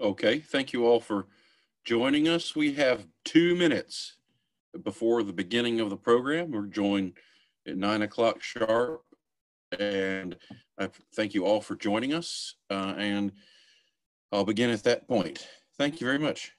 Okay, thank you all for joining us. We have two minutes before the beginning of the program. We're joined at nine o'clock sharp. And I thank you all for joining us. Uh, and I'll begin at that point. Thank you very much.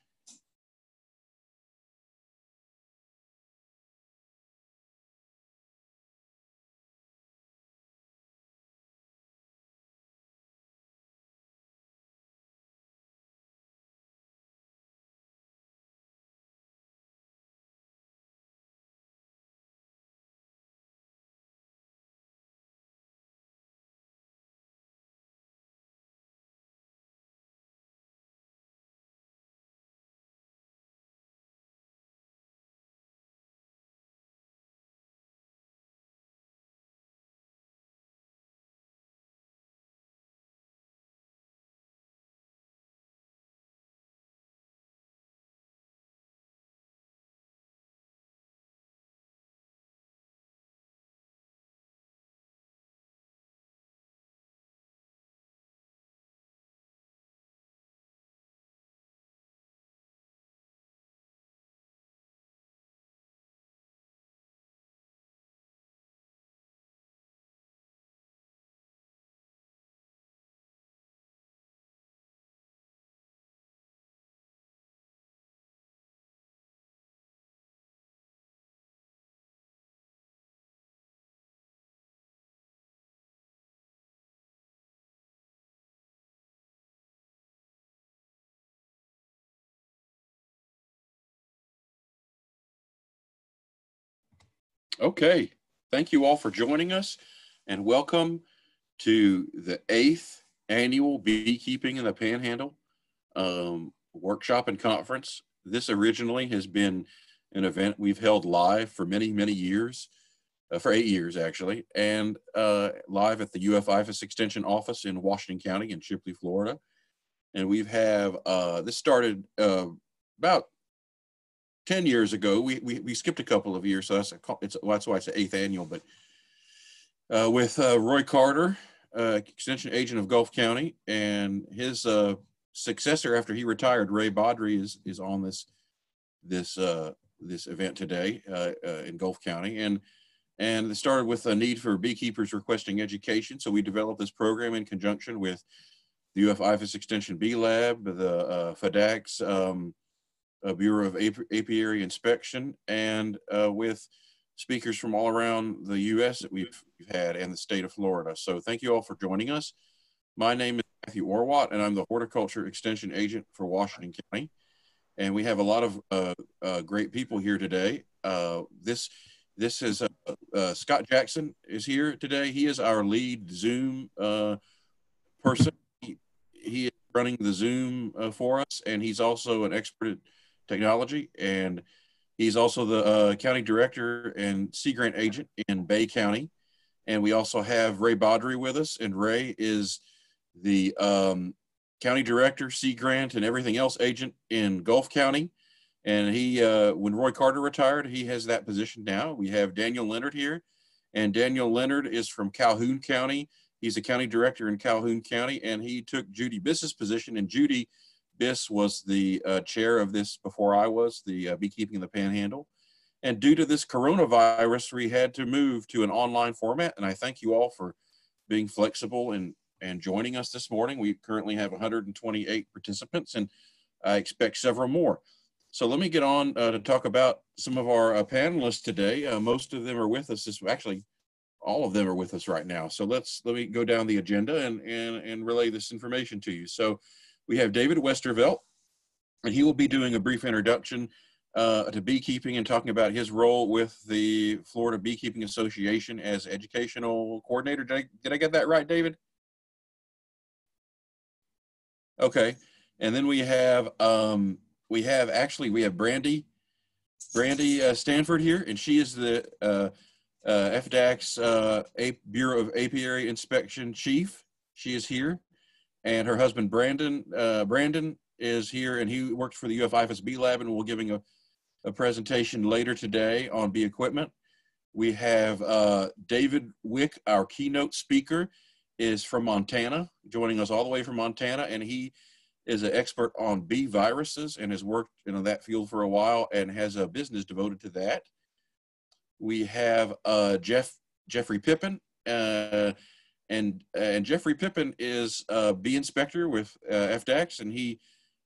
Okay, thank you all for joining us and welcome to the eighth annual Beekeeping in the Panhandle um, workshop and conference. This originally has been an event we've held live for many, many years, uh, for eight years actually, and uh, live at the UF IFAS Extension office in Washington County in Chipley, Florida. And we've have, uh, this started uh, about 10 years ago, we, we, we skipped a couple of years, so that's, a, it's, well, that's why it's the eighth annual, but uh, with uh, Roy Carter, uh, extension agent of Gulf County, and his uh, successor after he retired, Ray Bodrey, is, is on this, this, uh, this event today uh, in Gulf County. And, and it started with a need for beekeepers requesting education. So we developed this program in conjunction with the UF IFAS Extension Bee Lab, the FDACS, um, Bureau of Apiary Inspection, and uh, with speakers from all around the U.S. that we've, we've, had and the state of Florida. So thank you all for joining us. My name is Matthew Orwat, and I'm the Horticulture Extension Agent for Washington County. And we have a lot of uh, uh, great people here today. Uh, this this is uh, uh, Scott Jackson is here today. He is our lead Zoom person. He, he, is running the Zoom for us, and he's also an expert technology. And he's also the uh, county director and Sea Grant agent in Bay County. And we also have Ray Bodrey with us. And Ray is the um, county director, Sea Grant, and everything else agent in Gulf County. And he, uh, when Roy Carter retired, he has that position now. We have Daniel Leonard here. And Daniel Leonard is from Calhoun County. He's a county director in Calhoun County, and he took Judy Biss's position. And Judy Biss was the uh, chair of this before I was, the uh, Beekeeping in the Panhandle. And due to this coronavirus, we had to move to an online format. And I thank you all for being flexible and, and joining us this morning. We currently have 128 participants and I expect several more. So let me get on uh, to talk about some of our uh, panelists today. Uh, most of them are with us. This actually, all of them are with us right now. So let's let me go down the agenda and and and relay this information to you. So we have David Westervelt, and he will be doing a brief introduction uh, to beekeeping and talking about his role with the Florida Beekeeping Association as educational coordinator. Did I, did I get that right, David? Okay, and then we have um, we have actually we have Brandi Brandi uh, Stanford here, and she is the uh, uh, FDACS uh, Bureau of Apiary Inspection Chief. She is here and her husband Brandon uh, Brandon is here, and he works for the UF IFAS Bee Lab, and we're giving a, a presentation later today on bee equipment. We have uh, David Wick, our keynote speaker, is from Montana, joining us all the way from Montana, and he is an expert on bee viruses and has worked in that field for a while and has a business devoted to that. We have uh, Jeff Jeffrey Pippin, uh, and and Jeffrey Pippin is a bee inspector with uh, FDACS, and he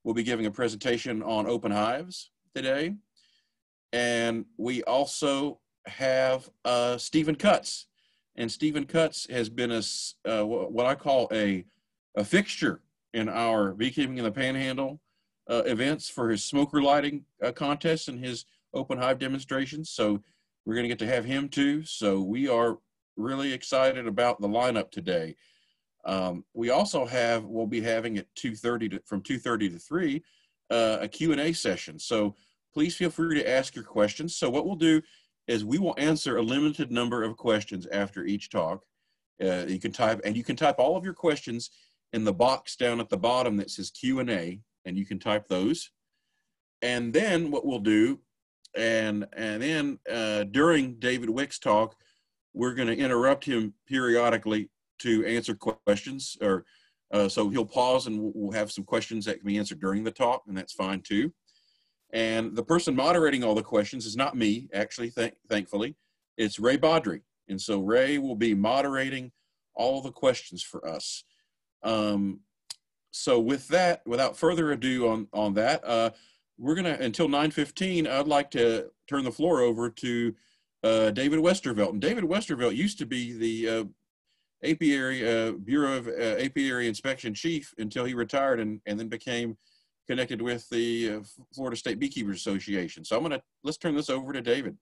will be giving a presentation on open hives today. And we also have uh, Stephen Cutts, and Stephen Cutts has been a uh, what I call a a fixture in our beekeeping in the Panhandle uh, events for his smoker lighting uh, contests and his open hive demonstrations. So we're going to get to have him too. So we are really excited about the lineup today. Um, we also have, we'll be having at 2.30 to, from 2.30 to 3, uh, a Q&A session. So please feel free to ask your questions. So what we'll do is we will answer a limited number of questions after each talk. Uh, you can type, and you can type all of your questions in the box down at the bottom that says Q&A, and you can type those. And then what we'll do, and, and then uh, during David Wick's talk, we're going to interrupt him periodically to answer questions or uh, so he'll pause and we'll, have some questions that can be answered during the talk and that's fine too. And the person moderating all the questions is not me actually th thankfully. It's ray bodrey. And so ray will be moderating all the questions for us. Um, so with that without further ado on on that uh, we're gonna until 9:15 i'd like to turn the floor over to uh, David Westervelt. And David Westervelt used to be the uh, apiary uh, Bureau of uh, Apiary Inspection chief until he retired and, and then became connected with the uh, Florida State Beekeepers Association. So I'm going to let's turn this over to David.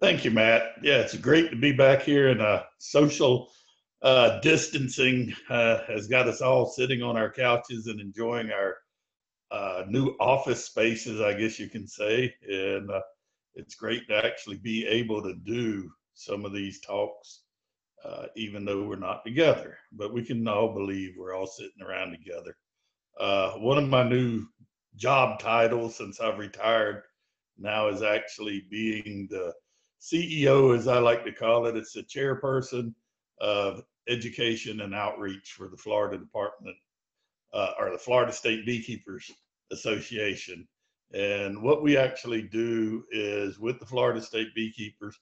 Thank you, Matt. Yeah, it's great to be back here and uh, social distancing has got us all sitting on our couches and enjoying our new office spaces, I guess you can say. And it's great to actually be able to do some of these talks, uh, even though we're not together. But we can all believe we're all sitting around together. Uh, one of my new job titles since I've retired now is actually being the CEO, as I like to call it. It's the chairperson of education and outreach for the Florida Department uh, or the Florida State Beekeepers Association. And what we actually do is with the Florida State Beekeepers,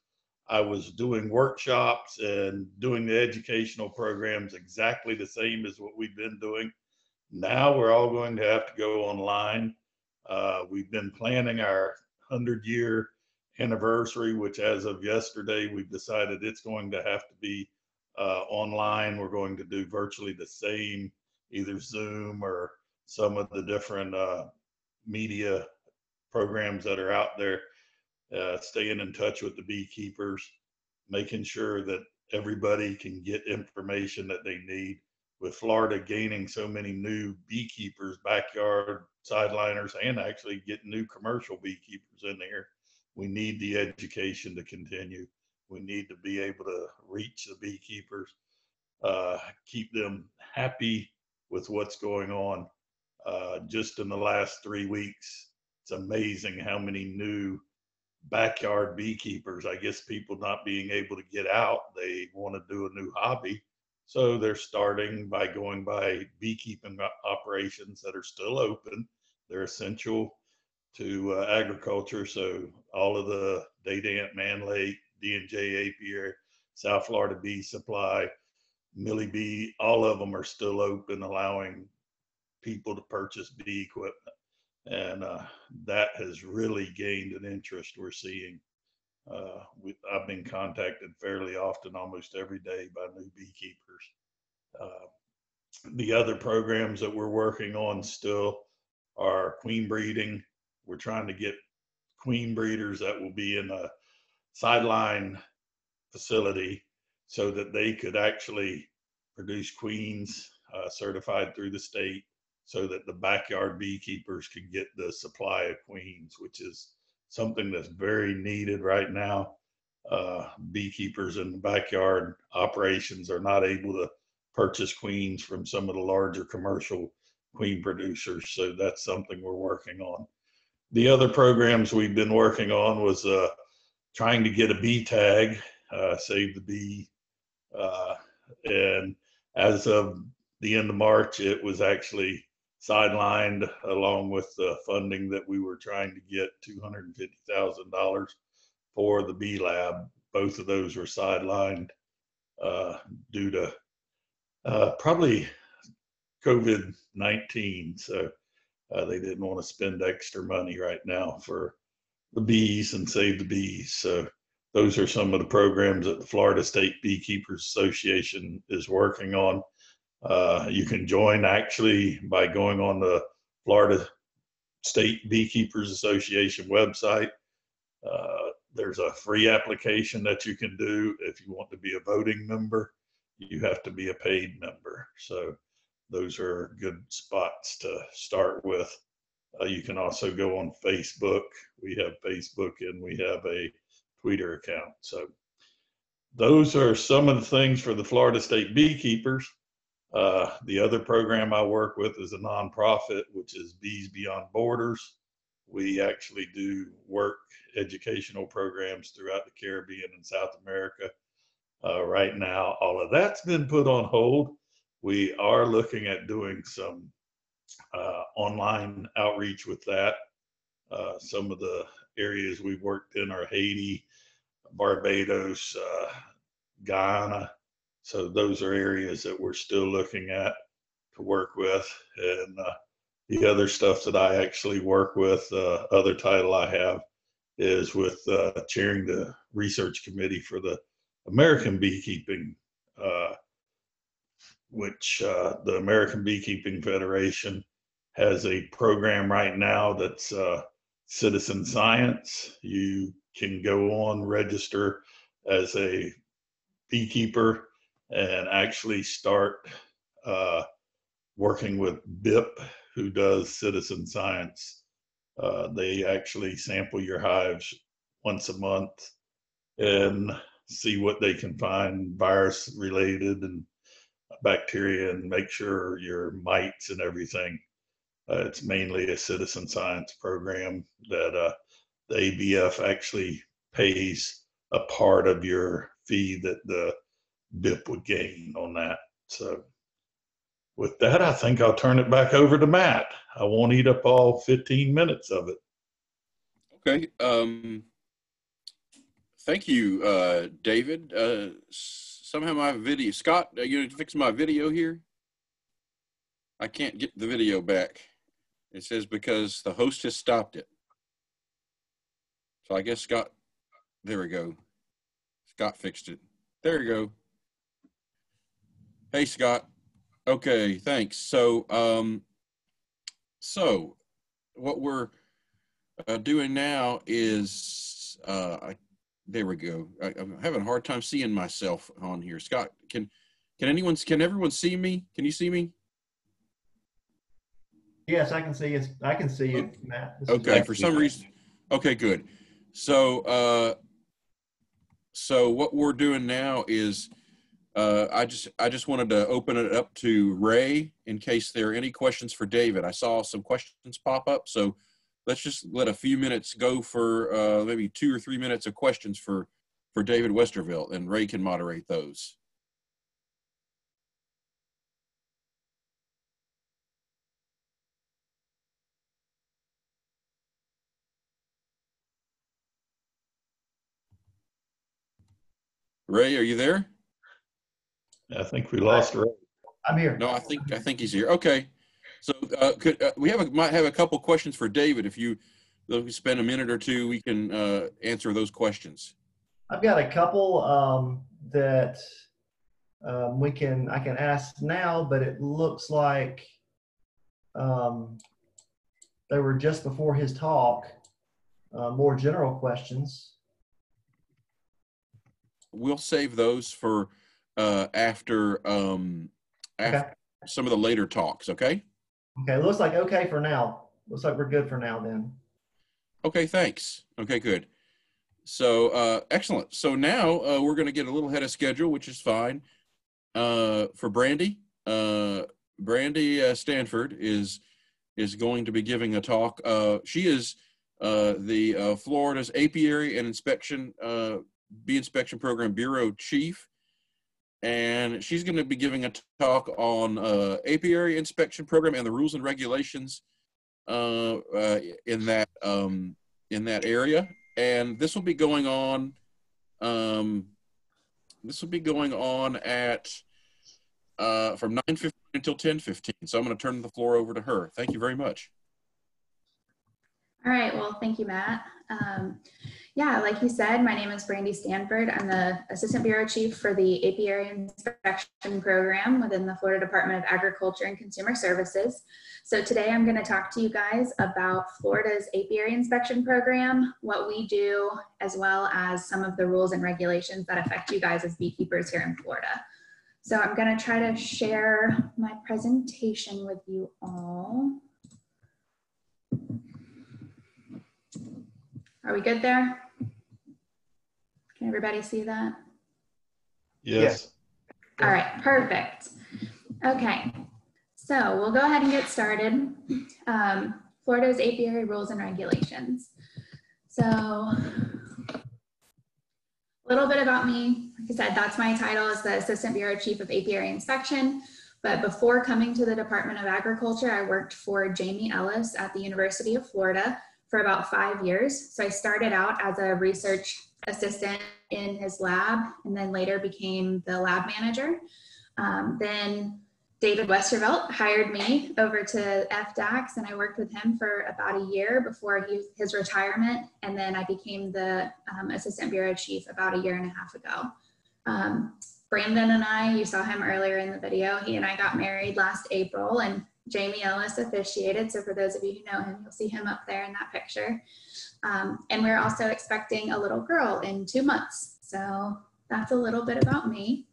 I was doing workshops and doing the educational programs exactly the same as what we've been doing. Now we're all going to have to go online. Uh, we've been planning our 100 year anniversary, which as of yesterday, we've decided it's going to have to be uh, online. We're going to do virtually the same, either Zoom or some of the different uh, media programs that are out there, uh, staying in touch with the beekeepers, making sure that everybody can get information that they need. With Florida gaining so many new beekeepers, backyard sideliners, and actually getting new commercial beekeepers in there, we need the education to continue. We need to be able to reach the beekeepers, uh, keep them happy with what's going on. Uh, just in the last three weeks, it's amazing how many new backyard beekeepers. I guess people not being able to get out, they want to do a new hobby. So they're starting by going by beekeeping operations that are still open. They're essential to uh, agriculture. So all of the Dadant, Man Lake, D&J Apiary, South Florida Bee Supply, Millie Bee, all of them are still open, allowing people to purchase bee equipment and uh, that has really gained an interest we're seeing. Uh, we, I've been contacted fairly often, almost every day, by new beekeepers. Uh, the other programs that we're working on still are queen breeding. We're trying to get queen breeders that will be in a sideline facility so that they could actually produce queens uh, certified through the state so that the backyard beekeepers could get the supply of queens, which is something that's very needed right now. Uh, beekeepers in the backyard operations are not able to purchase queens from some of the larger commercial queen producers. So that's something we're working on. The other programs we've been working on was uh, trying to get a bee tag, uh, save the bee. Uh, and as of the end of March, it was actually sidelined along with the funding that we were trying to get $250,000 for the Bee lab. Both of those were sidelined uh, due to uh, probably COVID 19. So uh, they didn't want to spend extra money right now for the bees and save the bees. So those are some of the programs that the Florida State Beekeepers Association is working on. Uh, you can join actually by going on the Florida State Beekeepers Association website. Uh, there's a free application that you can do if you want to be a voting member. You have to be a paid member. So those are good spots to start with. Uh, you can also go on Facebook. We have Facebook and we have a Twitter account. So those are some of the things for the Florida State Beekeepers. Uh, the other program I work with is a nonprofit, which is Bees Beyond Borders. We actually do work educational programs throughout the Caribbean and South America. Uh, right now, all of that's been put on hold. We are looking at doing some uh, online outreach with that. Uh, some of the areas we've worked in are Haiti, Barbados, uh, Guyana. So those are areas that we're still looking at to work with. And uh, the other stuff that I actually work with, uh, other title I have, is with uh, chairing the research committee for the American Beekeeping, uh, which uh, the American Beekeeping Federation has a program right now that's uh, citizen science. You can go on, register as a beekeeper, and actually start uh, working with BIP, who does citizen science. Uh, they actually sample your hives once a month and see what they can find virus related and bacteria and make sure your mites and everything uh, it's mainly a citizen science program that uh, the ABF actually pays a part of your fee that the BIP would gain on that. So, with that, I think I'll turn it back over to Matt. I won't eat up all 15 minutes of it. Okay. Um, thank you, uh, David. Uh, somehow my video, Scott, are you going to fix my video here? I can't get the video back. It says because the host has stopped it. So I guess Scott, there we go. Scott fixed it. There we go. Hey, Scott. Okay, thanks. So, um, so what we're uh, doing now is, uh, I, there we go. I, I'm having a hard time seeing myself on here. Scott, can, can anyone, can everyone see me? Can you see me? Yes, I can see it. I can see it, Matt. This is Okay, for some reason, okay, good. So, uh, so what we're doing now is, uh, I just, I just wanted to open it up to Ray in case there are any questions for David. I saw some questions pop up, so let's just let a few minutes go for, uh, maybe two or three minutes of questions for, for David Westervelt, and Ray can moderate those. Ray, are you there? I think we lost Ray. I'm here. No, I think I think he's here. Okay, so uh, could uh, we have a, might have a couple questions for David? If you if you spend a minute or two, we can uh, answer those questions. I've got a couple um, that um, we can I can ask now, but it looks like um, they were just before his talk. Uh, more general questions. We'll save those for uh, after um, after Okay. some of the later talks. Okay. Okay, looks like okay for now. Looks like we're good for now then. Okay. Thanks. Okay. Good. So uh, excellent. So now uh, we're going to get a little ahead of schedule, which is fine. Uh, for Brandi, uh, Brandi uh, Stanford is is going to be giving a talk. Uh, she is uh, the uh, Florida's Apiary and Inspection uh, Bee Inspection Program Bureau Chief, and she's going to be giving a talk on uh, apiary inspection program and the rules and regulations uh, uh, in that um, in that area. And this will be going on. Um, this will be going on at uh, from 9:15 until 10:15. So I'm going to turn the floor over to her. Thank you very much. All right. Well, thank you, Matt. Um, yeah, like you said, my name is Brandi Stanford. I'm the Assistant Bureau Chief for the Apiary Inspection Program within the Florida Department of Agriculture and Consumer Services. So today I'm going to talk to you guys about Florida's Apiary Inspection Program, what we do, as well as some of the rules and regulations that affect you guys as beekeepers here in Florida. So I'm going to try to share my presentation with you all. Are we good there? Can everybody see that? Yes. All right, perfect. Okay, so we'll go ahead and get started. Um, Florida's apiary rules and regulations. So a little bit about me. Like I said, that's my title as the Assistant Bureau Chief of Apiary Inspection. But before coming to the Department of Agriculture, I worked for Jamie Ellis at the University of Florida for about five years. So I started out as a research assistant in his lab and then later became the lab manager. Um, then David Westervelt hired me over to FDACS and I worked with him for about a year before he, his retirement. And then I became the um, assistant bureau chief about a year and a half ago. Um, Brandon and I, you saw him earlier in the video, he and I got married last April and Jamie Ellis officiated. So for those of you who know him, you'll see him up there in that picture. Um, and we're also expecting a little girl in two months. So that's a little bit about me.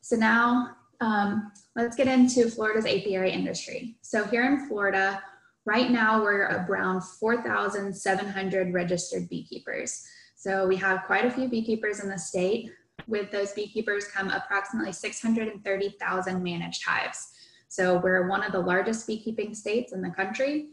So now um, let's get into Florida's apiary industry. So here in Florida, right now we're around 4,700 registered beekeepers. So we have quite a few beekeepers in the state. With those beekeepers come approximately 630,000 managed hives. So we're one of the largest beekeeping states in the country.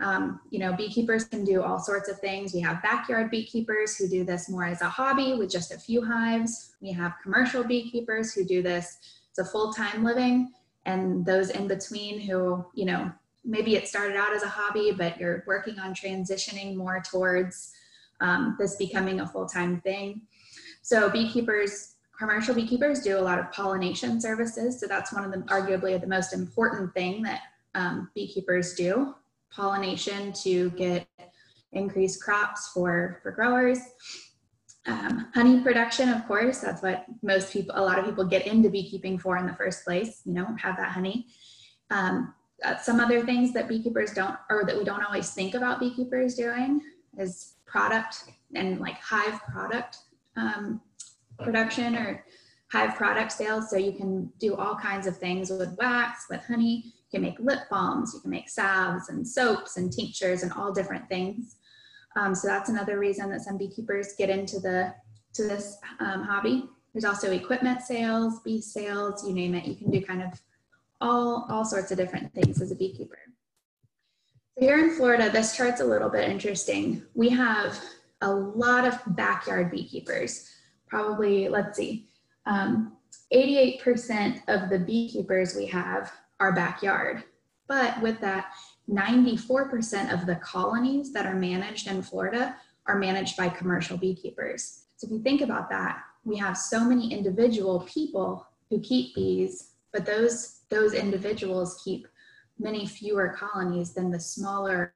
Um, you know, beekeepers can do all sorts of things. We have backyard beekeepers who do this more as a hobby with just a few hives. We have commercial beekeepers who do this as a full-time living and those in between who, you know, maybe it started out as a hobby, but you're working on transitioning more towards um, this becoming a full-time thing. So beekeepers commercial beekeepers do a lot of pollination services. So that's one of the arguably the most important thing that um, beekeepers do, pollination to get increased crops for, for growers. Um, honey production, of course, that's what most people, a lot of people get into beekeeping for in the first place, you know, have that honey. Um, uh, some other things that beekeepers don't, or that we don't always think about beekeepers doing is product and like hive product um, production or hive product sales. So you can do all kinds of things with wax, with honey. You can make lip balms, you can make salves and soaps and tinctures and all different things. Um, so that's another reason that some beekeepers get into the to this um, hobby. There's also equipment sales, bee sales, you name it. You can do kind of all all sorts of different things as a beekeeper. So here in Florida, this chart's a little bit interesting. We have a lot of backyard beekeepers probably, let's see, 88% um, of the beekeepers we have are backyard. But with that, 94% of the colonies that are managed in Florida are managed by commercial beekeepers. So if you think about that, we have so many individual people who keep bees, but those, those individuals keep many fewer colonies than the smaller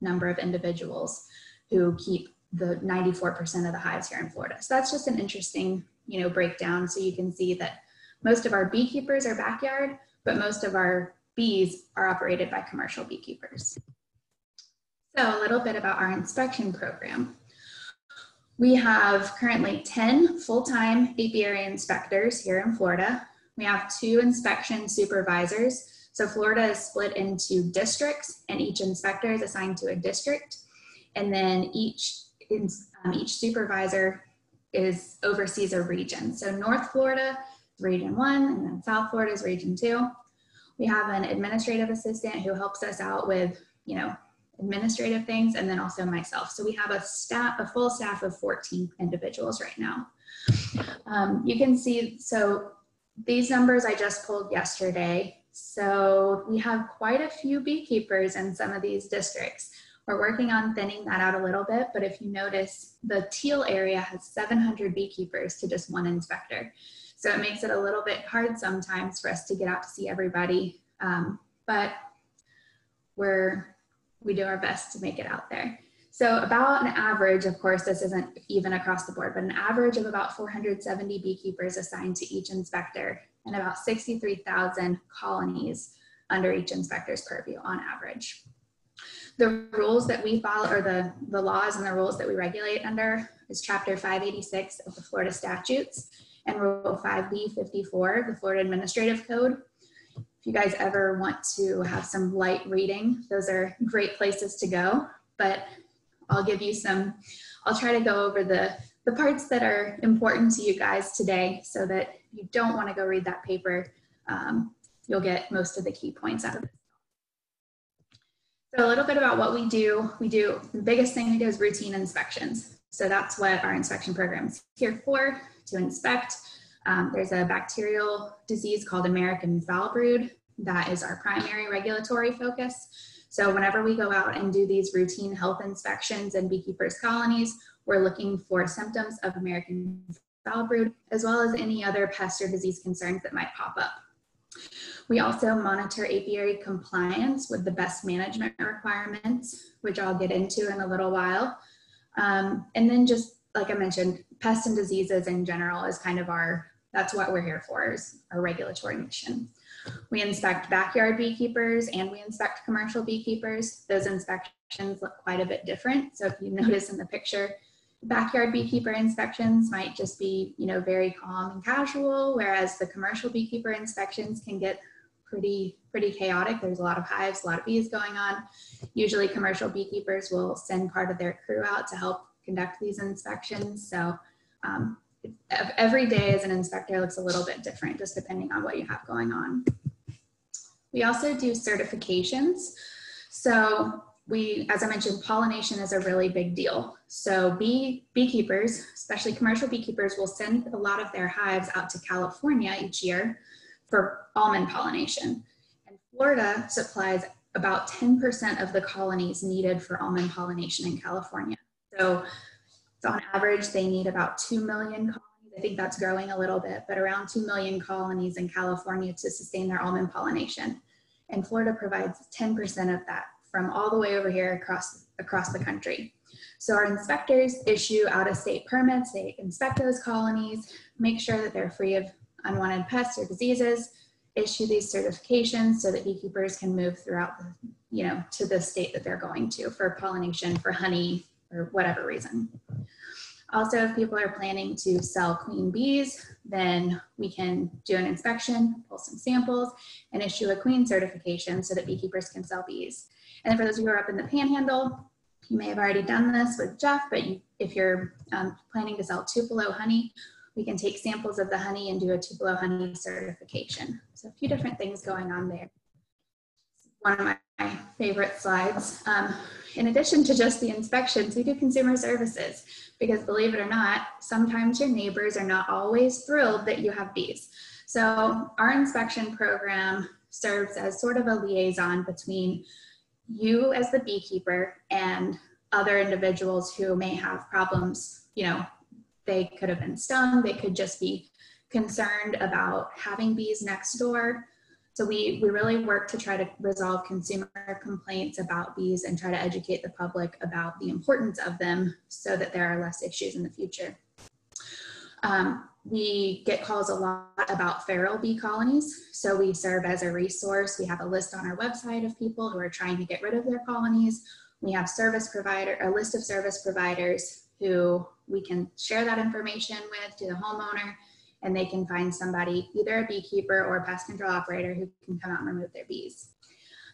number of individuals who keep the 94% of the hives here in Florida. So that's just an interesting, you know, breakdown. So you can see that most of our beekeepers are backyard, but most of our bees are operated by commercial beekeepers. So a little bit about our inspection program. We have currently 10 full-time apiary inspectors here in Florida. We have two inspection supervisors. So Florida is split into districts and each inspector is assigned to a district. And then each um, each supervisor is oversees a region. So North Florida region one, and then South Florida is region two. We have an administrative assistant who helps us out with, you know, administrative things, and then also myself. So we have a staff, a full staff of 14 individuals right now. Um, you can see, so these numbers I just pulled yesterday. So we have quite a few beekeepers in some of these districts. We're working on thinning that out a little bit, but if you notice, the teal area has 700 beekeepers to just one inspector. So it makes it a little bit hard sometimes for us to get out to see everybody. Um, but we're, we do our best to make it out there. So about an average, of course, this isn't even across the board, but an average of about 470 beekeepers assigned to each inspector and about 63,000 colonies under each inspector's purview on average. The rules that we follow, or the, the laws and the rules that we regulate under is chapter 586 of the Florida statutes and rule 5B 54 of the Florida Administrative Code. If you guys ever want to have some light reading, those are great places to go, but I'll give you some, I'll try to go over the, the parts that are important to you guys today so that you don't want to go read that paper. Um, you'll get most of the key points out of it. So a little bit about what we do. We do, the biggest thing we do is routine inspections. So that's what our inspection program is here for, to inspect. Um, there's a bacterial disease called American foul brood. That is our primary regulatory focus. So whenever we go out and do these routine health inspections in beekeepers colonies, we're looking for symptoms of American foul brood, as well as any other pest or disease concerns that might pop up. We also monitor apiary compliance with the best management requirements, which I'll get into in a little while. Um, and then just like I mentioned, pests and diseases in general is kind of our, that's what we're here for, is our regulatory mission. We inspect backyard beekeepers and we inspect commercial beekeepers. Those inspections look quite a bit different. So if you mm-hmm. notice in the picture, backyard beekeeper inspections might just be, you know, very calm and casual, whereas the commercial beekeeper inspections can get pretty, pretty chaotic. There's a lot of hives, a lot of bees going on. Usually commercial beekeepers will send part of their crew out to help conduct these inspections. So um, every day as an inspector looks a little bit different just depending on what you have going on. We also do certifications. So we, as I mentioned, pollination is a really big deal. So bee, beekeepers, especially commercial beekeepers, will send a lot of their hives out to California each year for almond pollination. And Florida supplies about 10% of the colonies needed for almond pollination in California. So on average, they need about 2 million colonies. I think that's growing a little bit, but around 2 million colonies in California to sustain their almond pollination. And Florida provides 10% of that from all the way over here across, across the country. So our inspectors issue out-of-state permits. They inspect those colonies, make sure that they're free of unwanted pests or diseases, issue these certifications so that beekeepers can move throughout the, you know, to the state that they're going to for pollination, for honey, or whatever reason. Also, if people are planning to sell queen bees, then we can do an inspection, pull some samples, and issue a queen certification so that beekeepers can sell bees. And then for those of you who are up in the panhandle, you may have already done this with Jeff, but you, if you're um, planning to sell Tupelo honey, we can take samples of the honey and do a Tupelo honey certification. So a few different things going on there. One of my favorite slides. Um, in addition to just the inspections, we do consumer services because believe it or not, sometimes your neighbors are not always thrilled that you have bees. So our inspection program serves as sort of a liaison between you as the beekeeper and other individuals who may have problems, you know, they could have been stung, they could just be concerned about having bees next door. So we, we really work to try to resolve consumer complaints about bees and try to educate the public about the importance of them so that there are less issues in the future. Um, we get calls a lot about feral bee colonies. So we serve as a resource. We have a list on our website of people who are trying to get rid of their colonies. We have service provider, a list of service providers who we can share that information with to the homeowner and they can find somebody, either a beekeeper or a pest control operator who can come out and remove their bees.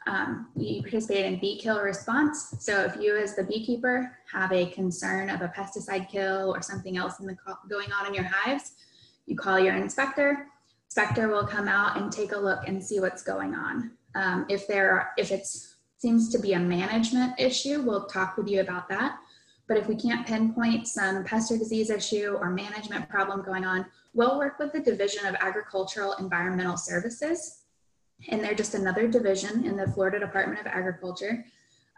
Um, we participate in bee kill response. So if you as the beekeeper have a concern of a pesticide kill or something else in the going on in your hives, you call your inspector. Inspector will come out and take a look and see what's going on. Um, if there, are, if it seems to be a management issue, we'll talk with you about that. But if we can't pinpoint some pest or disease issue or management problem going on, we'll work with the Division of Agricultural Environmental Services. And they're just another division in the Florida Department of Agriculture.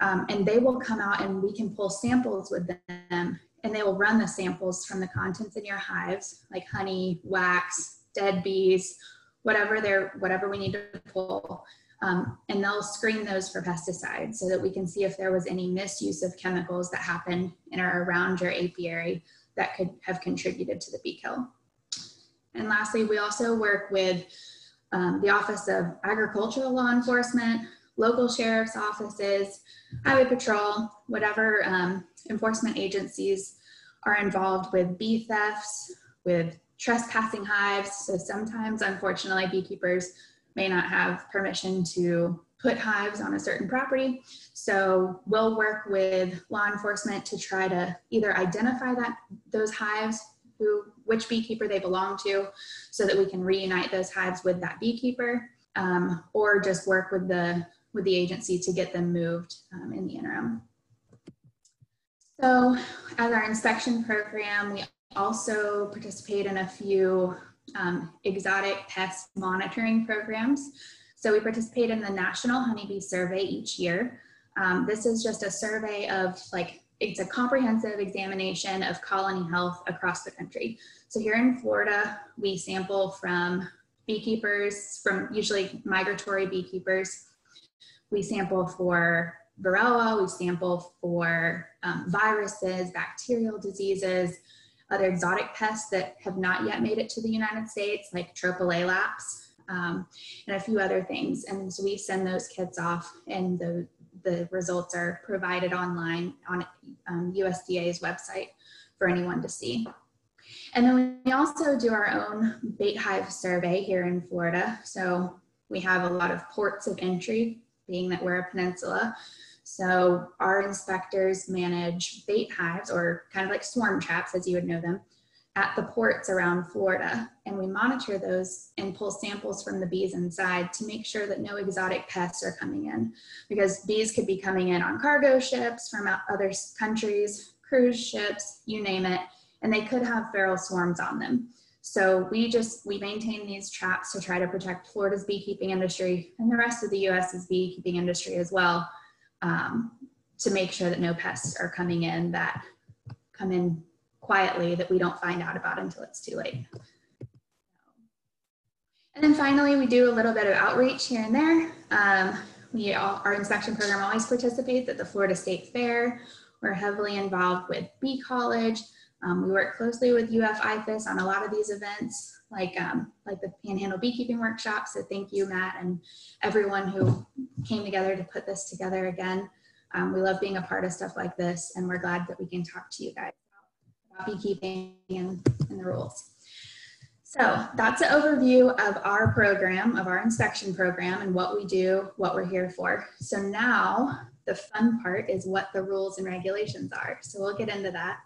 Um, and they will come out and we can pull samples with them and they will run the samples from the contents in your hives, like honey, wax, dead bees, whatever they're, whatever we need to pull. Um, and they'll screen those for pesticides so that we can see if there was any misuse of chemicals that happen in or around your apiary that could have contributed to the bee kill. And lastly, we also work with um, the Office of Agricultural Law Enforcement, local sheriff's offices, highway patrol, whatever um, enforcement agencies are involved with bee thefts, with trespassing hives. So sometimes, unfortunately, beekeepers may not have permission to put hives on a certain property. So we'll work with law enforcement to try to either identify that those hives, who which beekeeper they belong to, so that we can reunite those hives with that beekeeper, um, or just work with the with the agency to get them moved um, in the interim. So as our inspection program, we also participate in a few um, exotic pest monitoring programs. So we participate in the National Honeybee Survey each year. Um, this is just a survey of like, it's a comprehensive examination of colony health across the country. So here in Florida, we sample from beekeepers, from usually migratory beekeepers. We sample for Varroa, we sample for um, viruses, bacterial diseases, other exotic pests that have not yet made it to the United States, like Tropilaelaps, um, and a few other things. And so we send those kits off, and the, the results are provided online on um, USDA's website for anyone to see. And then we also do our own bait hive survey here in Florida. So we have a lot of ports of entry, being that we're a peninsula. So our inspectors manage bait hives or kind of like swarm traps as you would know them at the ports around Florida. And we monitor those and pull samples from the bees inside to make sure that no exotic pests are coming in because bees could be coming in on cargo ships from other countries, cruise ships, you name it, and they could have feral swarms on them. So we just, we maintain these traps to try to protect Florida's beekeeping industry and the rest of the US's beekeeping industry as well um, to make sure that no pests are coming in that come in quietly that we don't find out about until it's too late. And then finally, we do a little bit of outreach here and there. Um, we all, our inspection program always participates at the Florida State Fair. We're heavily involved with Bee College. Um, we work closely with UF IFAS on a lot of these events, like um, like the Panhandle Beekeeping Workshop. So thank you, Matt, and everyone who came together to put this together again. Um, we love being a part of stuff like this, and we're glad that we can talk to you guys about beekeeping and, and the rules. So that's an overview of our program, of our inspection program, and what we do, what we're here for. So now the fun part is what the rules and regulations are. So we'll get into that.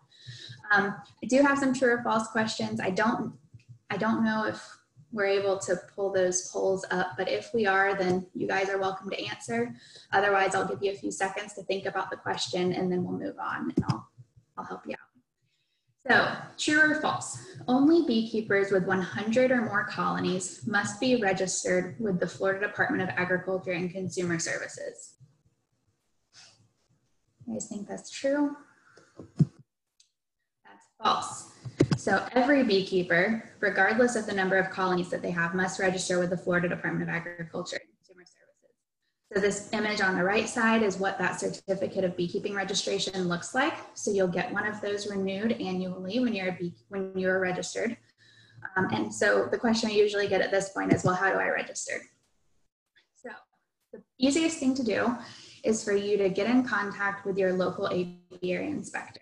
Um, I do have some true or false questions. I don't, I don't know if we're able to pull those polls up, but if we are, then you guys are welcome to answer. Otherwise, I'll give you a few seconds to think about the question and then we'll move on and I'll, I'll help you out. So, true or false? Only beekeepers with 100 or more colonies must be registered with the Florida Department of Agriculture and Consumer Services. You guys think that's true? False. So every beekeeper, regardless of the number of colonies that they have, must register with the Florida Department of Agriculture and Consumer Services. So this image on the right side is what that certificate of beekeeping registration looks like. So you'll get one of those renewed annually when you're bee, when you're registered. Um, and so the question I usually get at this point is, well, how do I register? So the easiest thing to do is for you to get in contact with your local apiary inspector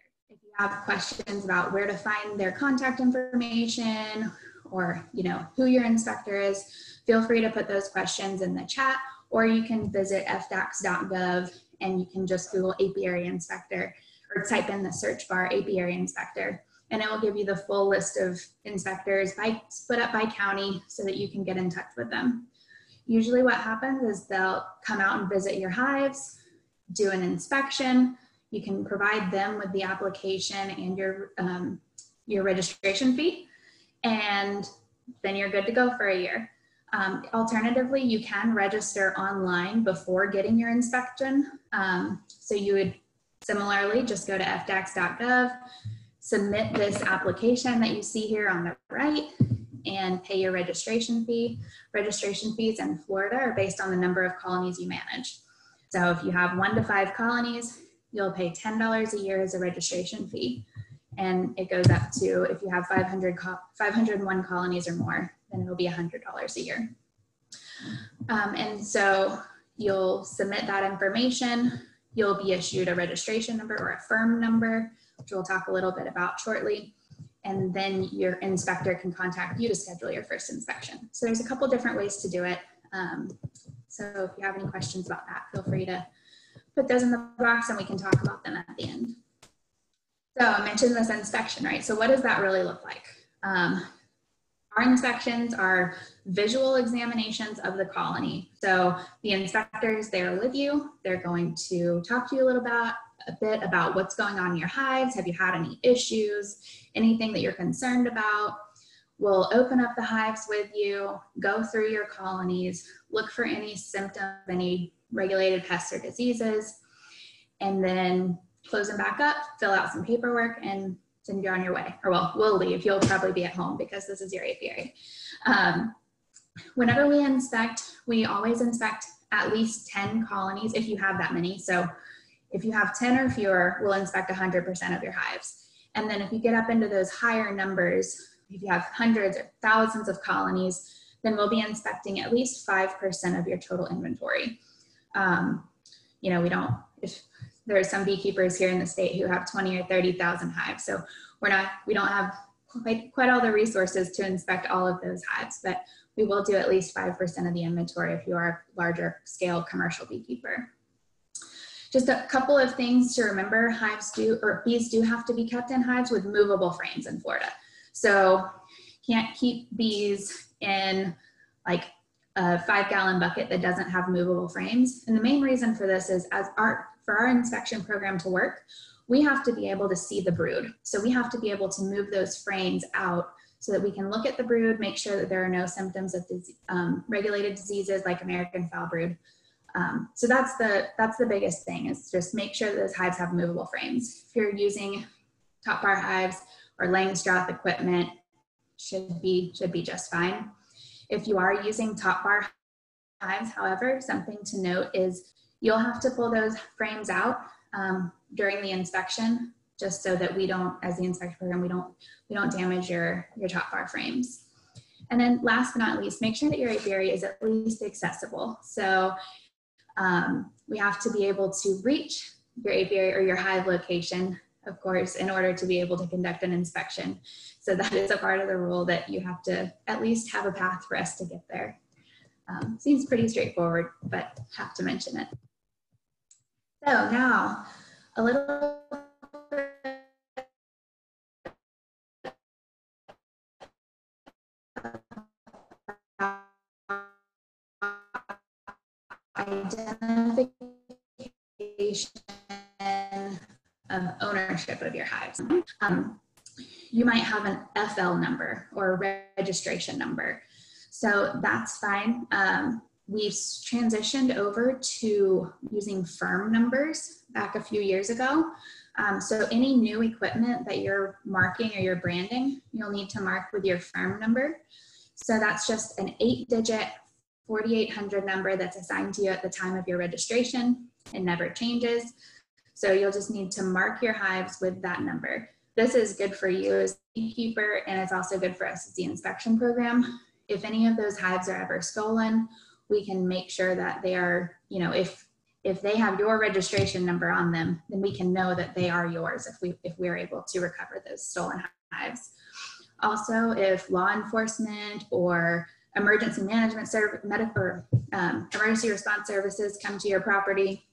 have questions about where to find their contact information or you know who your inspector is, feel free to put those questions in the chat or you can visit fdacs.gov and you can just Google apiary inspector or type in the search bar apiary inspector and it will give you the full list of inspectors by split up by county so that you can get in touch with them. Usually what happens is they'll come out and visit your hives, do an inspection, You can provide them with the application and your, um, your registration fee, and then you're good to go for a year. Um, alternatively, you can register online before getting your inspection. Um, so you would similarly just go to fdacs.gov, submit this application that you see here on the right, and pay your registration fee. Registration fees in Florida are based on the number of colonies you manage. So if you have one to five colonies, you'll pay $10 a year as a registration fee. And it goes up to, if you have 500 co 501 colonies or more, then it'll be $100 a year. Um, and so you'll submit that information. You'll be issued a registration number or a firm number, which we'll talk a little bit about shortly. And then your inspector can contact you to schedule your first inspection. So there's a couple different ways to do it. Um, so if you have any questions about that, feel free to put those in the box and we can talk about them at the end. So I mentioned this inspection, right? So what does that really look like? Um, our inspections are visual examinations of the colony. So the inspectors, they're with you. They're going to talk to you a little bit, a bit about what's going on in your hives. Have you had any issues? Anything that you're concerned about? We'll open up the hives with you, go through your colonies, look for any symptoms, any regulated pests or diseases, and then close them back up, fill out some paperwork, and send you're on your way. Or well, we'll leave. You'll probably be at home because this is your apiary. Um, whenever we inspect, we always inspect at least 10 colonies if you have that many. So if you have 10 or fewer, we'll inspect 100% of your hives. And then if you get up into those higher numbers, if you have hundreds or thousands of colonies, then we'll be inspecting at least 5% of your total inventory. Um, you know, we don't, if there are some beekeepers here in the state who have 20 or 30,000 hives. So we're not, we don't have quite, quite all the resources to inspect all of those hives, but we will do at least 5% of the inventory if you are a larger scale commercial beekeeper. Just a couple of things to remember, hives do, or bees do have to be kept in hives with movable frames in Florida. So can't keep bees in like a five gallon bucket that doesn't have movable frames. And the main reason for this is as our, for our inspection program to work, we have to be able to see the brood. So we have to be able to move those frames out so that we can look at the brood, make sure that there are no symptoms of um, regulated diseases like American foul brood. Um, so that's the, that's the biggest thing is just make sure that those hives have movable frames. If you're using top bar hives or Langstroth equipment, should be, should be just fine. If you are using top bar hives, however, something to note is you'll have to pull those frames out um, during the inspection, just so that we don't, as the inspection program, we don't, we don't damage your, your top bar frames. And then last but not least, make sure that your apiary is at least accessible. So um, we have to be able to reach your apiary or your hive location, of course, in order to be able to conduct an inspection. So that is a part of the rule that you have to at least have a path for us to get there. Um, seems pretty straightforward, but have to mention it. So now a little Um, you might have an FL number or registration number. So that's fine. Um, we've transitioned over to using firm numbers back a few years ago. Um, so any new equipment that you're marking or you're branding, you'll need to mark with your firm number. So that's just an eight digit 4800 number that's assigned to you at the time of your registration. It never changes. So you'll just need to mark your hives with that number. This is good for you as a beekeeper and it's also good for us as the inspection program. If any of those hives are ever stolen we can make sure that they are, you know, if if they have your registration number on them, then we can know that they are yours if we if we're able to recover those stolen hives. Also, if law enforcement or emergency management service, medical um, emergency response services come to your property,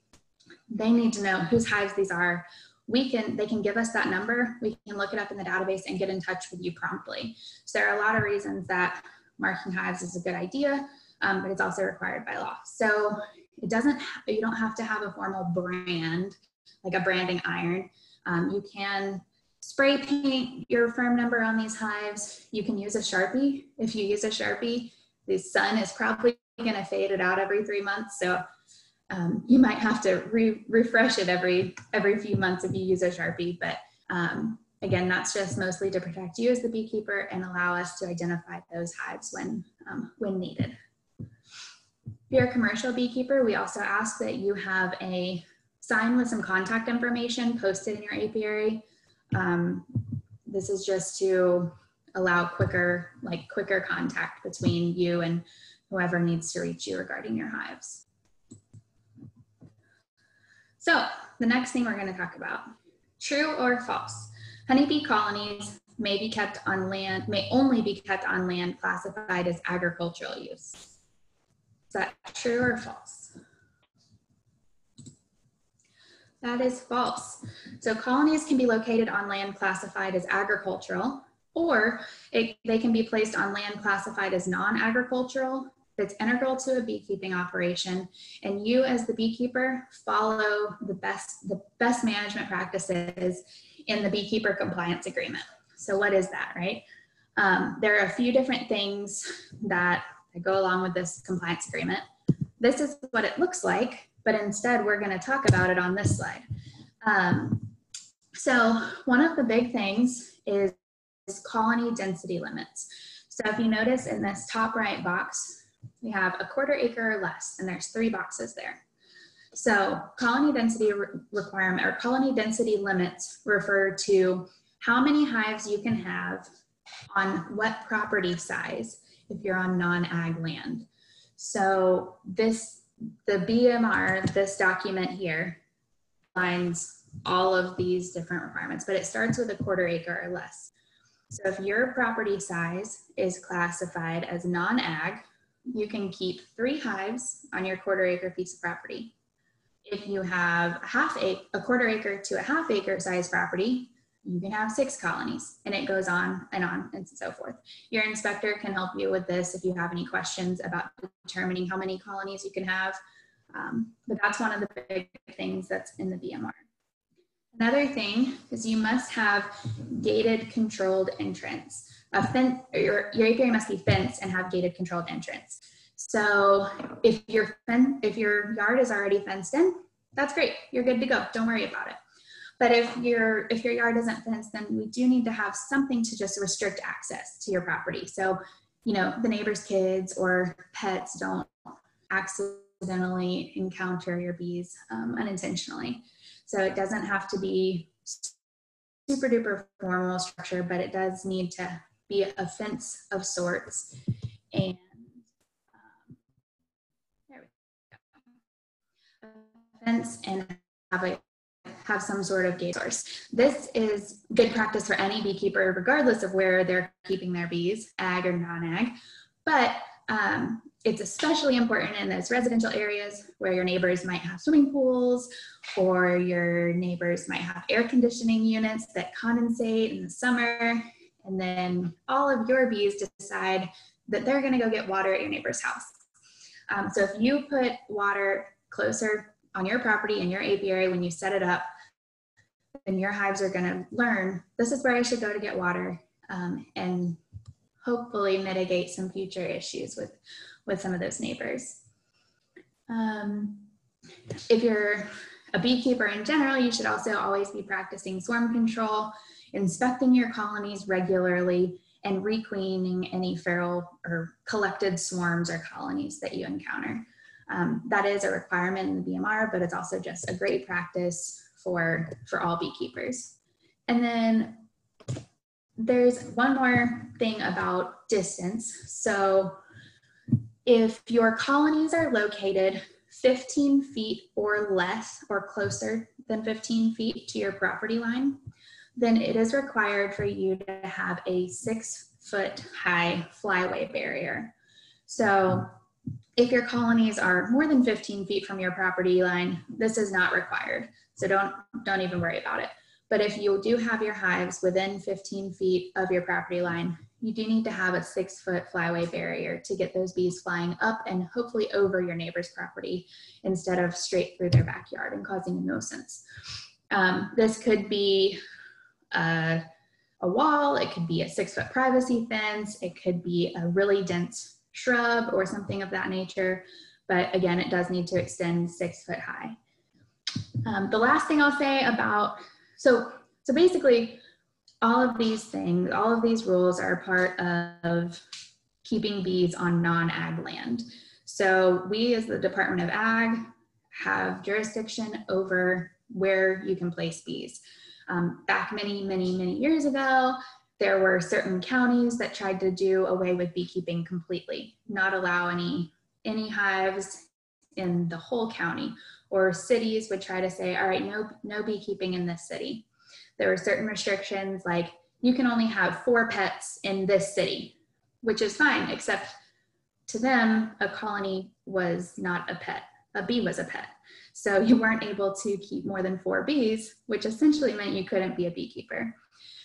they need to know whose hives these are. We can, they can give us that number. We can look it up in the database and get in touch with you promptly. So there are a lot of reasons that marking hives is a good idea um, but it's also required by law. So it doesn't, you don't have to have a formal brand like a branding iron. Um, you can spray paint your firm number on these hives. You can use a Sharpie. If you use a Sharpie, the sun is probably gonna fade it out every three months. So um, you might have to re refresh it every, every few months if you use a Sharpie, but um, again, that's just mostly to protect you as the beekeeper and allow us to identify those hives when, um, when needed. If you're a commercial beekeeper, we also ask that you have a sign with some contact information posted in your apiary. Um, this is just to allow quicker, like quicker contact between you and whoever needs to reach you regarding your hives. So the next thing we're going to talk about, true or false? Honeybee colonies may be kept on land, may only be kept on land classified as agricultural use. Is that true or false? That is false. So colonies can be located on land classified as agricultural, or it, they can be placed on land classified as non-agricultural that's integral to a beekeeping operation. And you as the beekeeper follow the best, the best management practices in the beekeeper compliance agreement. So what is that, right? Um, there are a few different things that, go along with this compliance agreement. This is what it looks like, but instead we're gonna talk about it on this slide. Um, so one of the big things is colony density limits. So if you notice in this top right box, we have a quarter acre or less, and there's three boxes there. So colony density re requirement or colony density limits refer to how many hives you can have on what property size if you're on non-ag land. So this, the BMR, this document here, lines all of these different requirements, but it starts with a quarter acre or less. So if your property size is classified as non-ag, you can keep three hives on your quarter acre piece of property. If you have a half acre, a quarter acre to a half acre size property, you can have six colonies and it goes on and on and so forth. Your inspector can help you with this if you have any questions about determining how many colonies you can have. Um, but that's one of the big things that's in the BMR. Another thing is you must have gated controlled entrance. A fence, your, your apiary must be fenced and have gated controlled entrance. So if your if your yard is already fenced in, that's great. You're good to go. Don't worry about it. But if your if your yard isn't fenced, then we do need to have something to just restrict access to your property. So, you know, the neighbor's kids or pets don't accidentally encounter your bees um, unintentionally. So it doesn't have to be super duper formal structure, but it does need to be a fence of sorts. And um, there we go. A fence and have a have some sort of gate source. This is good practice for any beekeeper, regardless of where they're keeping their bees, ag or non-ag. But um, it's especially important in those residential areas where your neighbors might have swimming pools or your neighbors might have air conditioning units that condensate in the summer. And then all of your bees decide that they're gonna go get water at your neighbor's house. Um, so if you put water closer on your property in your apiary when you set it up, then your hives are gonna learn, this is where I should go to get water um, and hopefully mitigate some future issues with with some of those neighbors. Um, if you're a beekeeper in general, you should also always be practicing swarm control, inspecting your colonies regularly, and requeening any feral or collected swarms or colonies that you encounter. Um, that is a requirement in the BMR, but it's also just a great practice for, for all beekeepers. And then there's one more thing about distance. So if your colonies are located 15 feet or less or closer than 15 feet to your property line, then it is required for you to have a six foot high flyway barrier. So if your colonies are more than 15 feet from your property line, this is not required. So don't, don't even worry about it. But if you do have your hives within 15 feet of your property line, you do need to have a six foot flyway barrier to get those bees flying up and hopefully over your neighbor's property instead of straight through their backyard and causing a nuisance. Um, this could be a, a wall, it could be a six foot privacy fence, it could be a really dense shrub or something of that nature. But again, it does need to extend six foot high. Um, the last thing I'll say about, so, so basically all of these things, all of these rules are part of keeping bees on non-ag land. So we as the Department of Ag have jurisdiction over where you can place bees. Um, back many, many, many years ago, there were certain counties that tried to do away with beekeeping completely, not allow any, any hives in the whole county. Or cities would try to say, all right, no, no beekeeping in this city. There were certain restrictions like you can only have four pets in this city, which is fine, except to them, a colony was not a pet. A bee was a pet. So you weren't able to keep more than four bees, which essentially meant you couldn't be a beekeeper.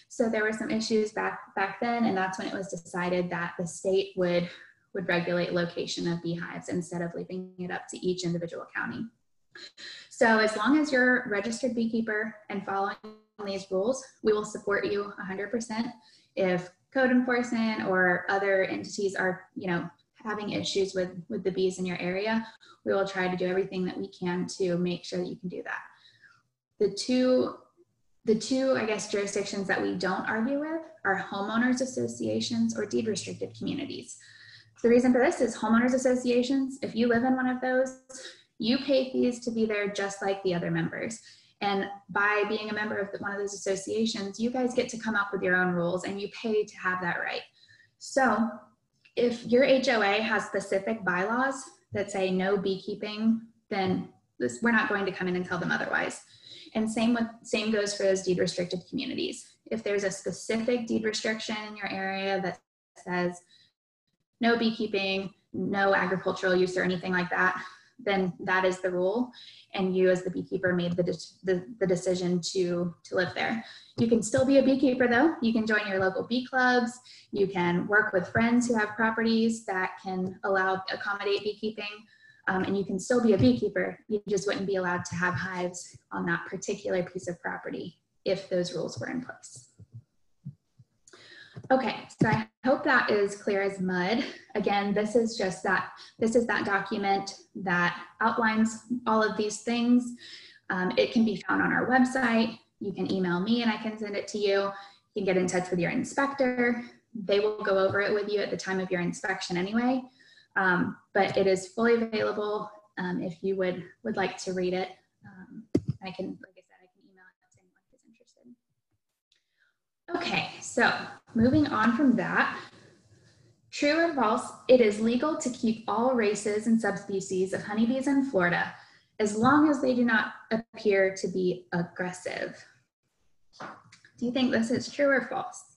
So there were some issues back back then, and that's when it was decided that the state would would regulate location of beehives instead of leaving it up to each individual county. So as long as you're registered beekeeper and following these rules, we will support you 100%. If code enforcement or other entities are, you know, having issues with, with the bees in your area, we will try to do everything that we can to make sure that you can do that. The two, the two, I guess, jurisdictions that we don't argue with are homeowners associations or deed restricted communities. The reason for this is homeowners associations, if you live in one of those, you pay fees to be there just like the other members. And by being a member of one of those associations, you guys get to come up with your own rules and you pay to have that right. So if your HOA has specific bylaws that say no beekeeping, then this, we're not going to come in and tell them otherwise. And same with same goes for those deed restricted communities. If there's a specific deed restriction in your area that says no beekeeping, no agricultural use or anything like that, then that is the rule. And you as the beekeeper made the, de- the, the, decision to, to live there. You can still be a beekeeper though. You can join your local bee clubs. You can work with friends who have properties that can allow, accommodate beekeeping. Um, and you can still be a beekeeper. You just wouldn't be allowed to have hives on that particular piece of property if those rules were in place. Okay, so I hope that is clear as mud. Again, this is just that, this is that document that outlines all of these things. Um, it can be found on our website. You can email me and I can send it to you. You can get in touch with your inspector. They will go over it with you at the time of your inspection anyway. Um, but it is fully available um, if you would, would like to read it. Um, I can, like I said, I can email it to anyone who's interested. Okay, so moving on from that, true or false, it is legal to keep all races and subspecies of honeybees in Florida as long as they do not appear to be aggressive. Do you think this is true or false?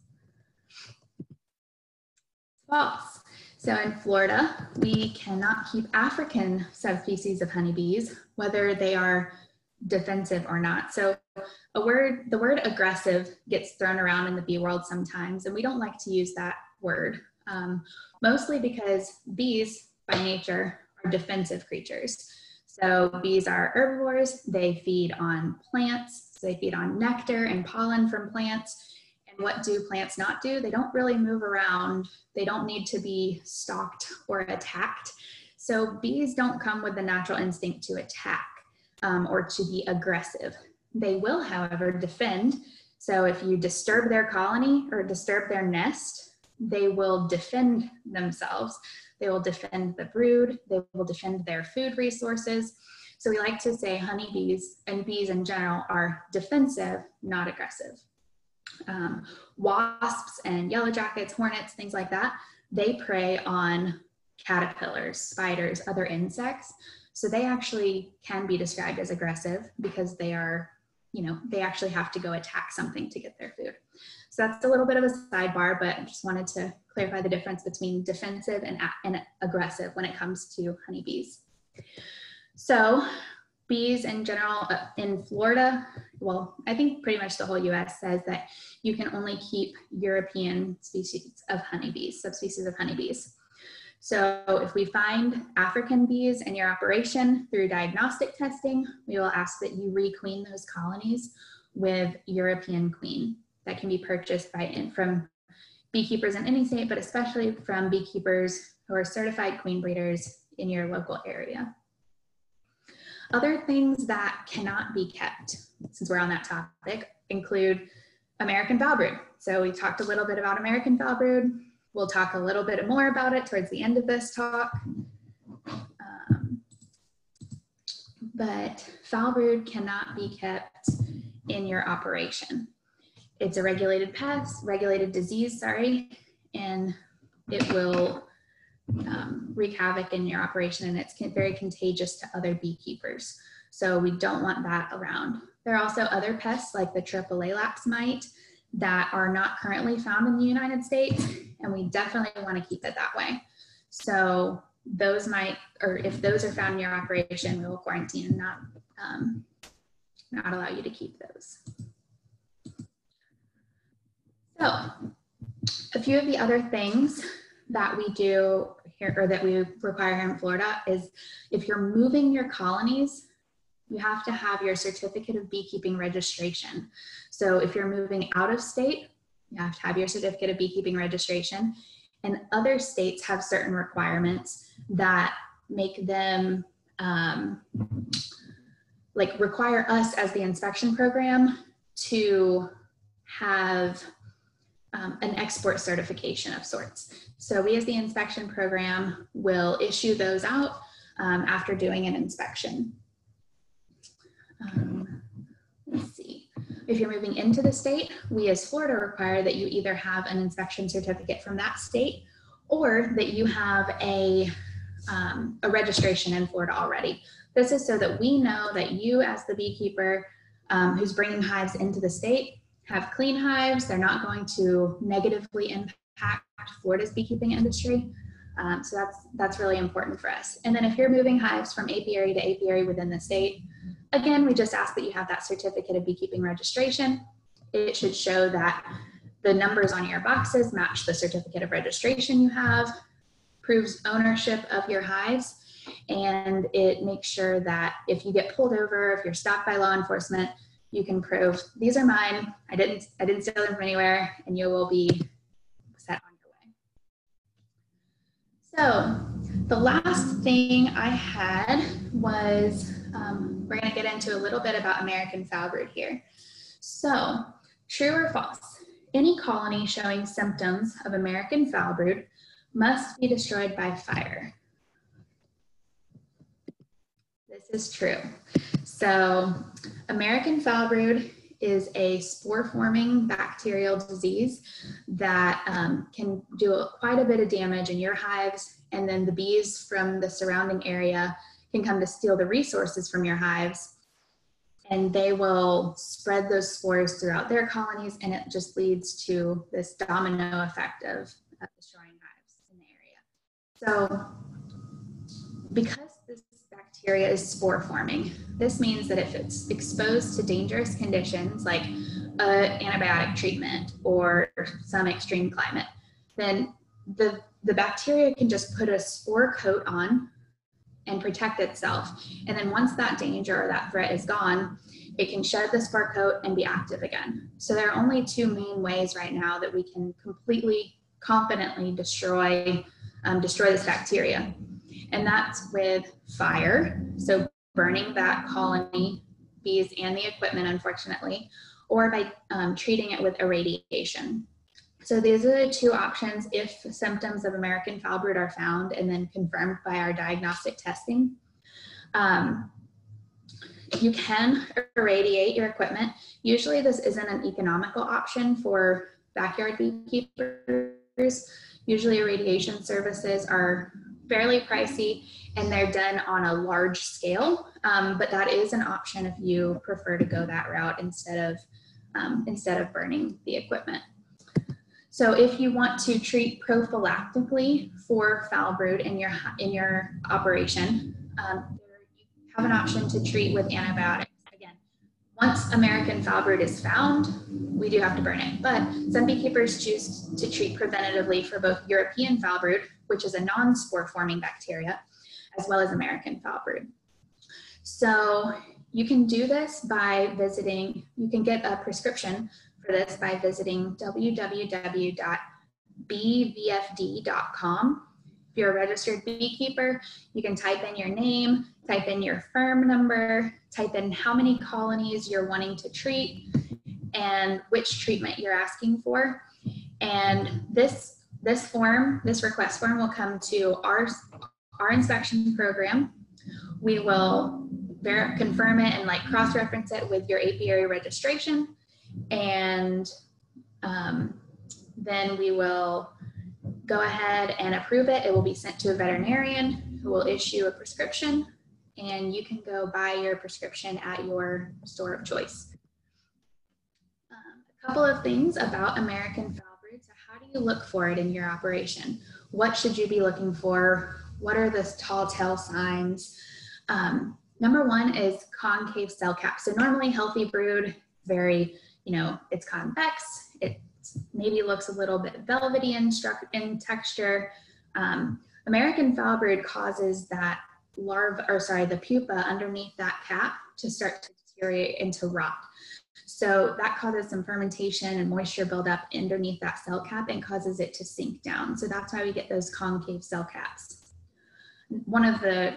False. So in Florida, we cannot keep African subspecies of honeybees, whether they are defensive or not. So a word, the word aggressive gets thrown around in the bee world sometimes, and we don't like to use that word, um, mostly because bees by nature are defensive creatures. So bees are herbivores, they feed on plants, so they feed on nectar and pollen from plants. And what do plants not do? They don't really move around. They don't need to be stalked or attacked. So bees don't come with the natural instinct to attack um, or to be aggressive. They will, however, defend. So if you disturb their colony or disturb their nest, they will defend themselves. They will defend the brood. They will defend their food resources. So we like to say honeybees and bees in general are defensive, not aggressive. Um, wasps and yellow jackets, hornets, things like that, they prey on caterpillars, spiders, other insects. So they actually can be described as aggressive because they are, you know, they actually have to go attack something to get their food. So that's a little bit of a sidebar, but I just wanted to clarify the difference between defensive and, and aggressive when it comes to honeybees. So bees in general uh, in Florida well, I think pretty much the whole US says that you can only keep European species of honeybees, subspecies of honeybees. So if we find African bees in your operation through diagnostic testing, we will ask that you requeen those colonies with European queen that can be purchased by from beekeepers in any state, but especially from beekeepers who are certified queen breeders in your local area. Other things that cannot be kept, since we're on that topic, include American foul brood. So we talked a little bit about American foul brood. We'll talk a little bit more about it towards the end of this talk. Um, but foul brood cannot be kept in your operation. It's a regulated pest, regulated disease, sorry, and it will um, wreak havoc in your operation and it's very contagious to other beekeepers. So we don't want that around. There are also other pests like the Tropilaelaps mite that are not currently found in the United States, and we definitely want to keep it that way. So those might, or if those are found in your operation, we will quarantine and not, um, not allow you to keep those. So a few of the other things that we do here or that we require here in Florida is if you're moving your colonies, you have to have your certificate of beekeeping registration. So if you're moving out of state, you have to have your certificate of beekeeping registration. And other states have certain requirements that make them um, like require us as the inspection program to have um, an export certification of sorts. So we as the inspection program will issue those out um, after doing an inspection. Um. If you're moving into the state, we as Florida require that you either have an inspection certificate from that state or that you have a, um, a registration in Florida already. This is so that we know that you as the beekeeper um, who's bringing hives into the state have clean hives. They're not going to negatively impact Florida's beekeeping industry. Um, so that's that's really important for us. And then if you're moving hives from apiary to apiary within the state, again, we just ask that you have that certificate of beekeeping registration. It should show that the numbers on your boxes match the certificate of registration you have, proves ownership of your hives, and it makes sure that if you get pulled over, if you're stopped by law enforcement, you can prove these are mine. I didn't I didn't steal them from anywhere, and you will be set on your way. So the last thing I had was um, we're going to get into a little bit about American foul brood here. So true or false? Any colony showing symptoms of American foul brood must be destroyed by fire. This is true. So American foul brood is a spore forming bacterial disease that um, can do quite a bit of damage in your hives and then the bees from the surrounding area can come to steal the resources from your hives and they will spread those spores throughout their colonies and it just leads to this domino effect of, destroying hives in the area so because this bacteria is spore forming. This means that if it's exposed to dangerous conditions like an antibiotic treatment or some extreme climate, then the, the bacteria can just put a spore coat on and protect itself. And then once that danger or that threat is gone, it can shed the spore coat and be active again. So there are only two main ways right now that we can completely confidently destroy um, destroy this bacteria and that's with fire. So burning that colony, bees and the equipment, unfortunately, or by um, treating it with irradiation. So these are the two options if symptoms of American foul brood are found and then confirmed by our diagnostic testing. Um, you can irradiate your equipment. Usually this isn't an economical option for backyard beekeepers. Usually irradiation services are fairly pricey and they're done on a large scale. Um, but that is an option if you prefer to go that route instead of um, instead of burning the equipment. So if you want to treat prophylactically for foul brood in your in your operation, um, you have an option to treat with antibiotics. Again, once American foul brood is found, we do have to burn it. But some beekeepers choose to treat preventatively for both European foul brood, which is a non-spore forming bacteria, as well as American foul brood. So you can do this by visiting, you can get a prescription for this by visiting www.bvfd.com. If you're a registered beekeeper, you can type in your name, type in your firm number, type in how many colonies you're wanting to treat, and which treatment you're asking for. And this, this form, this request form will come to our, our inspection program. We will ver- confirm it and like cross-reference it with your apiary registration. And um, then we will go ahead and approve it. It will be sent to a veterinarian who will issue a prescription and you can go buy your prescription at your store of choice. Um, a couple of things about American foul brood. So how do you look for it in your operation? What should you be looking for? What are the tall tale signs? Um, number one is concave cell cap. So normally healthy brood, very, you know, it's convex. It maybe looks a little bit velvety in, in texture. Um, American foul brood causes that larva, or sorry, the pupa underneath that cap to start to deteriorate into rot. So that causes some fermentation and moisture buildup underneath that cell cap and causes it to sink down. So that's why we get those concave cell caps. One of the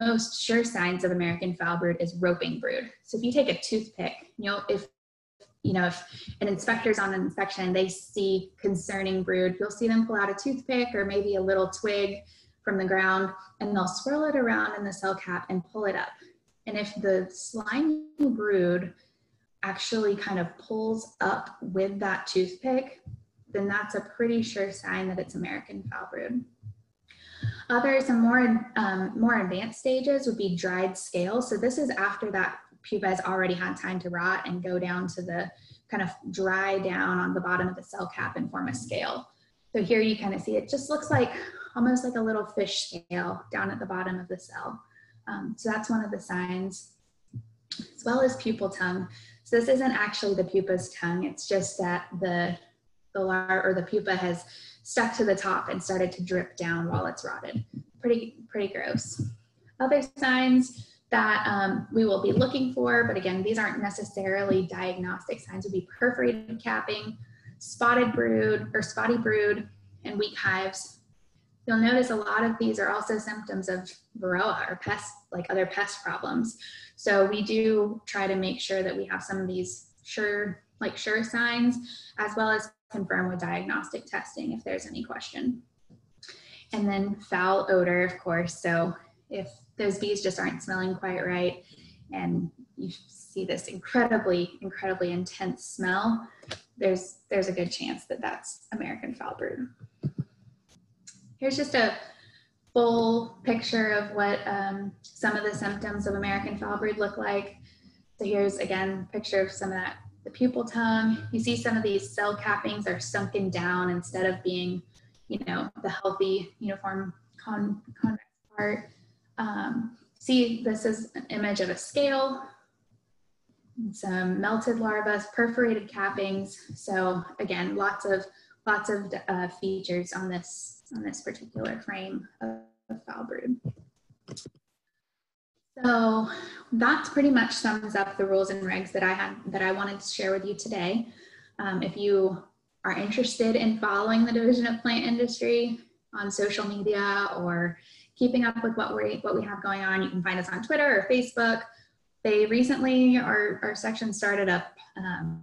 most sure signs of American foul brood is roping brood. So if you take a toothpick, you know, if you know, if an inspector's on an inspection, they see concerning brood, you'll see them pull out a toothpick or maybe a little twig from the ground and they'll swirl it around in the cell cap and pull it up. And if the slimy brood actually kind of pulls up with that toothpick, then that's a pretty sure sign that it's American foul brood. Others and more, um, more advanced stages would be dried scale. So this is after that pupa has already had time to rot and go down to the kind of dry down on the bottom of the cell cap and form a scale. So here you kind of see it just looks like almost like a little fish scale down at the bottom of the cell. Um, so that's one of the signs, as well as pupal tongue. So this isn't actually the pupa's tongue, it's just that the, the lar or the pupa has stuck to the top and started to drip down while it's rotted. Pretty, pretty gross. Other signs that um, we will be looking for, but again, these aren't necessarily diagnostic signs, would be perforated capping, spotted brood or spotty brood, and weak hives, You'll notice a lot of these are also symptoms of varroa or pest, like other pest problems. So we do try to make sure that we have some of these sure, like sure signs, as well as confirm with diagnostic testing if there's any question. And then foul odor, of course. So if those bees just aren't smelling quite right and you see this incredibly, incredibly intense smell, there's, there's a good chance that that's American foul brood. Here's just a full picture of what um, some of the symptoms of American foul brood look like. So here's again, picture of some of that, the pupal tongue. You see some of these cell cappings are sunken down instead of being, you know, the healthy uniform con convex part. Um, see, this is an image of a scale, some melted larvae, perforated cappings. So again, lots of lots of uh, features on this on this particular frame of, of foul brood. So that's pretty much sums up the rules and regs that I had that I wanted to share with you today. Um, if you are interested in following the Division of Plant Industry on social media or keeping up with what we what we have going on, you can find us on Twitter or Facebook. They recently our our section started up. Um,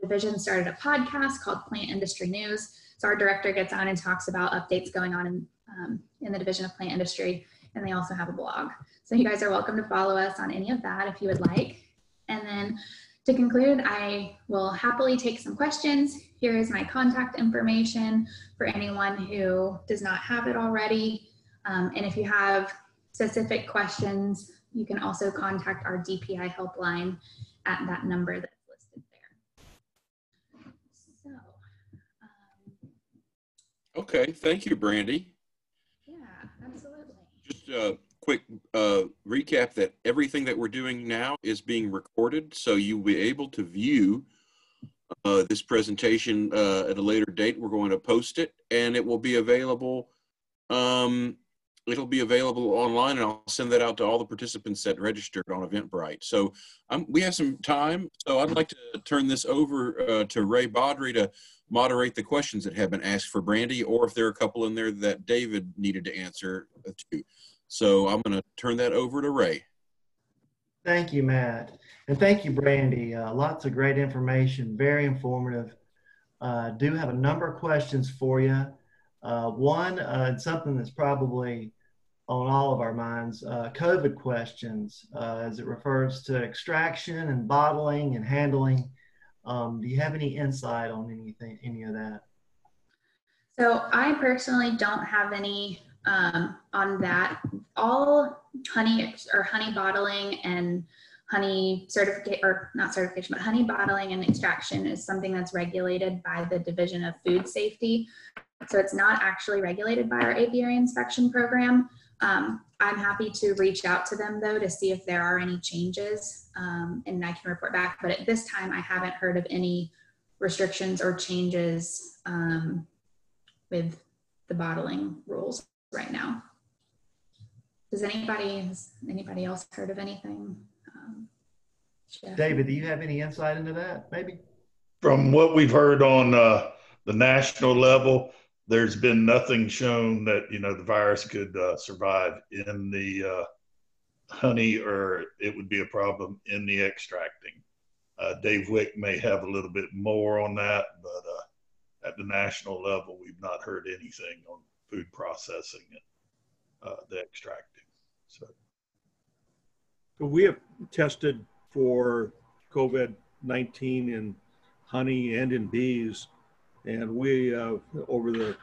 division started a podcast called Plant Industry News so our director gets on and talks about updates going on in, um, in the Division of Plant Industry, and they also have a blog. So you guys are welcome to follow us on any of that if you would like. And then to conclude, I will happily take some questions. Here is my contact information for anyone who does not have it already. Um, and if you have specific questions, you can also contact our DPI helpline at that number that Okay, thank you, Brandi. Yeah, absolutely. Just a quick uh, recap that everything that we're doing now is being recorded, so you'll be able to view uh, this presentation uh, at a later date. We're going to post it, and it will be available. Um, it'll be available online, and I'll send that out to all the participants that registered on Eventbrite. So um, we have some time, so I'd like to turn this over uh, to Ray Bodrey to moderate the questions that have been asked for Brandi, or if there are a couple in there that David needed to answer uh, too. So I'm going to turn that over to Ray. Thank you, Matt. And thank you, Brandi. Uh, lots of great information, very informative. Uh, do have a number of questions for you. Uh, one, uh, something that's probably on all of our minds, uh, COVID questions uh, as it refers to extraction and bottling and handling. Um, do you have any insight on anything, any of that? So I personally don't have any um, on that. All honey or honey bottling and honey certificate or not certification, but honey bottling and extraction is something that's regulated by the Division of Food Safety. So it's not actually regulated by our apiary inspection program. Um, I'm happy to reach out to them though to see if there are any changes um, and I can report back. But at this time, I haven't heard of any restrictions or changes um, with the bottling rules right now. Does anybody has anybody else heard of anything? Um, David, do you have any insight into that? Maybe. From what we've heard on uh, the national level, there's been nothing shown that you know the virus could uh, survive in the uh, honey, or it would be a problem in the extracting. Uh, Dave Wick may have a little bit more on that, but uh, at the national level, we've not heard anything on food processing and uh, the extracting. So. we have tested for COVID 19 in honey and in bees. And we, uh, over the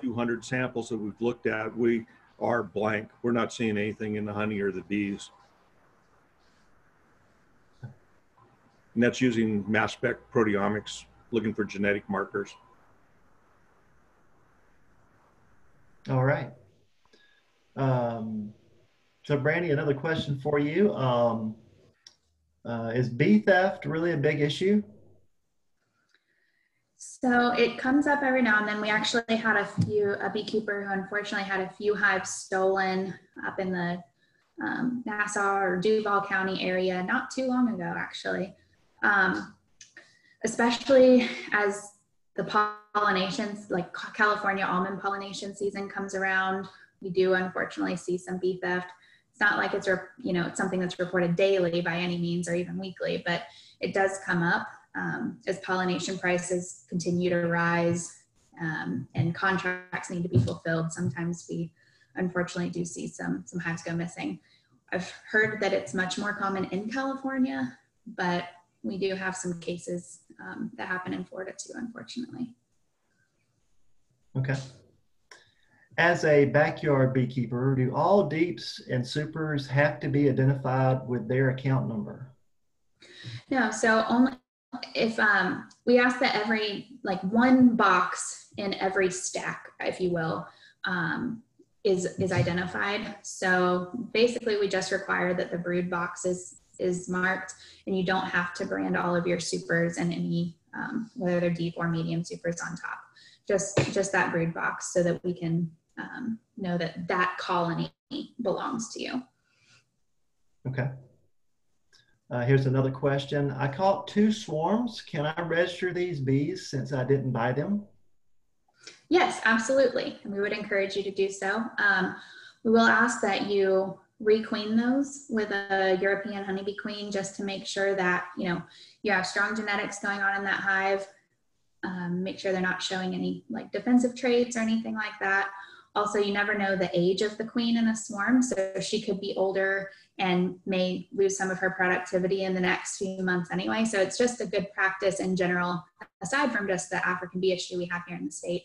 few hundred samples that we've looked at, we are blank. We're not seeing anything in the honey or the bees. And that's using mass spec proteomics, looking for genetic markers. All right. Um, so, Brandi, another question for you. Um, uh, is bee theft really a big issue? So it comes up every now and then. We actually had a few, a beekeeper who unfortunately had a few hives stolen up in the um, Nassau or Duval County area not too long ago, actually. Um, especially as the pollinations, like California almond pollination season comes around, we do unfortunately see some bee theft. It's not like it's, you know, it's something that's reported daily by any means or even weekly, but it does come up um, as pollination prices continue to rise um, and contracts need to be fulfilled. Sometimes we unfortunately do see some, some hives go missing. I've heard that it's much more common in California, but we do have some cases um, that happen in Florida too, unfortunately. Okay. As a backyard beekeeper, do all deeps and supers have to be identified with their account number? No, so only if um, we ask that every like one box in every stack, if you will, um, is is identified. So basically, we just require that the brood box is is marked and you don't have to brand all of your supers and any, um, whether they're deep or medium supers on top. Just, just that brood box so that we can um, know that that colony belongs to you. Okay. Uh, here's another question. I caught two swarms. Can I register these bees since I didn't buy them? Yes, absolutely. And we would encourage you to do so. Um, we will ask that you requeen those with a European honeybee queen just to make sure that, you know, you have strong genetics going on in that hive. Um, make sure they're not showing any like defensive traits or anything like that. Also, you never know the age of the queen in a swarm. So she could be older and may lose some of her productivity in the next few months anyway. So it's just a good practice in general, aside from just the African bee issue we have here in the state,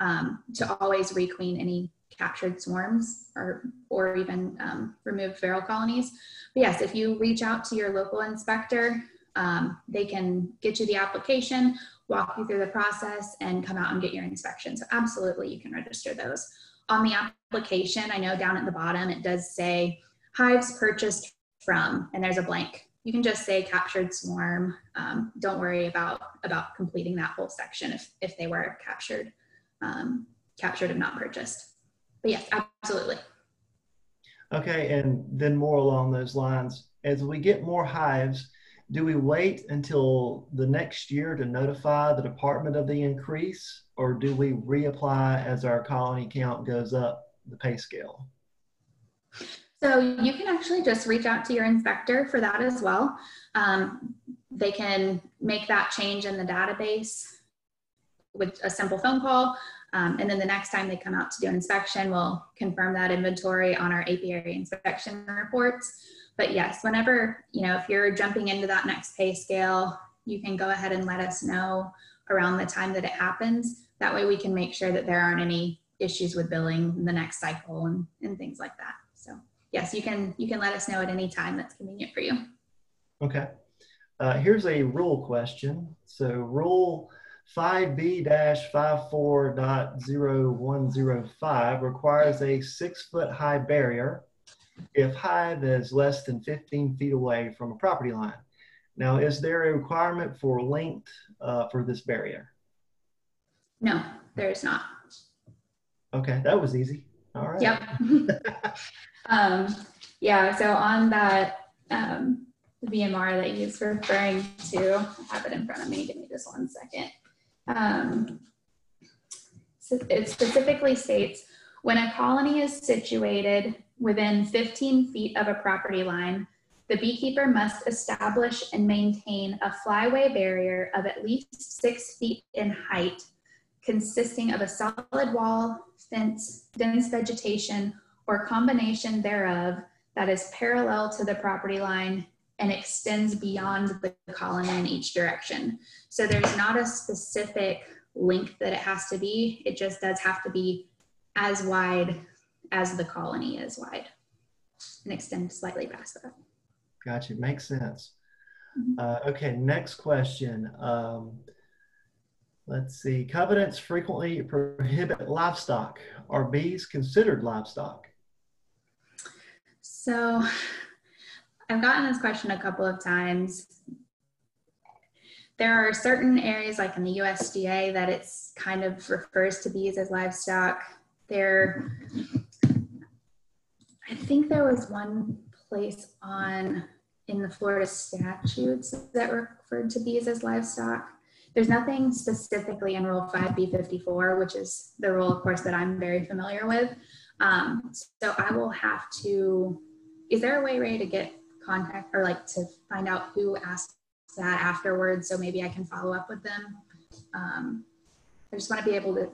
um, to always requeen any captured swarms or, or even um, removed feral colonies. But yes, if you reach out to your local inspector, um, they can get you the application, walk you through the process, and come out and get your inspection. So absolutely, you can register those. on the application, I know down at the bottom it does say hives purchased from, and there's a blank. You can just say captured swarm. Um, don't worry about about completing that whole section if if they were captured, um, captured and not purchased. But yes, absolutely. Okay, and then more along those lines, as we get more hives, do we wait until the next year to notify the department of the increase, or do we reapply as our colony count goes up the pay scale? So you can actually just reach out to your inspector for that as well. Um, they can make that change in the database with a simple phone call. Um, and then the next time they come out to do an inspection, we'll confirm that inventory on our apiary inspection reports. But yes, whenever, you know, if you're jumping into that next pay scale, you can go ahead and let us know around the time that it happens. That way we can make sure that there aren't any issues with billing in the next cycle and, and things like that. So yes, you can you can let us know at any time that's convenient for you. Okay. Uh, here's a rule question. So rule 5B-54.0105 requires a six foot high barrier if hive is less than 15 feet away from a property line. Now, is there a requirement for length uh, for this barrier? No, there is not. Okay, that was easy. All right. Yep. um, yeah, so on that um, BMR that he's referring to, I have it in front of me. Give me just one second. Um, so it specifically states when a colony is situated within 15 feet of a property line, the beekeeper must establish and maintain a flyway barrier of at least six feet in height, consisting of a solid wall, fence, dense vegetation, or combination thereof that is parallel to the property line and extends beyond the colony in each direction. So there's not a specific length that it has to be. It just does have to be as wide as the colony is wide and extend slightly past that. Gotcha. Makes sense. Mm-hmm. Uh, okay, next question. Um, let's see. Covenants frequently prohibit livestock. Are bees considered livestock? So I've gotten this question a couple of times. There are certain areas, like in the USDA, that it's kind of refers to bees as livestock. There, I think there was one place on in the Florida statutes that referred to bees as livestock. There's nothing specifically in Rule 5B54, which is the rule, of course, that I'm very familiar with. Um, so I will have to, is there a way, Ray, to get contact or like to find out who asked that afterwards so maybe I can follow up with them? Um, I just want to be able to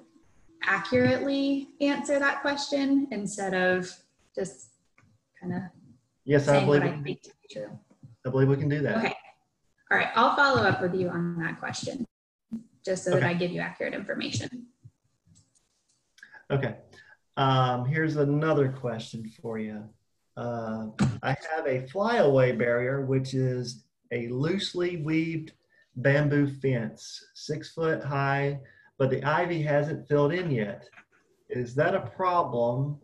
accurately answer that question instead of just kind of yes, I believe, I, I believe we can do that. Okay. All right. I'll follow up with you on that question just so okay. that I give you accurate information. Okay. Um, here's another question for you. Uh, I have a flyaway barrier, which is a loosely weaved bamboo fence, six foot high, but the ivy hasn't filled in yet. Is that a problem?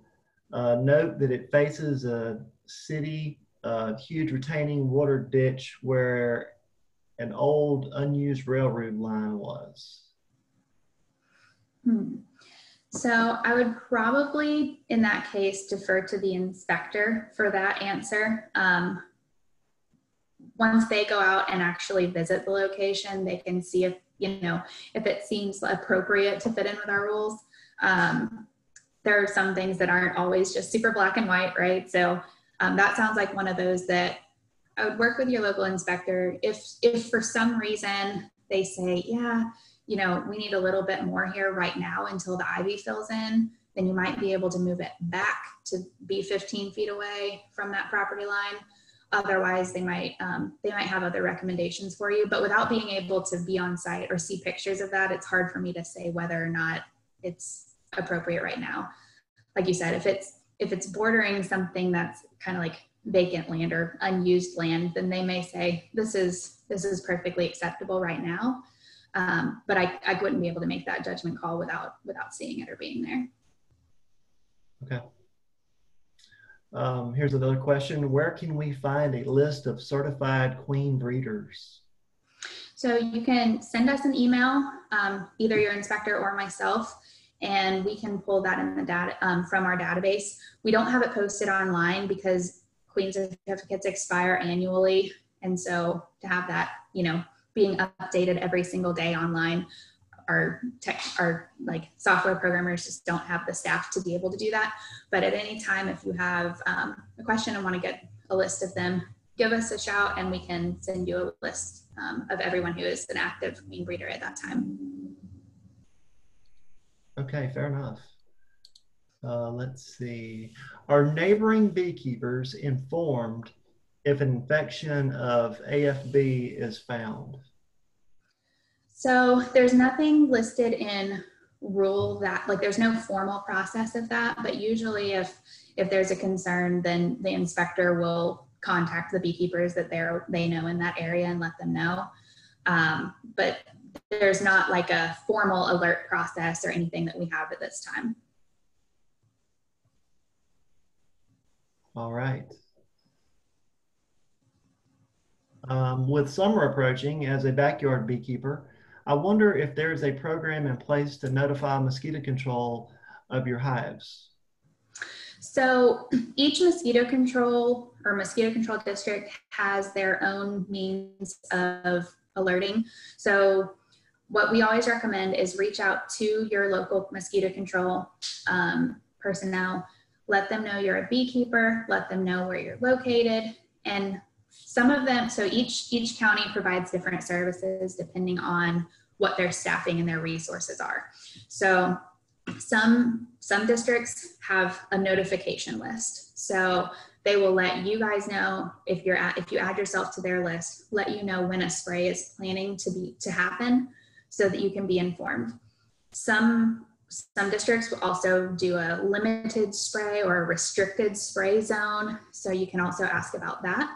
Uh, note that it faces a city, uh, huge retaining water ditch where an old unused railroad line was. Hmm. So I would probably, in that case, defer to the inspector for that answer. Um, once they go out and actually visit the location, they can see if you know if it seems appropriate to fit in with our rules. Um, there are some things that aren't always just super black and white, right? So um, that sounds like one of those that I would work with your local inspector. If if for some reason they say, yeah, you know, we need a little bit more here right now until the ivy fills in, then you might be able to move it back to be 15 feet away from that property line. Otherwise, they might um, they might have other recommendations for you. But without being able to be on site or see pictures of that, it's hard for me to say whether or not it's appropriate right now. Like you said, if it's if it's bordering something that's kind of like vacant land or unused land, then they may say this is this is perfectly acceptable right now. Um, but I, I wouldn't be able to make that judgment call without without seeing it or being there. Okay. Um, here's another question. Where can we find a list of certified queen breeders? So you can send us an email, um, either your inspector or myself, and we can pull that in the data um, from our database. We don't have it posted online because queen certificates expire annually, and so to have that, you know, being updated every single day online, our tech, our like software programmers just don't have the staff to be able to do that. But at any time, if you have um, a question and want to get a list of them, give us a shout and we can send you a list um, of everyone who is an active queen breeder at that time. Okay, fair enough. Uh, let's see. Are neighboring beekeepers informed if an infection of AFB is found? So there's nothing listed in rule that like there's no formal process of that, but usually if if there's a concern, then the inspector will contact the beekeepers that they're they know in that area and let them know. Um, but there's not like a formal alert process or anything that we have at this time. All right. Um, with summer approaching, as a backyard beekeeper, I wonder if there's a program in place to notify mosquito control of your hives. So each mosquito control or mosquito control district has their own means of alerting. So what we always recommend is reach out to your local mosquito control um, personnel, let them know you're a beekeeper, let them know where you're located, and some of them, so each, each county provides different services depending on what their staffing and their resources are. So some, some districts have a notification list. So they will let you guys know if you're at, if you add yourself to their list, let you know when a spray is planning to be, to happen so that you can be informed. Some some districts will also do a limited spray or a restricted spray zone. So you can also ask about that.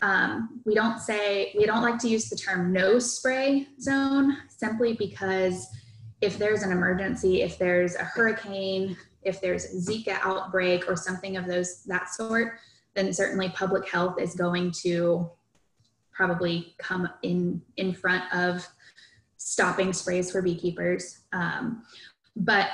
Um, we don't say, we don't like to use the term no spray zone simply because if there's an emergency, if there's a hurricane, if there's a Zika outbreak or something of those that sort, then certainly public health is going to probably come in in front of stopping sprays for beekeepers. Um, but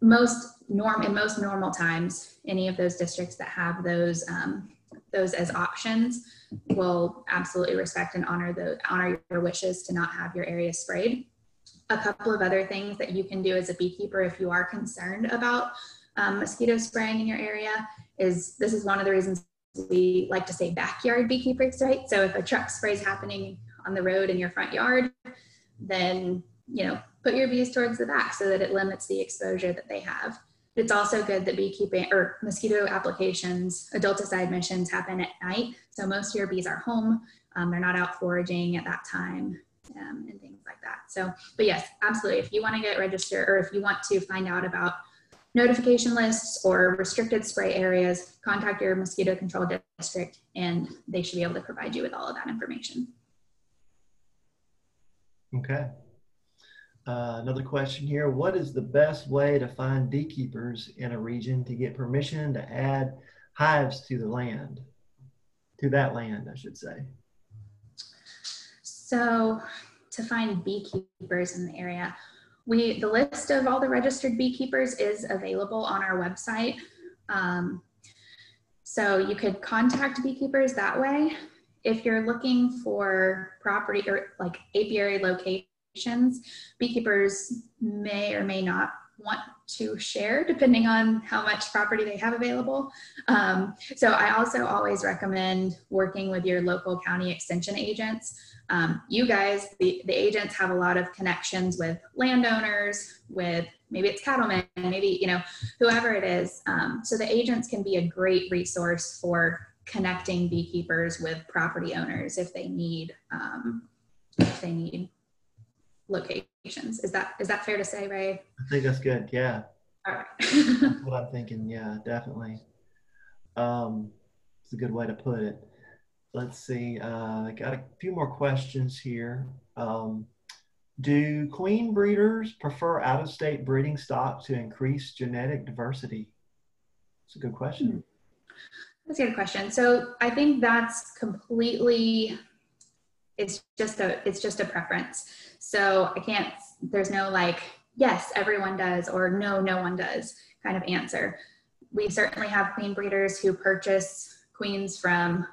most norm in most normal times, any of those districts that have those um, those as options will absolutely respect and honor the honor your wishes to not have your area sprayed. A couple of other things that you can do as a beekeeper if you are concerned about um, mosquito spraying in your area is this is one of the reasons we like to say backyard beekeepers, right? So if a truck spray is happening on the road in your front yard, then you know put your bees towards the back so that it limits the exposure that they have. It's also good that beekeeping or mosquito applications, adulticide missions happen at night. So most of your bees are home. Um, they're not out foraging at that time um, and things like that. So, but yes, absolutely. If you want to get registered or if you want to find out about notification lists or restricted spray areas, contact your mosquito control district and they should be able to provide you with all of that information. Okay. Uh, another question here. What is the best way to find beekeepers in a region to get permission to add hives to the land? To that land, I should say. So to find beekeepers in the area, we the list of all the registered beekeepers is available on our website. Um, so you could contact beekeepers that way. If you're looking for property or like apiary locations, beekeepers may or may not want to share depending on how much property they have available. Um, so I also always recommend working with your local county extension agents. Um, you guys, the, the agents have a lot of connections with landowners, with maybe it's cattlemen, maybe, you know, whoever it is. Um, so the agents can be a great resource for connecting beekeepers with property owners if they need, um, if they need locations. Is that is that fair to say, Ray? I think that's good. Yeah. All right. that's what I'm thinking. Yeah, definitely. Um, it's a good way to put it. Let's see. Uh, I got a few more questions here. Um, do queen breeders prefer out-of-state breeding stock to increase genetic diversity? It's a good question. That's a good question. So I think that's completely it's just a it's just a preference. So I can't there's no like yes everyone does or no no one does kind of answer. We certainly have queen breeders who purchase queens from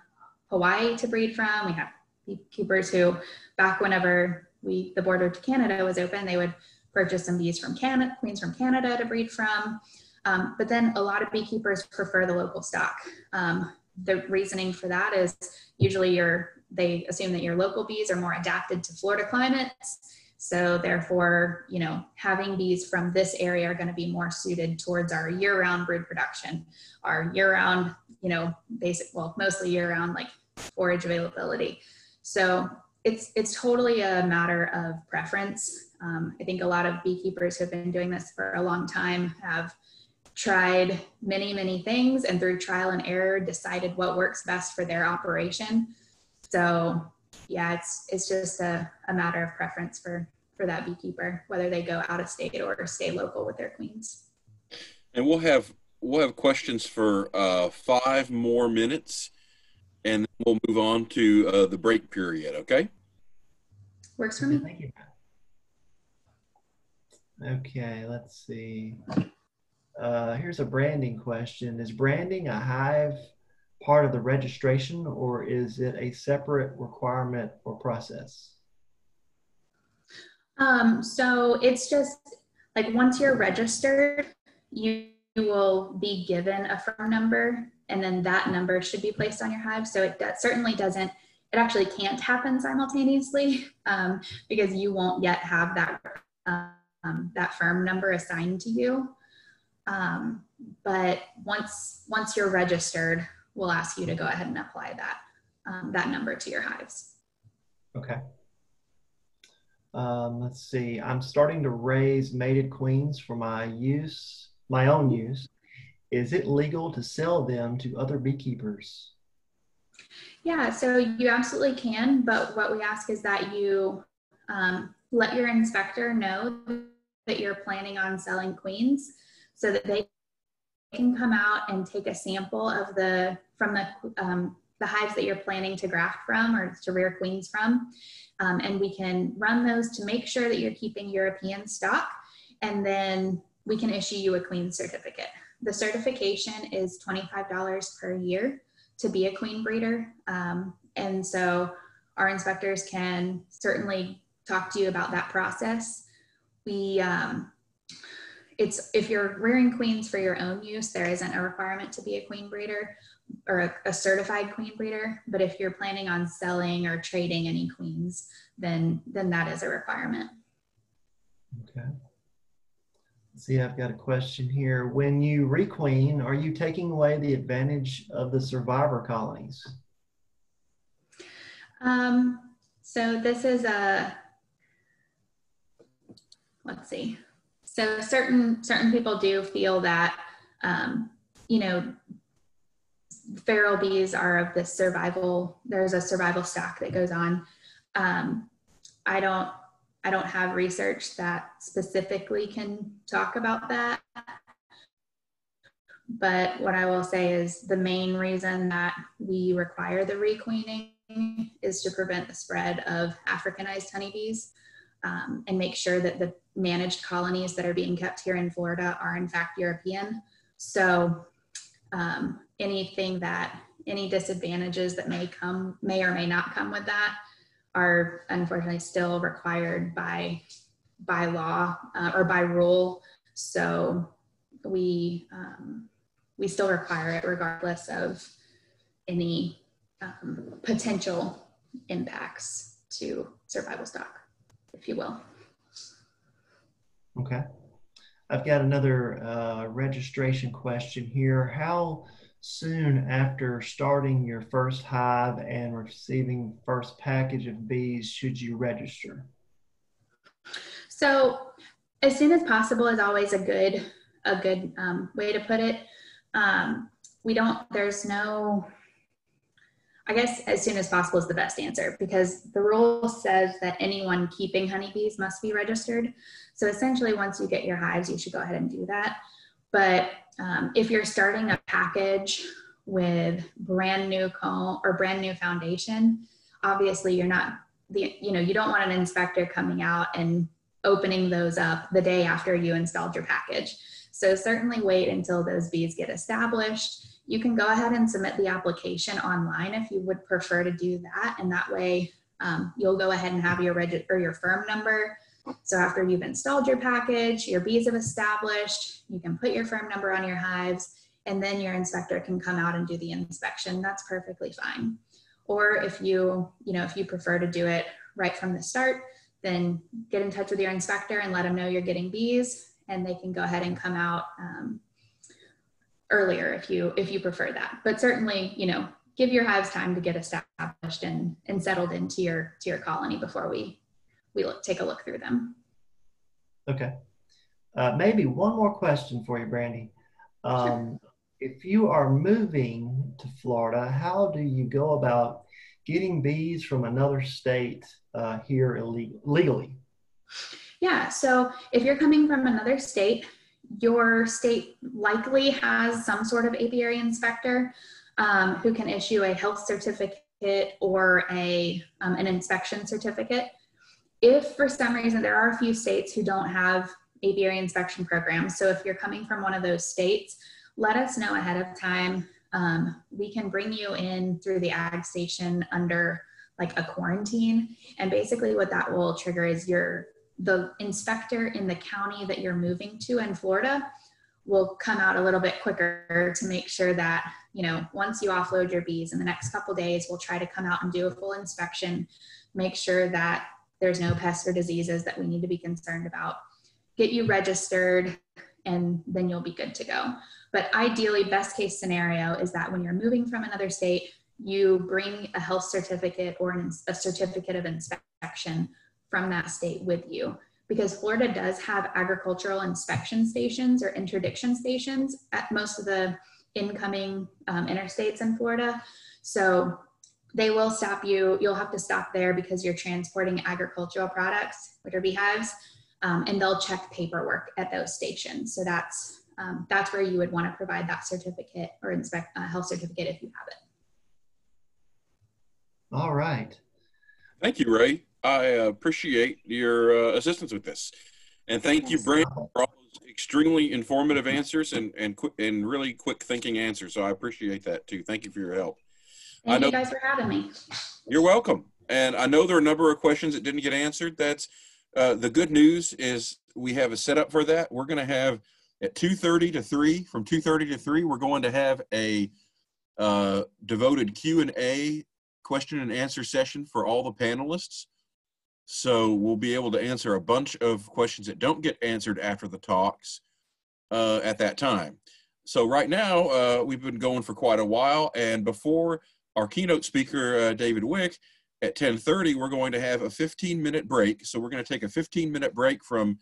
Hawaii to breed from. We have beekeepers who back whenever we the border to Canada was open, they would purchase some bees from Canada, queens from Canada to breed from. Um, but then a lot of beekeepers prefer the local stock. Um, the reasoning for that is usually your they assume that your local bees are more adapted to Florida climates. So therefore, you know, having bees from this area are going to be more suited towards our year-round brood production, our year-round, you know, basic, well, mostly year-round like forage availability. So it's it's totally a matter of preference. Um, I think a lot of beekeepers who have been doing this for a long time have tried many, many things and through trial and error decided what works best for their operation. So yeah, it's it's just a, a matter of preference for for that beekeeper, whether they go out of state or stay local with their queens. And we'll have we'll have questions for uh, five more minutes, and then we'll move on to uh, the break period. Okay. Works for me. Thank you. Okay, let's see. Uh, here's a branding question. Is branding a hive part of the registration or is it a separate requirement or process? Um, so it's just like once you're registered, you, will be given a firm number and then that number should be placed on your hive. So it that certainly doesn't, it actually can't happen simultaneously um, because you won't yet have that, um, that firm number assigned to you. Um, but once, once you're registered, we'll ask you to go ahead and apply that, um, that number to your hives. Okay. Um, let's see. I'm starting to raise mated queens for my use, my own use. Is it legal to sell them to other beekeepers? Yeah, so you absolutely can, but what we ask is that you um, let your inspector know that you're planning on selling queens so that they can come out and take a sample of the from the um, the hives that you're planning to graft from or to rear queens from. Um, and we can run those to make sure that you're keeping European stock. And then we can issue you a queen certificate. The certification is $25 per year to be a queen breeder. Um, and so our inspectors can certainly talk to you about that process. We, um, it's if you're rearing queens for your own use, there isn't a requirement to be a queen breeder or a, a, certified queen breeder. But if you're planning on selling or trading any queens, then then that is a requirement. Okay. Let's see, I've got a question here. When you requeen, are you taking away the advantage of the survivor colonies? Um, so this is a, let's see. So certain certain people do feel that um, you know feral bees are of this survival. There's a survival stock that goes on. Um, I don't I don't have research that specifically can talk about that. But what I will say is the main reason that we require the requeening is to prevent the spread of Africanized honeybees um, and make sure that the managed colonies that are being kept here in Florida are in fact European. So um, anything that, any disadvantages that may come, may or may not come with that are unfortunately still required by, by law uh, or by rule. So we, um, we still require it regardless of any um, potential impacts to survival stock, if you will. Okay. I've got another uh, registration question here. How soon after starting your first hive and receiving first package of bees should you register? So as soon as possible is always a good a good um, way to put it. Um, we don't. There's no I guess as soon as possible is the best answer because the rule says that anyone keeping honeybees must be registered. So essentially, once you get your hives, you should go ahead and do that. But um, if you're starting a package with brand new comb or brand new foundation, obviously you're not the you know you don't want an inspector coming out and opening those up the day after you installed your package. So certainly wait until those bees get established. You can go ahead and submit the application online if you would prefer to do that. And that way um, you'll go ahead and have your reg or your firm number. So after you've installed your package, your bees have established, you can put your firm number on your hives and then your inspector can come out and do the inspection. That's perfectly fine. Or if you, you know, if you prefer to do it right from the start, then get in touch with your inspector and let them know you're getting bees and they can go ahead and come out um, earlier if you if you prefer that but certainly you know give your hives time to get established and and settled into your to your colony before we we look, take a look through them okay uh, maybe one more question for you Brandi um, sure. if you are moving to florida how do you go about getting bees from another state uh, here illegal, legally? Yeah, so if you're coming from another state, your state likely has some sort of apiary inspector um, who can issue a health certificate or a, um, an inspection certificate. If for some reason there are a few states who don't have apiary inspection programs, so if you're coming from one of those states, let us know ahead of time um, we can bring you in through the ag station under like a quarantine. And basically what that will trigger is your, the inspector in the county that you're moving to in Florida will come out a little bit quicker to make sure that, you know, once you offload your bees in the next couple days, we'll try to come out and do a full inspection, make sure that there's no pests or diseases that we need to be concerned about, get you registered, and then you'll be good to go. But ideally, best case scenario is that when you're moving from another state, you bring a health certificate or a certificate of inspection from that state with you. Because Florida does have agricultural inspection stations or interdiction stations at most of the incoming um, interstates in Florida. So they will stop you. You'll have to stop there because you're transporting agricultural products, which are beehives, um, and they'll check paperwork at those stations. So that's um, that's where you would want to provide that certificate or inspect uh, health certificate if you have it. All right. Thank you, Ray. I uh, appreciate your uh, assistance with this. And thank you, Brandon, for all those extremely informative answers and, and, quick, and really quick thinking answers. So I appreciate that too. Thank you for your help. Thank I know, you guys for having me. You're welcome. And I know there are a number of questions that didn't get answered. That's uh, the good news is we have a setup for that. We're going to have at 2.30 to 3 from 2.30 to 3 we're going to have a uh, devoted q&a question and answer session for all the panelists so we'll be able to answer a bunch of questions that don't get answered after the talks uh, at that time. So right now uh, we've been going for quite a while and before our keynote speaker uh, david wick at 10.30 we're going to have a 15 minute break. So we're going to take a 15 minute break from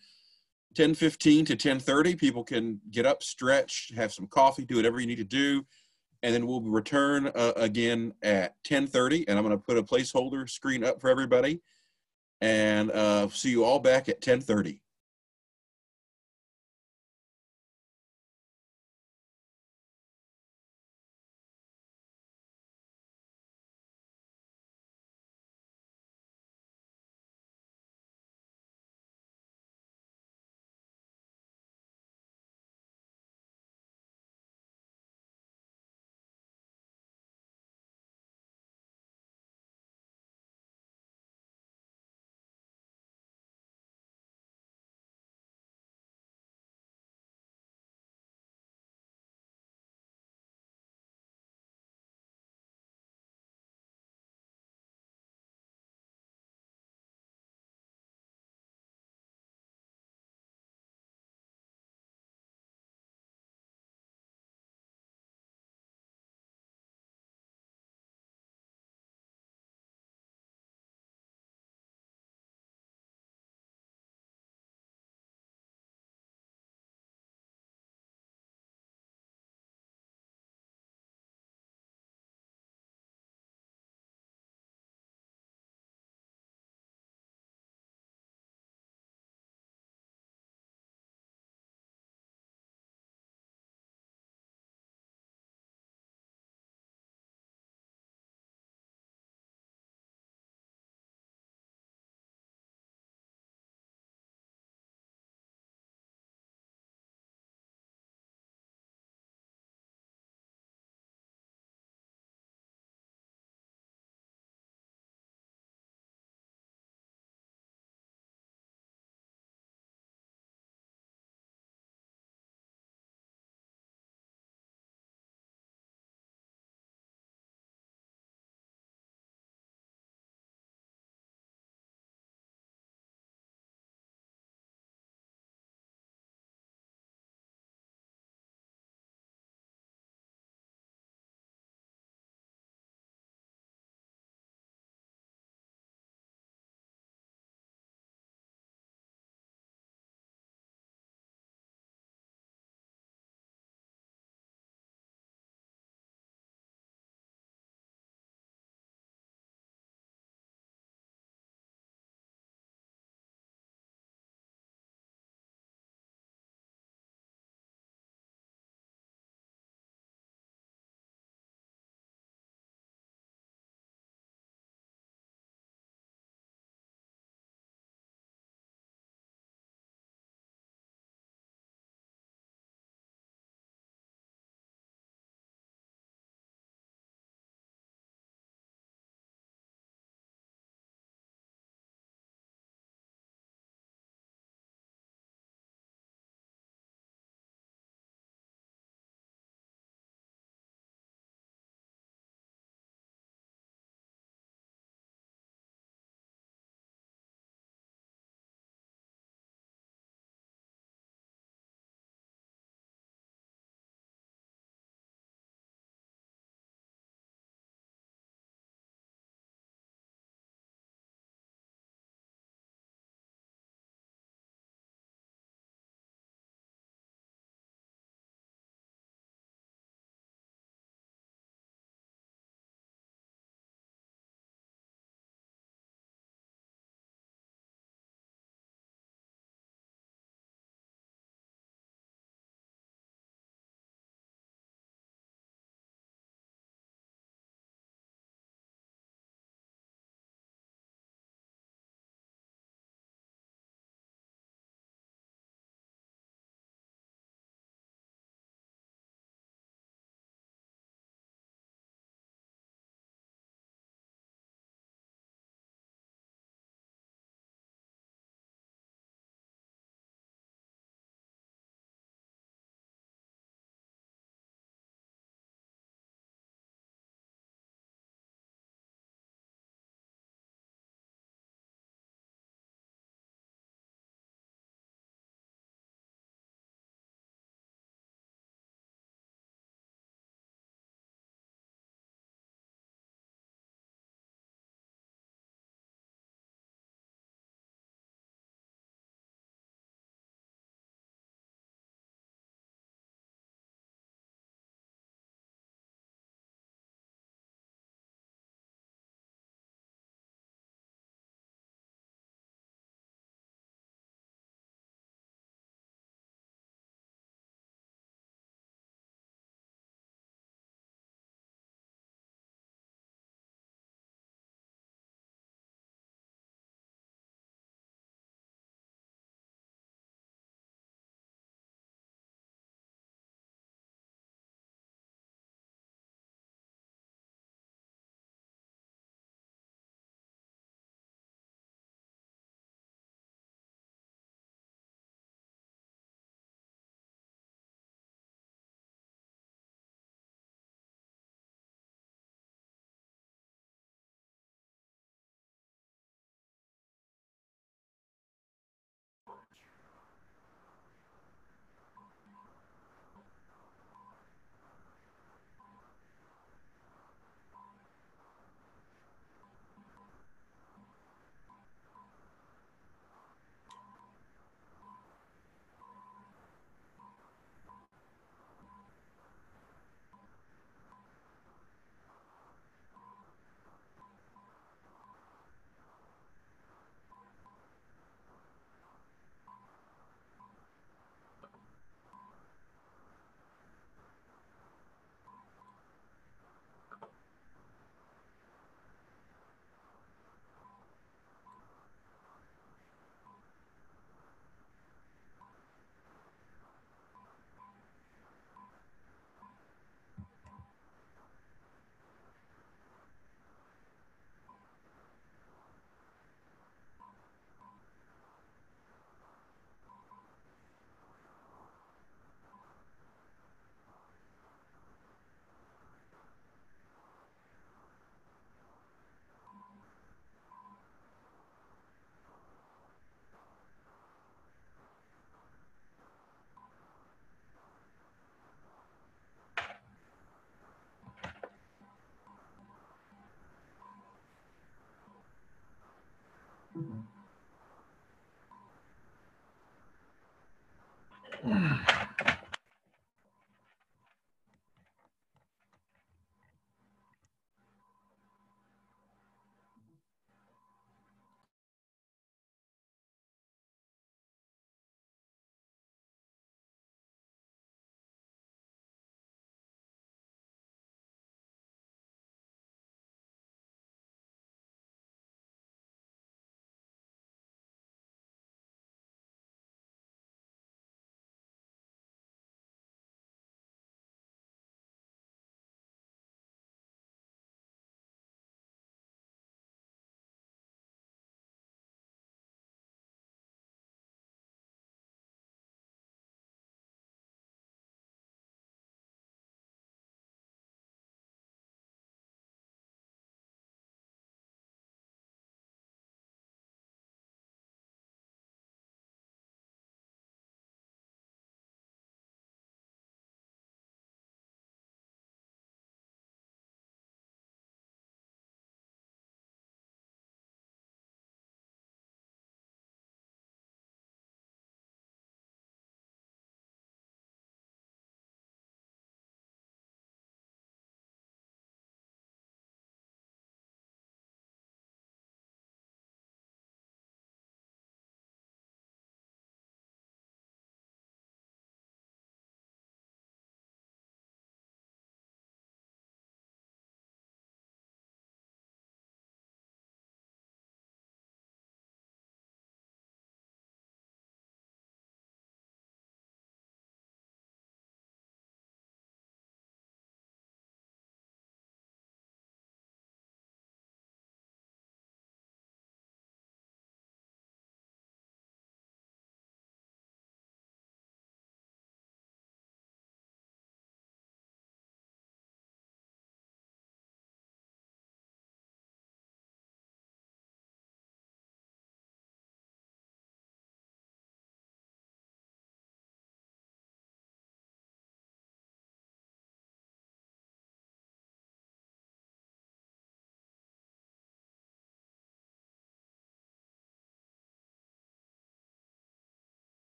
10:15 to 10:30 people can get up stretch have some coffee do whatever you need to do and then we'll return uh, again at 10:30 and I'm going to put a placeholder screen up for everybody and uh, see you all back at 10:30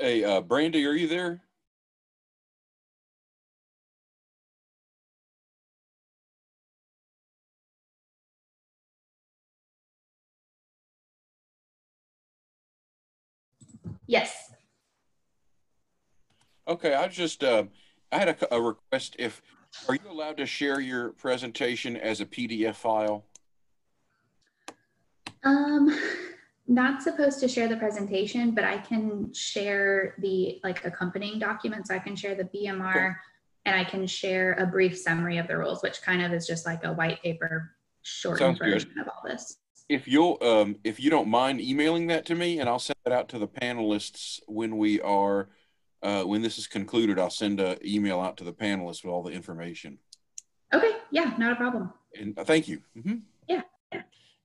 Hey, uh, Brandi, are you there? Yes. Okay, I just, uh, I had a, a request. If, are you allowed to share your presentation as a PDF file? Um, not supposed to share the presentation, but I can share the like accompanying documents. I can share the BMR and I can share a brief summary of the rules, which kind of is just like a white paper shortened Sounds good. version of all this. If you'll, um, if you don't mind emailing that to me and I'll send it out to the panelists when we are, uh, when this is concluded, I'll send a email out to the panelists with all the information. Okay, yeah, not a problem. And uh, thank you. Yeah, yeah.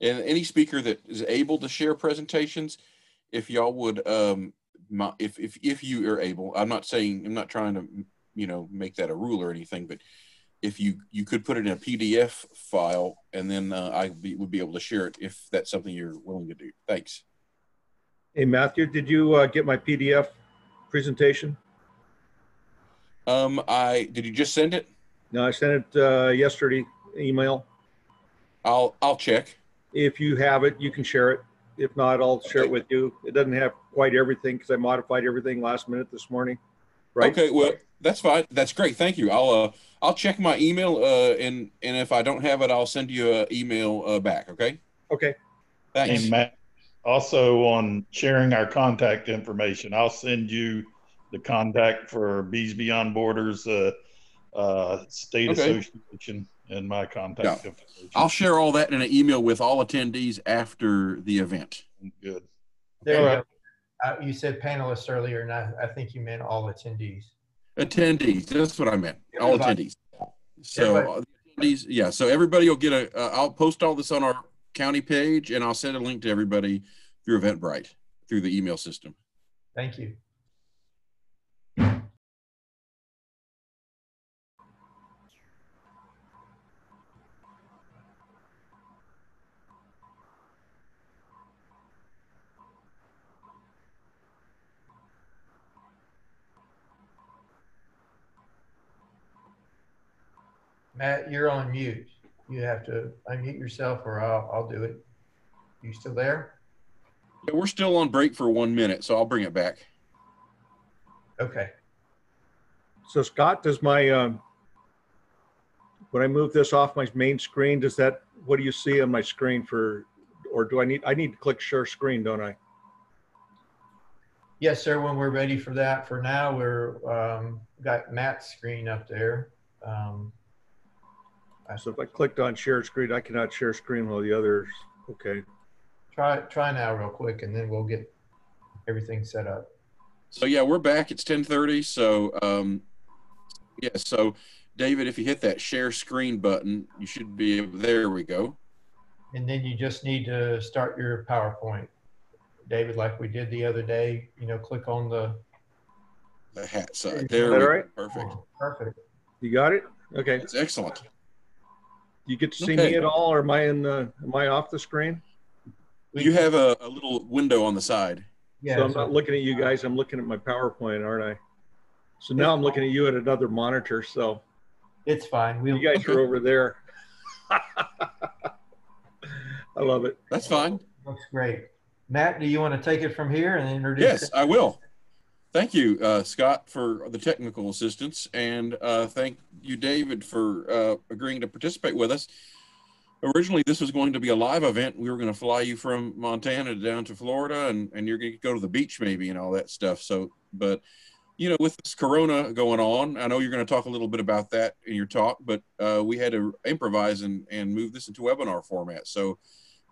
And any speaker that is able to share presentations, if y'all would, um, my, if, if, if you are able, I'm not saying, I'm not trying to, you know, make that a rule or anything, but if you, you could put it in a PDF file and then, uh, I be, would be able to share it if that's something you're willing to do. Thanks. Hey, Matthew, did you uh, get my PDF presentation? Um, I, did you just send it? No, I sent it uh, yesterday, email. I'll, I'll check. If you have it, you can share it. If not, I'll share it with you. It doesn't have quite everything because I modified everything last minute this morning. Right? Okay, well, that's fine. That's great. Thank you. I'll uh I'll check my email uh and and if I don't have it, I'll send you an email uh, back. Okay. Okay. Thanks. And Matt, also on sharing our contact information, I'll send you the contact for Bees Beyond Borders, uh, uh, State Okay. Association and my contact information. I'll share all that in an email with all attendees after the event. Good. There All you right. Uh, you said panelists earlier, and I, I think you meant all attendees. Attendees. That's what I meant. All Everybody. attendees. So Everybody. uh, attendees, yeah. So everybody will get a. Uh, I'll post all this on our county page, and I'll send a link to everybody through Eventbrite through the email system. Thank you. Matt, you're on mute. You have to unmute yourself or I'll, I'll do it. You still there? Yeah, we're still on break for one minute, so I'll bring it back. Okay. So Scott, does my, um, when I move this off my main screen, does that, what do you see on my screen for, or do I need, I need to click share screen, don't I? Yes, sir. When we're ready for that, for now, we're, um, got Matt's screen up there. Um, So if I clicked on share screen, I cannot share screen while the others, okay. try, try now real quick and then we'll get everything set up. So yeah, we're back. It's ten thirty. So um, yeah. So David, if you hit that share screen button, you should be able. There we go. And then you just need to start your PowerPoint. David, like we did the other day, you know, click on the, The hat side. Is There that we go. right? Perfect. perfect. You got it? Okay. It's excellent. You get to see Okay. me at all or am I in the, am I off the screen? You have a, a little window on the side. Yeah. So I'm not looking at you guys, I'm looking at my PowerPoint, aren't I? So now I'm looking at you at another monitor, so It's fine. We'll, you guys are over there. I love it. That's fine. looks great. Matt, do you want to take it from here and introduce? Yes, it? I will. Thank you, uh, Scott, for the technical assistance, and uh, thank you, David, for uh, agreeing to participate with us. Originally, this was going to be a live event. We were going to fly you from Montana down to Florida, and, and you're going to go to the beach maybe and all that stuff. So, but you know, with this Corona going on, I know you're going to talk a little bit about that in your talk, but uh, we had to improvise and, and move this into webinar format. So,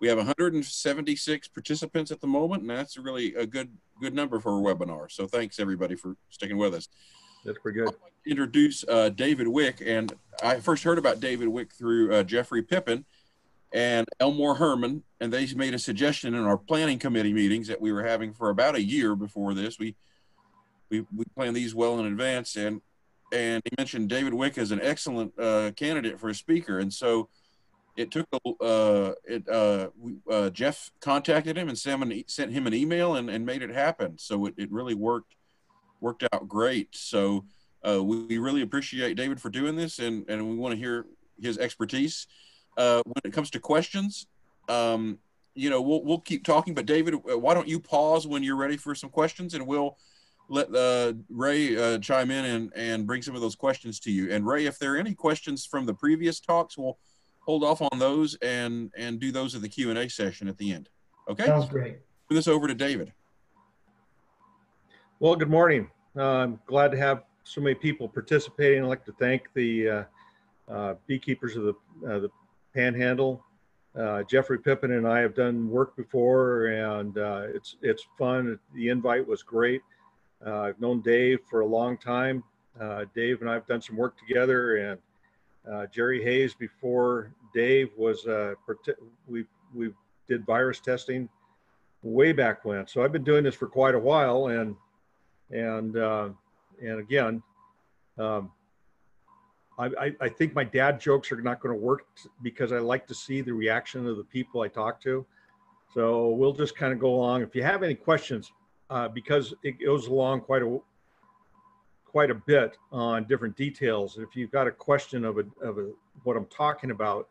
we have 176 participants at the moment, and that's really a good good number for a webinar. So thanks everybody for sticking with us. That's pretty good. Like to introduce uh, David Wick, and I first heard about David Wick through uh, Jeffry Pippin and Elmore Herman, and they made a suggestion in our planning committee meetings that we were having for about a year before this. We we we planned these well in advance, and and he mentioned David Wick as an excellent uh, candidate for a speaker, and so it took a uh, it uh, uh, Jeff contacted him and an, sent him an email and, and made it happen. So it, it really worked worked out great. So uh, we, we really appreciate David for doing this, and and we want to hear his expertise. Uh, when it comes to questions, um, you know, we'll we'll keep talking. But David, uh, why don't you pause when you're ready for some questions, and we'll let uh, Ray uh, chime in and and bring some of those questions to you. And Ray, if there are any questions from the previous talks, we'll hold off on those and and do those at the Q and A session at the end. Okay, Sounds great. Turn this over to David. Well, good morning. Uh, I'm glad to have so many people participating. I'd like to thank the uh, uh, beekeepers of the, uh, the Panhandle. Uh, Jeffry Pippin and I have done work before, and uh, it's it's fun. The invite was great. Uh, I've known Dave for a long time. Uh, Dave and I have done some work together, and uh, Jerry Hayes before Dave was uh, we we did virus testing way back when. So I've been doing this for quite a while, and and uh, and again, um, I, I, I think my dad jokes are not going to work because I like to see the reaction of the people I talk to. So we'll just kind of go along. If you have any questions, uh, because it goes along quite a quite a bit on different details. If you've got a question of a, of a, what I'm talking about,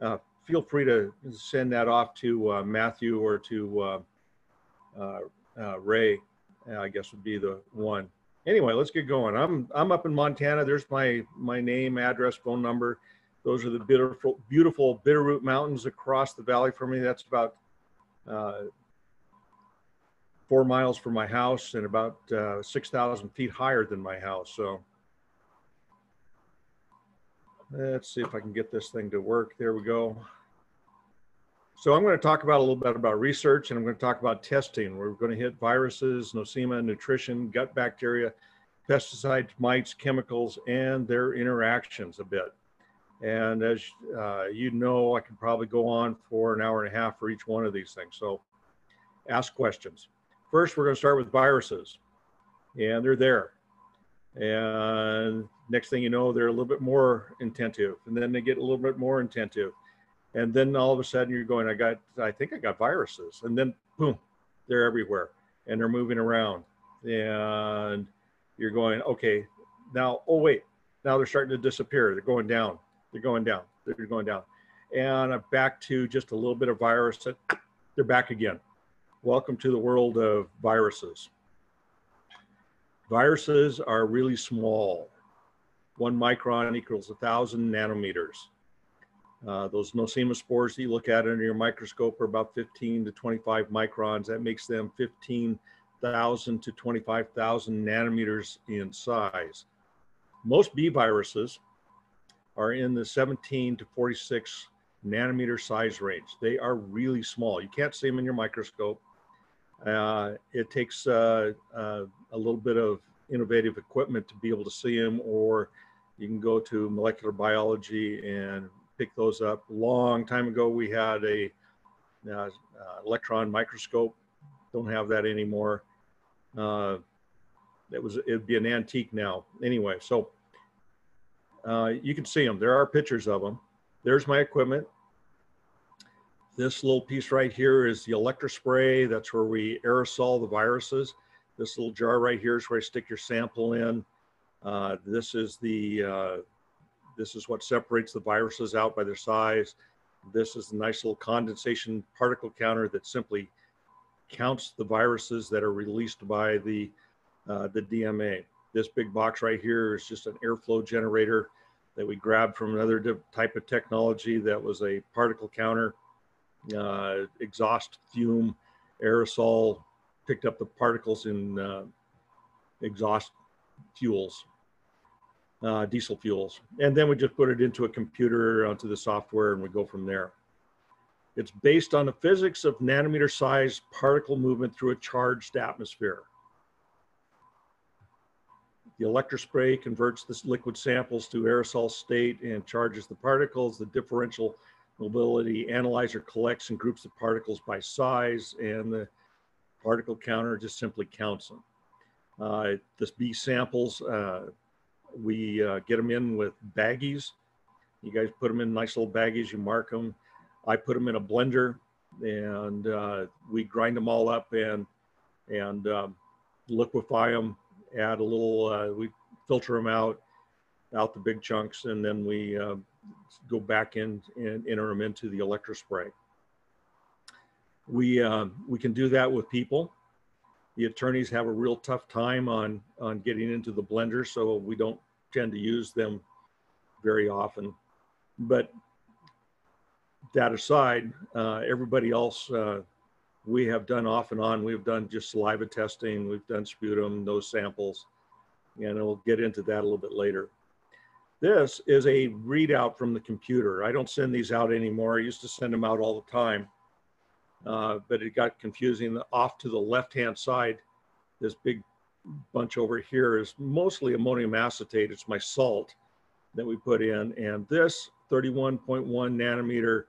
uh, feel free to send that off to uh, Matthew or to uh, uh, uh, Ray. I guess would be the one. Anyway, let's get going. I'm I'm up in Montana. There's my my name, address, phone number. Those are the beautiful beautiful Bitterroot Mountains across the valley from me. That's about four miles from my house and about uh, 6,000 feet higher than my house. So let's see if I can get this thing to work. There we go. So I'm going to talk about a little bit about research and I'm going to talk about testing. We're going to hit viruses, nosema, nutrition, gut bacteria, pesticides, mites, chemicals, and their interactions a bit. And as uh, you know, I can probably go on for an hour and a half for each one of these things. So ask questions. First, we're going to start with viruses, and they're there. And next thing you know, they're a little bit more intensive, and then they get a little bit more intensive. And then all of a sudden, you're going, I got, I think I got viruses. And then, boom, they're everywhere and they're moving around. And you're going, okay, now, oh, wait, now they're starting to disappear. They're going down. They're going down. They're going down. And I'm back to just a little bit of virus. They're back again. Welcome to the world of viruses. Viruses are really small. One micron equals a thousand nanometers. Uh, those nosema spores that you look at under your microscope are about 15 to 25 microns. That makes them 15,000 to 25,000 nanometers in size. Most B viruses are in the 17 to 46 nanometer size range. They are really small. You can't see them in your microscope. Uh, it takes uh, uh, a little bit of innovative equipment to be able to see them, or you can go to molecular biology and pick those up. Long time ago, we had a uh, uh, electron microscope. Don't have that anymore. Uh, it was it'd be an antique now. Anyway, so you can see them. There are pictures of them. There's my equipment. This little piece right here is the electrospray. That's where we aerosol the viruses. This little jar right here is where I stick your sample in. Uh, this is the uh, this is what separates the viruses out by their size. This is a nice little condensation particle counter that simply counts the viruses that are released by the uh, the DMA. This big box right here is just an airflow generator that we grabbed from another type of technology that was a particle counter uh, exhaust fume, aerosol, picked up the particles in uh, exhaust fuels, uh, diesel fuels. And then we just put it into a computer onto the software and we go from there. It's based on the physics of nanometer size particle movement through a charged atmosphere. The electrospray converts this liquid samples to aerosol state and charges the particles. The differential mobility analyzer collects and groups the particles by size, and the particle counter just simply counts them. Uh, this B samples, uh, we uh, get them in with baggies. You guys put them in nice little baggies, you mark them. I put them in a blender and uh, we grind them all up and, and um, liquefy them, add a little, uh, we filter them out, out the big chunks, and then we uh, go back in and enter them into the electrospray. We, uh, we can do that with people. The attorneys have a real tough time on, on getting into the blender, so we don't tend to use them very often. But that aside, uh, everybody else uh, we have done off and on. We've done just saliva testing, we've done sputum, those samples, and we'll get into that a little bit later. This is a readout from the computer. I don't send these out anymore. I used to send them out all the time, uh, but it got confusing. Off to the left-hand side, this big bunch over here is mostly ammonium acetate. It's my salt that we put in. And this 31.1 nanometer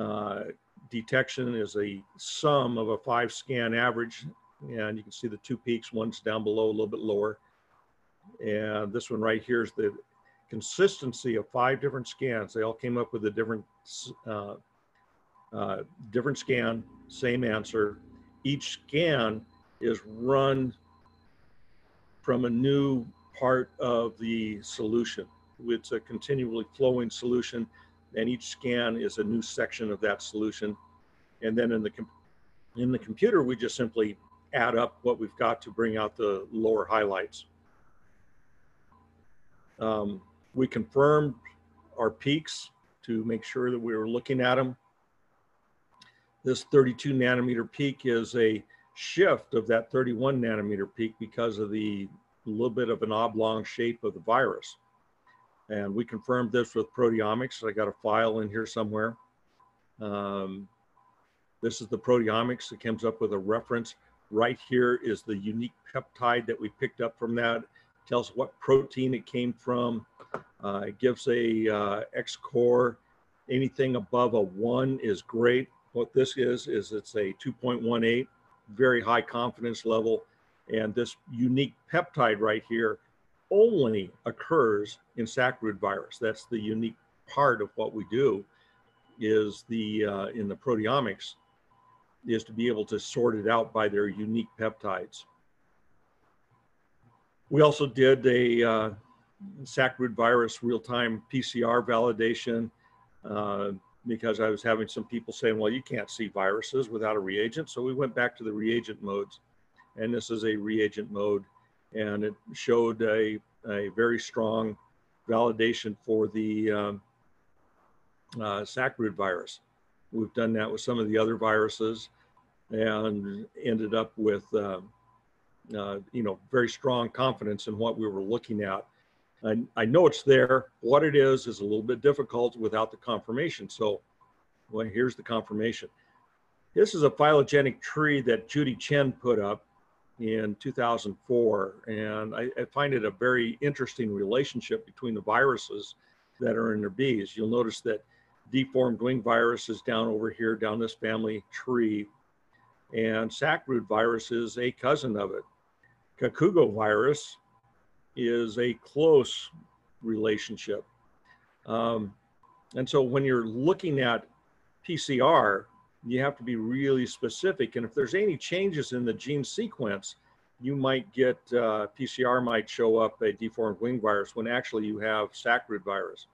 uh, detection is a sum of a five scan average. And you can see the two peaks, one's down below, a little bit lower. And this one right here is the consistency of five different scans. They all came up with a different, uh, uh, different scan, same answer. Each scan is run from a new part of the solution. It's a continually flowing solution. and each scan is a new section of that solution. And then in the in the computer, we just simply add up what we've got to bring out the lower highlights. Um, we confirmed our peaks to make sure that we were looking at them. This 32 nanometer peak is a shift of that 31 nanometer peak because of the little bit of an oblong shape of the virus. And we confirmed this with proteomics. I got a file in here somewhere. Um, this is the proteomics that comes up with a reference. Right here is the unique peptide that we picked up from that. Tells what protein it came from. Uh, it gives a uh, Xcorr. Anything above a one is great. What this is, is it's a 2.18, very high confidence level. And this unique peptide right here only occurs in sacbrood virus. That's the unique part of what we do is the, uh, in the proteomics, is to be able to sort it out by their unique peptides. We also did a sacbrood virus real-time PCR validation uh, because I was having some people saying, well, you can't see viruses without a reagent. So we went back to the reagent modes and this is a reagent mode and it showed a, a very strong validation for the um, uh, sacbrood virus. We've done that with some of the other viruses and ended up with, uh, uh, you know, very strong confidence in what we were looking at. I, I know it's there. What it is is a little bit difficult without the confirmation. So, well, here's the confirmation. This is a phylogenetic tree that Judy Chen put up in 2004. And I, I, find it a very interesting relationship between the viruses that are in their bees. You'll notice that deformed wing virus is down over here, down this family tree. And sacbrood virus is a cousin of it. Kakugo virus is a close relationship. Um, and so when you're looking at PCR, you have to be really specific. And if there's any changes in the gene sequence, you might get uh, PCR might show up a deformed wing virus when actually you have sacbrood virus.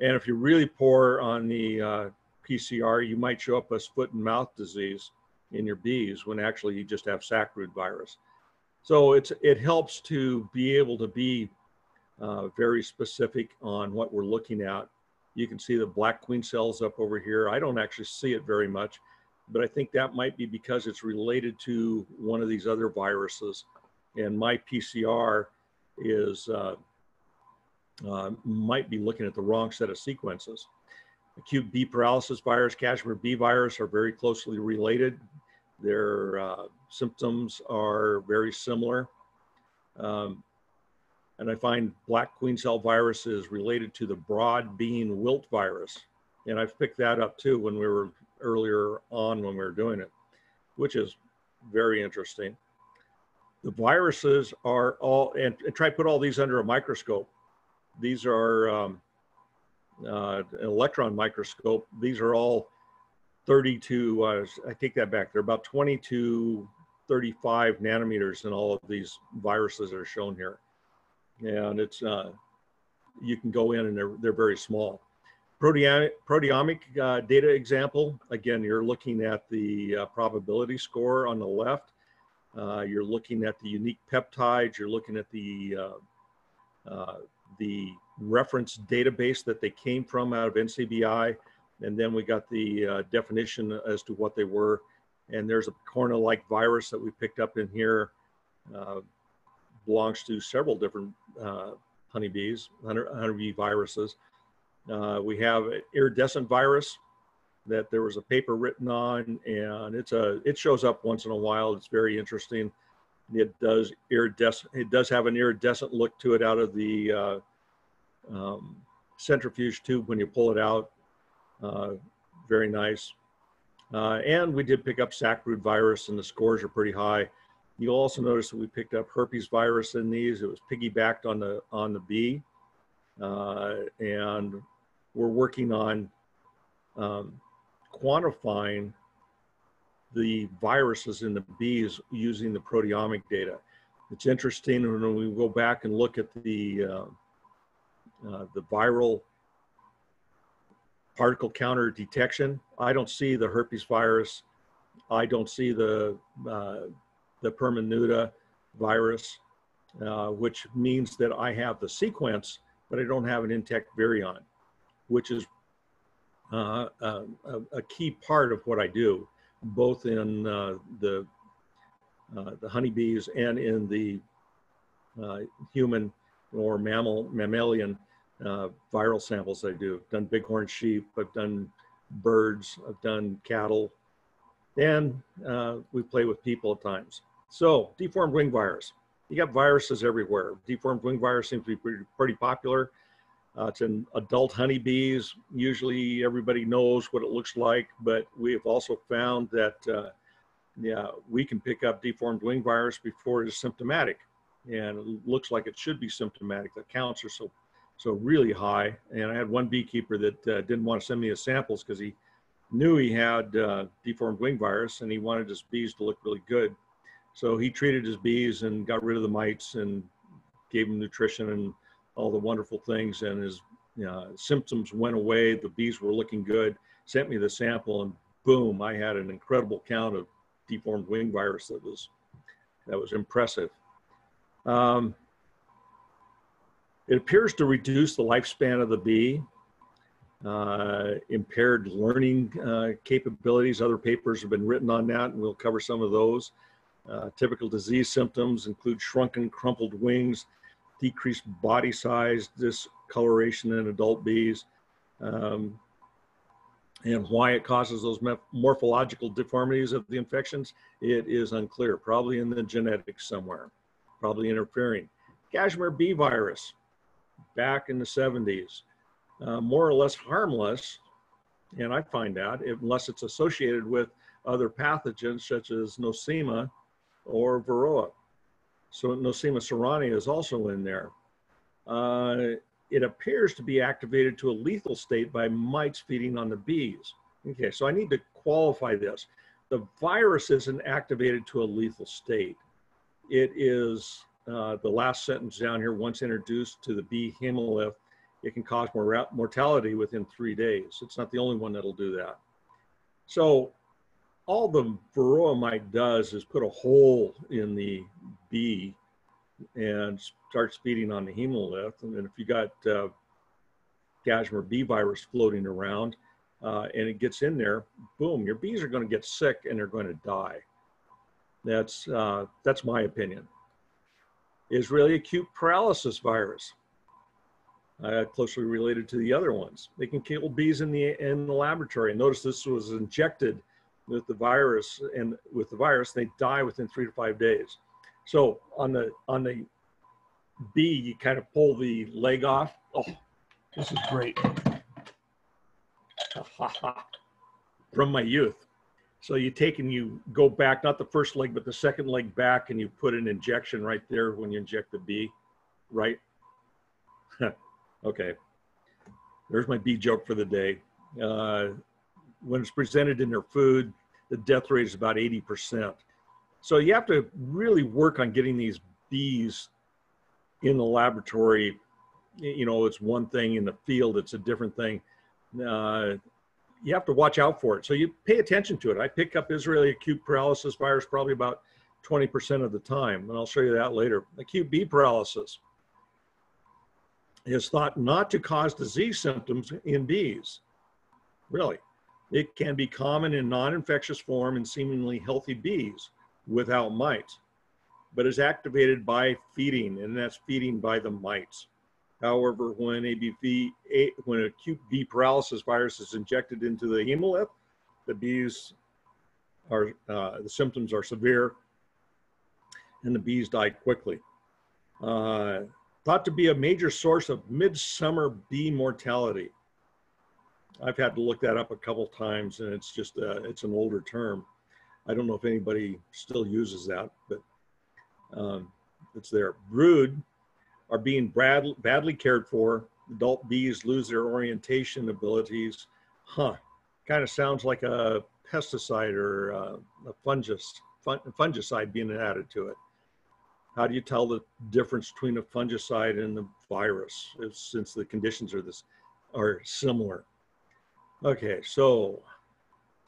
And if you're really poor on the uh, PCR, you might show up as foot and mouth disease in your bees when actually you just have sacbrood virus. So it's it helps to be able to be uh, very specific on what we're looking at you can see the black queen cells up over here. I don't actually see it very much, but I think that might be because it's related to one of these other viruses. And my PCR is, uh, uh, might be looking at the wrong set of sequences. Acute B paralysis virus, Kashmir bee virus are very closely related. Their uh, symptoms are very similar. Um, and I find black queen cell virus is related to the broad bean wilt virus. And I've picked that up too when we were earlier on when we were doing it, which is very interesting. The viruses are all, and, and try to put all these under a microscope. These are um, uh, an electron microscope. These are all 30 to, uh, I take that back, they're about 22, 35 nanometers in all of these viruses that are shown here and it's uh, you can go in and they're they're very small. Proteomic, proteomic uh, data example, again, you're looking at the uh, probability score on the left. Uh, you're looking at the unique peptides. You're looking at the uh, the reference database that they came from out of NCBI. And then we got the definition as to what they were. And there's a corona-like virus that we picked up in here belongs to several different uh, honeybees, honeybee viruses. Uh, we have iridescent virus that there was a paper written on, and it's a it shows up once in a while. It's very interesting. It does iridescent. It does have an iridescent look to it out of the uh, um, centrifuge tube when you pull it out. Uh, very nice. Uh, and we did pick up sacbrood virus, and the scores are pretty high. You'll also notice that we picked up herpes virus in these. It was piggybacked on the on the bee, uh, and we're working on um, quantifying the viruses in the bees using the proteomic data. It's interesting when we go back and look at the uh, uh, the viral particle counter detection. I don't see the herpes virus. I don't see the uh, the permanuda virus, uh, which means that I have the sequence, but I don't have an intact virion, which is uh, a, a, key part of what I do, both in uh, the uh, the honeybees and in the uh, human or mammal mammalian uh, viral samples I do. I've done bighorn sheep, I've done birds, I've done cattle, and uh, we play with people at times. So deformed wing virus. You got viruses everywhere. Deformed wing virus seems to be pretty, pretty popular. Uh, it's in adult honeybees. Usually everybody knows what it looks like, but we have also found that uh, yeah, we can pick up deformed wing virus before it is symptomatic. And it looks like it should be symptomatic. The counts are so so really high. And I had one beekeeper that uh, didn't want to send me his samples because he knew he had uh, deformed wing virus and he wanted his bees to look really good. So he treated his bees and got rid of the mites and gave them nutrition and all the wonderful things. And his uh, symptoms went away. The bees were looking good. Sent me the sample and boom, I had an incredible count of deformed wing virus that was that was impressive. Um, it appears to reduce the lifespan of the bee, uh, impaired learning uh, capabilities. Other papers have been written on that, and we'll cover some of those. Uh, typical disease symptoms include shrunken, crumpled wings, decreased body size, discoloration in adult bees, um, and why it causes those morphological deformities of the infections, it is unclear. Probably in the genetics somewhere, probably interfering. Kashmir bee virus, back in the 70s, uh, more or less harmless. And I find out unless it's associated with other pathogens such as Nosema or Varroa. So Nosema ceranae is also in there. Uh, it appears to be activated to a lethal state by mites feeding on the bees. Okay, so I need to qualify this. The virus isn't activated to a lethal state. It is uh, the last sentence down here, once introduced to the bee hemolymph, it can cause more mortality within three days. It's not the only one that'll do that. So all the varroa mite does is put a hole in the bee and starts feeding on the hemolymph. And if you got uh, Kashmir bee virus floating around uh, and it gets in there, boom, your bees are going to get sick and they're going to die. That's, uh, that's my opinion Israeli acute paralysis virus, uh, closely related to the other ones. They can kill bees in the in the laboratory. notice this was injected with the virus, and with the virus, they die within three to five days. So on the on the bee, you kind of pull the leg off. Oh, this is great. From my youth. So you take and you go back, not the first leg, but the second leg back, and you put an injection right there when you inject the bee, right? okay. There's my bee joke for the day. Uh, when it's presented in their food, the death rate is about 80%. So you have to really work on getting these bees in the laboratory. You know, it's one thing in the field, it's a different thing. Uh, you have to watch out for it. So you pay attention to it. I pick up Israeli acute paralysis virus probably about 20% of the time, and I'll show you that later. Acute bee paralysis is thought not to cause disease symptoms in bees. Really. It can be common in non-infectious form in seemingly healthy bees without mites, but is activated by feeding, and that's feeding by the mites. However, when ABV, when acute bee paralysis virus is injected into the hemolymph, the bees are, uh, the symptoms are severe and the bees die quickly. Uh, thought to be a major source of midsummer bee mortality. I've had to look that up a couple times and it's just, uh, it's an older term. I don't know if anybody still uses that, but um, it's there. Brood are being bad, badly cared for. Adult bees lose their orientation abilities. Huh, kind of sounds like a pesticide or uh, a fungus, fun, fungicide being added to it. How do you tell the difference between a fungicide and the virus since the conditions are this are similar? Okay, so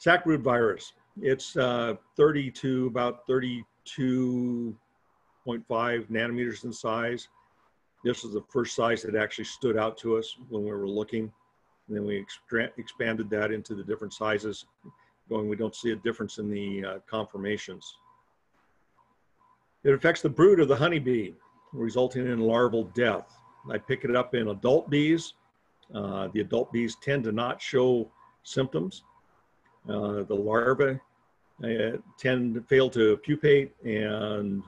sackbrood virus. It's uh, 30 to about 32.5 nanometers in size. This is the first size that actually stood out to us when we were looking. And then we expanded that into the different sizes, going, we don't see a difference in the uh, conformations. It affects the brood of the honeybee, resulting in larval death. I pick it up in adult bees. Uh, the adult bees tend to not show symptoms. Uh, the larvae uh, tend to fail to pupate and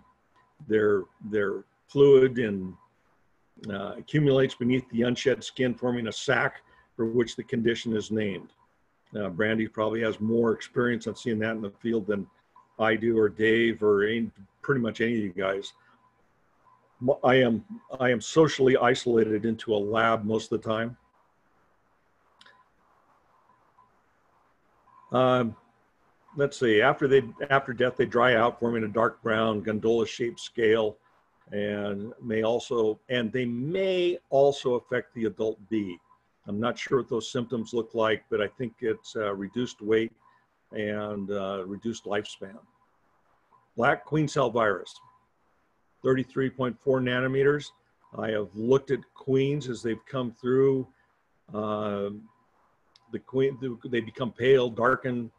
their, their fluid and uh, accumulates beneath the unshed skin, forming a sac for which the condition is named. Uh, Brandi probably has more experience on seeing that in the field than I do, or Dave, or any, pretty much any of you guys. I am I am socially isolated into a lab most of the time. Um, let's see. After they after death, they dry out, forming a dark brown gondola-shaped scale, and may also and they may also affect the adult bee. I'm not sure what those symptoms look like, but I think it's uh, reduced weight and uh, reduced lifespan. Black queen cell virus, 33.4 nanometers. I have looked at queens as they've come through. Uh, the queen, they become pale, darken,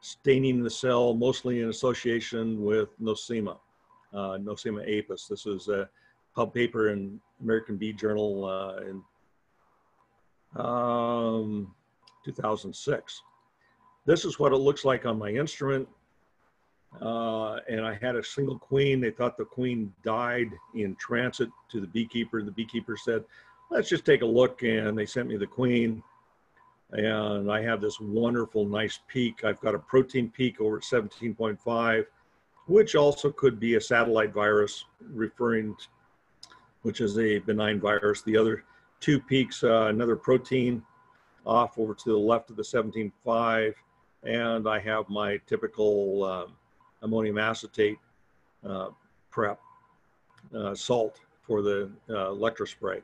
staining the cell, mostly in association with Nosema, uh, Nosema apis. This is a pub paper in American Bee Journal uh, in um, 2006. This is what it looks like on my instrument. Uh, and I had a single queen. They thought the queen died in transit to the beekeeper. The beekeeper said, let's just take a look. And they sent me the queen. And I have this wonderful, nice peak. I've got a protein peak over at 17.5, which also could be a satellite virus, referring, to, which is a benign virus. The other two peaks, uh, another protein off over to the left of the 17.5, and I have my typical um, ammonium acetate uh, prep uh, salt for the uh, electrospray.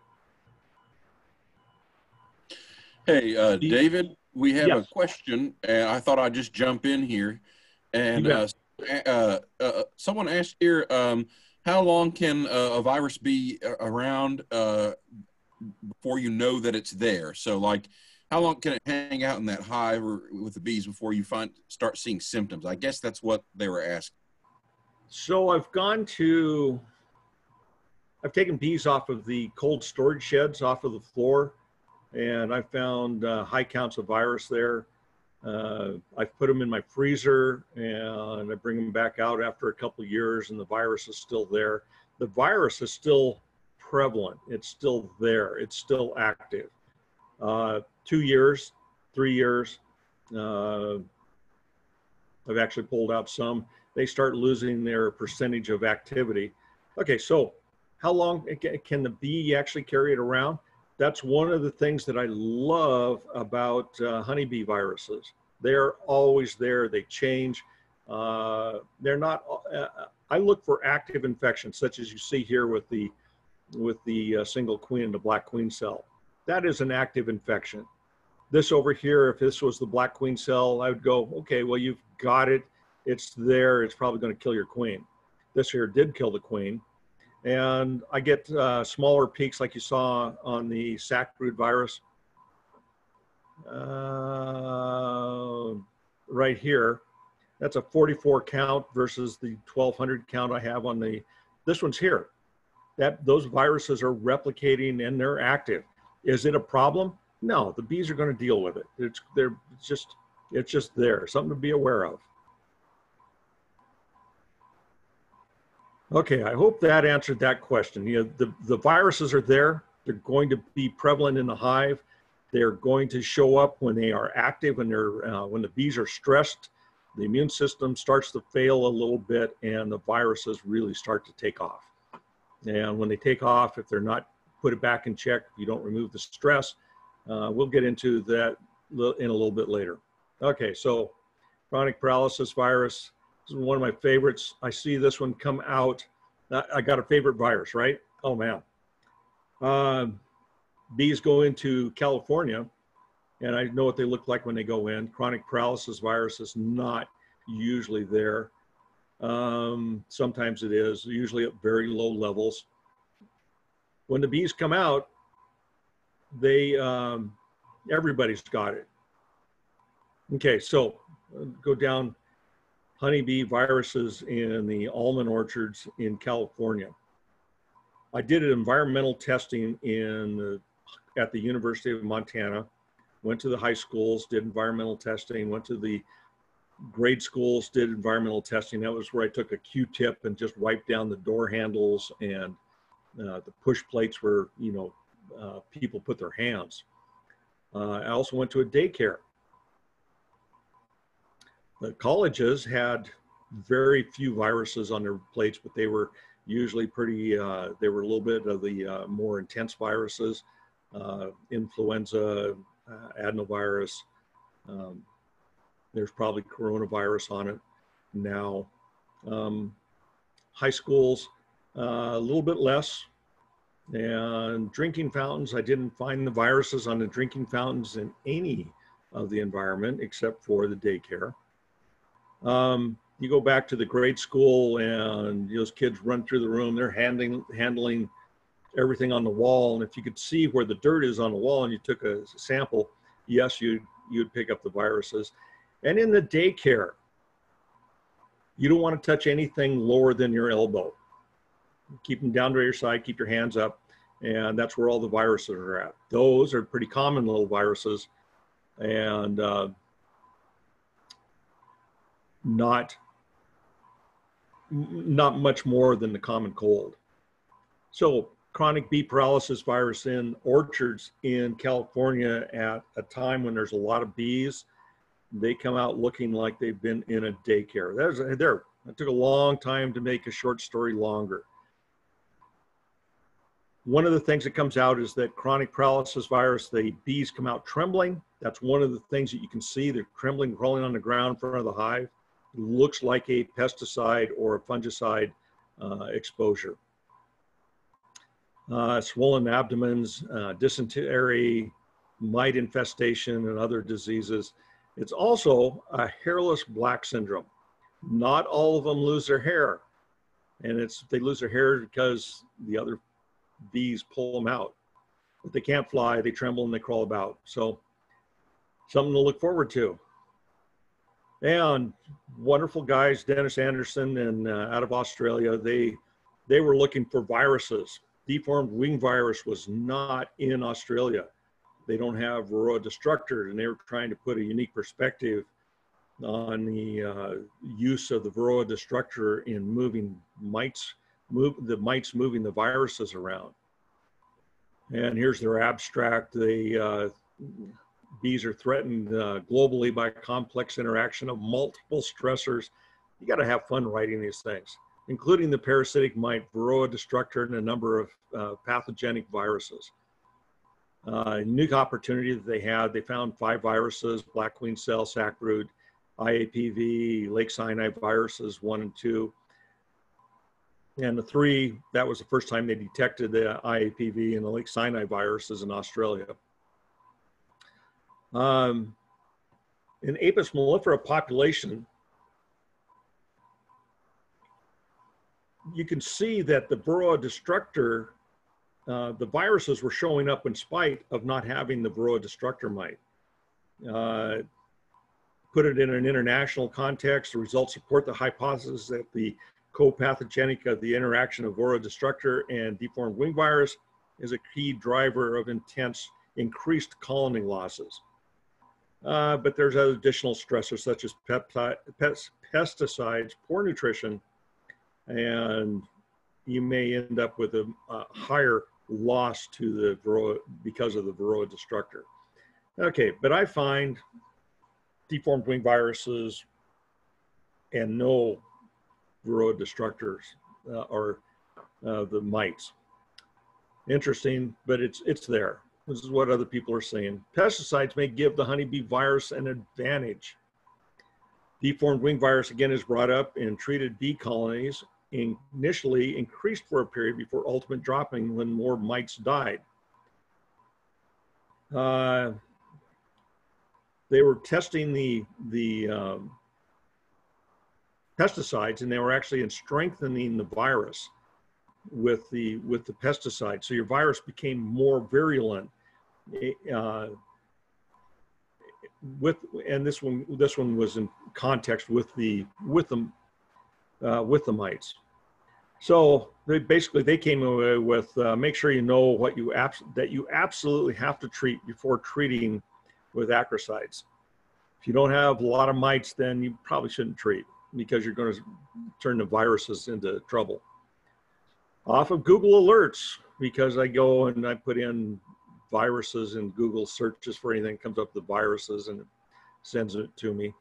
Hey, uh, David, we have Yes. a question, and I thought I'd just jump in here. And You uh, bet. Uh, uh, someone asked here, um, how long can uh, a virus be around uh, before you know that it's there? So, like, how long can it hang out in that hive or with the bees before you find start seeing symptoms? I guess that's what they were asking. So I've gone to, I've taken bees off of the cold storage sheds off of the floor, and I found uh, high counts of virus there. Uh, I've put them in my freezer, and I bring them back out after a couple years, and the virus is still there. The virus is still prevalent. It's still there. It's still active. Uh, two years, three years. Uh, I've actually pulled out some they start losing their percentage of activity. Okay, so how long can the bee actually carry it around? That's one of the things that I love about uh, honeybee viruses. They're always there, they change. Uh, they're not, uh, I look for active infections, such as you see here with the, with the uh, single queen and the black queen cell. That is an active infection. This over here, if this was the black queen cell, I would go, okay, well, you've got it it's there. It's probably going to kill your queen. This here did kill the queen. And I get uh, smaller peaks like you saw on the sac brood virus. Uh, right here, that's a 44 count versus the 1200 count I have on the, this one's here. That those viruses are replicating and they're active. Is it a problem? No, the bees are going to deal with it. It's they're just it's just there, something to be aware of. Okay, I hope that answered that question. You know, the, the viruses are there. They're going to be prevalent in the hive. They're going to show up when they are active, when they're uh, when the bees are stressed. The immune system starts to fail a little bit, and the viruses really start to take off. And when they take off, if they're not put it back in check, you don't remove the stress. Uh, we'll get into that in a little bit later. Okay, so chronic paralysis virus. This is one of my favorites. I see this one come out. I got a favorite virus, right? Oh man. Um, bees go into California and I know what they look like when they go in. Chronic paralysis virus is not usually there. Um, sometimes it is, usually at very low levels. When the bees come out, they um, everybody's got it. Okay, so uh, go down honeybee viruses in the almond orchards in California. I did environmental testing in the, at the University of Montana, went to the high schools, did environmental testing, went to the grade schools, did environmental testing. That was where I took a Q-tip and just wiped down the door handles and uh, the push plates where, you know, uh, people put their hands. Uh, I also went to a daycare. The colleges had very few viruses on their plates, but they were usually pretty, uh, they were a little bit of the uh, more intense viruses, uh, influenza, uh, adenovirus. Um, there's probably coronavirus on it now. Um, high schools, uh, a little bit less. And drinking fountains, I didn't find the viruses on the drinking fountains in any of the environment except for the daycare. Um, you go back to the grade school and those kids run through the room, they're handling, handling everything on the wall. And if you could see where the dirt is on the wall and you took a sample, yes, you'd, you'd pick up the viruses. And in the daycare, you don't want to touch anything lower than your elbow. Keep them down to your side, keep your hands up, and that's where all the viruses are at. Those are pretty common little viruses and uh, not not much more than the common cold. So chronic bee paralysis virus in orchards in California at a time when there's a lot of bees they come out looking like they've been in a daycare. There's there. It took a long time to make a short story longer. One of the things that comes out is that chronic paralysis virus, the bees come out trembling. That's one of the things that you can see. They're trembling, crawling on the ground in front of the hive. Looks like a pesticide or a fungicide uh, exposure. Uh, swollen abdomens, uh, dysentery, mite infestation, and other diseases. It's also a hairless black syndrome. Not all of them lose their hair. And it's they lose their hair because the other bees pull them out. But they can't fly, they tremble and they crawl about. So something to look forward to. And wonderful guys, Denis Anderson and uh, out of Australia, they they were looking for viruses. Deformed wing virus was not in Australia they don't have Varroa destructor, and they were trying to put a unique perspective on the uh, use of the Varroa destructor in moving mites, move the mites moving the viruses around. And here's their abstract. The uh, bees are threatened uh, globally by complex interaction of multiple stressors. You got to have fun writing these things, including the parasitic mite, Varroa destructor, and a number of uh, pathogenic viruses uh, unique opportunity that they had. They found five viruses, black queen cell, sacbrood, IAPV, Lake Sinai viruses, one and two. And the three, that was the first time they detected the IAPV and the Lake Sinai viruses in Australia. Um, in Apis mellifera population, you can see that the Varroa destructor uh, the viruses were showing up in spite of not having the Varroa destructor mite. Uh, put it in an international context, the results support the hypothesis that the co-pathogenic of the interaction of Varroa destructor and deformed wing virus is a key driver of intense increased colony losses. Uh, but there's additional stressors such as peptide, pesticides, poor nutrition, and you may end up with a, a higher loss to the Varroa because of the Varroa destructor. Okay, but I find deformed wing viruses and no Varroa destructors uh, are uh, the mites. Interesting, but it's it's there. This is what other people are saying. Pesticides may give the honeybee virus an advantage. Deformed wing virus again is brought up in treated bee colonies initially increased for a period before ultimate dropping when more mites died. Uh, they were testing the the um, pesticides, and they were actually strengthening the virus with the with the pesticide. So your virus became more virulent. Uh, with and this one this one was in context with the with them uh, with the mites. So they basically they came away with uh, make sure you know what you abs- that you absolutely have to treat before treating with acaricides. If you don't have a lot of mites, then you probably shouldn't treat because you're going to turn the viruses into trouble. Off of Google Alerts because I go and I put in viruses and Google searches for anything comes up the viruses and it sends it to me.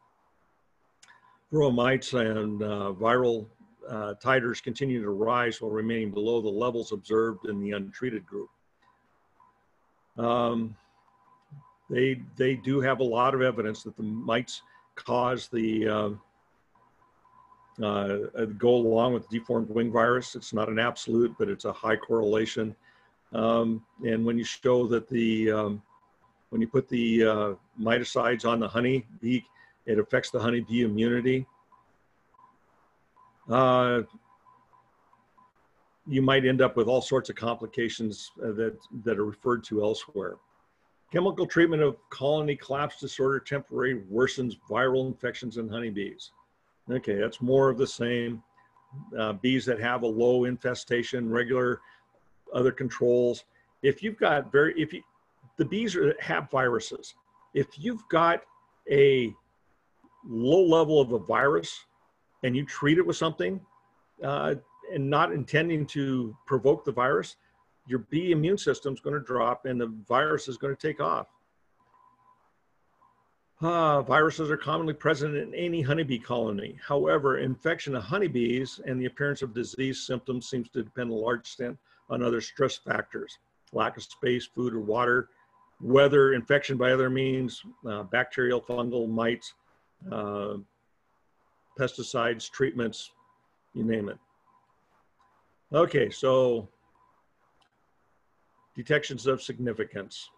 Varroa mites and uh, viral uh, titers continue to rise while remaining below the levels observed in the untreated group. Um, they, they do have a lot of evidence that the mites cause the uh, uh, go along with deformed wing virus. It's not an absolute, but it's a high correlation. Um, and when you show that the, um, when you put the uh, miticides on the honey bee, it affects the honey bee immunity. Uh, you might end up with all sorts of complications uh, that, that are referred to elsewhere. Chemical treatment of colony collapse disorder temporary worsens viral infections in honeybees. Okay, that's more of the same. Uh, bees that have a low infestation, regular other controls. If you've got very, if you, the bees are, have viruses, if you've got a low level of a virus and you treat it with something uh, and not intending to provoke the virus, your bee immune system is going to drop and the virus is going to take off. Uh, viruses are commonly present in any honeybee colony. However, infection of honeybees and the appearance of disease symptoms seems to depend a large extent on other stress factors, lack of space, food, or water, weather, infection by other means, uh, bacterial, fungal, mites, uh, pesticides, treatments, you name it. Okay, so detections of significance.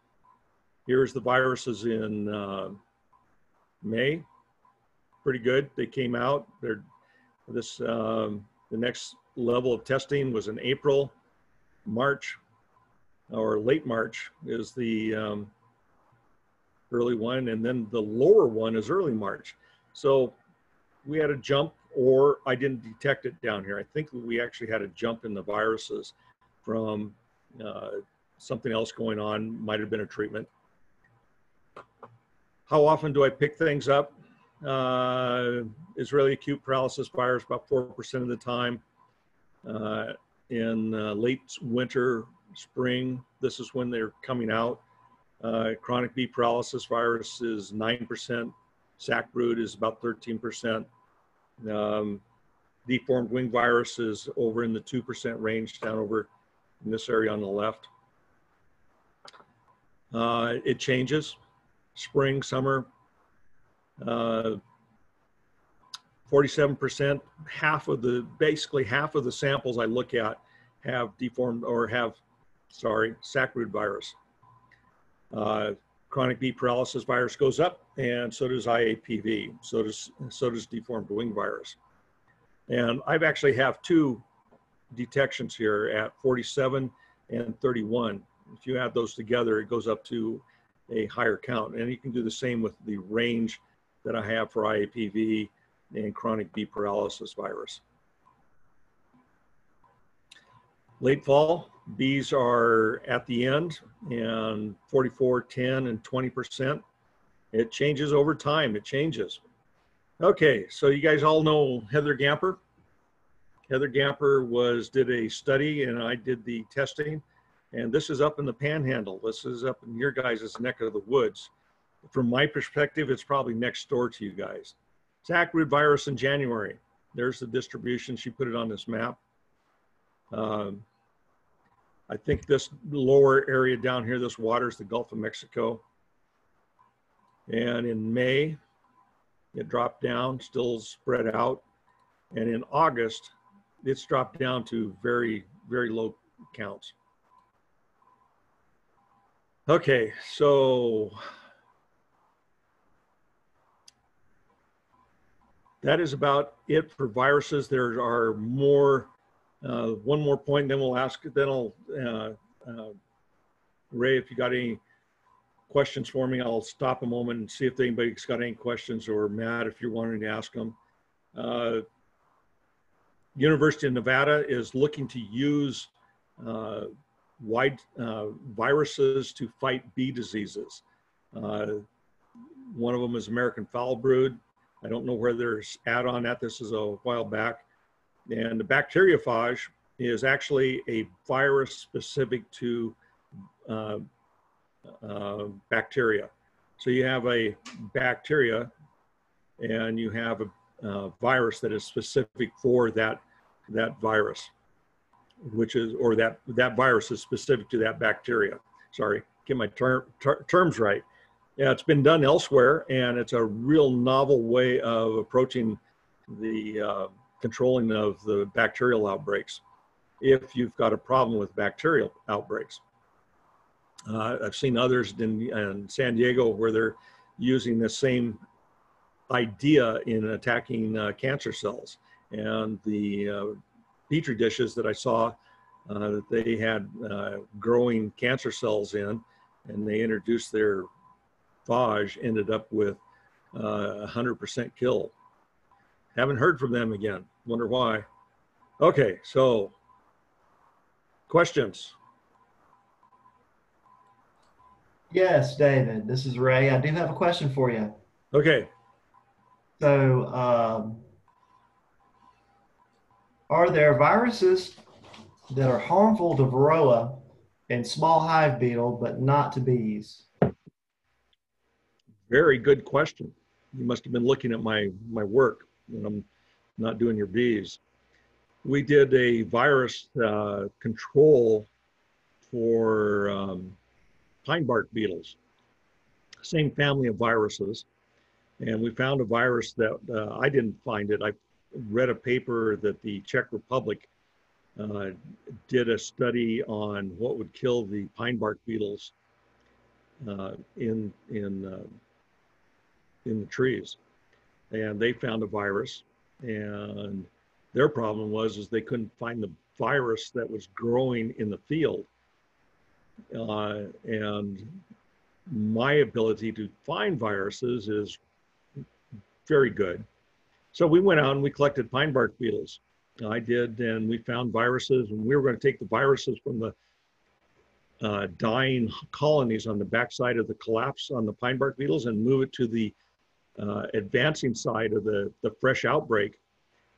Here's the viruses in uh, May. Pretty good. They came out. They're this um, the next level of testing was in April, March, or late March is the um, early one, and then the lower one is early March. So we had a jump, or I didn't detect it down here. I think we actually had a jump in the viruses from uh, something else going on. Might have been a treatment. How often do I pick things up? Uh, Israeli acute paralysis virus about 4% of the time. Uh, in uh, late winter, spring, this is when they're coming out. Uh, chronic bee paralysis virus is 9%. Sacbrood is about 13%. Um, deformed wing virus is over in the 2% range down over in this area on the left. Uh, it changes spring, summer. Uh, 47%, half of the, basically half of the samples I look at have deformed or have, sorry, sacbrood virus. Uh, chronic bee paralysis virus goes up and so does IAPV, so does, so does deformed wing virus. And I've actually have two detections here at 47 and 31. If you add those together, it goes up to a higher count. And you can do the same with the range that I have for IAPV and chronic bee paralysis virus. Late fall, bees are at the end and 44, 10, and 20%. It changes over time, it changes. Okay, so you guys all know Heather Gamper. Heather Gamper was did a study and I did the testing and this is up in the panhandle. This is up in your guys' neck of the woods. From my perspective, it's probably next door to you guys. Sacbrood virus in January. There's the distribution. She put it on this map. Um, I think this lower area down here, this water is the Gulf of Mexico. And in May, it dropped down, still spread out. And in August, it's dropped down to very, very low counts. Okay, so that is about it for viruses. There are more, uh, one more point, then we'll ask, then I'll, uh, uh, Ray, if you got any questions for me, I'll stop a moment and see if anybody's got any questions or Matt, if you're wanting to ask them. Uh, University of Nevada is looking to use uh, wide uh, viruses to fight bee diseases. Uh, one of them is American foul brood. I don't know where there's at on that. This is a while back. And the bacteriophage is actually a virus specific to uh, uh, bacteria. So you have a bacteria and you have a uh, virus that is specific for that, that virus, which is, or that, that virus is specific to that bacteria. Sorry, get my ter ter terms right. Yeah, it's been done elsewhere and it's a real novel way of approaching the uh, controlling of the bacterial outbreaks if you've got a problem with bacterial outbreaks. Uh, I've seen others in, in, San Diego where they're using the same idea in attacking uh, cancer cells. And the uh, petri dishes that I saw uh, that they had uh, growing cancer cells in, and they introduced their phage, ended up with uh, 100% kill. Haven't heard from them again. Wonder why. Okay, so questions. Yes, David, this is Ray. I do have a question for you. Okay. So, um, are there viruses that are harmful to Varroa and small hive beetle, but not to bees? Very good question. You must have been looking at my, my work I'm not doing your bees. We did a virus uh, control for um, pine bark beetles, same family of viruses. And we found a virus that uh, I didn't find it. I read a paper that the Czech Republic uh, did a study on what would kill the pine bark beetles uh, in in uh, in the trees, and they found a virus. And their problem was is they couldn't find the virus that was growing in the field uh, and my ability to find viruses is very good. So we went out and we collected pine bark beetles. I did, and we found viruses, and we were going to take the viruses from the uh, dying colonies on the backside of the collapse on the pine bark beetles and move it to the uh, advancing side of the, the fresh outbreak.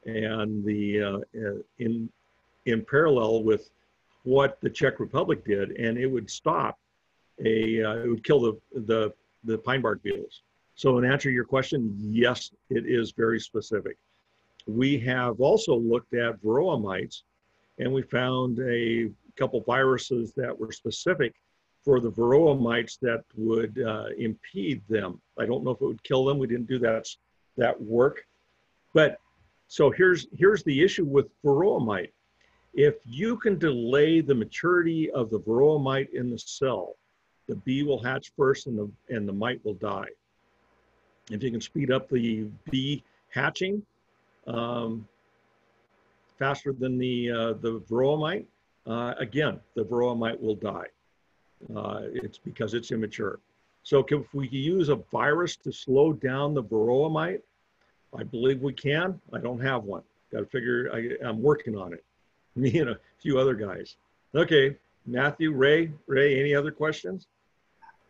And the uh, uh in in parallel with what the Czech Republic did, and it would stop a, uh, it would kill the, the, the pine bark beetles. So in answer to your question, yes, it is very specific. We have also looked at varroa mites, and we found a couple viruses that were specific for the varroa mites that would uh, impede them. I don't know if it would kill them. We didn't do that, that work. But so here's, here's the issue with varroa mite. If you can delay the maturity of the varroa mite in the cell, the bee will hatch first and the, and the mite will die. If you can speed up the bee hatching um, faster than the, uh, the varroa mite, uh, again, the varroa mite will die. Uh, it's because it's immature. So if we use a virus to slow down the varroa mite, I believe we can. I don't have one. Got to figure, I, I'm working on it. me and a few other guys. Okay, Matthew, Ray, Ray, any other questions?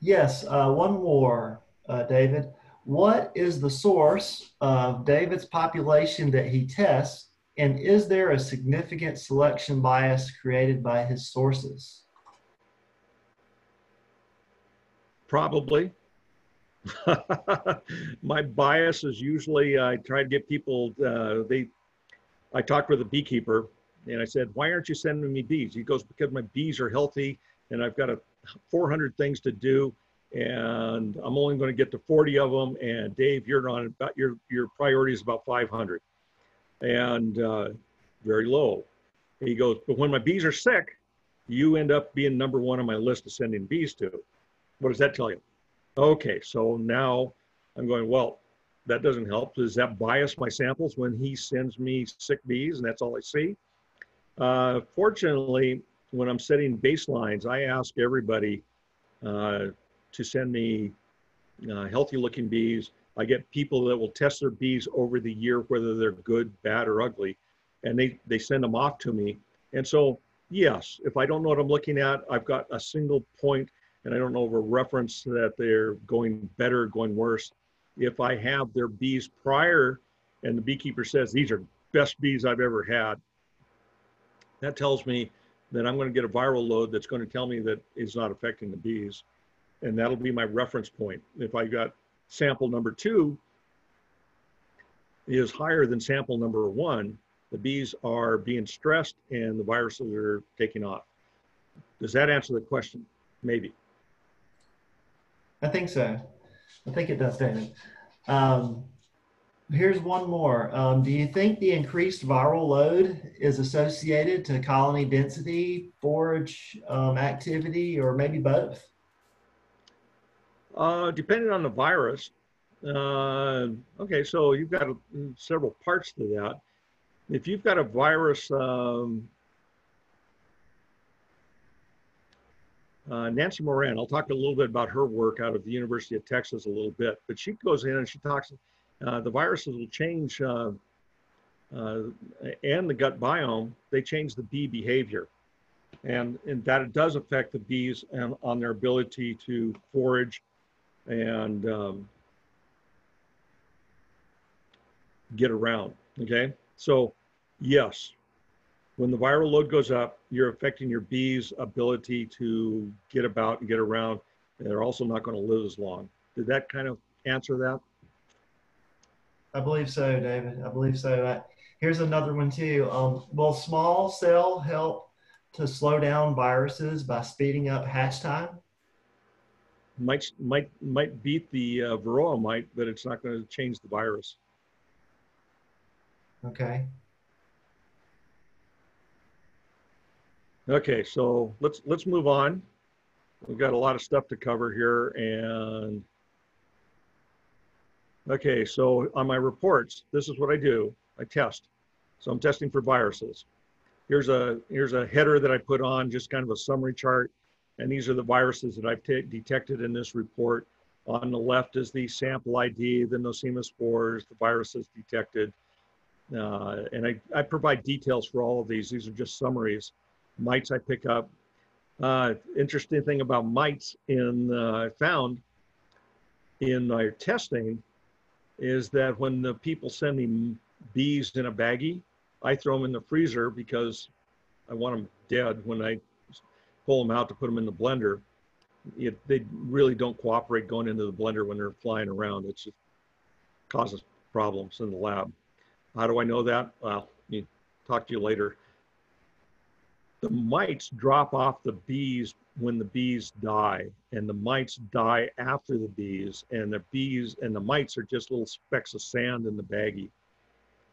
Yes, uh, one more, uh, David. What is the source of David's population that he tests, and is there a significant selection bias created by his sources? Probably. My bias is usually I try to get people. Uh, they, I talked with a beekeeper and I said, why aren't you sending me bees? He goes, because my bees are healthy and I've got a 400 things to do and I'm only going to get to 40 of them. And Dave, you're on about your, your priority is about 500 and uh, very low. he goes, but when my bees are sick, you end up being number one on my list of sending bees to. What does that tell you? Okay, so now I'm going, well, that doesn't help. Does that bias my samples when he sends me sick bees and that's all I see? Uh, fortunately, when I'm setting baselines, I ask everybody uh, to send me uh, healthy looking bees. I get people that will test their bees over the year, whether they're good, bad, or ugly, and they, they send them off to me. And so, yes, if I don't know what I'm looking at, I've got a single point and I don't know of a reference that they're going better, going worse. If I have their bees prior and the beekeeper says, these are best bees I've ever had, that tells me that I'm going to get a viral load that's going to tell me that it's not affecting the bees. And that'll be my reference point. If I got sample number two is higher than sample number one, the bees are being stressed and the viruses are taking off. Does that answer the question? Maybe. I think so. I think it does, David. Um, here's one more. Um, do you think the increased viral load is associated to colony density, forage um, activity, or maybe both? Uh, depending on the virus. Uh, okay, so you've got several parts to that. If you've got a virus, um, uh, Nancy Moran, I'll talk a little bit about her work out of the University of Texas a little bit, but she goes in and she talks, uh, the viruses will change, uh, uh and the gut biome, they change the bee behavior. And, and that it does affect the bees and on their ability to forage and um, get around. Okay, so yes, when the viral load goes up, you're affecting your bees' ability to get about and get around. And They're also not going to live as long. Did that kind of answer that? I believe so, David. I believe so. I, here's another one too. Um, will small cell help to slow down viruses by speeding up hatch time? Might might might beat the uh, varroa mite, but it's not going to change the virus. Okay. Okay, so let's let's move on. We've got a lot of stuff to cover here, and okay, so on my reports, this is what I do. I test. So I'm testing for viruses. Here's a here's a header that I put on, just kind of a summary chart. And these are the viruses that I've detected in this report. On the left is the sample ID, the Nosema spores, the viruses detected. Uh, and I, I provide details for all of these. These are just summaries. Mites I pick up. Uh, interesting thing about mites in uh, I found in my testing is that when the people send me bees in a baggie, I throw them in the freezer because I want them dead when I pull them out to put them in the blender, it, they really don't cooperate going into the blender when they're flying around. It just causes problems in the lab. How do I know that? Well, you talk to you later. The mites drop off the bees when the bees die, and the mites die after the bees, and the bees and the mites are just little specks of sand in the baggie.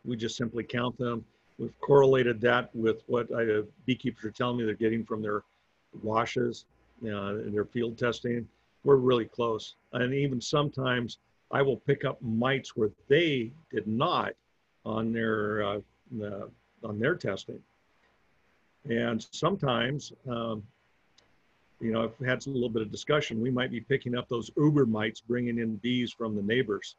We just simply count them. We've correlated that with what I, uh, beekeepers are telling me they're getting from their washes uh, in their field testing. We're really close. And even sometimes I will pick up mites where they did not on their, uh, on their testing. And sometimes, um, you know, if we had a little bit of discussion, we might be picking up those uber mites, bringing in bees from the neighbors.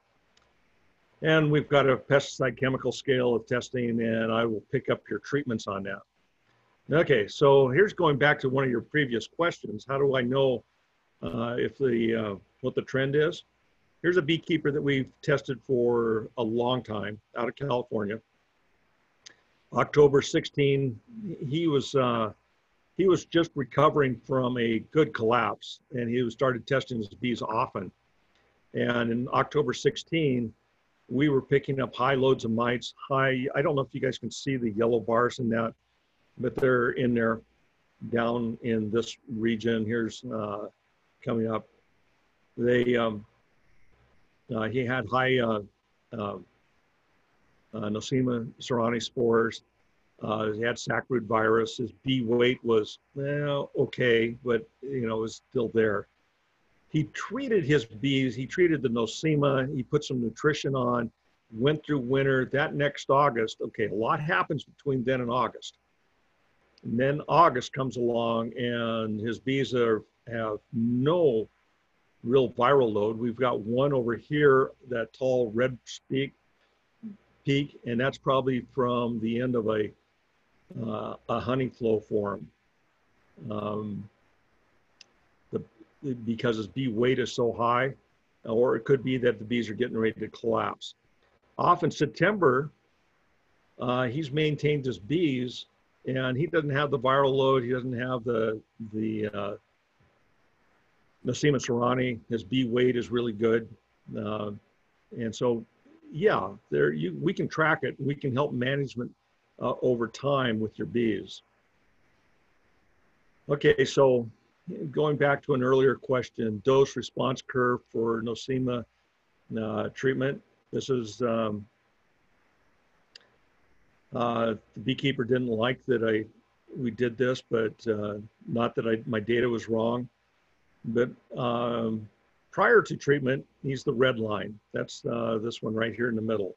And we've got a pesticide chemical scale of testing, and I will pick up your treatments on that. Okay, so here's going back to one of your previous questions. How do I know uh, if the uh, what the trend is? Here's a beekeeper that we've tested for a long time out of California. October 16, he was uh, he was just recovering from a good collapse, and he started testing his bees often. And in October 16, we were picking up high loads of mites. High, I don't know if you guys can see the yellow bars in that but they're in there down in this region. Here's uh, coming up. They um, uh, he had high uh, uh, uh Nosema ceranae spores. Uh, he had sacbrood virus. His bee weight was well okay, but you know it was still there. he treated his bees, he treated the nosema, he put some nutrition on, went through winter. That next August, okay, a lot happens between then and August. And then August comes along and his bees are, have no real viral load. We've got one over here, that tall red peak, peak, and that's probably from the end of a uh, a honey flow form. Um, the, because his bee weight is so high, or it could be that the bees are getting ready to collapse. Off in September, uh, he's maintained his bees, and he doesn't have the viral load. He doesn't have the the uh, Nosema ceranae. His bee weight is really good, uh, and so yeah, there you we can track it. We can help management uh, over time with your bees. Okay, so going back to an earlier question, dose response curve for Nosema uh, treatment. This is, um, uh, the beekeeper didn't like that I, we did this, but uh, not that I, my data was wrong. But um, prior to treatment, he's the red line. That's uh, this one right here in the middle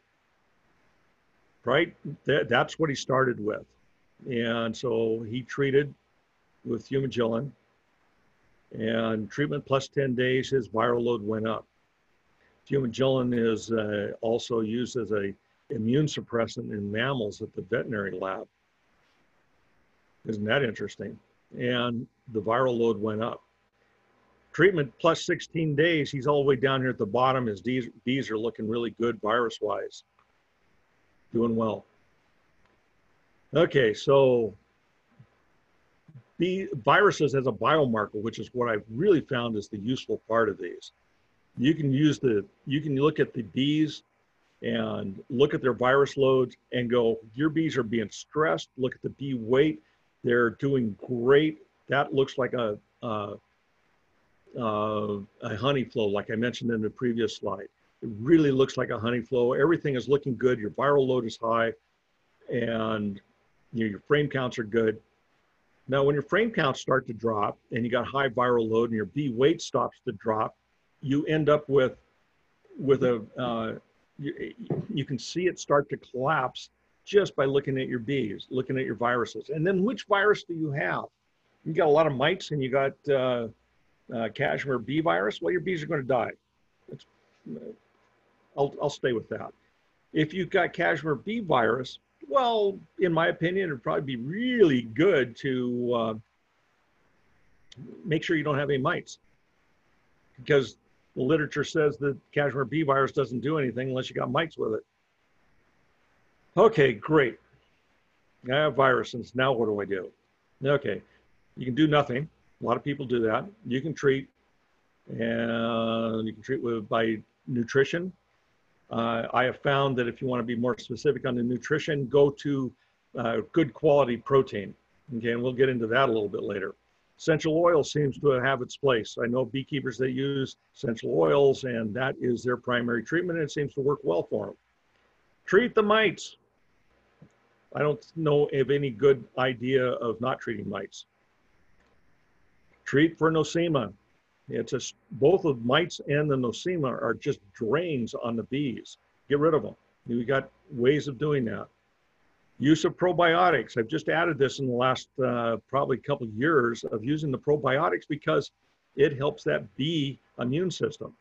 right? That, that's what he started with. And so he treated with Fumagillin and treatment plus 10 days, his viral load went up. Fumagillin is uh, also used as a immune suppressant in mammals at the veterinary lab. Isn't that interesting? And the viral load went up. Treatment plus 16 days, he's all the way down here at the bottom. His bees, are looking really good virus wise doing well. Okay, so the viruses as a biomarker, which is what I've really found is the useful part of these. You can use the, you can look at the bees and look at their virus loads and go, your bees are being stressed. Look at the bee weight. They're doing great. That looks like a, a, a honey flow, like I mentioned in the previous slide. It really looks like a honey flow. Everything is looking good. Your viral load is high and you know, your frame counts are good. Now, when your frame counts start to drop and you got high viral load and your bee weight stops to drop, you end up with, with a, uh, you, you can see it start to collapse just by looking at your bees, looking at your viruses. And then which virus do you have? You got a lot of mites and you got uh, uh, Kashmir bee virus. Well, your bees are going to die. It's, I'll, I'll stay with that. If you've got Kashmir bee virus, well, in my opinion, it'd probably be really good to uh, make sure you don't have any mites because the literature says that Kashmir bee virus doesn't do anything unless you got mites with it. Okay, great. I have viruses. Now what do I do? Okay, you can do nothing. A lot of people do that. You can treat, and you can treat with by nutrition, uh, I have found that if you want to be more specific on the nutrition, go to uh, good quality protein. Okay, and we'll get into that a little bit later. Essential oil seems to have its place. I know beekeepers that use essential oils, and that is their primary treatment, and it seems to work well for them. Treat the mites. I don't know of any good idea of not treating mites. Treat for nosema. It's just both of mites and the nosema are just drains on the bees. Get rid of them. We got ways of doing that. Use of probiotics. I've just added this in the last uh, probably couple of years of using the probiotics because it helps that bee immune system.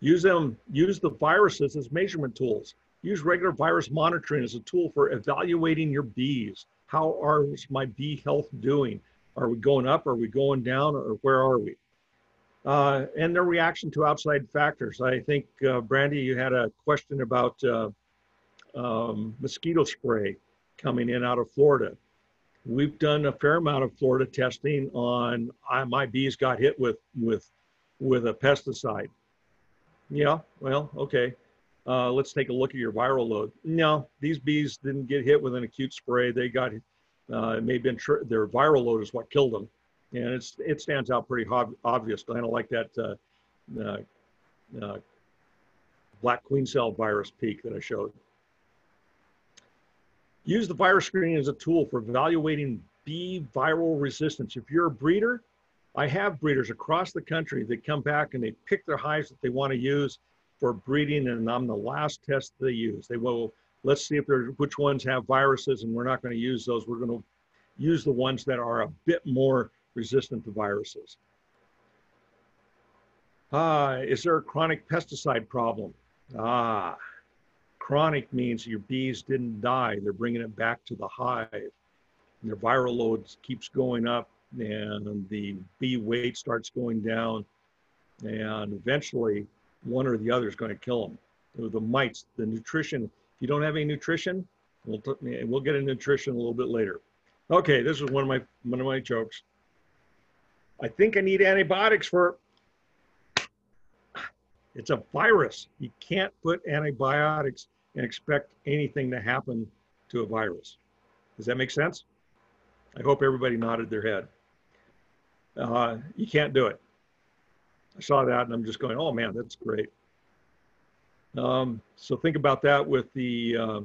Use them. Use the viruses as measurement tools. Use regular virus monitoring as a tool for evaluating your bees. How are my bee health doing? Are we going up? Are we going down? Or where are we? uh, and their reaction to outside factors. I think, uh, Brandi, you had a question about uh, um, mosquito spray coming in out of Florida. We've done a fair amount of Florida testing on I, my bees got hit with with with a pesticide. Yeah, well, okay. Uh, let's take a look at your viral load. No, these bees didn't get hit with an acute spray. They got uh, it may have been tr- their viral load is what killed them and it's it stands out pretty ob- obvious. Kind of like that uh, uh, uh, black queen cell virus peak that I showed. Use the virus screening as a tool for evaluating bee viral resistance. If you're a breeder, I have breeders across the country that come back and they pick their hives that they want to use for breeding, and I'm the last test they use. They will let's see if there's which ones have viruses, and we're not going to use those. We're going to use the ones that are a bit more resistant to viruses. Ah, is there a chronic pesticide problem? Ah, chronic means your bees didn't die. They're bringing it back to the hive. And their viral load keeps going up and the bee weight starts going down and eventually one or the other is going to kill them. The mites, the nutrition, if you don't have any nutrition, we'll, t- we'll get a nutrition a little bit later. Okay, this is one of my one of my jokes. I think I need antibiotics for it's a virus. You can't put antibiotics and expect anything to happen to a virus. Does that make sense? I hope everybody nodded their head. Uh, you can't do it. I saw that and I'm just going, oh man, that's great. Um, so think about that with the uh,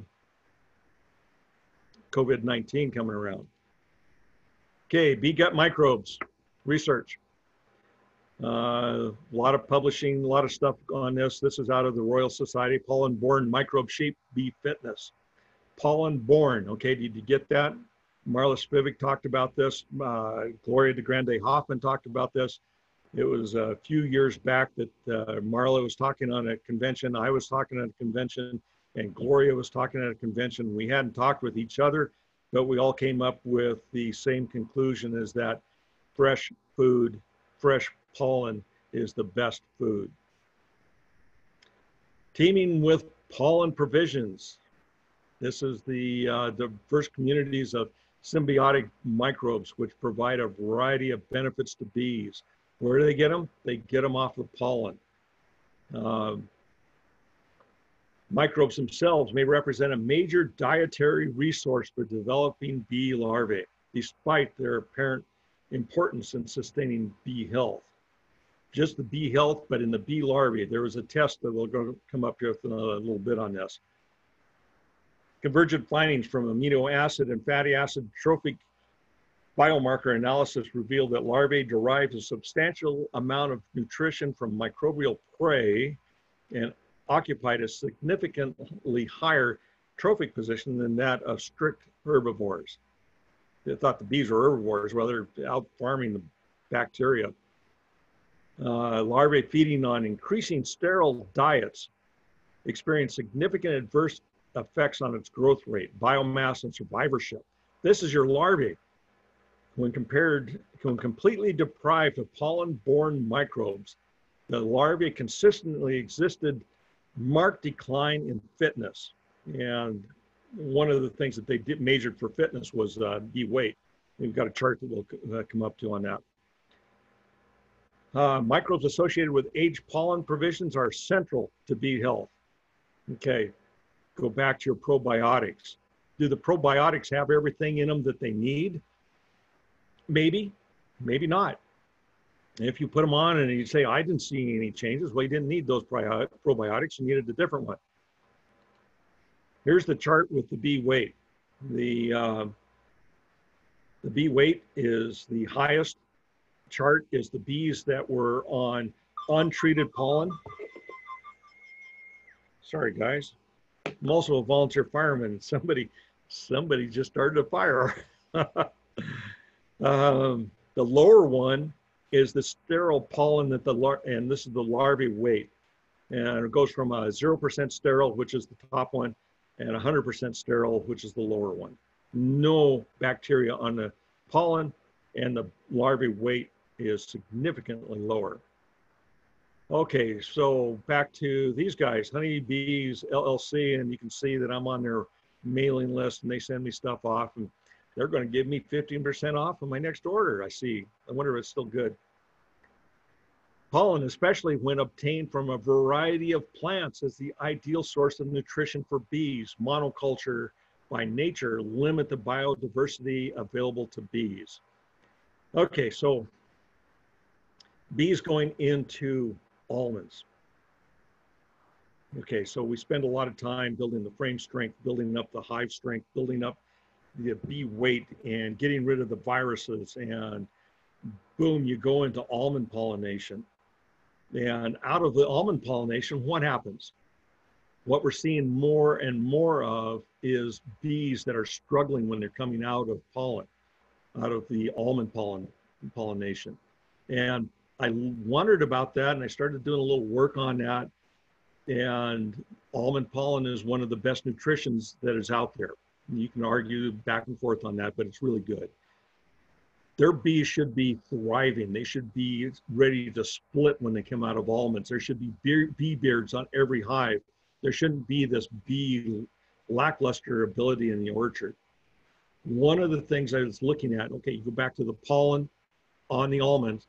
COVID 19 coming around. Okay, bee gut microbes research. Uh, a lot of publishing, a lot of stuff on this. This is out of the Royal Society, Pollen Borne Microbe Sheep Bee Fitness. Pollen borne, okay, did you get that? Marla Spivak talked about this. Uh, Gloria DeGrandi-Hoffman talked about this. It was a few years back that uh, Marla was talking on a convention. I was talking at a convention, and Gloria was talking at a convention. We hadn't talked with each other, but we all came up with the same conclusion: is that fresh food, fresh pollen is the best food. Teeming with pollen provisions. This is the uh, diverse communities of symbiotic microbes, which provide a variety of benefits to bees. Where do they get them? They get them off the pollen. Um, microbes themselves may represent a major dietary resource for developing bee larvae, despite their apparent importance in sustaining bee health. Just the bee health, but in the bee larvae, there was a test that we'll go, come up here with a little bit on this. Convergent findings from amino acid and fatty acid trophic biomarker analysis revealed that larvae derive a substantial amount of nutrition from microbial prey and occupied a significantly higher trophic position than that of strict herbivores. They thought the bees were herbivores, well, they're out farming the bacteria. Uh, larvae feeding on increasing sterile diets experience significant adverse effects on its growth rate, biomass, and survivorship. This is your larvae. When compared, when completely deprived of pollen-borne microbes, the larvae consistently existed marked decline in fitness. And one of the things that they did, measured for fitness was uh, weight. We've got a chart that we'll uh, come up to on that. Uh, microbes associated with age pollen provisions are central to bee health. Okay, go back to your probiotics. Do the probiotics have everything in them that they need? Maybe, maybe not. If you put them on and you say, I didn't see any changes, well, you didn't need those probiotics, you needed a different one. Here's the chart with the bee weight. The, uh, the bee weight is the highest chart is the bees that were on untreated pollen. Sorry, guys. I'm also a volunteer fireman. Somebody, somebody just started a fire. um, the lower one is the sterile pollen that the lar- and this is the larvae weight, and it goes from a zero percent sterile, which is the top one, and 100% sterile, which is the lower one. No bacteria on the pollen, and the larvae weight is significantly lower. Okay, so back to these guys, Honeybees LLC, and you can see that I'm on their mailing list and they send me stuff off and they're going to give me 15% off on my next order. I see. I wonder if it's still good. Pollen, especially when obtained from a variety of plants, is the ideal source of nutrition for bees. Monoculture by nature limit the biodiversity available to bees. Okay, so bees going into almonds. Okay, so we spend a lot of time building the frame strength, building up the hive strength, building up the bee weight, and getting rid of the viruses and boom, you go into almond pollination. And out of the almond pollination, what happens? What we're seeing more and more of is bees that are struggling when they're coming out of pollen, out of the almond pollen pollination. And I wondered about that and I started doing a little work on that. And almond pollen is one of the best nutritions that is out there. You can argue back and forth on that, but it's really good. Their bees should be thriving. They should be ready to split when they come out of almonds. There should be bee beards on every hive. There shouldn't be this bee lackluster ability in the orchard. One of the things I was looking at, okay, you go back to the pollen on the almonds,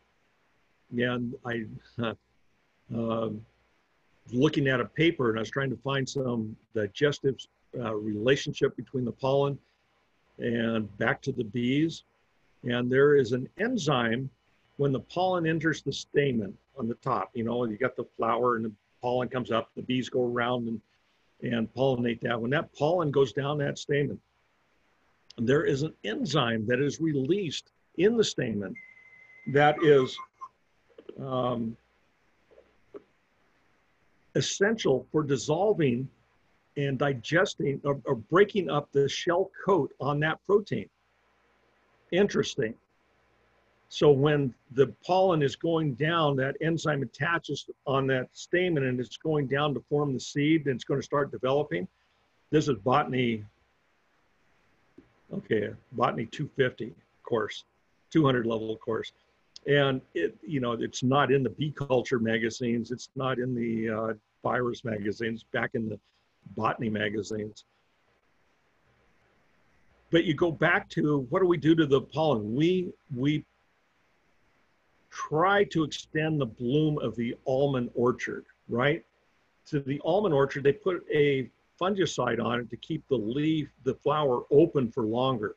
and I uh, uh, looking at a paper and I was trying to find some digestive uh, relationship between the pollen and back to the bees. And there is an enzyme when the pollen enters the stamen on the top. You know, you got the flower and the pollen comes up, the bees go around and, and pollinate that. When that pollen goes down that stamen, there is an enzyme that is released in the stamen that is um, essential for dissolving and digesting or, or, breaking up the shell coat on that protein. Interesting. So when the pollen is going down, that enzyme attaches on that stamen and it's going down to form the seed and it's going to start developing. This is botany, okay, botany 250 course, 200 level course and it you know it's not in the bee culture magazines it's not in the uh, virus magazines back in the botany magazines. But you go back to what do we do to the pollen? We we try to extend the bloom of the almond orchard right? To the almond orchard they put a fungicide on it to keep the leaf the flower open for longer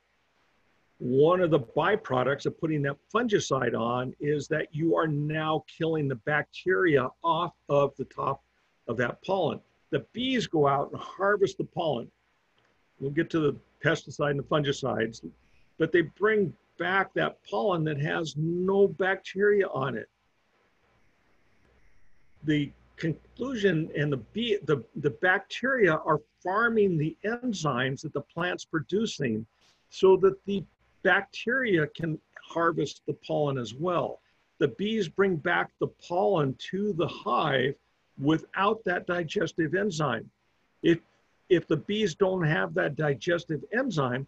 one of the byproducts of putting that fungicide on is that you are now killing the bacteria off of the top of that pollen. The bees go out and harvest the pollen. We'll get to the pesticide and the fungicides, but they bring back that pollen that has no bacteria on it. The conclusion and the bee, the, the bacteria are farming the enzymes that the plant's producing so that the bacteria can harvest the pollen as well. The bees bring back the pollen to the hive without that digestive enzyme. If, if the bees don't have that digestive enzyme,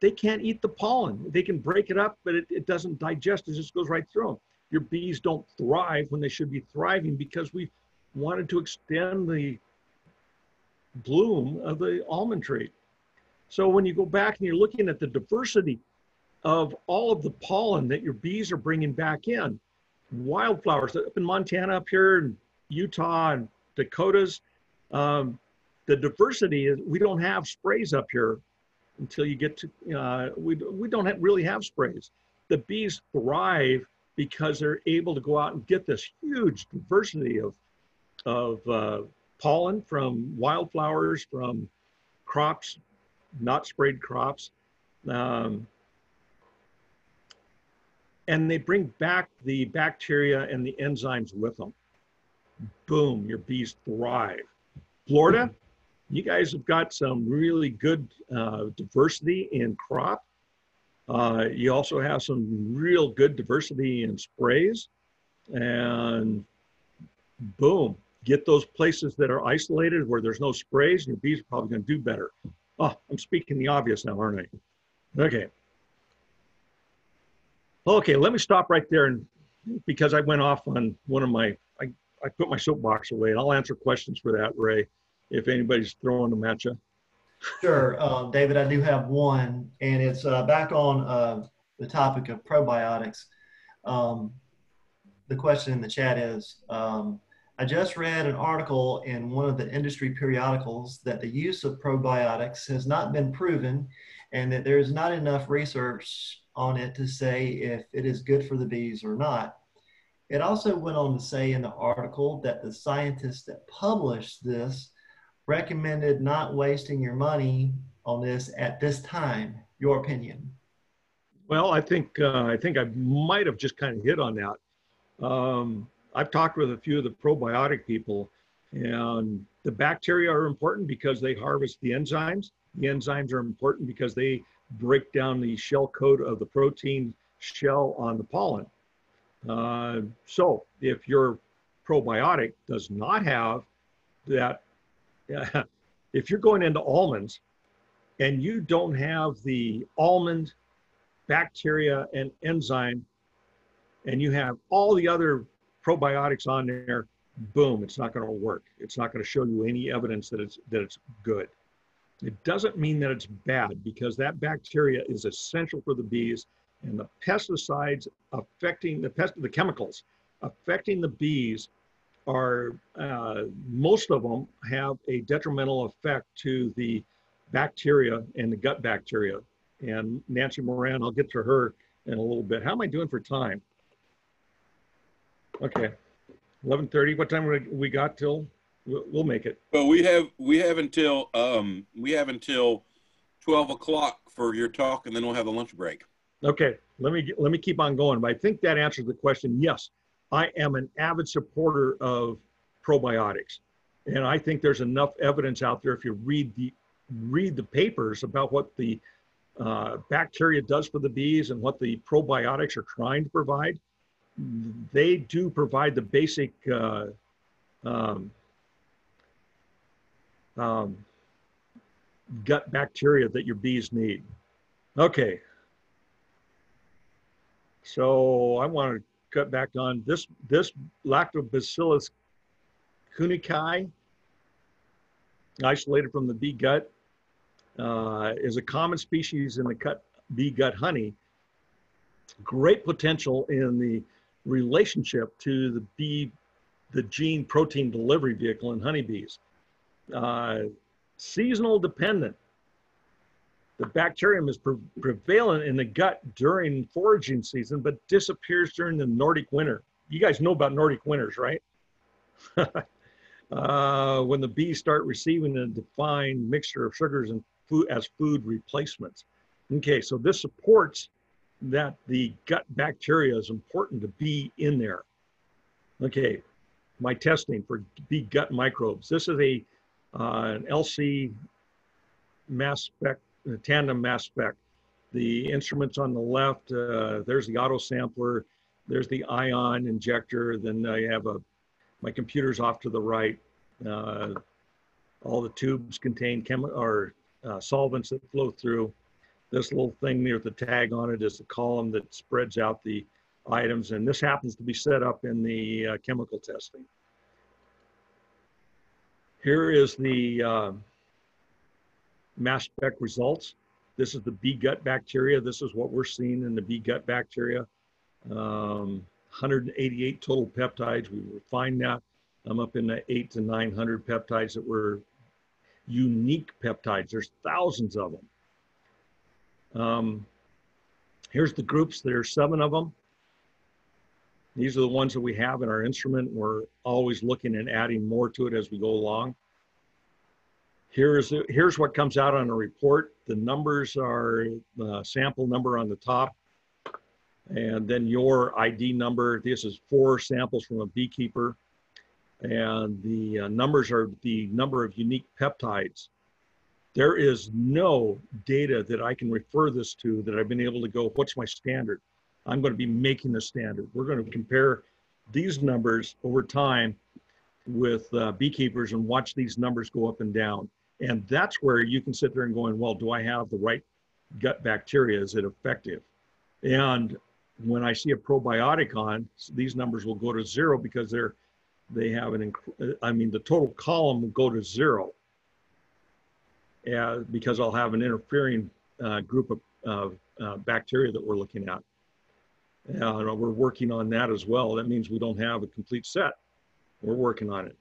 they can't eat the pollen. They can break it up, but it, it doesn't digest. It just goes right through them. Your bees don't thrive when they should be thriving because we wanted to extend the bloom of the almond tree. So when you go back and you're looking at the diversity of all of the pollen that your bees are bringing back in. Wildflowers up in Montana, up here in Utah and Dakotas, um, the diversity is we don't have sprays up here until you get to, uh, we, we don't have, really have sprays. The bees thrive because they're able to go out and get this huge diversity of, of uh, pollen from wildflowers, from crops, not sprayed crops. Um, and they bring back the bacteria and the enzymes with them. Boom, your bees thrive. Florida, you guys have got some really good uh, diversity in crop. Uh, you also have some real good diversity in sprays. And boom, get those places that are isolated where there's no sprays, your bees are probably going to do better. Oh, I'm speaking the obvious now, aren't I? Okay. Okay, let me stop right there and because I went off on one of my, I, I put my soapbox away and I'll answer questions for that, Ray, if anybody's throwing them at you. Sure, uh, David, I do have one, and it's uh, back on uh, the topic of probiotics. Um, the question in the chat is um, I just read an article in one of the industry periodicals that the use of probiotics has not been proven and that there is not enough research on it to say if it is good for the bees or not. It also went on to say in the article that the scientists that published this recommended not wasting your money on this at this time. Your opinion? Well, I think uh, I think I might have just kind of hit on that. Um, I've talked with a few of the probiotic people, and the bacteria are important because they harvest the enzymes. The enzymes are important because they break down the shell coat of the protein shell on the pollen. Uh, so if your probiotic does not have that, if you're going into almonds and you don't have the almond bacteria and enzyme, and you have all the other probiotics on there, boom, it's not going to work. It's not going to show you any evidence that it's that it's good. It doesn't mean that it's bad because that bacteria is essential for the bees, and the pesticides affecting the pest the chemicals affecting the bees are uh, most of them have a detrimental effect to the bacteria and the gut bacteria and Nancy Moran. I'll get to her in a little bit. How am I doing for time? Okay, 11:30. What time we got till? We'll make it. Well, we have we have until um we have until 12 o'clock for your talk, and then we'll have a lunch break. Okay, let me let me keep on going. But I think that answers the question. Yes, I am an avid supporter of probiotics, and I think there's enough evidence out there if you read the read the papers about what the uh, bacteria does for the bees and what the probiotics are trying to provide, they do provide the basic uh, um, um, gut bacteria that your bees need. Okay. So I want to cut back on this, this Lactobacillus kunkeei, isolated from the bee gut, uh, is a common species in the cut, bee gut honey. Great potential in the relationship to the bee, the gene protein delivery vehicle in honeybees. Uh, seasonal dependent. The bacterium is pre prevalent in the gut during foraging season, but disappears during the Nordic winter. You guys know about Nordic winters, right? uh, when the bees start receiving a defined mixture of sugars and food as food replacements. Okay, so this supports that the gut bacteria is important to be in there. Okay, my testing for bee gut microbes. This is a an LC mass spec, tandem mass spec. The instruments on the left, uh, there's the auto sampler, there's the ion injector, then I have a, my computer's off to the right. Uh, all the tubes contain chem or uh, solvents that flow through. This little thing near the tag on it is the column that spreads out the items, and this happens to be set up in the uh, chemical testing. Here is the uh, mass spec results. This is the bee gut bacteria. This is what we're seeing in the bee gut bacteria. Um, 188 total peptides. We refined that. I'm up in the eight to 900 peptides that were unique peptides. There's thousands of them. Um, here's the groups. There are seven of them. These are the ones that we have in our instrument. We're always looking and adding more to it as we go along. Here's, here's what comes out on a report. The numbers are the sample number on the top, and then your ID number. This is four samples from a beekeeper and the uh, numbers are the number of unique peptides. There is no data that I can refer this to that I've been able to go, what's my standard? I'm going to be making the standard. We're going to compare these numbers over time with uh, beekeepers and watch these numbers go up and down. And that's where you can sit there and going, well, do I have the right gut bacteria? Is it effective? And when I see a probiotic on, these numbers will go to zero because they're they have an, I mean, the total column will go to zero uh, because I'll have an interfering uh, group of uh, bacteria that we're looking at. Uh, we're working on that as well. That means we don't have a complete set. We're working on it.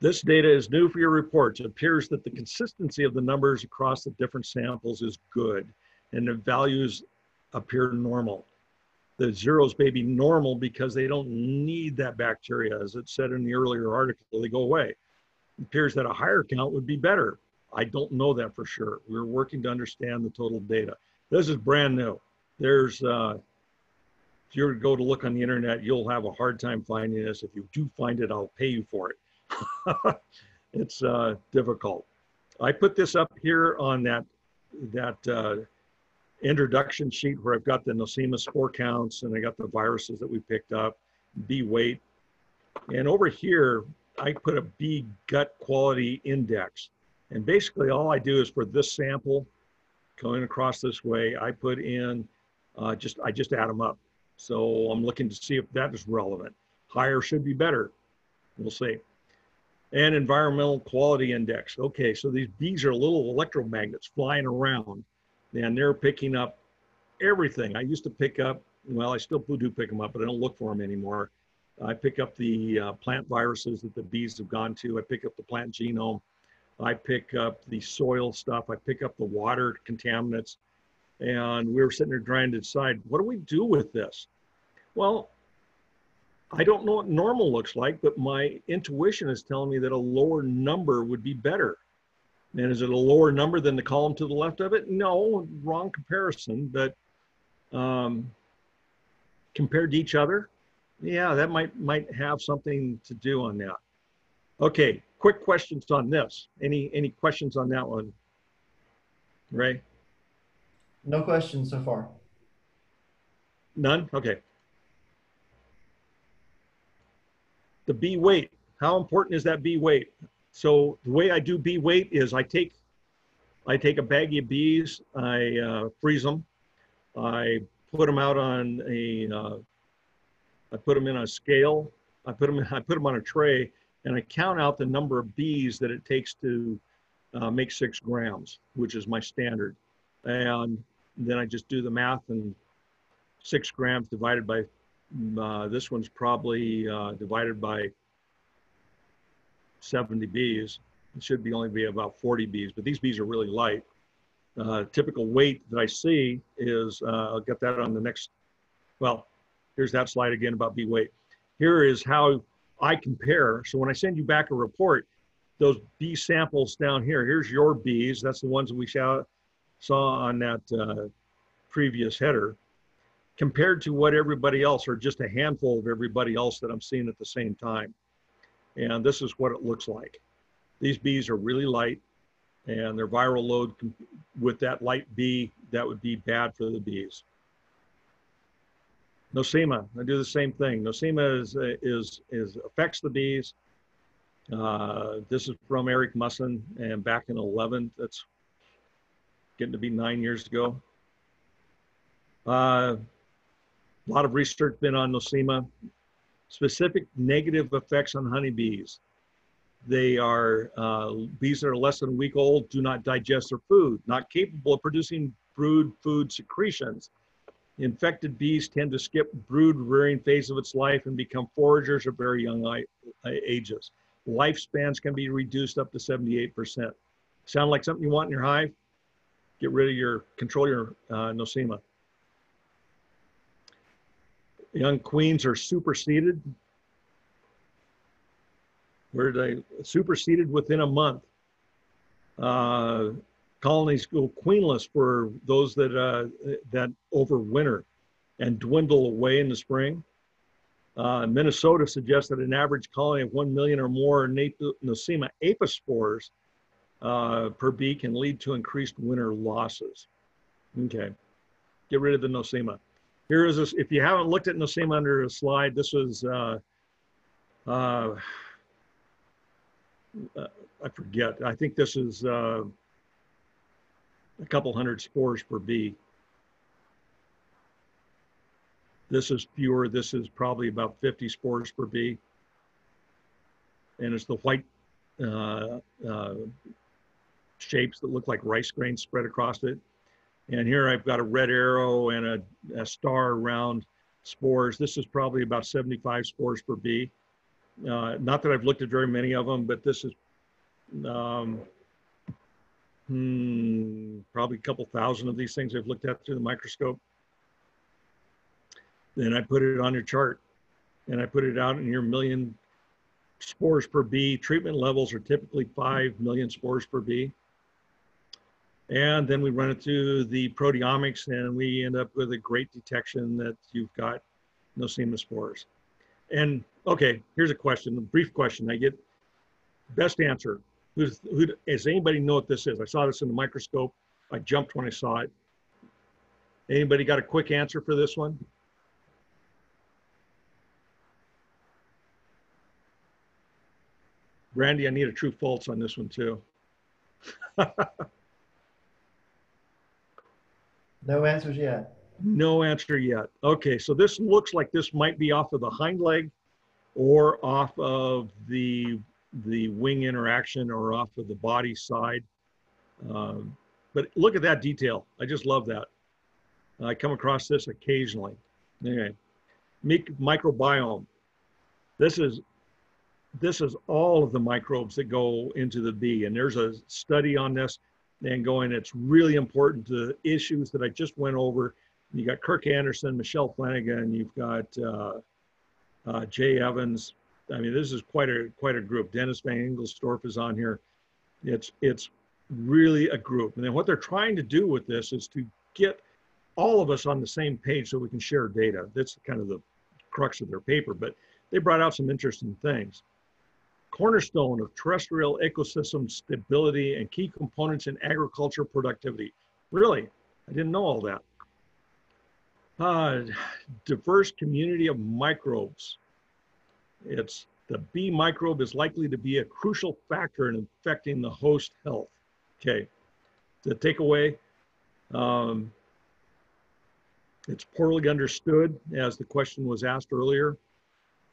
This data is new for your reports. It appears that the consistency of the numbers across the different samples is good and the values appear normal the zeros may be normal because they don't need that bacteria. As it said in the earlier article, they go away. It appears that a higher count would be better. I don't know that for sure. We're working to understand the total data. This is brand new. There's, uh, if you were to go to look on the internet, you'll have a hard time finding this. If you do find it, I'll pay you for it. it's uh, difficult. I put this up here on that that uh, introduction sheet where I've got the Nosema spore counts and I got the viruses that we picked up, bee weight, and over here I put a bee gut quality index. And basically, all I do is for this sample going across this way, I put in uh, just I just add them up. So I'm looking to see if that is relevant. Higher should be better. We'll see. And environmental quality index. Okay, so these bees are little electromagnets flying around and they're picking up everything. I used to pick up, well, I still do pick them up, but I don't look for them anymore. I pick up the uh, plant viruses that the bees have gone to. I pick up the plant genome. I pick up the soil stuff. I pick up the water contaminants. And we were sitting there trying to decide what do we do with this? Well, I don't know what normal looks like, but my intuition is telling me that a lower number would be better. And is it a lower number than the column to the left of it? No, wrong comparison, but um, compared to each other, yeah, that might might have something to do on that. Okay, quick questions on this. Any any questions on that one? Ray? No questions so far. None? Okay. The bee weight. How important is that bee weight? So the way I do bee weight is I take I take a baggie of bees, I uh, freeze them, I put them out on a uh, I put them in a scale, I put them I put them on a tray, and I count out the number of bees that it takes to uh, make six grams, which is my standard, and then I just do the math and six grams divided by uh, this one's probably uh, divided by 70 bees. It should be only be about 40 bees, but these bees are really light. Uh, typical weight that I see is, uh, I'll get that on the next, well, here's that slide again about bee weight. Here is how I compare. So when I send you back a report, those bee samples down here, here's your bees. That's the ones that we saw, saw on that uh, previous header compared to what everybody else or just a handful of everybody else that I'm seeing at the same time. And this is what it looks like. These bees are really light and their viral load with that light bee, that would be bad for the bees. Nosema, I do the same thing. Nosema is, is, is affects the bees. Uh, this is from Eric Mussen and back in 11, that's getting to be nine years ago. Uh, a lot of research been on Nosema specific negative effects on honeybees. They are uh, bees that are less than a week old do not digest their food, not capable of producing brood food secretions. Infected bees tend to skip brood rearing phase of its life and become foragers at very young ages. Lifespans can be reduced up to 78%. Sound like something you want in your hive? Get rid of your, control your uh, nosema young queens are superseded. Where they superseded within a month. Uh, colonies go queenless for those that uh, that overwinter and dwindle away in the spring. Uh, Minnesota suggests that an average colony of 1 million or more Nosema apis spores uh, per bee can lead to increased winter losses. Okay, get rid of the Nosema. Here is this, if you haven't looked at nosema under a slide, this was, uh, uh, I forget, I think this is uh, a couple hundred spores per bee. This is fewer, this is probably about 50 spores per bee. And it's the white uh, uh, shapes that look like rice grains spread across it. And here I've got a red arrow and a, a star around spores. This is probably about 75 spores per bee. Uh, not that I've looked at very many of them, but this is um, hmm, probably a couple thousand of these things I've looked at through the microscope. Then I put it on your chart and I put it out in your million spores per bee. Treatment levels are typically 5 million spores per bee. And then we run it through the proteomics and we end up with a great detection that you've got Nosema spores. And okay, here's a question, a brief question. I get best answer. Who's, who, does anybody know what this is? I saw this in the microscope. I jumped when I saw it. Anybody got a quick answer for this one? Randy, I need a true false on this one too. No answers yet. No answer yet. Okay, so this looks like this might be off of the hind leg or off of the the wing interaction or off of the body side. Um, but look at that detail. I just love that. I come across this occasionally. Okay, Mic- microbiome. This is this is all of the microbes that go into the bee, and there's a study on this and going. It's really important to the issues that I just went over. You got Kirk Anderson, Michelle Flenniken, you've got uh, uh, Jay Evans. I mean, this is quite a quite a group. Dennis vanEngelsdorp is on here. It's it's really a group, and then what they're trying to do with this is to get all of us on the same page so we can share data. That's kind of the crux of their paper. But they brought out some interesting things cornerstone of terrestrial ecosystem stability and key components in agriculture productivity. Really, I didn't know all that. Uh, diverse community of microbes. It's the bee microbe is likely to be a crucial factor in affecting the host health. Okay, the takeaway, um, it's poorly understood as the question was asked earlier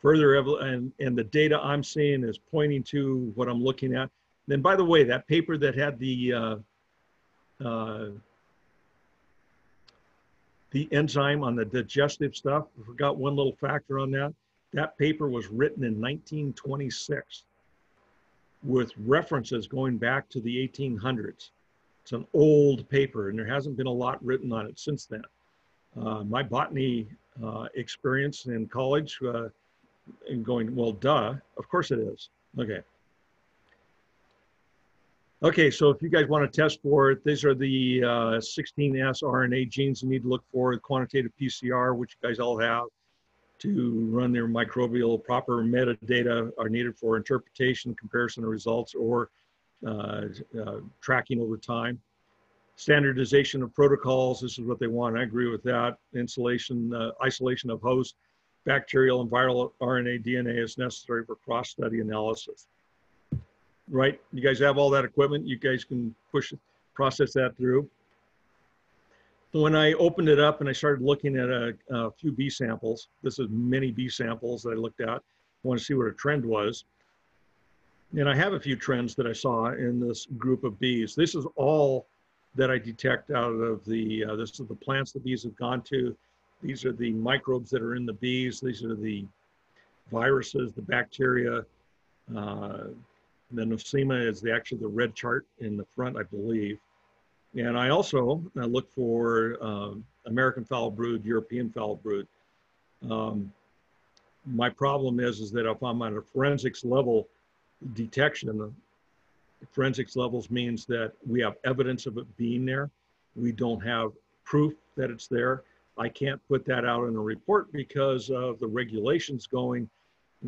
further and and the data I'm seeing is pointing to what I'm looking at. Then, by the way, that paper that had the uh, uh, the enzyme on the digestive stuff, I forgot one little factor on that. That paper was written in 1926 with references going back to the 1800s. It's an old paper, and there hasn't been a lot written on it since then. Uh, my botany uh, experience in college uh, and going, well, duh, of course it is. Okay. Okay, so if you guys want to test for it, these are the uh, 16S RNA genes you need to look for, quantitative PCR, which you guys all have to run their microbial proper metadata are needed for interpretation, comparison of results, or uh, uh, tracking over time. Standardization of protocols, this is what they want. I agree with that. Insulation, uh, isolation of host, bacterial and viral RNA DNA is necessary for cross-study analysis. Right? You guys have all that equipment. You guys can push, process that through. When I opened it up and I started looking at a, a few bee samples, this is many bee samples that I looked at. I want to see what a trend was. And I have a few trends that I saw in this group of bees. This is all that I detect out of the, uh, this is the plants the bees have gone to. These are the microbes that are in the bees. These are the viruses, the bacteria. Uh, the nosema is the, actually the red chart in the front, I believe. And I also uh, look for um, American foul brood, European foul brood. Um, my problem is, is that if I'm at a forensics level detection, forensics levels means that we have evidence of it being there. We don't have proof that it's there. I can't put that out in a report because of the regulations going.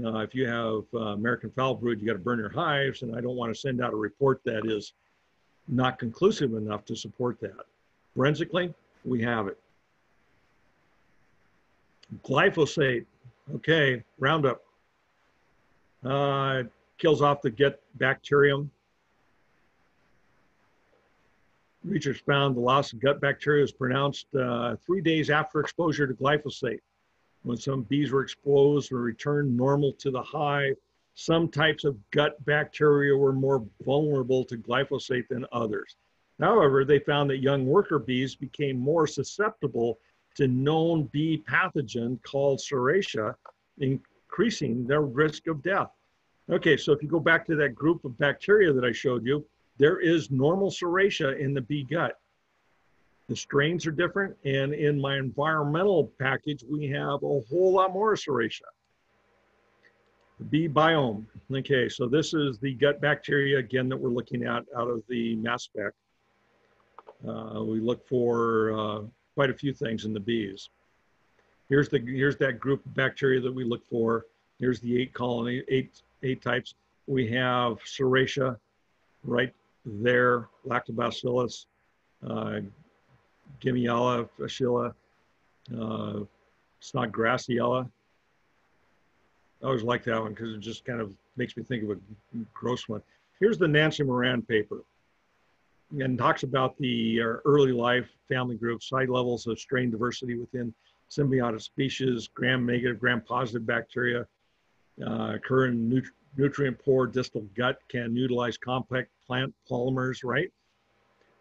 Uh, if you have uh, American foul brood, you got to burn your hives, and I don't want to send out a report that is not conclusive enough to support that. Forensically, we have it. Glyphosate, okay, Roundup. Uh, kills off the gut bacterium Researchers found the loss of gut bacteria was pronounced uh, three days after exposure to glyphosate. When some bees were exposed and returned normal to the hive, some types of gut bacteria were more vulnerable to glyphosate than others. However, they found that young worker bees became more susceptible to known bee pathogen called Serratia, increasing their risk of death. Okay, so if you go back to that group of bacteria that I showed you, there is normal serratia in the bee gut. The strains are different, and in my environmental package, we have a whole lot more serratia. The bee biome. Okay, so this is the gut bacteria again that we're looking at out of the mass spec. Uh, we look for uh, quite a few things in the bees. Here's the here's that group of bacteria that we look for. Here's the eight colony, eight eight types. We have Serratia right there, Lactobacillus, uh, Gilliamella, Frischella, uh, Snodgrassella. I always like that one because it just kind of makes me think of a gross one. Here's the Nancy Moran paper and talks about the uh, early life family groups, high levels of strain diversity within symbiotic species, gram negative, gram positive bacteria uh, occur in nut nutrient poor distal gut, can utilize complex plant polymers, right?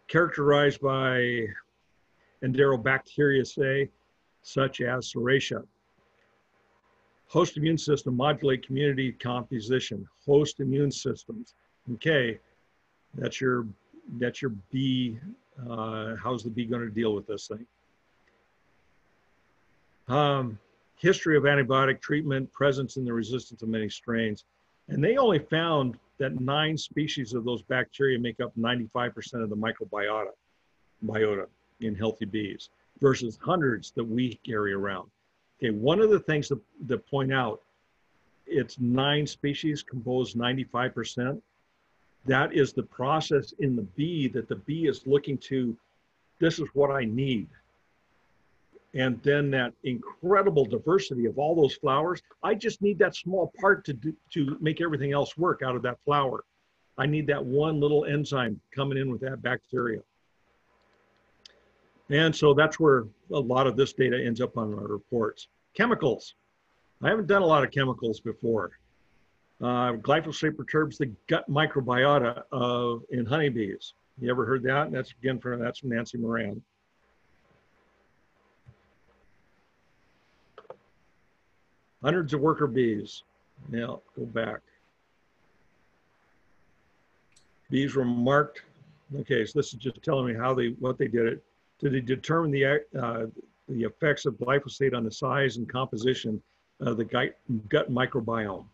Characterized by Enterobacteriaceae, such as Serratia. Host immune system modulate community composition. Host immune systems. Okay, that's your that's your bee. Uh, how's the bee going to deal with this thing? Um, history of antibiotic treatment, presence in the resistance of many strains. And they only found that nine species of those bacteria make up 95% of the microbiota biota in healthy bees versus hundreds that we carry around. Okay, one of the things to, point out, it's nine species compose 95%. That is the process in the bee that the bee is looking to, this is what I need. And then that incredible diversity of all those flowers, I just need that small part to, do, to make everything else work out of that flower. I need that one little enzyme coming in with that bacteria. And so that's where a lot of this data ends up on our reports. Chemicals. I haven't done a lot of chemicals before. Uh, glyphosate perturbs the gut microbiota of in honeybees. You ever heard that? And that's again from that's from Nancy Moran. Hundreds of worker bees. Now go back. Bees were marked. Okay, so this is just telling me how they what they did it to determine the, uh, the effects of glyphosate on the size and composition of the gut, gut microbiome.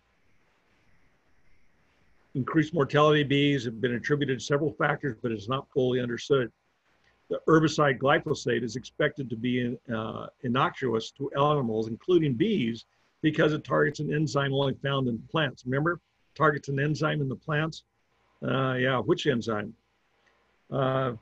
Increased mortality bees have been attributed to several factors, but it's not fully understood. The herbicide glyphosate is expected to be in, uh, innocuous to animals, including bees, because it targets an enzyme only found in plants. Remember, targets an enzyme in the plants? Uh, yeah, which enzyme? Uh,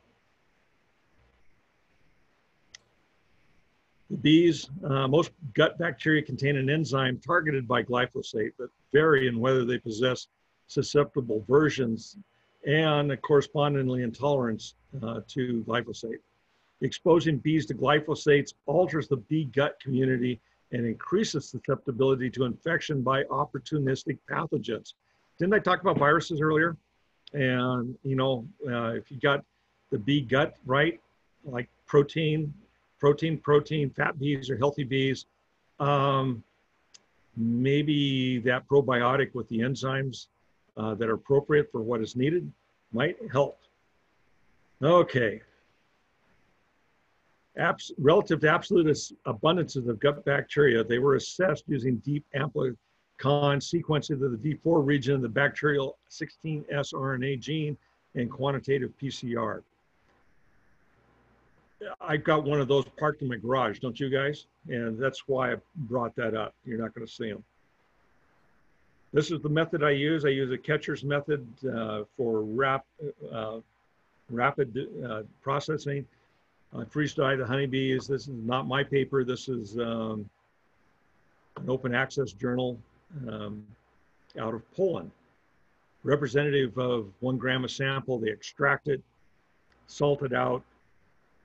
Bees, uh, most gut bacteria contain an enzyme targeted by glyphosate, but vary in whether they possess susceptible versions and correspondingly intolerance uh, to glyphosate. Exposing bees to glyphosates alters the bee gut community and increases susceptibility to infection by opportunistic pathogens. Didn't I talk about viruses earlier? And, you know, uh, if you got the bee gut right, like protein, protein, protein, fat bees or healthy bees. Um, maybe that probiotic with the enzymes uh, that are appropriate for what is needed might help. Okay. Abs relative to absolute abundances of gut bacteria, they were assessed using deep amplicon sequencing of the V4 region of the bacterial 16S RNA gene and quantitative PCR. I've got one of those parked in my garage, don't you guys? And that's why I brought that up. You're not going to see them. This is the method I use. I use a QuEChERS method uh, for rap, uh, rapid uh, processing. I freeze the honeybees. This is not my paper. This is um, an open access journal um, out of Poland. Representative of one gram of sample, they extract it, salt it out,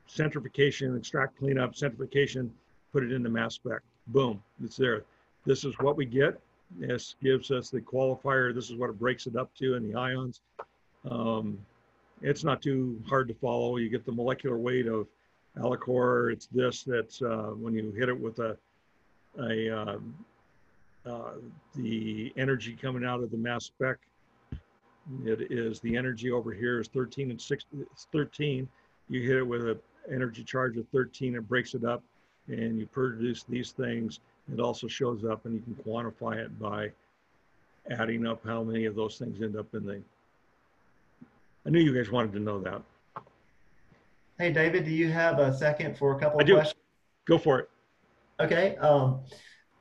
centrifugation, extract, cleanup, centrifugation, put it in the mass spec. Boom, it's there. This is what we get. This gives us the qualifier. This is what it breaks it up to in the ions. Um, it's not too hard to follow. You get the molecular weight of Allicor. It's this that's uh, when you hit it with a, a uh, uh, the energy coming out of the mass spec. It is the energy over here is 13 and 6, 13. You hit it with a energy charge of 13, it breaks it up and you produce these things. It also shows up and you can quantify it by adding up how many of those things end up in the, I knew you guys wanted to know that. Hey, David, do you have a second for a couple I of do. questions? Go for it. Okay. Um,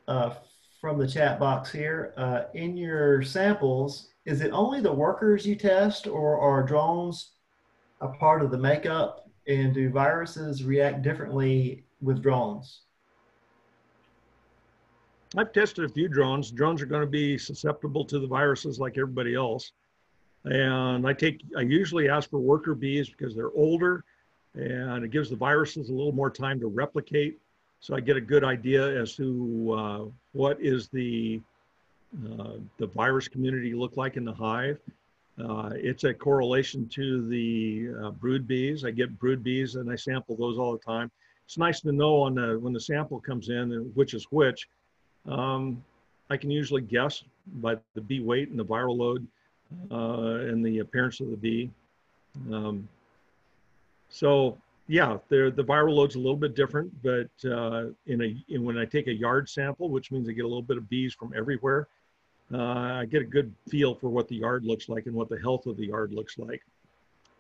uh, from the chat box here, uh, in your samples, is it only the workers you test, or are drones a part of the makeup? And do viruses react differently with drones? I've tested a few drones. Drones are going to be susceptible to the viruses like everybody else. And I take, I usually ask for worker bees because they're older and it gives the viruses a little more time to replicate. So I get a good idea as to uh, what is the, uh, the virus community look like in the hive. Uh, it's a correlation to the uh, brood bees. I get brood bees and I sample those all the time. It's nice to know on the, when the sample comes in and which is which. Um, I can usually guess by the bee weight and the viral load uh, and the appearance of the bee. Um, so yeah, the the viral load's a little bit different, but uh, in a in, when I take a yard sample, which means I get a little bit of bees from everywhere, uh, I get a good feel for what the yard looks like and what the health of the yard looks like.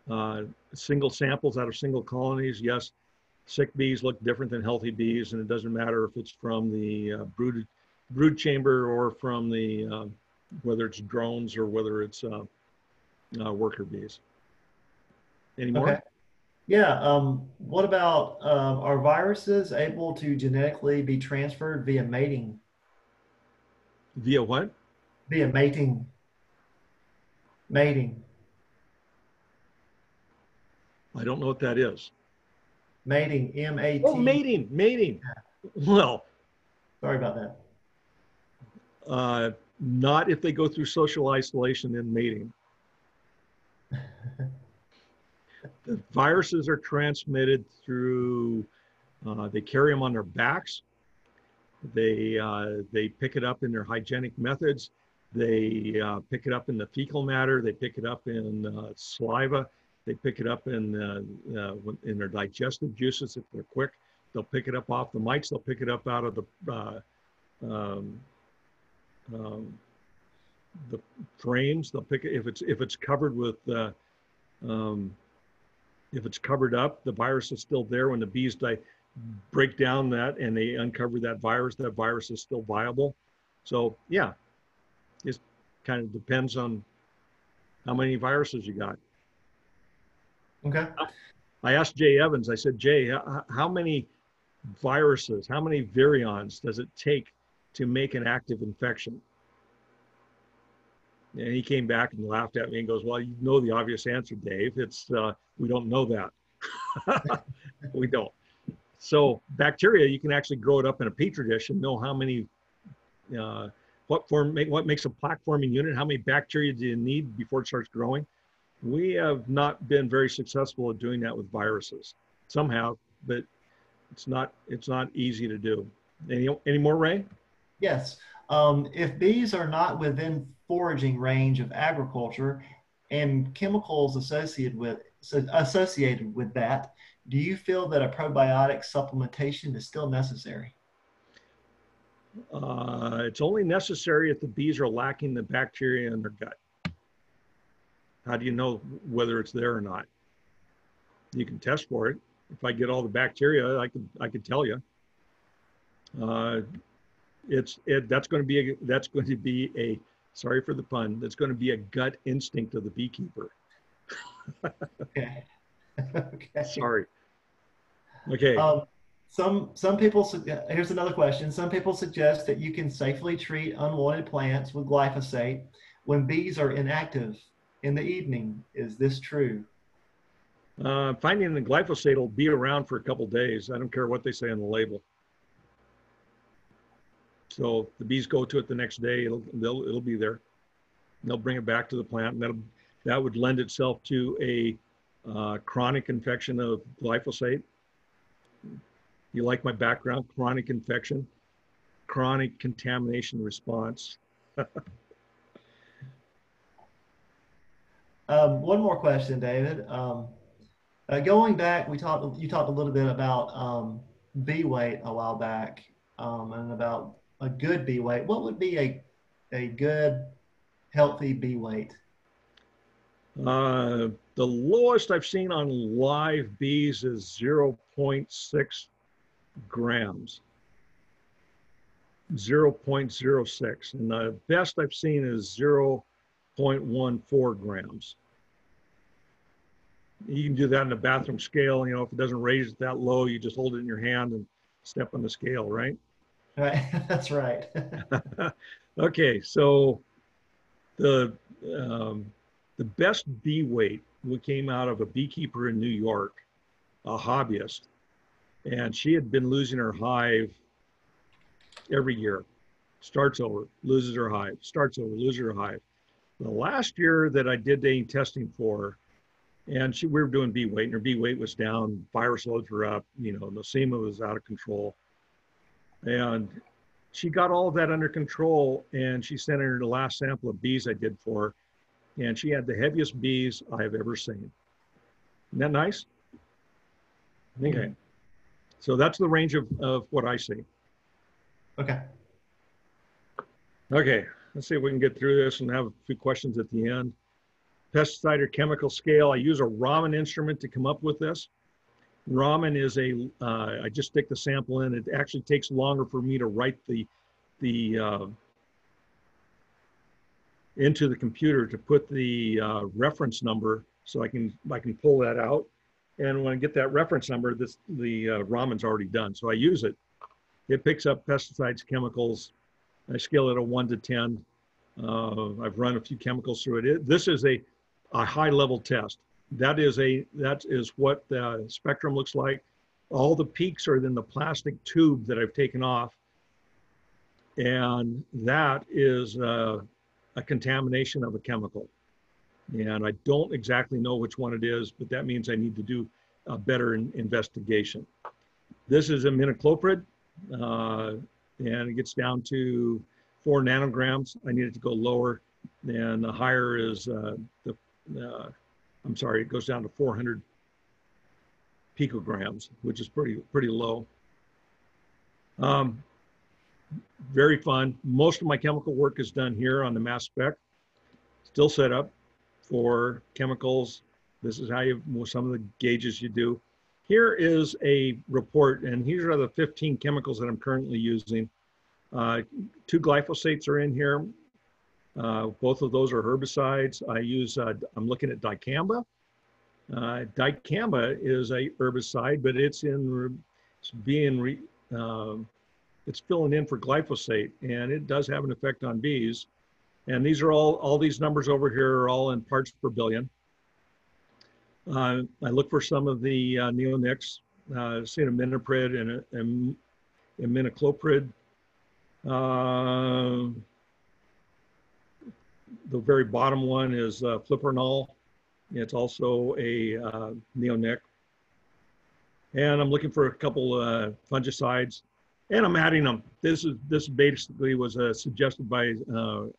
Uh, single samples out of single colonies, yes, sick bees look different than healthy bees, and it doesn't matter if it's from the uh, brood brood chamber or from the uh, whether it's drones or whether it's uh, uh, worker bees. Any more? Okay. Yeah. Um, what about um, are viruses able to genetically be transferred via mating? Via what? Via mating. Mating. I don't know what that is. Mating. M A T. Oh, mating, mating. Well, Sorry about that. uh, not if they go through social isolation and mating. the viruses are transmitted through, uh, they carry them on their backs. They, uh, they pick it up in their hygienic methods. They uh, pick it up in the fecal matter. They pick it up in uh, saliva. They pick it up in, uh, in their digestive juices if they're quick. They'll pick it up off the mites. They'll pick it up out of the uh, um, um, the frames. They'll pick it if it's if it's covered with um, if it's covered up, the virus is still there. When the bees die, break down that and they uncover that virus, that virus is still viable. So yeah, it kind of depends on how many viruses you got. Okay. I asked Jay Evans. I said, Jay, how, many viruses, how many virions does it take to make an active infection? And he came back and laughed at me and goes, "Well, you know the obvious answer, Dave. It's uh, we don't know that. we don't. So bacteria, you can actually grow it up in a petri dish and know how many, uh, what form, what makes a plaque forming unit. How many bacteria do you need before it starts growing? We have not been very successful at doing that with viruses. somehow, but it's not it's not easy to do. Any any more, Ray? Yes. Um, if bees are not within foraging range of agriculture and chemicals associated with so associated with that, do you feel that a probiotic supplementation is still necessary? Uh, it's only necessary if the bees are lacking the bacteria in their gut. How do you know whether it's there or not? You can test for it. If I get all the bacteria, I could I could tell you. Uh, it's it that's going to be a that's going to be a sorry for the pun that's going to be a gut instinct of the beekeeper okay. Okay. Sorry. Okay. Um, some some people here's another question. Some people suggest that you can safely treat unwanted plants with glyphosate when bees are inactive in the evening. Is this true? Uh, finding the glyphosate will be around for a couple days. I don't care what they say on the label. So the bees go to it the next day. It'll they'll, it'll be there. And they'll bring it back to the plant, and that that would lend itself to a uh, chronic infection of glyphosate. You like my background? Chronic infection, chronic contamination response. um, one more question, David. Um, uh, going back, we talked. You talked a little bit about um, bee weight a while back, um, and about a good bee weight, what would be a, a good, healthy bee weight? Uh, The lowest I've seen on live bees is 0.6 grams. 0.06. And the best I've seen is 0.14 grams. You can do that in a bathroom scale. You know, if it doesn't raise it that low, you just hold it in your hand and step on the scale, right? Right. That's right. okay, so the um, the best bee weight we came out of a beekeeper in New York, a hobbyist, and she had been losing her hive every year. Starts over, loses her hive, starts over, loses her hive. The last year that I did any testing for her, and she, we were doing bee weight, and her bee weight was down, virus loads were up, you know, Nosema was out of control. And she got all of that under control and she sent her the last sample of bees I did for her. And she had the heaviest bees I've ever seen. Isn't that nice? Okay. So that's the range of, of what I see. Okay. Okay, let's see if we can get through this and have a few questions at the end. Pesticide or chemical scale, I use a Raman instrument to come up with this. Raman is a. Uh, I just stick the sample in. It actually takes longer for me to write the, the uh, into the computer to put the uh, reference number so I can, I can pull that out. And when I get that reference number, this, the uh, Raman's already done. So I use it. It picks up pesticides, chemicals. I scale it a one to 10. Uh, I've run a few chemicals through it. it this is a, a high level test that is a that is what the spectrum looks like. All the peaks are in the plastic tube that I've taken off, and that is uh, a contamination of a chemical. And I don't exactly know which one it is, but that means I need to do a better in investigation. This is imidacloprid, uh, and it gets down to four nanograms. I need it to go lower, and the higher is uh, the uh, I'm sorry, it goes down to 400 picograms, which is pretty pretty low. Um, very fun. Most of my chemical work is done here on the mass spec. Still set up for chemicals. This is how you some of the gauges you do. Here is a report, and here are the 15 chemicals that I'm currently using. Uh, two glyphosates are in here. Uh, both of those are herbicides. I use, uh, I'm looking at dicamba. Uh, dicamba is a herbicide, but it's in, it's being, re, um, it's filling in for glyphosate, and it does have an effect on bees. And these are all, all these numbers over here are all in parts per billion. Uh, I look for some of the uh, neonics, uh, and, and. Uh, the very bottom one is uh, fipronil. It's also a uh, neonic. And I'm looking for a couple uh, fungicides and I'm adding them. This is this basically was uh, suggested by uh, a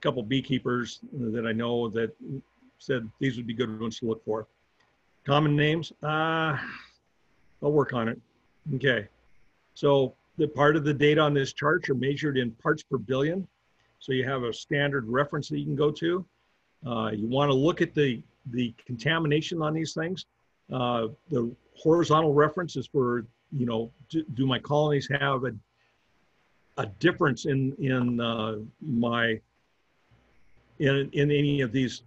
couple beekeepers that I know that said these would be good ones to look for. Common names, uh, I'll work on it. Okay, so the part of the data on this chart are measured in parts per billion. So you have a standard reference that you can go to. Uh, you want to look at the, the contamination on these things. Uh, the horizontal reference is for, you know, do, do my colonies have a, a difference in, in uh, my, in, in any of these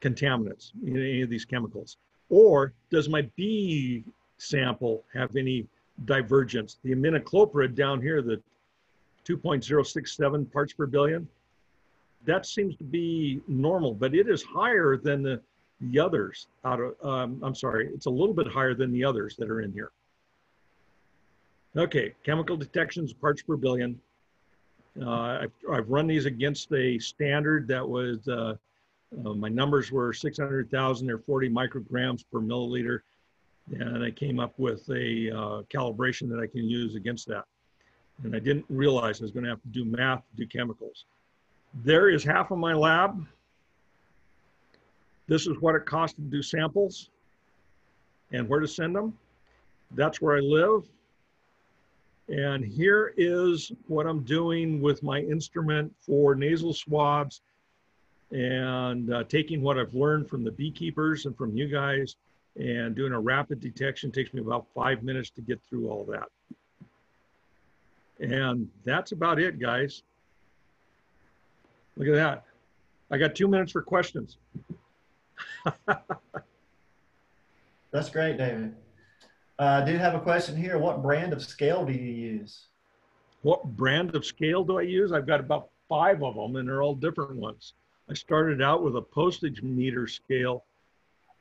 contaminants, in any of these chemicals? Or does my bee sample have any divergence? The imidacloprid down here, the 2.067 parts per billion. That seems to be normal, but it is higher than the, the others out of, um, I'm sorry, it's a little bit higher than the others that are in here. Okay, chemical detections, parts per billion. Uh, I've, I've, run these against a standard that was, uh, uh, my numbers were 600,000 or 40 micrograms per milliliter. And I came up with a uh, calibration that I can use against that and I didn't realize I was going to have to do math to do chemicals. There is half of my lab. This is what it costs to do samples and where to send them. That's where I live. And here is what I'm doing with my instrument for nasal swabs and uh, taking what I've learned from the beekeepers and from you guys and doing a rapid detection takes me about five minutes to get through all that. And that's about it, guys. Look at that. I got two minutes for questions. That's great, David. Uh, I do have a question here. What brand of scale do you use? What brand of scale do I use? I've got about five of them and they're all different ones. I started out with a postage meter scale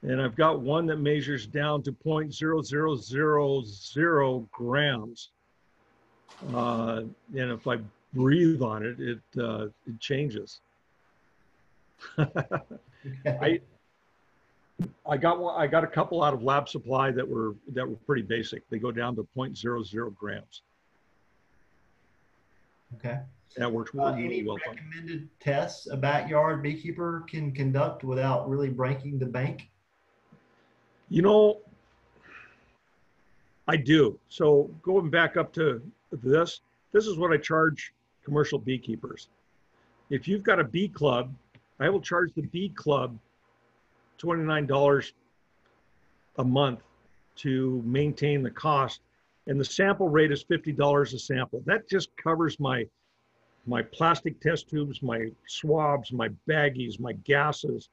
and I've got one that measures down to 0.0000 grams. Uh, and if I breathe on it, it, uh, it changes. I, I got one, I got a couple out of lab supply that were that were pretty basic. They go down to 0.00 grams. Okay. That works Uh, really, any well. me. recommended tests a backyard beekeeper can conduct without really breaking the bank? You know, I do. So going back up to this, this is what I charge commercial beekeepers. If you've got a bee club, I will charge the bee club $29 a month to maintain the cost. And the sample rate is $50 a sample. That just covers my my plastic test tubes, my swabs, my baggies, my gases,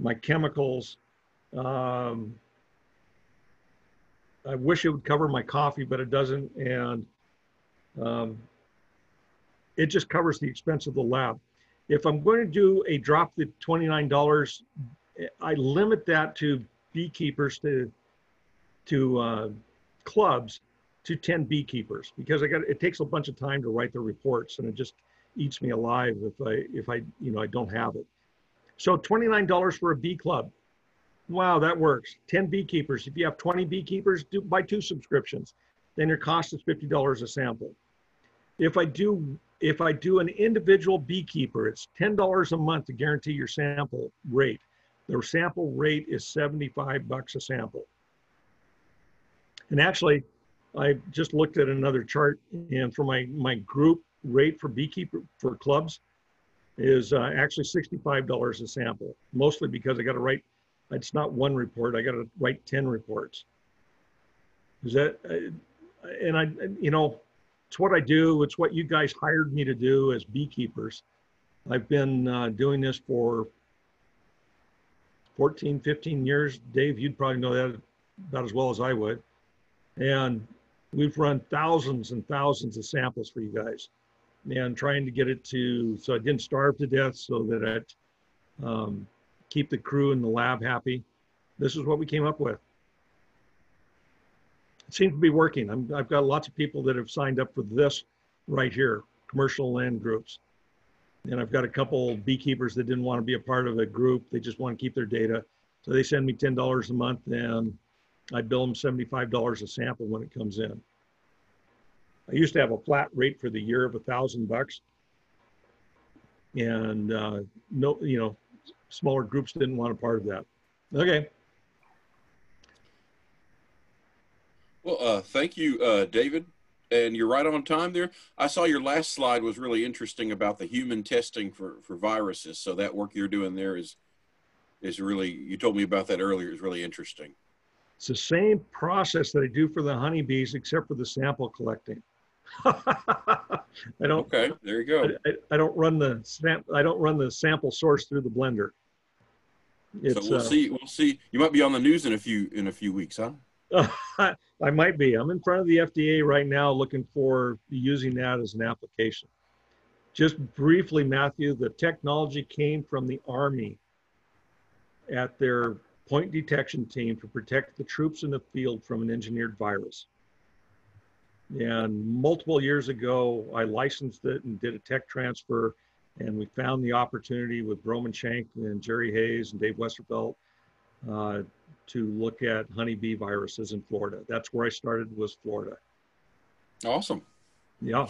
my chemicals. Um, I wish it would cover my coffee, but it doesn't. And um, it just covers the expense of the lab. If I'm going to do a drop the $29, I limit that to beekeepers to to uh, clubs to 10 beekeepers because I got it takes a bunch of time to write the reports and it just eats me alive if I if I you know I don't have it. So $29 for a bee club. Wow, that works. 10 beekeepers. If you have 20 beekeepers, do buy two subscriptions. Then your cost is $50 a sample. If I do if I do an individual beekeeper, it's $10 a month to guarantee your sample rate. The sample rate is 75 bucks a sample. And actually, I just looked at another chart and for my, my group rate for beekeeper for clubs is uh, actually $65 a sample, mostly because I got to write, it's not one report, I got to write 10 reports. Is that, uh, and I, you know, it's what I do. It's what you guys hired me to do as beekeepers. I've been uh, doing this for 14, 15 years. Dave, you'd probably know that about as well as I would. And we've run thousands and thousands of samples for you guys and trying to get it to, so I didn't starve to death so that it um, keep the crew in the lab happy. This is what we came up with. It seems to be working. I'm, I've got lots of people that have signed up for this right here, commercial land groups. And I've got a couple beekeepers that didn't want to be a part of a group. They just want to keep their data. So they send me $10 a month and I bill them $75 a sample when it comes in. I used to have a flat rate for the year of a thousand bucks. And uh, no, you know, smaller groups didn't want a part of that. Okay. Well, uh, thank you, uh, David. And you're right on time there. I saw your last slide was really interesting about the human testing for, for viruses. So that work you're doing there is is really you told me about that earlier is really interesting. It's the same process that I do for the honeybees, except for the sample collecting. I don't. Okay, there you go. I, I, I don't run the sam- I don't run the sample source through the blender. It's, so we'll uh, see. We'll see. You might be on the news in a few in a few weeks, huh? I might be. I'm in front of the FDA right now looking for using that as an application. Just briefly, Matthew, the technology came from the Army at their point detection team to protect the troops in the field from an engineered virus. And multiple years ago, I licensed it and did a tech transfer. And we found the opportunity with Roman Shank and Jerry Hayes and Dave Westervelt uh, to look at honeybee viruses in Florida. That's where I started was Florida. Awesome. Yeah,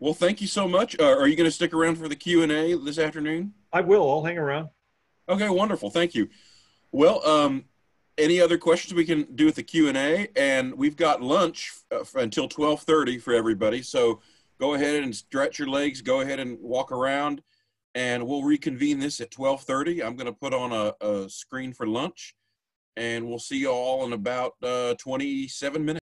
Well, thank you so much. Uh, are you going to stick around for the Q and A this afternoon? I will. I'll hang around. Okay, wonderful. Thank you. Well, um, any other questions we can do with the Q and A? And we've got lunch uh, until twelve thirty for everybody. So go ahead and stretch your legs. Go ahead and walk around. and we'll reconvene this at 12:30. I'm going to put on a, a screen for lunch, and we'll see you all in about uh, 27 minutes.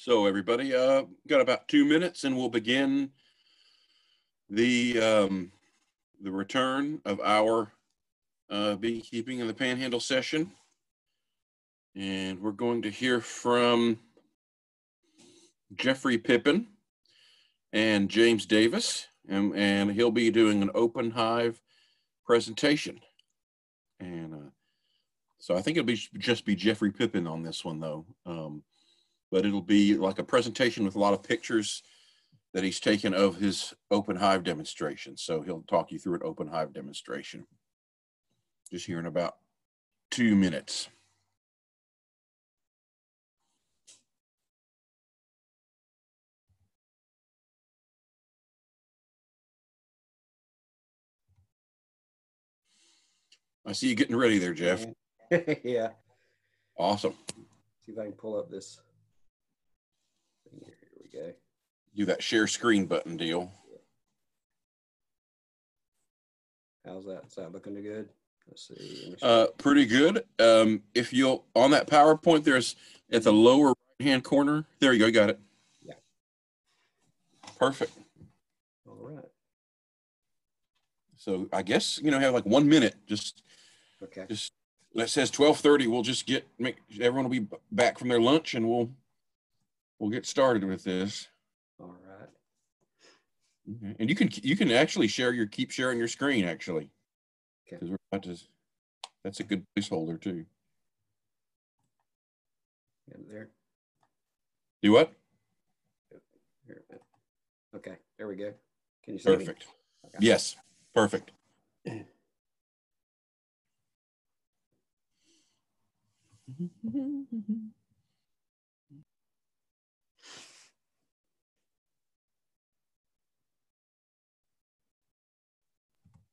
So everybody, uh, got about two minutes and we'll begin the, um, the return of our, uh, beekeeping in the panhandle session. And we're going to hear from Jeffry Pippin and James Davis, and, and he'll be doing an open hive presentation. And, uh, so I think it'll be just be Jeffry Pippin on this one though. Um, but it'll be like a presentation with a lot of pictures that he's taken of his open hive demonstration. So he'll talk you through an open hive demonstration. Just here in about two minutes. I see you getting ready there, Jeff. yeah. Awesome. See if I can pull up this. Here, here we go. Do that share screen button deal. How's that? Is that looking good? Let's see. Uh, pretty good. Um, if you'll on that PowerPoint, there's at the lower right hand corner. There you go. You got it. Yeah. Perfect. All right. So I guess you know have like one minute. Just Okay. just that says twelve thirty. We'll just get make everyone will be back from their lunch and we'll we'll get started with this. All right. Okay. And you can you can actually share your keep sharing your screen actually. Okay. Because we're about to. That's a good placeholder too. And there. Do what? Uh, okay. There we go. Can you see me? Perfect. Okay. Yes. Perfect.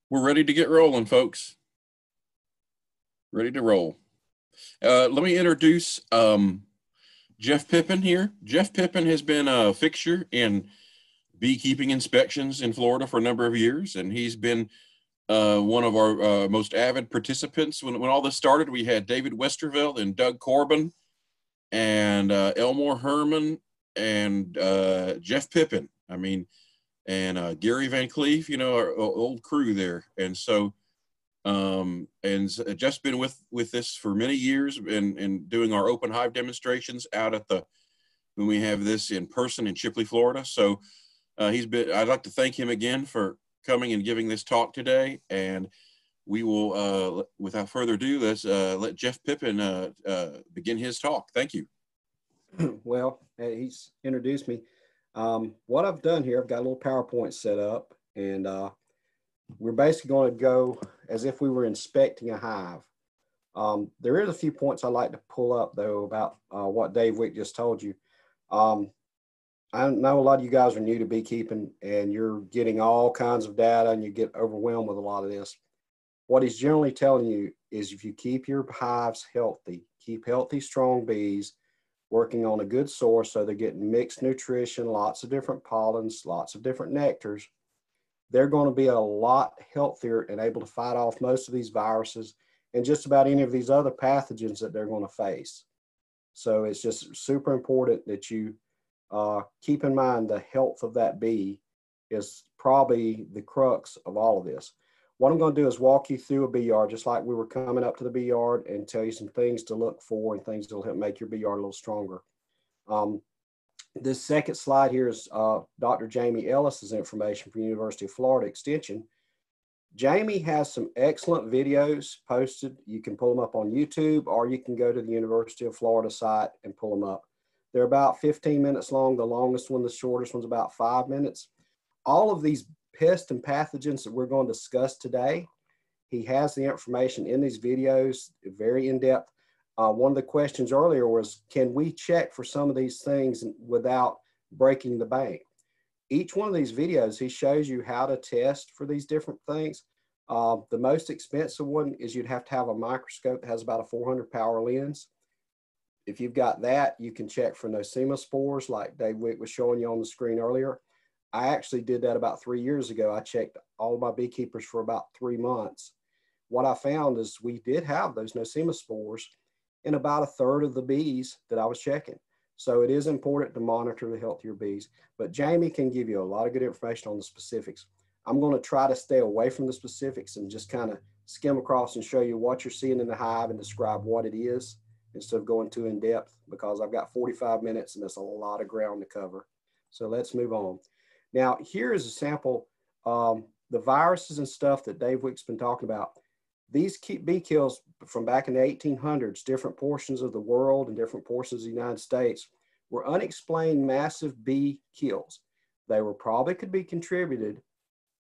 We're ready to get rolling, folks. Ready to roll. Uh, let me introduce um, Jeff Pippin here. Jeff Pippin has been a fixture in beekeeping inspections in Florida for a number of years, and he's been uh, one of our uh, most avid participants. When, when all this started, we had David Westervelt and Doug Corbin and uh, Elmore Herman and uh, Jeff Pippin. I mean, and uh, Gary Van Cleef, you know, our o- old crew there. And so, um, and just been with with this for many years and and doing our open hive demonstrations out at the when we have this in person in Chipley, Florida. So uh, he's been. I'd like to thank him again for coming and giving this talk today. And we will, uh, without further ado, let's uh, let Jeff Pippin uh, uh, begin his talk. Thank you. well, uh, he's introduced me. Um, what I've done here, I've got a little PowerPoint set up, and uh, we're basically going to go as if we were inspecting a hive. Um, there is a few points I'd like to pull up, though, about uh, what Dave Wick just told you. Um, I know a lot of you guys are new to beekeeping, and you're getting all kinds of data, and you get overwhelmed with a lot of this. What he's generally telling you is if you keep your hives healthy, keep healthy, strong bees, working on a good source so they're getting mixed nutrition, lots of different pollens, lots of different nectars, they're going to be a lot healthier and able to fight off most of these viruses and just about any of these other pathogens that they're going to face. So it's just super important that you uh, keep in mind the health of that bee is probably the crux of all of this. What I'm going to do is walk you through a bee yard, just like we were coming up to the bee yard, and tell you some things to look for and things that will help make your bee yard a little stronger. Um, this second slide here is uh, Dr. Jamie Ellis's information from University of Florida Extension. Jamie has some excellent videos posted. You can pull them up on YouTube or you can go to the University of Florida site and pull them up. They're about 15 minutes long. The longest one, the shortest one's about five minutes. All of these pests and pathogens that we're going to discuss today, he has the information in these videos, very in depth. Uh, one of the questions earlier was, can we check for some of these things without breaking the bank? Each one of these videos, he shows you how to test for these different things. Uh, the most expensive one is you'd have to have a microscope that has about a 400 power lens. If you've got that, you can check for nosema spores like Dave Wick was showing you on the screen earlier. I actually did that about three years ago. I checked all my beekeepers for about three months. What I found is we did have those nosema spores in about a third of the bees that I was checking. So it is important to monitor the health of your bees. But Jamie can give you a lot of good information on the specifics. I'm going to try to stay away from the specifics and just kind of skim across and show you what you're seeing in the hive and describe what it is instead of going too in depth because I've got 45 minutes and that's a lot of ground to cover. So let's move on. Now, here is a sample, um, the viruses and stuff that Dave Wick's been talking about. These bee kills from back in the 1800s, different portions of the world and different portions of the United States were unexplained massive bee kills. They were probably could be contributed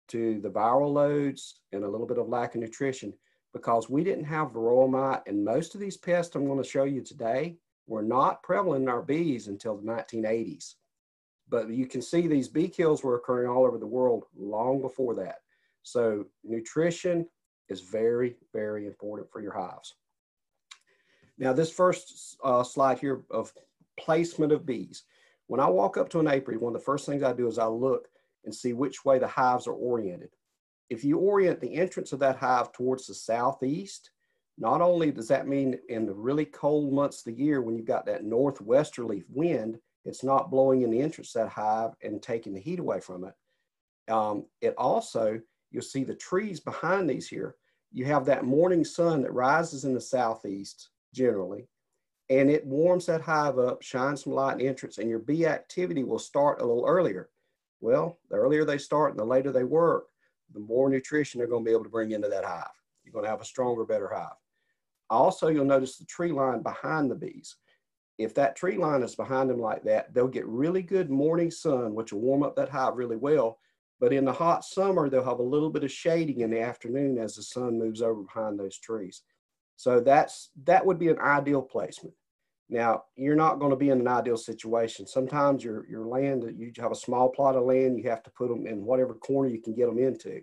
to the viral loads and a little bit of lack of nutrition because we didn't have varroa mite and most of these pests I'm going to show you today were not prevalent in our bees until the 1980s. But you can see these bee kills were occurring all over the world long before that. So nutrition is very, very important for your hives. Now this first uh, slide here of placement of bees. When I walk up to an apiary, one of the first things I do is I look and see which way the hives are oriented. If you orient the entrance of that hive towards the southeast, not only does that mean in the really cold months of the year when you've got that northwesterly wind, it's not blowing in the entrance that hive and taking the heat away from it. Um, it also, you'll see the trees behind these here. You have that morning sun that rises in the southeast generally, and it warms that hive up, shines some light in the entrance, and your bee activity will start a little earlier. Well, the earlier they start and the later they work, the more nutrition they're going to be able to bring into that hive. You're going to have a stronger, better hive. Also, you'll notice the tree line behind the bees. If that tree line is behind them like that, they'll get really good morning sun, which will warm up that hive really well. But in the hot summer, they'll have a little bit of shading in the afternoon as the sun moves over behind those trees. So that's that would be an ideal placement. Now, you're not going to be in an ideal situation. Sometimes your, your land, you have a small plot of land, you have to put them in whatever corner you can get them into.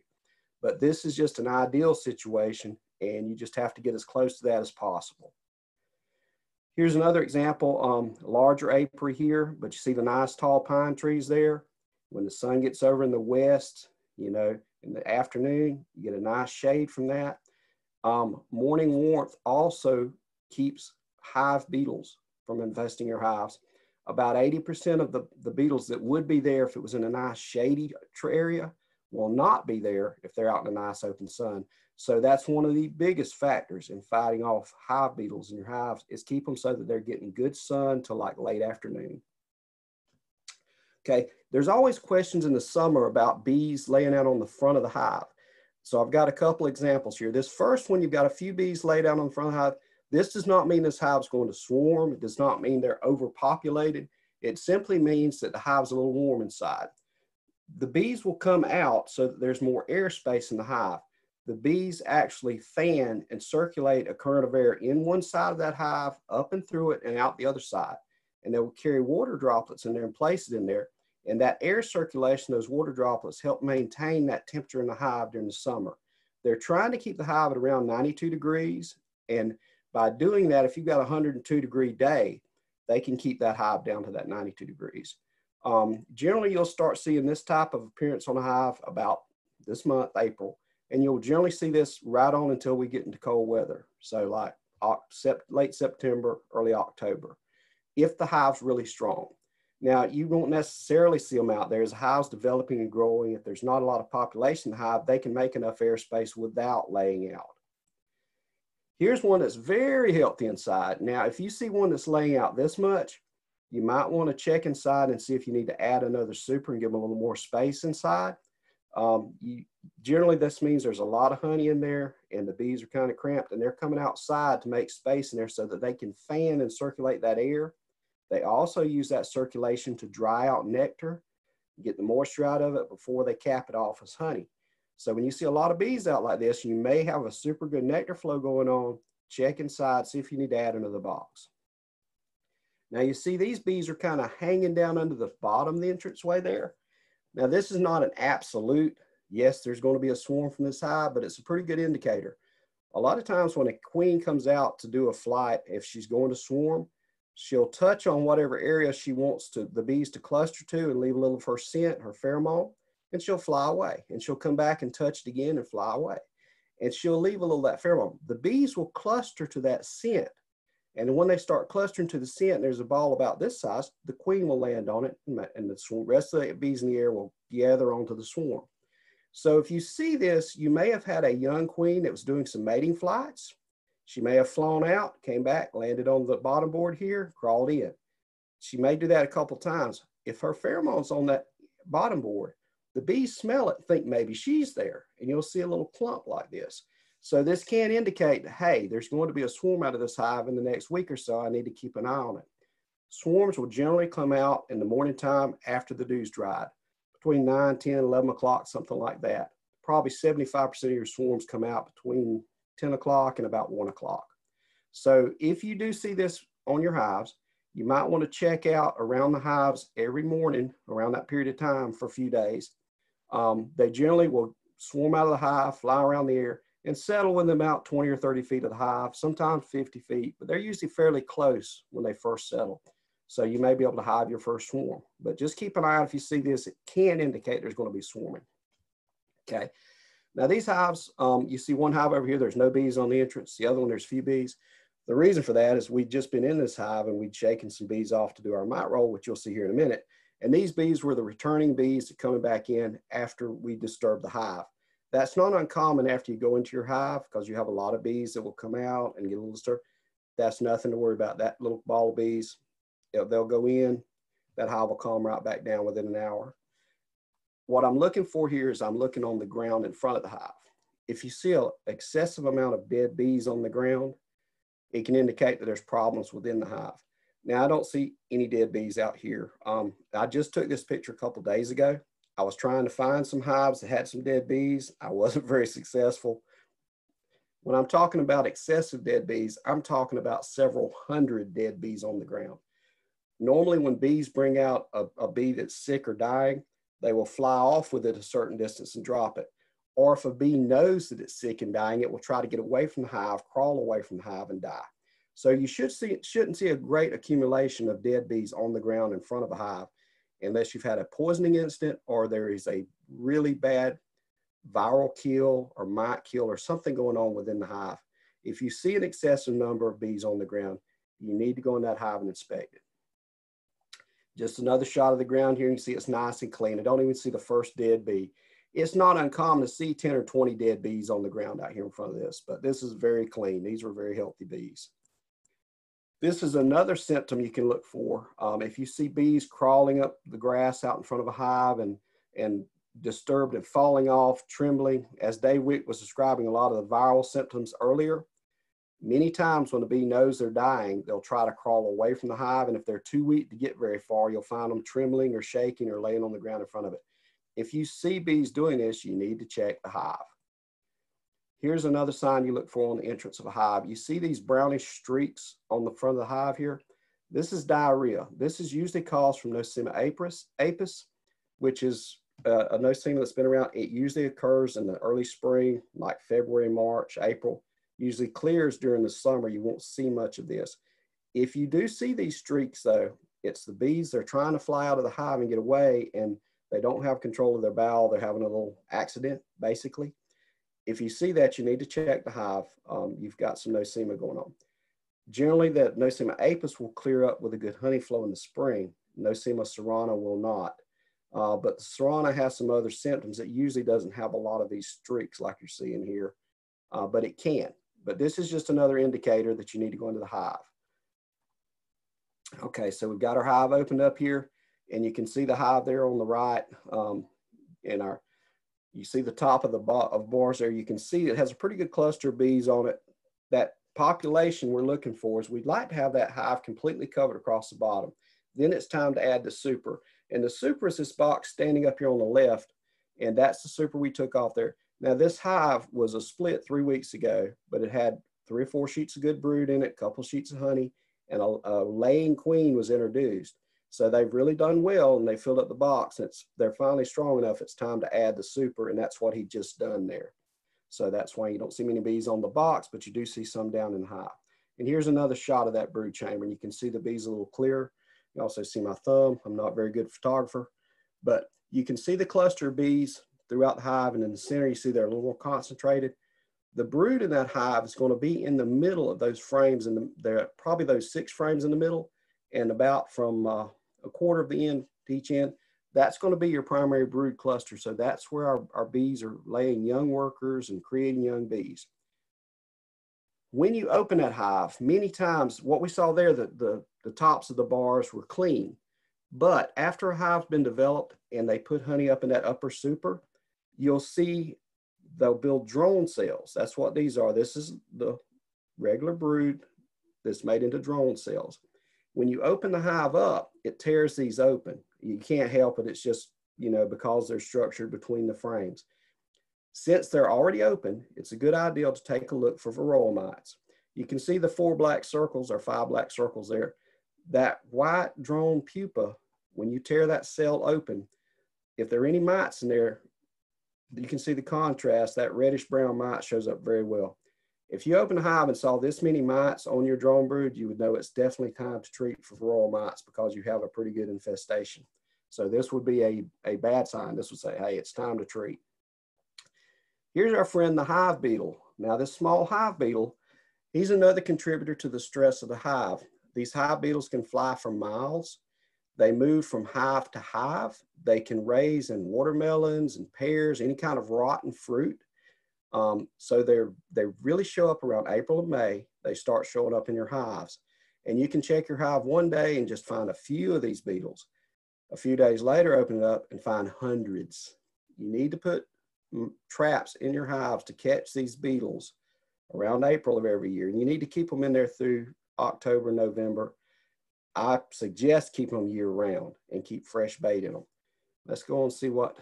But this is just an ideal situation, and you just have to get as close to that as possible. Here's another example, um, larger apiary here, but you see the nice tall pine trees there. When the sun gets over in the west, you know, in the afternoon, you get a nice shade from that. Um, morning warmth also keeps hive beetles from infesting your hives. About 80% of the, the beetles that would be there if it was in a nice shady area will not be there if they're out in a nice open sun. So that's one of the biggest factors in fighting off hive beetles in your hives is keep them so that they're getting good sun till like late afternoon. Okay, there's always questions in the summer about bees laying out on the front of the hive. So I've got a couple examples here. This first one, you've got a few bees laid out on the front of the hive. This does not mean this hive is going to swarm. It does not mean they're overpopulated. It simply means that the hive's a little warm inside. The bees will come out so that there's more airspace in the hive. The bees actually fan and circulate a current of air in one side of that hive, up and through it, and out the other side. And they will carry water droplets in there and place it in there. And that air circulation, those water droplets help maintain that temperature in the hive during the summer. They're trying to keep the hive at around 92 degrees. And by doing that, if you've got a 102 degree day, they can keep that hive down to that 92 degrees. Um, generally, you'll start seeing this type of appearance on a hive about this month, April, and you'll generally see this right on until we get into cold weather. So like late September, early October, if the hive's really strong. Now, you won't necessarily see them out there as hive's developing and growing. If there's not a lot of population in the hive, they can make enough airspace without laying out. Here's one that's very healthy inside. Now, if you see one that's laying out this much, you might want to check inside and see if you need to add another super and give them a little more space inside. Um, you, generally, this means there's a lot of honey in there and the bees are kind of cramped and they're coming outside to make space in there so that they can fan and circulate that air. They also use that circulation to dry out nectar, get the moisture out of it before they cap it off as honey. So when you see a lot of bees out like this, you may have a super good nectar flow going on. Check inside, see if you need to add another box. Now you see these bees are kind of hanging down under the bottom of the entranceway there. Now this is not an absolute, yes, there's going to be a swarm from this hive, but it's a pretty good indicator. A lot of times when a queen comes out to do a flight, if she's going to swarm, she'll touch on whatever area she wants to the bees to cluster to and leave a little of her scent, her pheromone and she'll fly away and she'll come back and touch it again and fly away. And she'll leave a little that pheromone. The bees will cluster to that scent And when they start clustering to the scent, there's a ball about this size, the queen will land on it and the rest of the bees in the air will gather onto the swarm. So if you see this, you may have had a young queen that was doing some mating flights. She may have flown out, came back, landed on the bottom board here, crawled in. She may do that a couple times. If her pheromones on that bottom board, the bees smell it, think maybe she's there, and you'll see a little clump like this. So this can indicate, hey, there's going to be a swarm out of this hive in the next week or so. I need to keep an eye on it. Swarms will generally come out in the morning time after the dew's dried between 9, 10, 11 o'clock, something like that. Probably 75% of your swarms come out between 10 o'clock and about 1 o'clock. So if you do see this on your hives, you might want to check out around the hives every morning around that period of time for a few days. Um, they generally will swarm out of the hive, fly around the air, and settle them out 20 or 30 feet of the hive, sometimes 50 feet, but they're usually fairly close when they first settle. So you may be able to hive your first swarm, but just keep an eye out if you see this, it can indicate there's going to be swarming. Okay. Now these hives, um, you see one hive over here, there's no bees on the entrance. The other one, there's few bees. The reason for that is we'd just been in this hive and we'd shaken some bees off to do our mite roll, which you'll see here in a minute. And these bees were the returning bees that coming back in after we disturbed the hive. That's not uncommon after you go into your hive because you have a lot of bees that will come out and get a little stir. That's nothing to worry about. That little ball of bees, they'll go in, that hive will calm right back down within an hour. What I'm looking for here is I'm looking on the ground in front of the hive. If you see an excessive amount of dead bees on the ground, it can indicate that there's problems within the hive. Now, I don't see any dead bees out here. Um, I just took this picture a couple days ago. I was trying to find some hives that had some dead bees. I wasn't very successful. When I'm talking about excessive dead bees, I'm talking about several hundred dead bees on the ground. Normally, when bees bring out a, a bee that's sick or dying, they will fly off with it a certain distance and drop it. Or if a bee knows that it's sick and dying, it will try to get away from the hive, crawl away from the hive and die. So you should see, shouldn't see a great accumulation of dead bees on the ground in front of a hive unless you've had a poisoning incident or there is a really bad viral kill or mite kill or something going on within the hive. If you see an excessive number of bees on the ground, you need to go in that hive and inspect it. Just another shot of the ground here. You can see it's nice and clean. I don't even see the first dead bee. It's not uncommon to see 10 or 20 dead bees on the ground out here in front of this, but this is very clean. These were very healthy bees. This is another symptom you can look for. Um, if you see bees crawling up the grass out in front of a hive and, and disturbed and falling off, trembling, as Dave Wick was describing a lot of the viral symptoms earlier, Many times when a bee knows they're dying, they'll try to crawl away from the hive. And if they're too weak to get very far, you'll find them trembling or shaking or laying on the ground in front of it. If you see bees doing this, you need to check the hive. Here's another sign you look for on the entrance of a hive. You see these brownish streaks on the front of the hive here? This is diarrhea. This is usually caused from Nosema apis, apis which is uh, a nosema that's been around. It usually occurs in the early spring, like February, March, April usually clears during the summer. You won't see much of this. If you do see these streaks though, it's the bees, they're trying to fly out of the hive and get away and they don't have control of their bow. They're having a little accident basically. If you see that, you need to check the hive. Um, you've got some nosema going on. Generally, that nosema apis will clear up with a good honey flow in the spring. Nosema ceranae will not. Uh, but the ceranae has some other symptoms. It usually doesn't have a lot of these streaks like you're seeing here, uh, but it can. But this is just another indicator that you need to go into the hive. Okay, so we've got our hive opened up here and you can see the hive there on the right um, in our, you see the top of the of bars there, you can see it has a pretty good cluster of bees on it. That population we're looking for is we'd like to have that hive completely covered across the bottom. Then it's time to add the super. And the super is this box standing up here on the left, and that's the super we took off there. Now this hive was a split three weeks ago, but it had three or four sheets of good brood in it, a couple sheets of honey, and a, a, laying queen was introduced. So they've really done well and they filled up the box. It's they're finally strong enough. It's time to add the super, and that's what he just done there. So that's why you don't see many bees on the box, but you do see some down in the hive. And here's another shot of that brood chamber, and you can see the bees a little clearer. You also see my thumb. I'm not a very good photographer, but you can see the cluster of bees throughout the hive. And in the center, you see they're a little more concentrated. The brood in that hive is going to be in the middle of those frames, and the, there probably those six frames in the middle, and about from uh, a quarter of the end to each end. That's going to be your primary brood cluster. So that's where our, our bees are laying young workers and creating young bees. When you open that hive, many times what we saw there, the, the, the tops of the bars were clean. But after a hive's been developed and they put honey up in that upper super, you'll see they'll build drone cells. That's what these are. This is the regular brood that's made into drone cells. When you open the hive up, it tears these open. You can't help it. It's just, you know, because they're structured between the frames. Since they're already open, it's a good idea to take a look for varroa mites. You can see the four black circles or five black circles there. That white drone pupa, when you tear that cell open, if there are any mites in there, you can see the contrast, that reddish brown mite shows up very well. If you open a hive and saw this many mites on your drone brood, you would know it's definitely time to treat for varroa mites because you have a pretty good infestation. So this would be a, a bad sign. This would say, hey, it's time to treat. Here's our friend, the hive beetle. Now this small hive beetle, he's another contributor to the stress of the hive. These hive beetles can fly for miles they move from hive to hive. They can raise in watermelons and pears, any kind of rotten fruit. Um, so they're, they really show up around April and May. They start showing up in your hives. And you can check your hive one day and just find a few of these beetles. A few days later, open it up and find hundreds. You need to put traps in your hives to catch these beetles around April of every year. And you need to keep them in there through October, November, I suggest keeping them year round and keep fresh bait in them. Let's go and see what,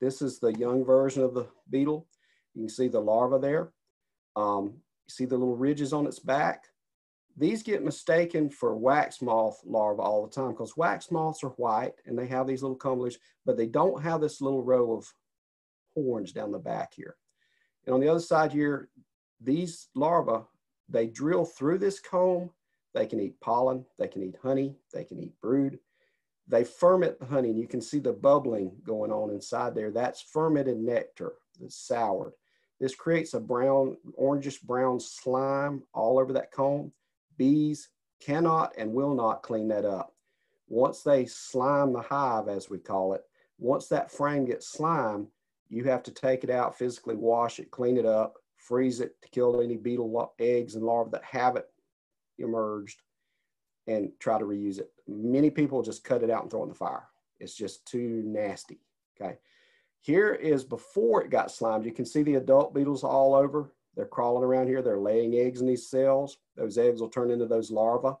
this is the young version of the beetle. You can see the larva there. Um, you see the little ridges on its back. These get mistaken for wax moth larvae all the time because wax moths are white and they have these little convolutions, but they don't have this little row of horns down the back here. And on the other side here, these larvae, they drill through this comb they can eat pollen, they can eat honey, they can eat brood. They ferment the honey, and you can see the bubbling going on inside there. That's fermented nectar that's soured. This creates a brown, orangish brown slime all over that comb. Bees cannot and will not clean that up. Once they slime the hive, as we call it, once that frame gets slime, you have to take it out, physically wash it, clean it up, freeze it to kill any beetle eggs and larvae that haven't emerged and try to reuse it. Many people just cut it out and throw it in the fire. It's just too nasty. Okay. Here is before it got slimed. You can see the adult beetles all over. They're crawling around here. They're laying eggs in these cells. Those eggs will turn into those larvae.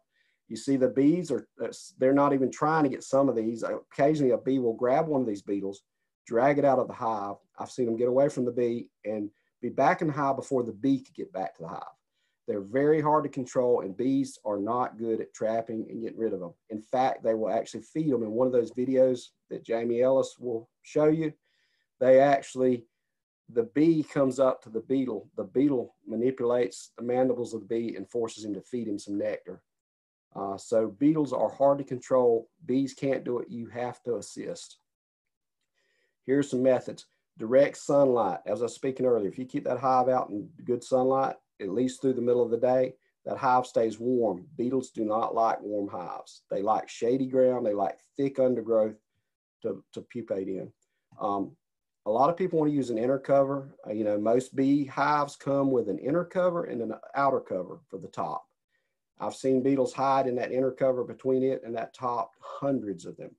You see the bees are, uh, they're not even trying to get some of these. Occasionally a bee will grab one of these beetles, drag it out of the hive. I've seen them get away from the bee and be back in the hive before the bee could get back to the hive. They're very hard to control and bees are not good at trapping and getting rid of them. In fact, they will actually feed them. In one of those videos that Jamie Ellis will show you, they actually, the bee comes up to the beetle. The beetle manipulates the mandibles of the bee and forces him to feed him some nectar. Uh, so beetles are hard to control. Bees can't do it. You have to assist. Here's some methods. Direct sunlight. As I was speaking earlier, if you keep that hive out in good sunlight, at least through the middle of the day, that hive stays warm. Beetles do not like warm hives. They like shady ground. They like thick undergrowth to, to pupate in. Um, a lot of people want to use an inner cover. Uh, you know, most bee hives come with an inner cover and an outer cover for the top. I've seen beetles hide in that inner cover between it and that top, hundreds of them.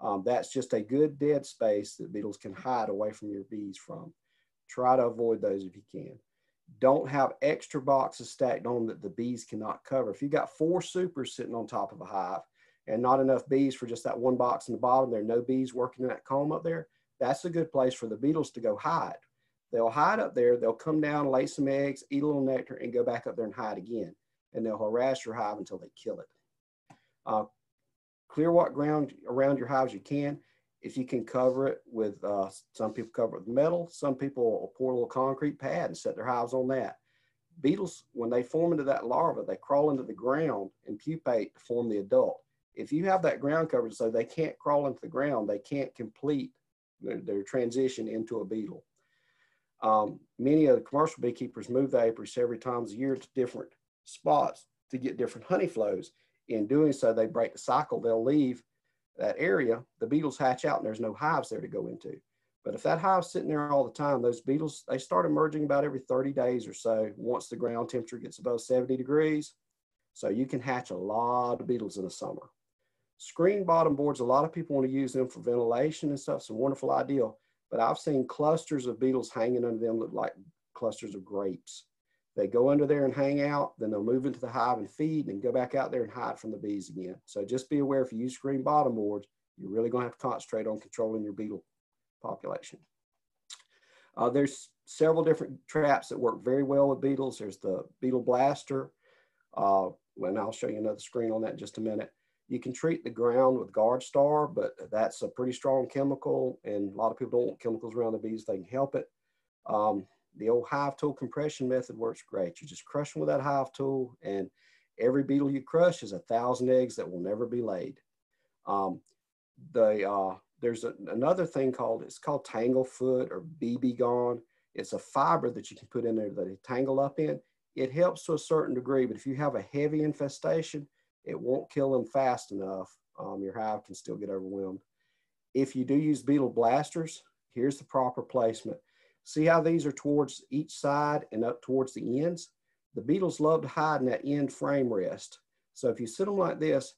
Um, that's just a good dead space that beetles can hide away from your bees from. Try to avoid those if you can don't have extra boxes stacked on that the bees cannot cover. If you got four supers sitting on top of a hive and not enough bees for just that one box in the bottom, there are no bees working in that comb up there, that's a good place for the beetles to go hide. They'll hide up there, they'll come down, lay some eggs, eat a little nectar, and go back up there and hide again. And they'll harass your hive until they kill it. Uh, clear what ground around your hives you can if you can cover it with, uh, some people cover it with metal, some people will pour a little concrete pad and set their hives on that. Beetles, when they form into that larva, they crawl into the ground and pupate to form the adult. If you have that ground covered so they can't crawl into the ground, they can't complete their, transition into a beetle. Um, many of the commercial beekeepers move the apiary several times a year to different spots to get different honey flows. In doing so, they break the cycle. They'll leave that area, the beetles hatch out and there's no hives there to go into. But if that hive's sitting there all the time, those beetles, they start emerging about every 30 days or so once the ground temperature gets above 70 degrees. So you can hatch a lot of beetles in the summer. Screen bottom boards, a lot of people want to use them for ventilation and stuff. It's a wonderful idea. But I've seen clusters of beetles hanging under them look like clusters of grapes. They go under there and hang out, then they'll move into the hive and feed and go back out there and hide from the bees again. So just be aware if you use screen bottom boards, you're really going to have to concentrate on controlling your beetle population. Uh, there's several different traps that work very well with beetles. There's the beetle blaster, uh, and I'll show you another screen on that in just a minute. You can treat the ground with GuardStar, but that's a pretty strong chemical, and a lot of people don't want chemicals around the bees. They can help it. Um, the old hive tool compression method works great. You just crush them with that hive tool, and every beetle you crush is a thousand eggs that will never be laid. Um, uh, there's a, another thing called it's called Tanglefoot or BB Gone. It's a fiber that you can put in there that they tangle up in. It helps to a certain degree, but if you have a heavy infestation, it won't kill them fast enough. Um, your hive can still get overwhelmed. If you do use beetle blasters, here's the proper placement. See how these are towards each side and up towards the ends? The beetles love to hide in that end frame rest. So if you sit them like this,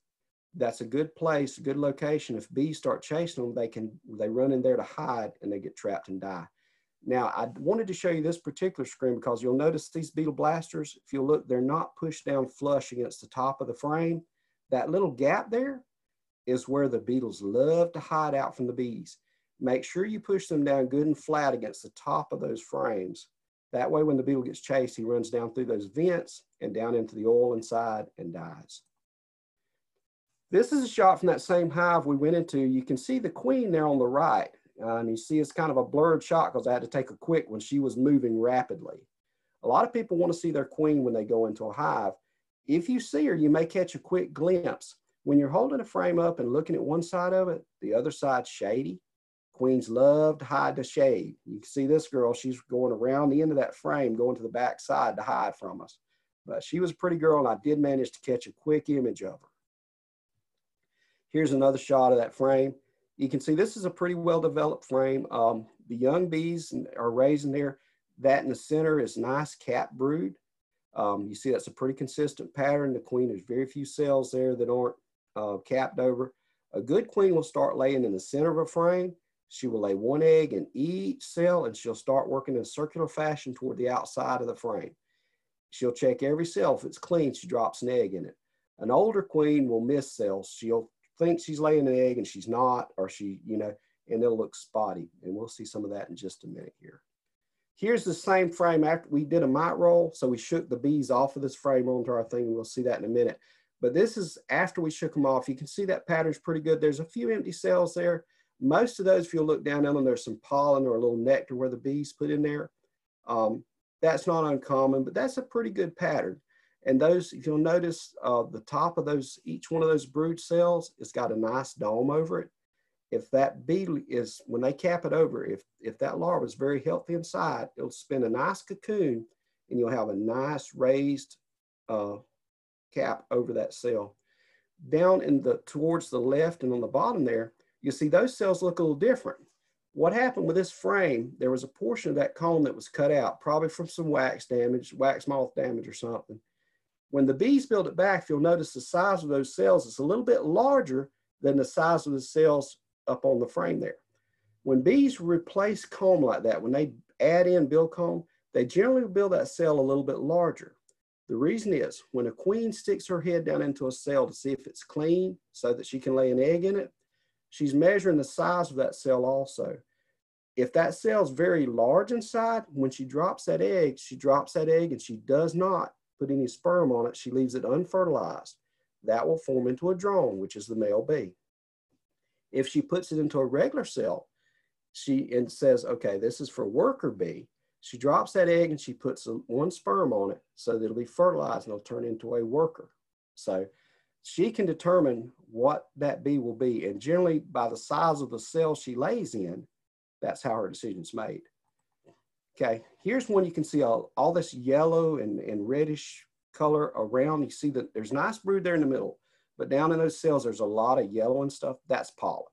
that's a good place, a good location. If bees start chasing them, they can they run in there to hide and they get trapped and die. Now, I wanted to show you this particular screen because you'll notice these beetle blasters, if you look, they're not pushed down flush against the top of the frame. That little gap there is where the beetles love to hide out from the bees. Make sure you push them down good and flat against the top of those frames. That way, when the beetle gets chased, he runs down through those vents and down into the oil inside and dies. This is a shot from that same hive we went into. You can see the queen there on the right. Uh, and you see it's kind of a blurred shot because I had to take a quick when she was moving rapidly. A lot of people want to see their queen when they go into a hive. If you see her, you may catch a quick glimpse. When you're holding a frame up and looking at one side of it, the other side's shady. Queens love to hide the shade. You can see this girl, she's going around the end of that frame, going to the back side to hide from us. But she was a pretty girl, and I did manage to catch a quick image of her. Here's another shot of that frame. You can see this is a pretty well developed frame. Um, the young bees are raising there. That in the center is nice cap brood. Um, you see that's a pretty consistent pattern. The queen, there's very few cells there that aren't uh, capped over. A good queen will start laying in the center of a frame she will lay one egg in each cell and she'll start working in a circular fashion toward the outside of the frame. She'll check every cell. If it's clean, she drops an egg in it. An older queen will miss cells. She'll think she's laying an egg and she's not, or she, you know, and it'll look spotty. And we'll see some of that in just a minute here. Here's the same frame after we did a mite roll. So we shook the bees off of this frame onto our thing. And we'll see that in a minute. But this is after we shook them off. You can see that pattern's pretty good. There's a few empty cells there. Most of those, if you'll look down on them, there's some pollen or a little nectar where the bees put in there. Um, that's not uncommon, but that's a pretty good pattern. And those, if you'll notice, uh, the top of those, each one of those brood cells, it's got a nice dome over it. If that bee is, when they cap it over, if, if that larva is very healthy inside, it'll spin a nice cocoon and you'll have a nice raised uh, cap over that cell. Down in the, towards the left and on the bottom there, you see those cells look a little different. What happened with this frame, there was a portion of that cone that was cut out, probably from some wax damage, wax moth damage or something. When the bees build it back, you'll notice the size of those cells is a little bit larger than the size of the cells up on the frame there. When bees replace comb like that, when they add in build comb, they generally build that cell a little bit larger. The reason is when a queen sticks her head down into a cell to see if it's clean so that she can lay an egg in it, she's measuring the size of that cell also. If that cell is very large inside, when she drops that egg, she drops that egg and she does not put any sperm on it, she leaves it unfertilized. That will form into a drone, which is the male bee. If she puts it into a regular cell, she and says, okay, this is for worker bee. She drops that egg and she puts one sperm on it so that it'll be fertilized and it'll turn into a worker. So she can determine what that bee will be. And generally, by the size of the cell she lays in, that's how her decision's made. Okay, here's one you can see all, all this yellow and, and reddish color around. You see that there's nice brood there in the middle, but down in those cells, there's a lot of yellow and stuff. That's pollen.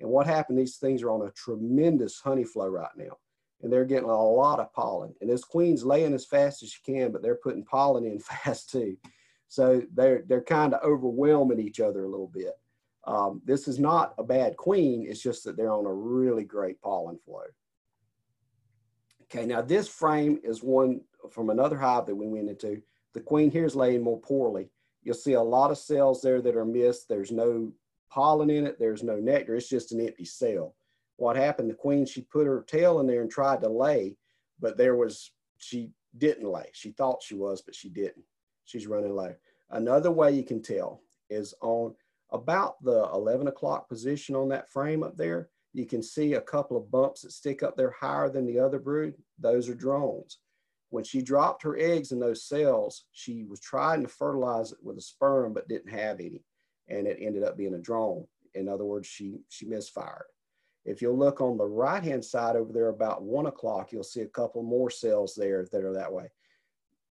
And what happened, these things are on a tremendous honey flow right now. And they're getting a lot of pollen. And this queen's laying as fast as she can, but they're putting pollen in fast too. So they're, they're kind of overwhelming each other a little bit. Um, this is not a bad queen. It's just that they're on a really great pollen flow. Okay, now this frame is one from another hive that we went into. The queen here is laying more poorly. You'll see a lot of cells there that are missed. There's no pollen in it. There's no nectar. It's just an empty cell. What happened, the queen, she put her tail in there and tried to lay, but there was, she didn't lay. She thought she was, but she didn't. She's running low. Another way you can tell is on about the 11 o'clock position on that frame up there, you can see a couple of bumps that stick up there higher than the other brood. Those are drones. When she dropped her eggs in those cells, she was trying to fertilize it with a sperm, but didn't have any. And it ended up being a drone. In other words, she, she misfired. If you'll look on the right-hand side over there about one o'clock, you'll see a couple more cells there that are that way.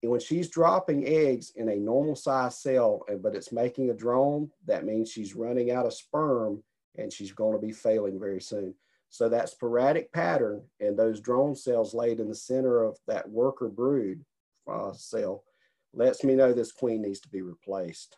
And when she's dropping eggs in a normal size cell, but it's making a drone, that means she's running out of sperm and she's going to be failing very soon. So that sporadic pattern and those drone cells laid in the center of that worker brood uh, cell lets me know this queen needs to be replaced.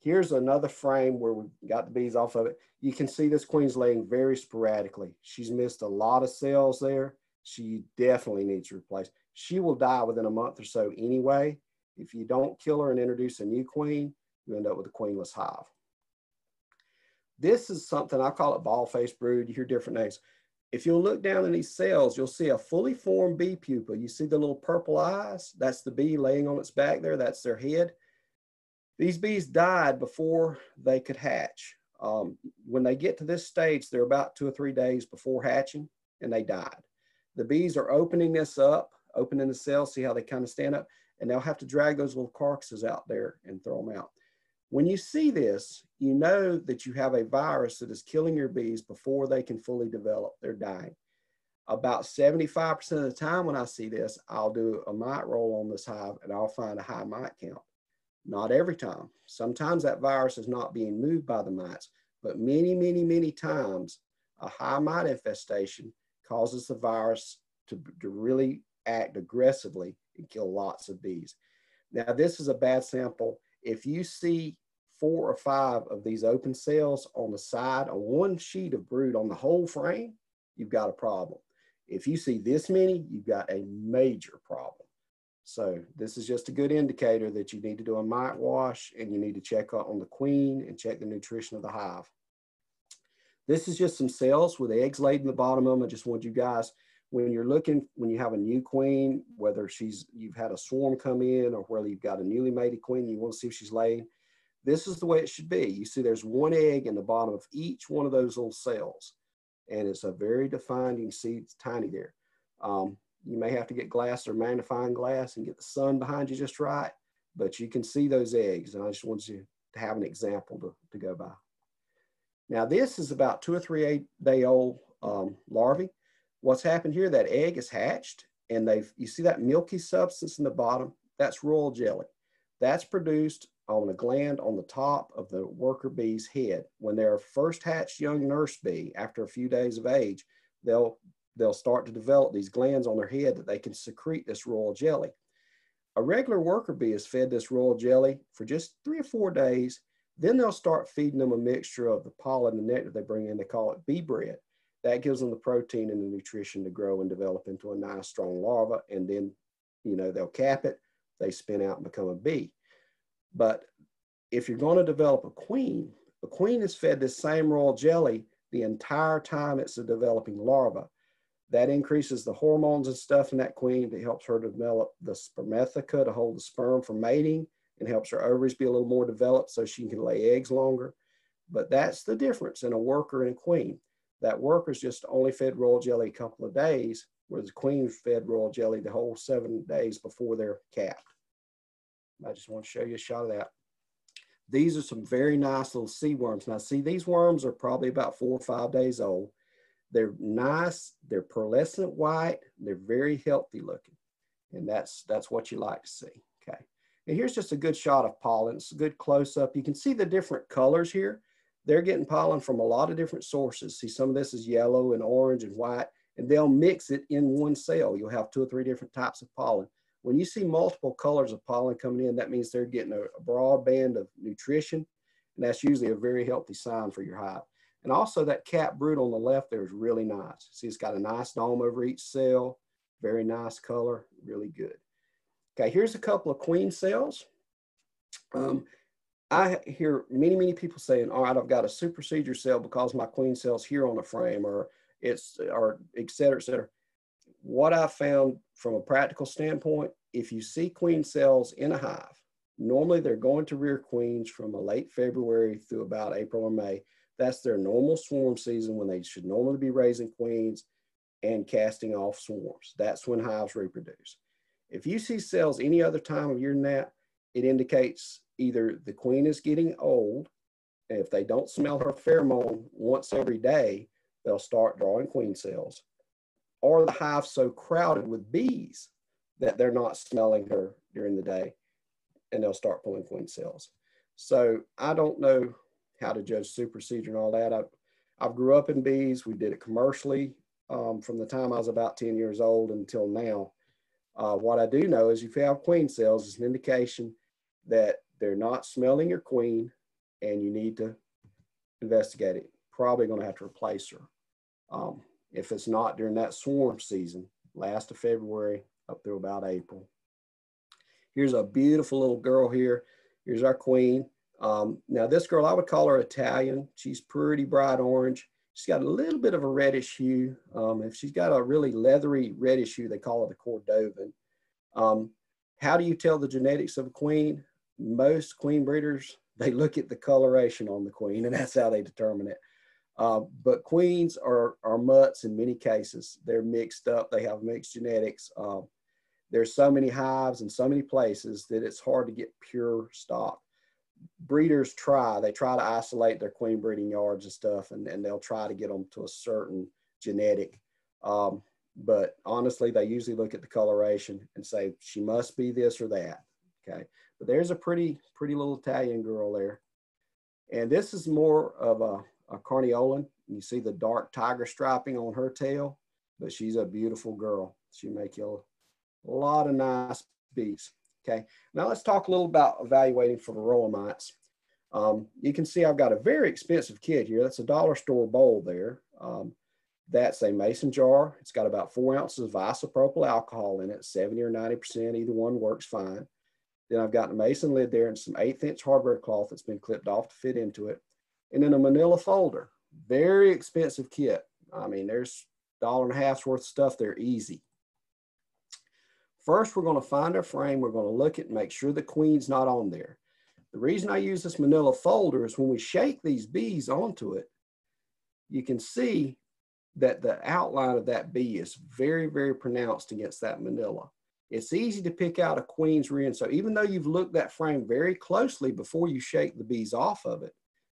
Here's another frame where we got the bees off of it. You can see this queen's laying very sporadically. She's missed a lot of cells there. She definitely needs replaced. She will die within a month or so anyway. If you don't kill her and introduce a new queen, you end up with a queenless hive. This is something I call it ball face brood. You hear different names. If you'll look down in these cells, you'll see a fully formed bee pupa. You see the little purple eyes? That's the bee laying on its back there. That's their head. These bees died before they could hatch. Um, when they get to this stage, they're about two or three days before hatching and they died. The bees are opening this up, opening the cell, see how they kind of stand up, and they'll have to drag those little carcasses out there and throw them out. When you see this, you know that you have a virus that is killing your bees before they can fully develop. They're dying. About 75% of the time when I see this, I'll do a mite roll on this hive and I'll find a high mite count. Not every time. Sometimes that virus is not being moved by the mites, but many, many, many times a high mite infestation causes the virus to, to really act aggressively and kill lots of bees. Now, this is a bad sample if you see four or five of these open cells on the side on one sheet of brood on the whole frame, you've got a problem. If you see this many, you've got a major problem. So this is just a good indicator that you need to do a mite wash and you need to check on the queen and check the nutrition of the hive. This is just some cells with eggs laid in the bottom of them. I just want you guys when you're looking, when you have a new queen, whether she's, you've had a swarm come in or whether you've got a newly mated queen, you want to see if she's laying, this is the way it should be. You see there's one egg in the bottom of each one of those little cells. And it's a very defined, you can see it's tiny there. Um, you may have to get glass or magnifying glass and get the sun behind you just right, but you can see those eggs. And I just want you to have an example to, to go by. Now this is about two or three day old um, larvae. What's happened here, that egg is hatched and they've, you see that milky substance in the bottom? That's royal jelly. That's produced on a gland on the top of the worker bee's head. When they're first hatched young nurse bee, after a few days of age, they'll, they'll start to develop these glands on their head that they can secrete this royal jelly. A regular worker bee is fed this royal jelly for just three or four days. Then they'll start feeding them a mixture of the pollen and nectar they bring in. They call it bee bread. That gives them the protein and the nutrition to grow and develop into a nice strong larva. And then, you know, they'll cap it, they spin out and become a bee. But if you're going to develop a queen, a queen is fed this same royal jelly the entire time it's a developing larva. That increases the hormones and stuff in that queen that helps her develop the spermatheca to hold the sperm for mating and helps her ovaries be a little more developed so she can lay eggs longer. But that's the difference in a worker and a queen. That worker's just only fed royal jelly a couple of days, whereas the queen fed royal jelly the whole seven days before they're capped. I just want to show you a shot of that. These are some very nice little sea worms. Now see, these worms are probably about four or five days old. They're nice, they're pearlescent white, they're very healthy looking. And that's, that's what you like to see, okay? And here's just a good shot of pollen. It's a good close up. You can see the different colors here. They're getting pollen from a lot of different sources. See, some of this is yellow and orange and white, and they'll mix it in one cell. You'll have two or three different types of pollen. When you see multiple colors of pollen coming in, that means they're getting a, a broad band of nutrition, and that's usually a very healthy sign for your hive. And also that capped brood on the left there is really nice. See, it's got a nice dome over each cell, very nice color, really good. Okay, here's a couple of queen cells. Um, I hear many, many people saying, all right, I've got a supersedure cell because my queen cell's here on the frame or it's, or et cetera, et cetera. What I found from a practical standpoint, if you see queen cells in a hive, normally they're going to rear queens from a late February through about April or May. That's their normal swarm season when they should normally be raising queens and casting off swarms. That's when hives reproduce. If you see cells any other time of year than that, it indicates either the queen is getting old, and if they don't smell her pheromone once every day, they'll start drawing queen cells, or the hive's so crowded with bees that they're not smelling her during the day, and they'll start pulling queen cells. So I don't know how to judge supersedure and all that. I, I grew up in bees. We did it commercially um, from the time I was about 10 years old until now. Uh, what I do know is if you have queen cells, it's an indication that they're not smelling your queen and you need to investigate it. Probably going to have to replace her. Um, if it's not during that swarm season, last of February up through about April. Here's a beautiful little girl here. Here's our queen. Um, now this girl, I would call her Italian. She's pretty bright orange. She's got a little bit of a reddish hue. Um, if she's got a really leathery reddish hue, they call it a Cordovan. Um, how do you tell the genetics of a queen? Most queen breeders, they look at the coloration on the queen and that's how they determine it. Uh, but queens are, are mutts in many cases. They're mixed up. They have mixed genetics. Uh, there's so many hives and so many places that it's hard to get pure stock breeders try, they try to isolate their queen breeding yards and stuff, and, and they'll try to get them to a certain genetic. Um, but honestly, they usually look at the coloration and say, she must be this or that. Okay. But there's a pretty, pretty little Italian girl there. And this is more of a, a carniolan. You see the dark tiger striping on her tail, but she's a beautiful girl. She make you a lot of nice bees. Okay, now let's talk a little about evaluating for varroa mites. Um, you can see I've got a very expensive kit here. That's a dollar store bowl there. Um, that's a mason jar. It's got about four ounces of isopropyl alcohol in it, 70 or 90%, either one works fine. Then I've got a mason lid there and some eighth inch hardware cloth that's been clipped off to fit into it. And then a manila folder, very expensive kit. I mean, there's dollar and a half's worth of stuff there easy. First, we're going to find our frame. We're going to look at make sure the queen's not on there. The reason I use this manila folder is when we shake these bees onto it, you can see that the outline of that bee is very, very pronounced against that manila. It's easy to pick out a queen's rear. So even though you've looked that frame very closely before you shake the bees off of it,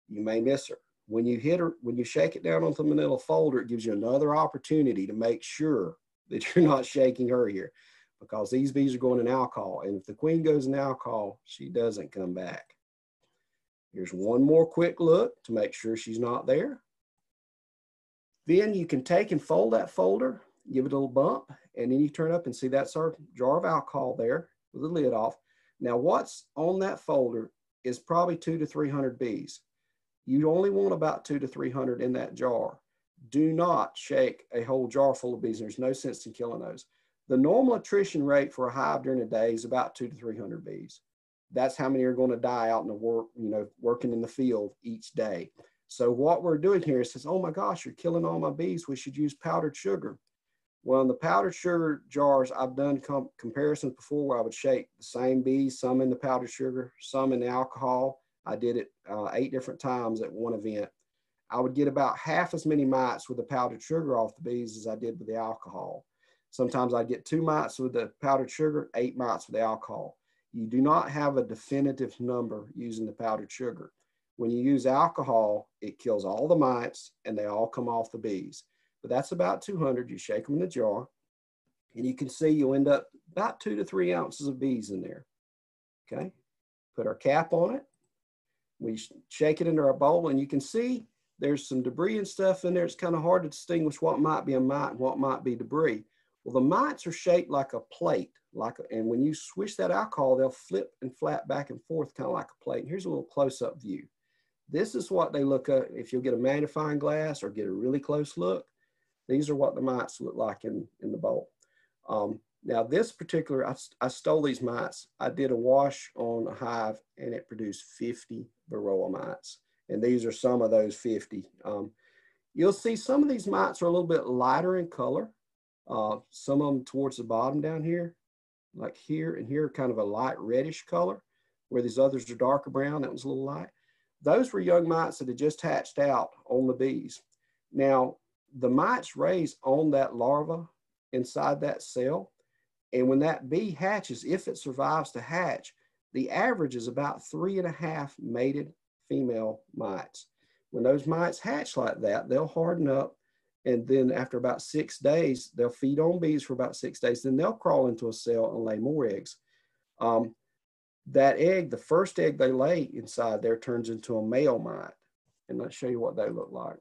you may miss her. When you hit her, when you shake it down onto the manila folder, it gives you another opportunity to make sure that you're not shaking her here because these bees are going in alcohol. And if the queen goes in alcohol, she doesn't come back. Here's one more quick look to make sure she's not there. Then you can take and fold that folder, give it a little bump, and then you turn up and see that's our jar of alcohol there with the lid off. Now what's on that folder is probably two to 300 bees. You only want about two to 300 in that jar. Do not shake a whole jar full of bees. There's no sense in killing those. The normal attrition rate for a hive during a day is about two to 300 bees. That's how many are going to die out in the work, you know, working in the field each day. So what we're doing here is says, oh my gosh, you're killing all my bees. We should use powdered sugar. Well, in the powdered sugar jars, I've done com comparisons before where I would shake the same bees, some in the powdered sugar, some in the alcohol. I did it uh, eight different times at one event. I would get about half as many mites with the powdered sugar off the bees as I did with the alcohol. Sometimes I'd get two mites with the powdered sugar, eight mites with the alcohol. You do not have a definitive number using the powdered sugar. When you use alcohol, it kills all the mites and they all come off the bees. But that's about 200. You shake them in the jar and you can see you'll end up about two to three ounces of bees in there. Okay, put our cap on it. We shake it into our bowl and you can see there's some debris and stuff in there. It's kind of hard to distinguish what might be a mite and what might be debris. Well, the mites are shaped like a plate, like, a, and when you swish that alcohol, they'll flip and flap back and forth, kind of like a plate. And here's a little close-up view. This is what they look at. If you'll get a magnifying glass or get a really close look, these are what the mites look like in, in the bowl. Um, now this particular, I, I, stole these mites. I did a wash on a hive and it produced 50 varroa mites. And these are some of those 50. Um, you'll see some of these mites are a little bit lighter in color. Uh, some of them towards the bottom down here, like here and here, kind of a light reddish color, where these others are darker brown. That was a little light. Those were young mites that had just hatched out on the bees. Now, the mites raise on that larva inside that cell. And when that bee hatches, if it survives to hatch, the average is about three and a half mated female mites. When those mites hatch like that, they'll harden up. And then after about six days, they'll feed on bees for about six days. Then they'll crawl into a cell and lay more eggs. Um, that egg, the first egg they lay inside there turns into a male mite. And let's show you what they look like.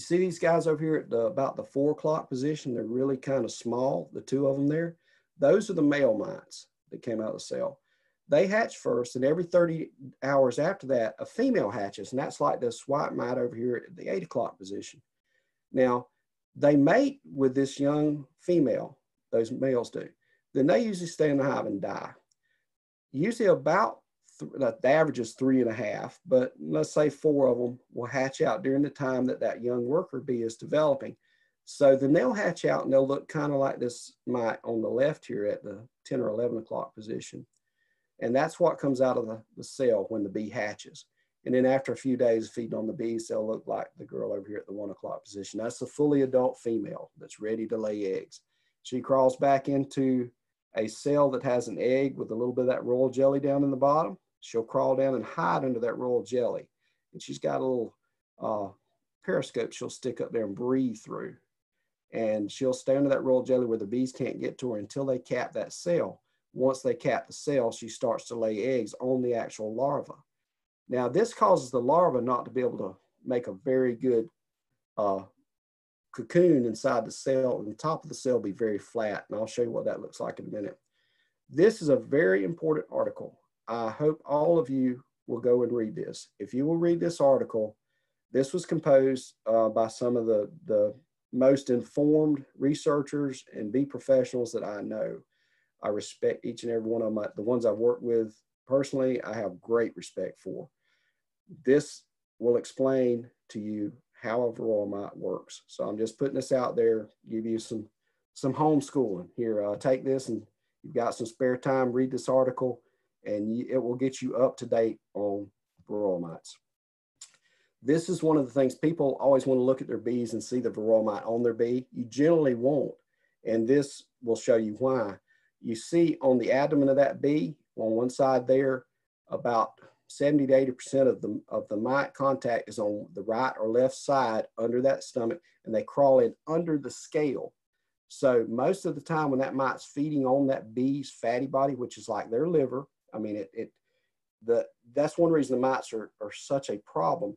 You see these guys over here at the, about the four o'clock position? They're really kind of small, the two of them there. Those are the male mites that came out of the cell. They hatch first, and every 30 hours after that, a female hatches, and that's like this white mite over here at the eight o'clock position. Now, they mate with this young female, those males do. Then they usually stay in the hive and die usually about the average is three and a half, but let's say four of them will hatch out during the time that that young worker bee is developing. So then they'll hatch out and they'll look kind of like this mite on the left here at the 10 or 11 o'clock position. And that's what comes out of the, the cell when the bee hatches. And then after a few days feeding on the bees, they'll look like the girl over here at the one o'clock position. That's the fully adult female that's ready to lay eggs. She crawls back into a cell that has an egg with a little bit of that royal jelly down in the bottom. She'll crawl down and hide under that royal jelly. And she's got a little uh, periscope she'll stick up there and breathe through. And she'll stay under that royal jelly where the bees can't get to her until they cap that cell. Once they cap the cell, she starts to lay eggs on the actual larva. Now, this causes the larva not to be able to make a very good uh, cocoon inside the cell and the top of the cell be very flat. And I'll show you what that looks like in a minute. This is a very important article. I hope all of you will go and read this. If you will read this article, this was composed uh, by some of the, the most informed researchers and bee professionals that I know. I respect each and every one of my, The ones I've worked with personally, I have great respect for. This will explain to you how a varroa mite works. So I'm just putting this out there, give you some some homeschooling here. Uh, take this and you've got some spare time, read this article, and it will get you up to date on varroa mites. This is one of the things people always want to look at their bees and see the varroa mite on their bee. You generally won't, and this will show you why. You see on the abdomen of that bee, on one side there, about 70 to 80% of the, of the mite contact is on the right or left side under that stomach, and they crawl in under the scale. So most of the time when that mite's feeding on that bee's fatty body, which is like their liver, I mean, it, it the, that's one reason the mites are, are such a problem.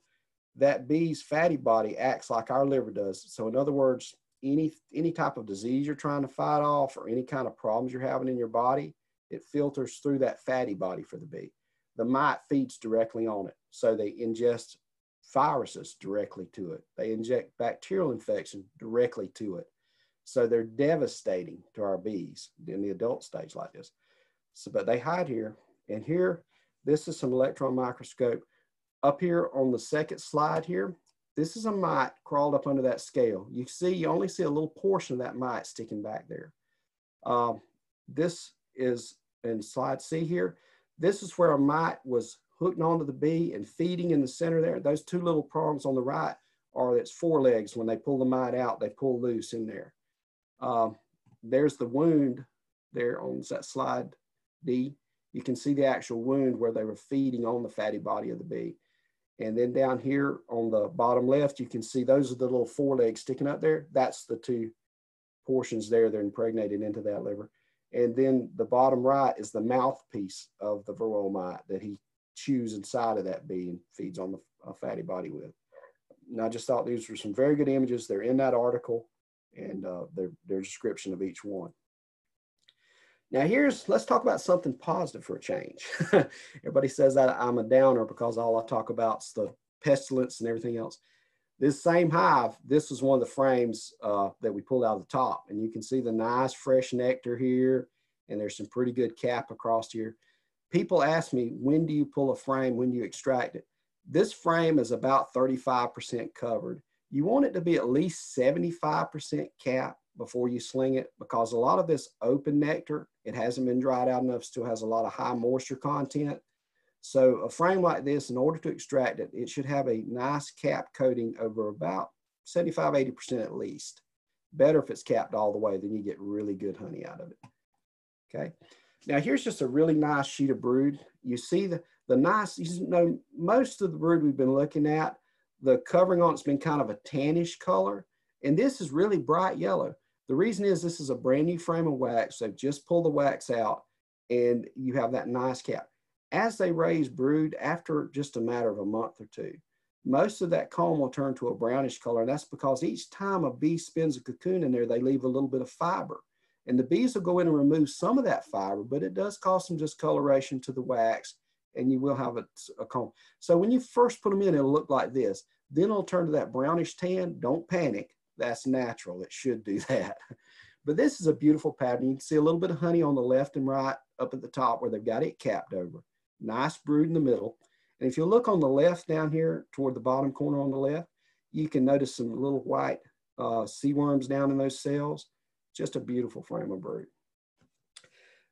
That bee's fatty body acts like our liver does. So in other words, any, any type of disease you're trying to fight off or any kind of problems you're having in your body, it filters through that fatty body for the bee the mite feeds directly on it. So they ingest viruses directly to it. They inject bacterial infection directly to it. So they're devastating to our bees in the adult stage like this. So, but they hide here. And here, this is some electron microscope. Up here on the second slide here, this is a mite crawled up under that scale. You see, you only see a little portion of that mite sticking back there. Um, this is in slide C here. This is where a mite was hooked onto the bee and feeding in the center there. Those two little prongs on the right are its forelegs. When they pull the mite out, they pull loose in there. Um, there's the wound there on that slide D. You can see the actual wound where they were feeding on the fatty body of the bee. And then down here on the bottom left, you can see those are the little forelegs sticking up there. That's the two portions there. They're impregnated into that liver. And then the bottom right is the mouthpiece of the varroa mite that he chews inside of that bee and feeds on the fatty body with. And I just thought these were some very good images. They're in that article and uh, their, their description of each one. Now here's, let's talk about something positive for a change. Everybody says that I'm a downer because all I talk about is the pestilence and everything else. This same hive, this was one of the frames uh, that we pulled out of the top and you can see the nice fresh nectar here and there's some pretty good cap across here. People ask me, when do you pull a frame, when do you extract it? This frame is about 35% covered. You want it to be at least 75% cap before you sling it because a lot of this open nectar, it hasn't been dried out enough, still has a lot of high moisture content. So a frame like this, in order to extract it, it should have a nice cap coating over about 75, 80% at least. Better if it's capped all the way, then you get really good honey out of it. Okay. Now here's just a really nice sheet of brood. You see the, the nice, you know, most of the brood we've been looking at, the covering on it's been kind of a tannish color. And this is really bright yellow. The reason is this is a brand new frame of wax. So just pull the wax out and you have that nice cap. As they raise brood after just a matter of a month or two, most of that comb will turn to a brownish color. And that's because each time a bee spins a cocoon in there, they leave a little bit of fiber. And the bees will go in and remove some of that fiber, but it does cause some discoloration to the wax and you will have a, a comb. So when you first put them in, it'll look like this. Then it'll turn to that brownish tan. Don't panic. That's natural. It should do that. But this is a beautiful pattern. You can see a little bit of honey on the left and right up at the top where they've got it capped over. Nice brood in the middle. And if you look on the left down here toward the bottom corner on the left, you can notice some little white uh, sea worms down in those cells. Just a beautiful frame of brood.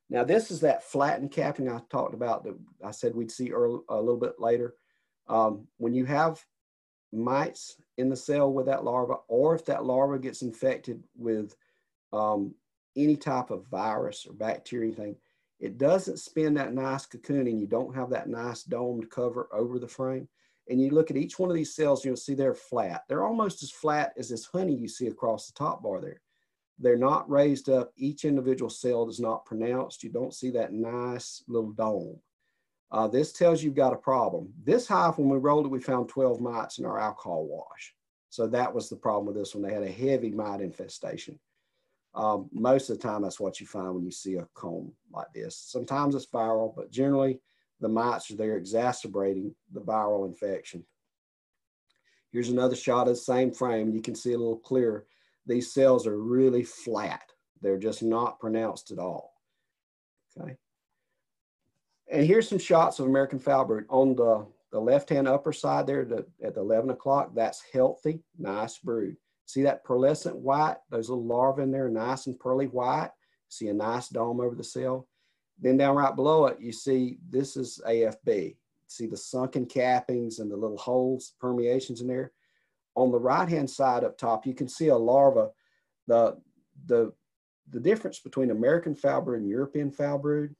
Now this is that flattened capping I talked about that I said we'd see early, a little bit later. Um, when you have mites in the cell with that larva, or if that larva gets infected with um, any type of virus or bacteria thing, it doesn't spin that nice cocoon and you don't have that nice domed cover over the frame. And you look at each one of these cells, you'll see they're flat. They're almost as flat as this honey you see across the top bar there. They're not raised up. Each individual cell is not pronounced. You don't see that nice little dome. Uh, this tells you you've got a problem. This hive, when we rolled it, we found 12 mites in our alcohol wash. So that was the problem with this one. They had a heavy mite infestation. Um, most of the time, that's what you find when you see a comb like this. Sometimes it's viral, but generally the mites are there exacerbating the viral infection. Here's another shot of the same frame. You can see a little clearer. These cells are really flat. They're just not pronounced at all. Okay. And here's some shots of American foulbrood. On the, the left-hand upper side there the, at the 11 o'clock, that's healthy, nice brood. See that pearlescent white, those little larvae in there, nice and pearly white. See a nice dome over the cell. Then down right below it, you see this is AFB. See the sunken cappings and the little holes, permeations in there. On the right-hand side up top, you can see a larva. The, the, the difference between American foulbrood and European foulbrood,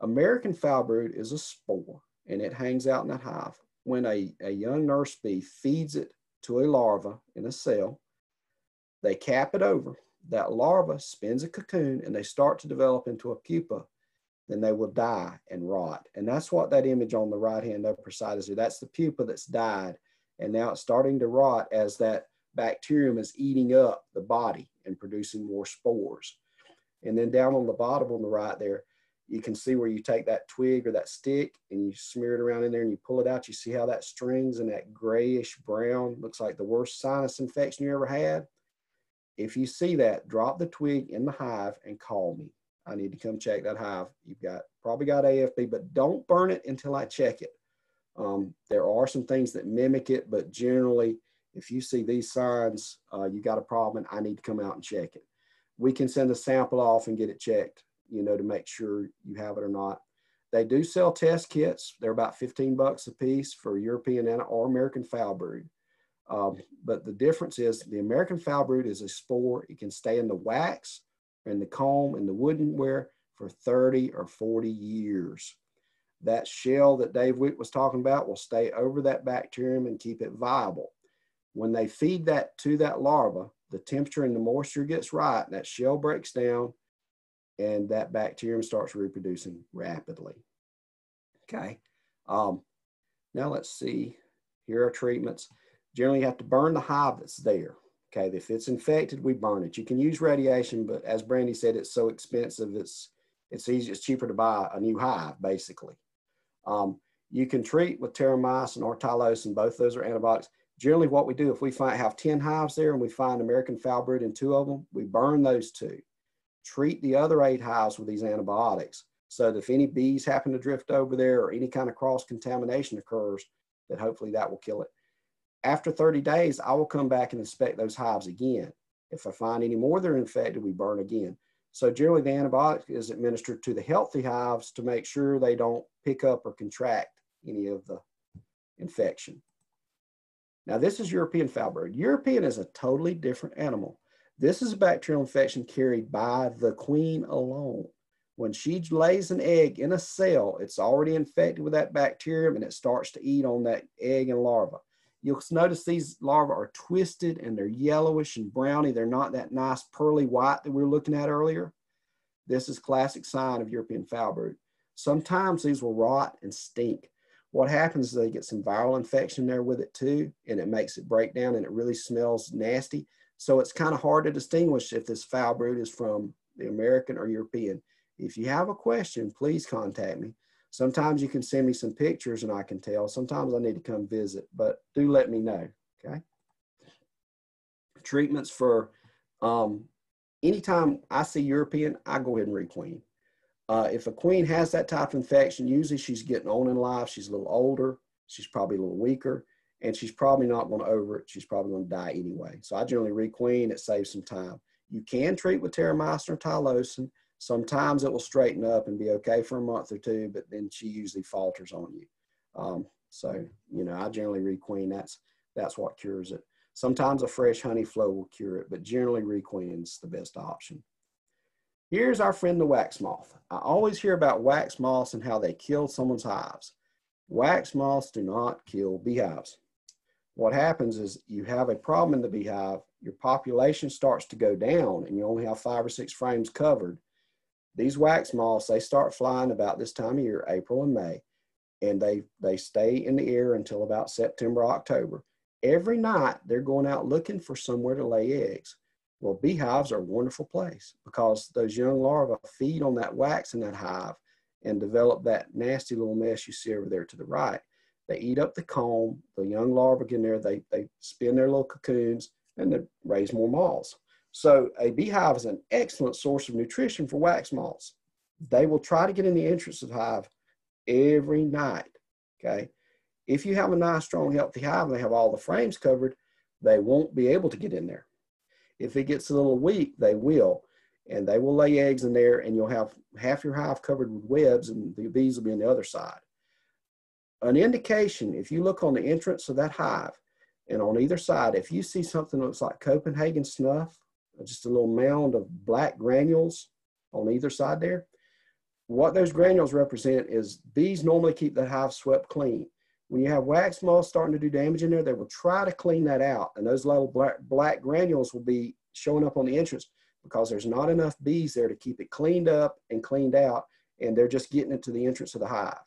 American foulbrood is a spore and it hangs out in that hive. When a, a young nurse bee feeds it to a larva in a cell, they cap it over. That larva spins a cocoon and they start to develop into a pupa. Then they will die and rot. And that's what that image on the right hand upper side is. That's the pupa that's died. And now it's starting to rot as that bacterium is eating up the body and producing more spores. And then down on the bottom on the right there, you can see where you take that twig or that stick and you smear it around in there and you pull it out. You see how that strings and that grayish brown looks like the worst sinus infection you ever had. If you see that, drop the twig in the hive and call me. I need to come check that hive. You've got probably got AFB, but don't burn it until I check it. Um, there are some things that mimic it, but generally, if you see these signs, uh, you got a problem and I need to come out and check it. We can send a sample off and get it checked, you know, to make sure you have it or not. They do sell test kits. They're about 15 bucks a piece for European and or American foulbrood. Um, but the difference is the American foulbrood is a spore. It can stay in the wax, in the comb, in the woodenware for 30 or 40 years. that shell that Dave Wick was talking about will stay over that bacterium and keep it viable. When they feed that to that larva, the temperature and the moisture gets right, that shell breaks down, and that bacterium starts reproducing rapidly. Okay. Um, now let's see. Here are treatments. Generally, you have to burn the hive that's there. Okay. If it's infected, we burn it. You can use radiation, but as Brandi said, it's so expensive. It's it's easy. It's cheaper to buy a new hive, basically. Um, you can treat with terramycin or Tylosin. Both those are antibiotics. Generally, what we do if we find have 10 hives there and we find American foul brood in two of them, we burn those two. Treat the other eight hives with these antibiotics so that if any bees happen to drift over there or any kind of cross contamination occurs, that hopefully that will kill it. After 30 days, I will come back and inspect those hives again. If I find any more that are infected, we burn again. So generally the antibiotic is administered to the healthy hives to make sure they don't pick up or contract any of the infection. Now this is European foul brood. European is a totally different animal. This is a bacterial infection carried by the queen alone. When she lays an egg in a cell, it's already infected with that bacterium and it starts to eat on that egg and larva. You'll notice these larvae are twisted and they're yellowish and browny. They're not that nice pearly white that we were looking at earlier. This is classic sign of European foul brood. Sometimes these will rot and stink. What happens is they get some viral infection there with it too, and it makes it break down and it really smells nasty. So it's kind of hard to distinguish if this foul brood is from the American or European. If you have a question, please contact me. Sometimes you can send me some pictures and I can tell. Sometimes I need to come visit, but do let me know, okay? Treatments for, um, anytime I see European, I go ahead and requeen. Uh, if a queen has that type of infection, usually she's getting on in life. She's a little older. She's probably a little weaker and she's probably not going to over it. She's probably going to die anyway. So I generally requeen. It saves some time. You can treat with terramycin or Tylosin. Sometimes it will straighten up and be okay for a month or two, but then she usually falters on you. Um, so, you know, I generally requeen. That's, that's what cures it. Sometimes a fresh honey flow will cure it, but generally requeen's the best option. Here's our friend the wax moth. I always hear about wax moths and how they kill someone's hives. Wax moths do not kill beehives. What happens is you have a problem in the beehive, your population starts to go down and you only have five or six frames covered these wax moths, they start flying about this time of year, April and May, and they, they stay in the air until about September, October. Every night they're going out looking for somewhere to lay eggs. Well, beehives are a wonderful place because those young larvae feed on that wax in that hive and develop that nasty little mess you see over there to the right. They eat up the comb, the young larvae get in there, they, they spin their little cocoons and they raise more moths. So a beehive is an excellent source of nutrition for wax moths. They will try to get in the entrance of the hive every night. Okay. If you have a nice, strong, healthy hive and they have all the frames covered, they won't be able to get in there. If it gets a little weak, they will. And they will lay eggs in there, and you'll have half your hive covered with webs, and the bees will be on the other side. An indication, if you look on the entrance of that hive, and on either side, if you see something that looks like Copenhagen snuff just a little mound of black granules on either side there. What those granules represent is bees normally keep the hive swept clean. When you have wax moths starting to do damage in there, they will try to clean that out. And those little black, black granules will be showing up on the entrance because there's not enough bees there to keep it cleaned up and cleaned out. And they're just getting into the entrance of the hive.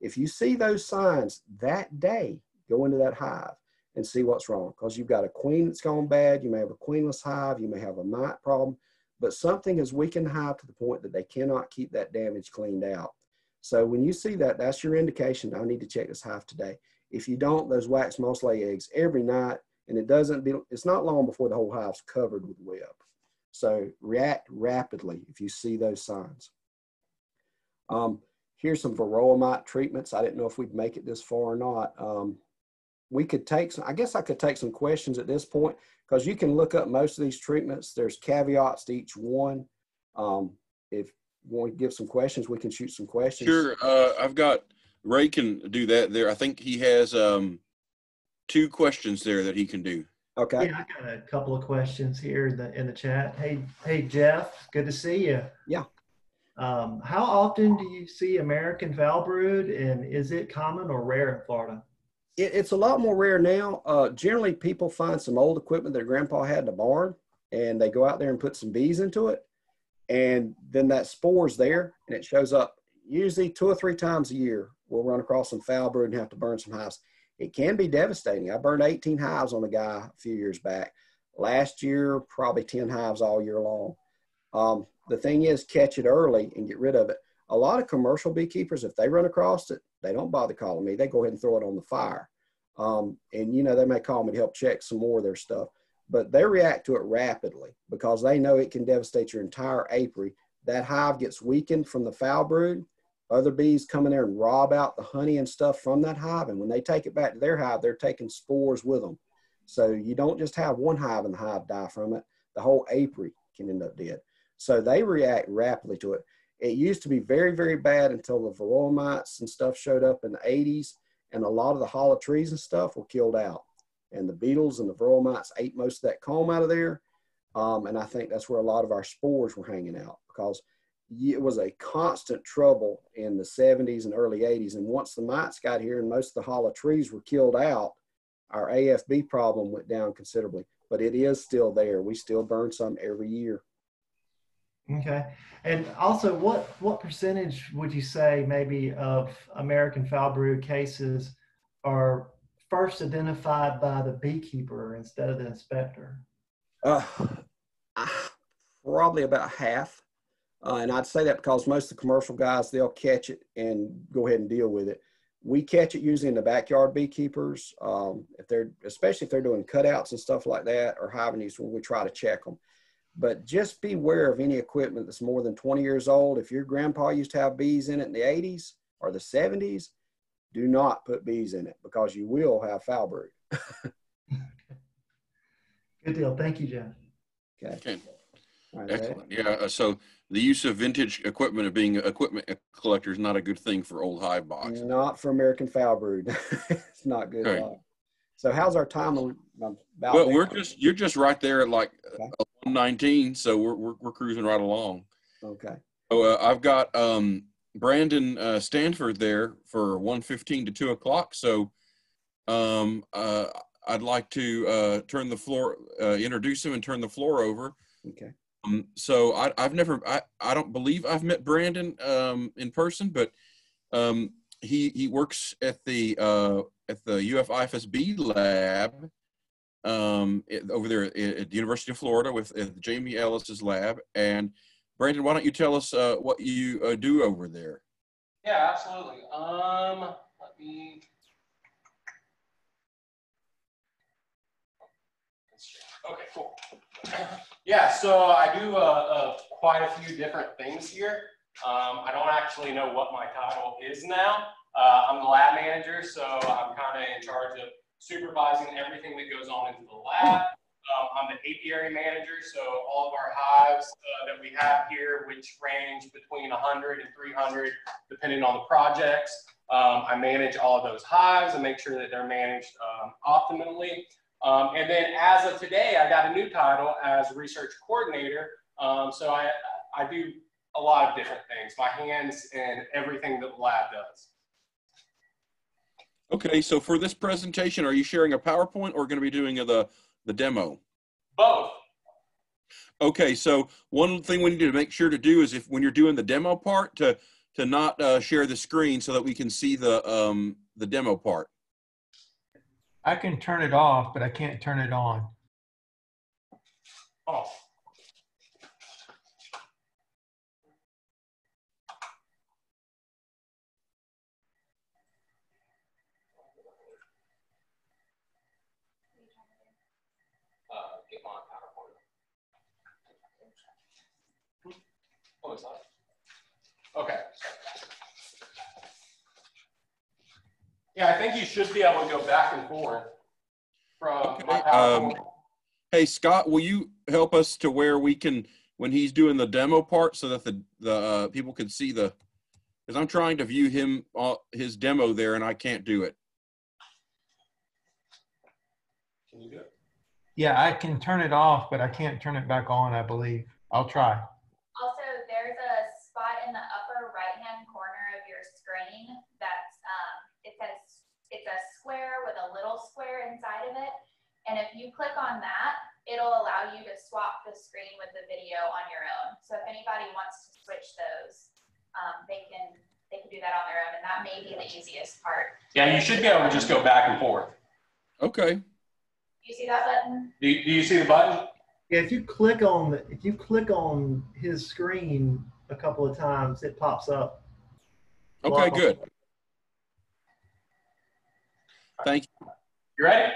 If you see those signs that day, go into that hive and see what's wrong. Because you've got a queen that's gone bad, you may have a queenless hive, you may have a mite problem, but something has weakened the hive to the point that they cannot keep that damage cleaned out. So when you see that, that's your indication. I need to check this hive today. If you don't, those wax moths lay eggs every night, and it doesn't. Be, it's not long before the whole hive's covered with web. So react rapidly if you see those signs. Um, here's some varroa mite treatments. I didn't know if we'd make it this far or not. Um, we could take some, I guess I could take some questions at this point because you can look up most of these treatments. There's caveats to each one. Um, if you want to give some questions, we can shoot some questions. Sure. Uh, I've got Ray can do that there. I think he has um, two questions there that he can do. Okay. Yeah, I got a couple of questions here in the in the chat. Hey, hey Jeff, good to see you. Yeah. Um, how often do you see American foul brood, and is it common or rare in Florida? It, it's a lot more rare now. Uh, generally, people find some old equipment that grandpa had in the barn, and they go out there and put some bees into it, and then that spore's there, and it shows up usually two or three times a year. We'll run across some foul brood and have to burn some hives. It can be devastating. I burned 18 hives on a guy a few years back. Last year, probably 10 hives all year long. Um, the thing is, catch it early and get rid of it. A lot of commercial beekeepers, if they run across it, they don't bother calling me. They go ahead and throw it on the fire. Um, and, you know, they may call me to help check some more of their stuff, but they react to it rapidly because they know it can devastate your entire apiary. That hive gets weakened from the foul brood. Other bees come in there and rob out the honey and stuff from that hive. And when they take it back to their hive, they're taking spores with them. So you don't just have one hive in the hive die from it. The whole apiary can end up dead. So they react rapidly to it. It used to be very, very bad until the varroa mites and stuff showed up in the 80s, and a lot of the hollow trees and stuff were killed out. And the beetles and the varroa mites ate most of that comb out of there. Um, and I think that's where a lot of our spores were hanging out because it was a constant trouble in the 70s and early 80s. And once the mites got here and most of the hollow trees were killed out, our AFB problem went down considerably. But it is still there. We still burn some every year. Okay. And also, what what percentage would you say maybe of American foul brood cases are first identified by the beekeeper instead of the inspector? Uh, probably about half. Uh, and I'd say that because most of the commercial guys, they'll catch it and go ahead and deal with it. We catch it usually in the backyard beekeepers. Um, if they're, especially if they're doing cutouts and stuff like that or hiving these when we try to check them but just beware of any equipment that's more than 20 years old. If your grandpa used to have bees in it in the 80s or the 70s, do not put bees in it because you will have foul brood. Good deal. Thank you, Jeff. Okay. okay. Right, Excellent. Yeah. Uh, so the use of vintage equipment of being equipment collector is not a good thing for old hive boxes. Not for American foul brood. it's not good okay. So how's our time? About well, we're just you're just right there at like okay. 119, so we're, we're we're cruising right along. Okay. So uh, I've got um, Branden uh, Stanford there for 115 to two o'clock. So um, uh, I'd like to uh, turn the floor, uh, introduce him, and turn the floor over. Okay. Um, so I, have never, I, I don't believe I've met Branden um, in person, but um, he he works at the uh, at the UF IFAS Bee lab um, over there at the University of Florida with Jamie Ellis's lab. And Branden, why don't you tell us uh, what you uh, do over there? Yeah, absolutely. Um, let me. Okay, cool. Yeah, so I do uh, uh, quite a few different things here. Um, I don't actually know what my title is now. Uh, I'm the lab manager, so I'm kind of in charge of supervising everything that goes on into the lab. Um, I'm the apiary manager, so all of our hives uh, that we have here, which range between 100 and 300, depending on the projects. Um, I manage all of those hives and make sure that they're managed um, optimally. Um, and then as of today, I got a new title as research coordinator. Um, so I, I do a lot of different things, my hands in everything that the lab does. Okay, so for this presentation, are you sharing a PowerPoint or going to be doing the, the demo? Both. Okay, so one thing we need to make sure to do is if when you're doing the demo part to to not uh, share the screen so that we can see the um, the demo part. I can turn it off, but I can't turn it on. Off. Okay. Yeah, I think you should be able to go back and forth from okay. um, Hey, Scott, will you help us to where we can, when he's doing the demo part so that the, the uh, people can see the, because I'm trying to view him, uh, his demo there and I can't do it. Can you do it? Yeah, I can turn it off, but I can't turn it back on, I believe. I'll try. And if you click on that, it'll allow you to swap the screen with the video on your own. So if anybody wants to switch those, um, they can they can do that on their own, and that may be the easiest part. Yeah, you should be able to just go back and forth. Okay. You see that button? Do you, do you see the button? Yeah, if you click on the, if you click on his screen a couple of times, it pops up. Okay, good. Thank you. You ready?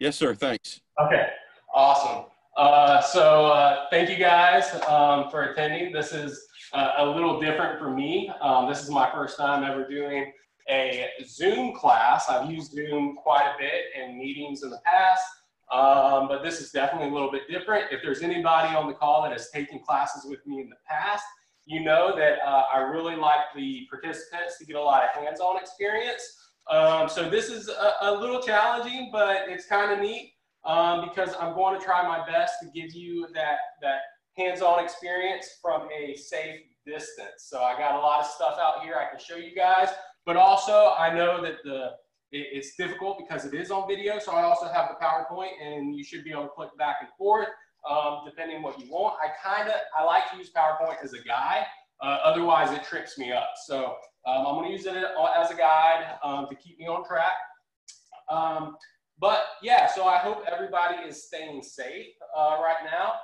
Yes, sir. Thanks. Okay, awesome. Uh, so uh, thank you guys um, for attending. This is uh, a little different for me. Um, this is my first time ever doing a Zoom class. I've used Zoom quite a bit in meetings in the past, um, but this is definitely a little bit different. If there's anybody on the call that has taken classes with me in the past, you know that uh, I really like the participants to get a lot of hands-on experience. Um, so this is a, a little challenging, but it's kind of neat um, because I'm going to try my best to give you that, that hands-on experience from a safe distance. So I got a lot of stuff out here I can show you guys, but also I know that the it, it's difficult because it is on video. So I also have the PowerPoint and you should be able to click back and forth um, depending what you want. I kind of, I like to use PowerPoint as a guide. Uh, otherwise it trips me up. So um, I'm going to use it as a guide um, to keep me on track. Um, but yeah, so I hope everybody is staying safe uh, right now.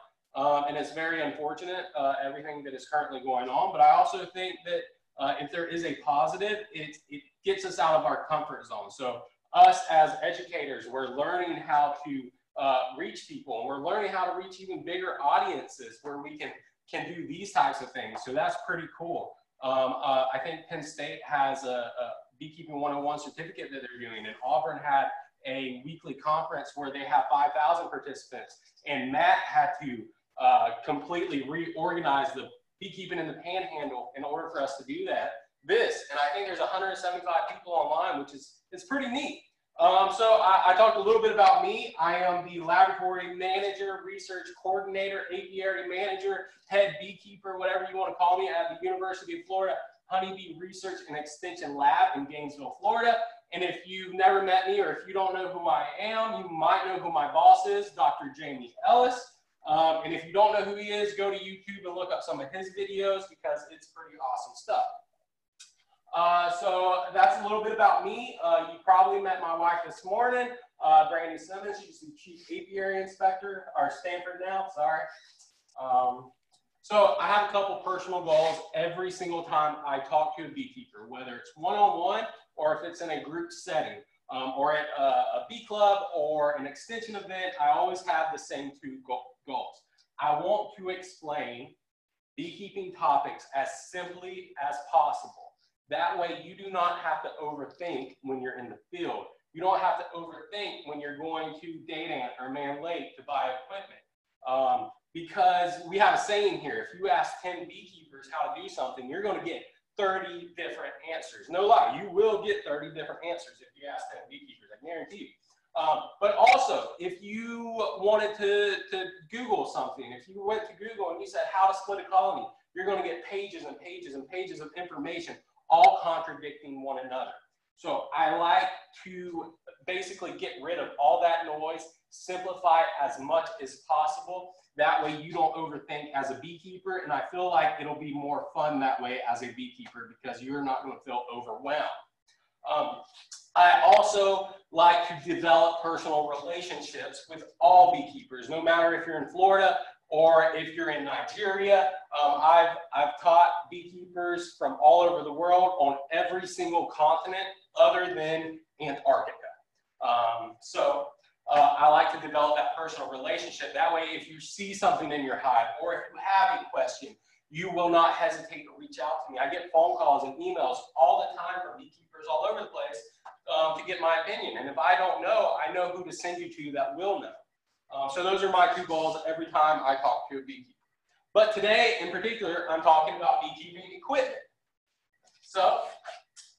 Um, and it's very unfortunate, uh, everything that is currently going on. But I also think that uh, if there is a positive, it, it gets us out of our comfort zone. So us as educators, we're learning how to uh, reach people. And we're learning how to reach even bigger audiences where we can, can do these types of things. So that's pretty cool. Um, uh, I think Penn State has a, a Beekeeping 101 certificate that they're doing, and Auburn had a weekly conference where they have 5,000 participants. And Matt had to uh, completely reorganize the beekeeping in the panhandle in order for us to do that. This, and I think there's 175 people online, which is, is pretty neat. Um, so I, I, talked a little bit about me. I am the laboratory manager, research coordinator, apiary manager, head beekeeper, whatever you want to call me at the University of Florida Honeybee Research and Extension Lab in Gainesville, Florida. And if you've never met me or if you don't know who I am, you might know who my boss is, Dr. Jamie Ellis. Um, and if you don't know who he is, go to YouTube and look up some of his videos because it's pretty awesome stuff. Uh, so that's a little bit about me. Uh, you probably met my wife this morning, uh, Brandi Simmons. She's the chief apiary inspector, or Stanford now, sorry. Um, so I have a couple personal goals every single time I talk to a beekeeper, whether it's one-on-one or if it's in a group setting um, or at a, a bee club or an extension event, I always have the same two go goals. I want to explain beekeeping topics as simply as possible. That way you do not have to overthink when you're in the field. You don't have to overthink when you're going to Dadant or Mann Lake to buy equipment. Um, because we have a saying here, if you ask 10 beekeepers how to do something, you're going to get 30 different answers. No lie, you will get 30 different answers if you ask 10 beekeepers, I guarantee you. Um, but also, if you wanted to, to Google something, if you went to Google and you said how to split a colony, you're going to get pages and pages and pages of information all contradicting one another. So I like to basically get rid of all that noise, simplify as much as possible. That way you don't overthink as a beekeeper. And I feel like it'll be more fun that way as a beekeeper because you're not going to feel overwhelmed. Um, I also like to develop personal relationships with all beekeepers, no matter if you're in Florida or if you're in Nigeria. Um, I've, I've taught beekeepers from all over the world on every single continent other than Antarctica. Um, so uh, I like to develop that personal relationship. That way, if you see something in your hive or if you have a question, you will not hesitate to reach out to me. I get phone calls and emails all the time from beekeepers all over the place um, to get my opinion. And if I don't know, I know who to send you to that will know. Um, so those are my two goals every time I talk to a beekeeper. But today, in particular, I'm talking about beekeeping equipment. So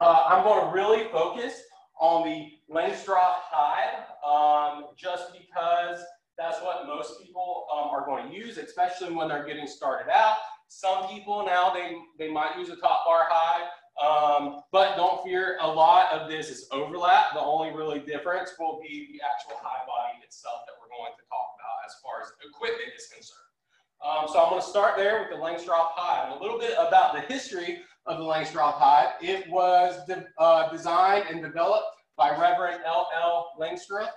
uh, I'm going to really focus on the Langstroth hive um, just because that's what most people um, are going to use, especially when they're getting started out. Some people now, they, they might use a top bar hive, um, but don't fear, a lot of this is overlap. The only really difference will be the actual hive body going to talk about as far as equipment is concerned. Um, so I'm going to start there with the Langstroth Hive. And a little bit about the history of the Langstroth Hive. It was de uh, designed and developed by Reverend L.L. Langstroth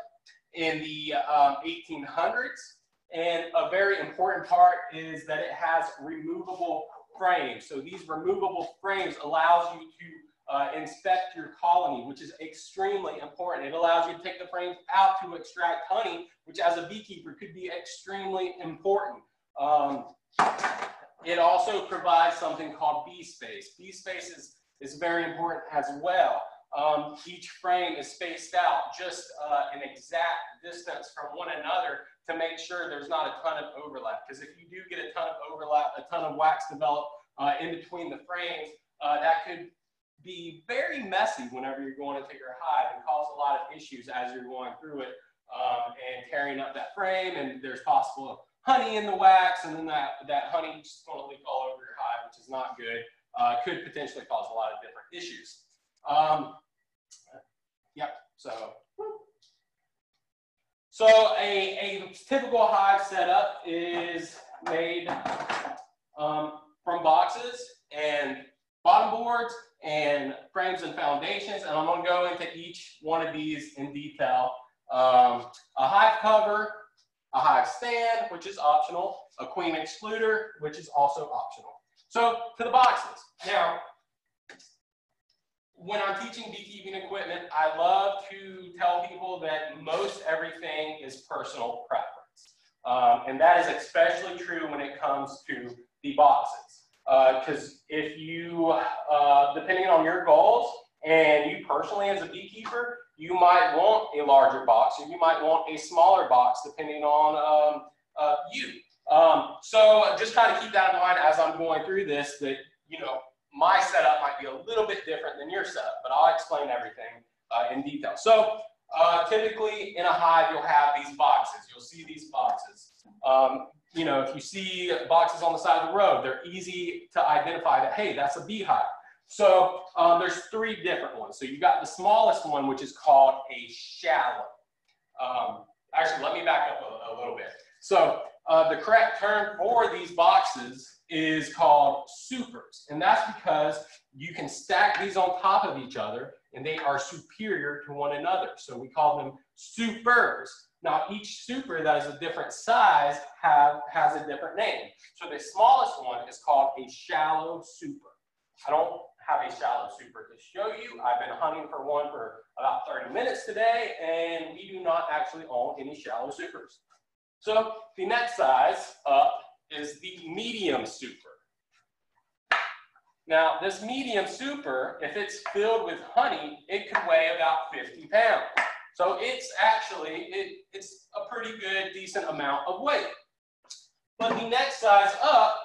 in the um, 1800s. And a very important part is that it has removable frames. So these removable frames allows you to uh, inspect your colony, which is extremely important. It allows you to take the frames out to extract honey which as a beekeeper could be extremely important. Um, it also provides something called bee space. Bee space is, is very important as well. Um, each frame is spaced out just uh, an exact distance from one another to make sure there's not a ton of overlap. Because if you do get a ton of overlap, a ton of wax developed uh, in between the frames, uh, that could be very messy whenever you're going into your hive and cause a lot of issues as you're going through it um, and tearing up that frame. And there's possible honey in the wax, and then that, that honey just going to leak all over your hive, which is not good. Uh, could potentially cause a lot of different issues. Um, yep, so. So a, a typical hive setup is made um, from boxes and bottom boards and frames and foundations. And I'm gonna go into each one of these in detail. Um, a hive cover, a hive stand, which is optional, a queen excluder, which is also optional. So to the boxes. Now, when I'm teaching beekeeping equipment, I love to tell people that most everything is personal preference. Um, and that is especially true when it comes to the boxes. Because uh, if you, uh, depending on your goals, and you personally as a beekeeper, you might want a larger box or you might want a smaller box depending on um, uh, you. Um, so just kind of keep that in mind as I'm going through this that, you know, my setup might be a little bit different than your setup, but I'll explain everything uh, in detail. So uh, typically in a hive, you'll have these boxes. You'll see these boxes. Um, you know, if you see boxes on the side of the road, they're easy to identify that, hey, that's a beehive. So um, there's three different ones. So you've got the smallest one, which is called a shallow. Um, actually, let me back up a, a little bit. So uh, the correct term for these boxes is called supers. And that's because you can stack these on top of each other and they are superior to one another. So we call them supers. Now each super that is a different size have, has a different name. So the smallest one is called a shallow super. I don't have a shallow super to show you. I've been hunting for one for about 30 minutes today and we do not actually own any shallow supers. So the next size up is the medium super. Now, this medium super, if it's filled with honey, it could weigh about 50 pounds. So it's actually, it, it's a pretty good, decent amount of weight. But the next size up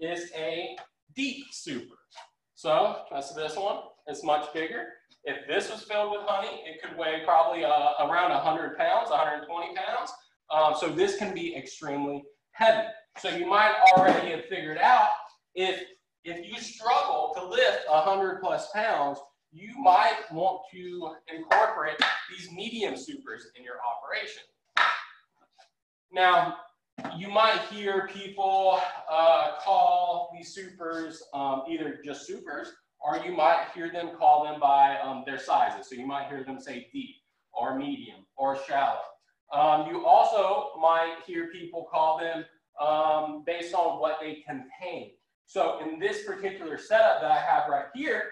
is a deep super. So that's this one. It's much bigger. If this was filled with honey, it could weigh probably uh, around 100 pounds, 120 pounds. Um, so this can be extremely heavy. So you might already have figured out if, if you struggle to lift 100 plus pounds, you might want to incorporate these medium supers in your operation. Now, you might hear people uh, call these supers um, either just supers, or you might hear them call them by um, their sizes. So you might hear them say deep, or medium, or shallow. Um, you also might hear people call them um, based on what they contain. So in this particular setup that I have right here,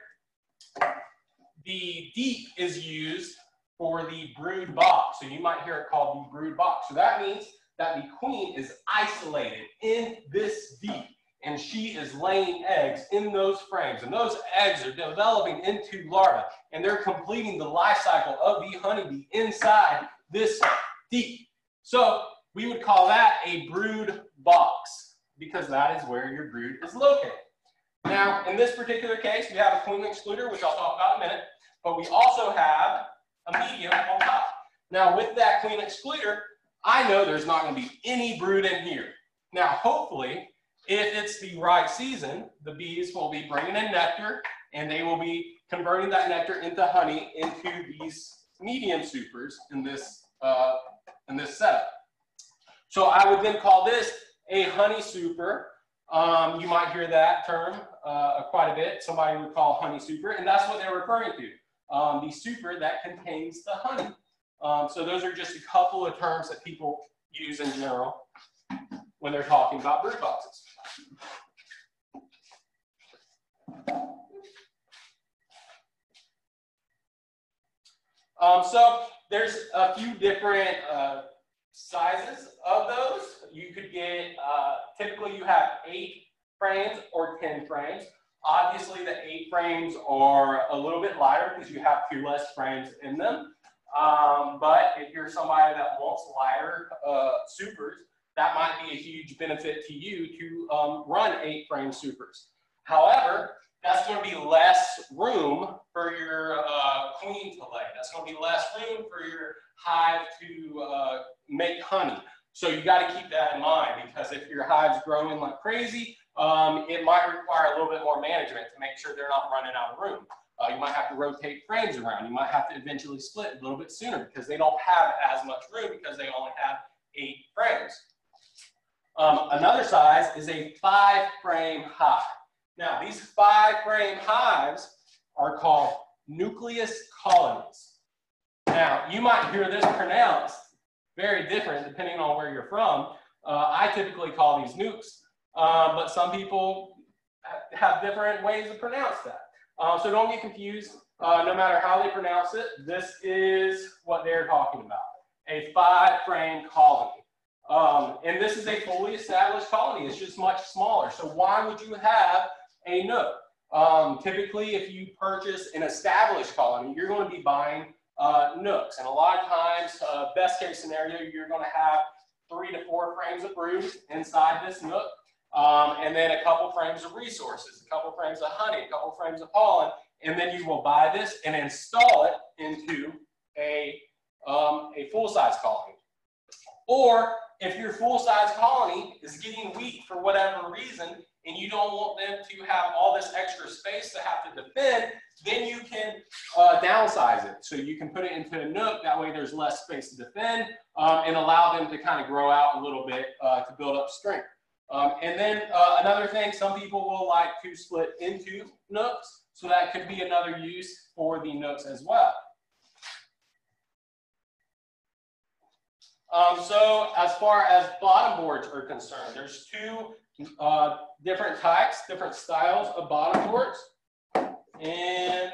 the deep is used for the brood box. So you might hear it called the brood box. So that means that the queen is isolated in this deep and she is laying eggs in those frames. And those eggs are developing into larvae and they're completing the life cycle of the honeybee inside this deep. So we would call that a brood box because that is where your brood is located. Now, in this particular case, we have a queen excluder, which I'll talk about in a minute, but we also have a medium on top. Now, with that queen excluder, I know there's not going to be any brood in here. Now, hopefully, if it's the right season, the bees will be bringing in nectar and they will be converting that nectar into honey into these medium supers in this, uh, in this setup. So I would then call this a honey super. Um, you might hear that term uh, quite a bit. Somebody would call honey super, and that's what they're referring to. Um, the super that contains the honey. Um, so those are just a couple of terms that people use in general when they're talking about brood boxes. Um, so there's a few different uh, sizes of those. You could get, uh, typically you have eight frames or 10 frames. Obviously the eight frames are a little bit lighter because you have two less frames in them. Um, but if you're somebody that wants lighter uh, supers, that might be a huge benefit to you to um, run eight frame supers. However, that's going to be less room for your uh, queen to lay. That's going to be less room for your hive to uh, make honey. So you got to keep that in mind because if your hive's growing like crazy, um, it might require a little bit more management to make sure they're not running out of room. Uh, you might have to rotate frames around. You might have to eventually split a little bit sooner because they don't have as much room because they only have eight frames. Um, another size is a five frame hive. Now, these five frame hives are called nucleus colonies. Now, you might hear this pronounced very different depending on where you're from. Uh, I typically call these nukes, uh, but some people have different ways to pronounce that. Uh, so don't get confused. Uh, no matter how they pronounce it, this is what they're talking about, a five frame colony. Um, and this is a fully established colony. It's just much smaller. So why would you have a nook? Um, typically, if you purchase an established colony, you're going to be buying uh, nooks. And a lot of times, uh, best case scenario, you're going to have three to four frames of brood inside this nook, um, and then a couple frames of resources, a couple frames of honey, a couple frames of pollen, and then you will buy this and install it into a, um, a full-size colony. Or if your full-size colony is getting weak for whatever reason, and you don't want them to have all this extra space to have to defend, then you can uh, downsize it. So you can put it into a nook, that way there's less space to defend, um, and allow them to kind of grow out a little bit uh, to build up strength. Um, and then uh, another thing, some people will like to split into nooks, so that could be another use for the nooks as well. Um, so as far as bottom boards are concerned, there's two uh, different types, different styles of bottom boards. And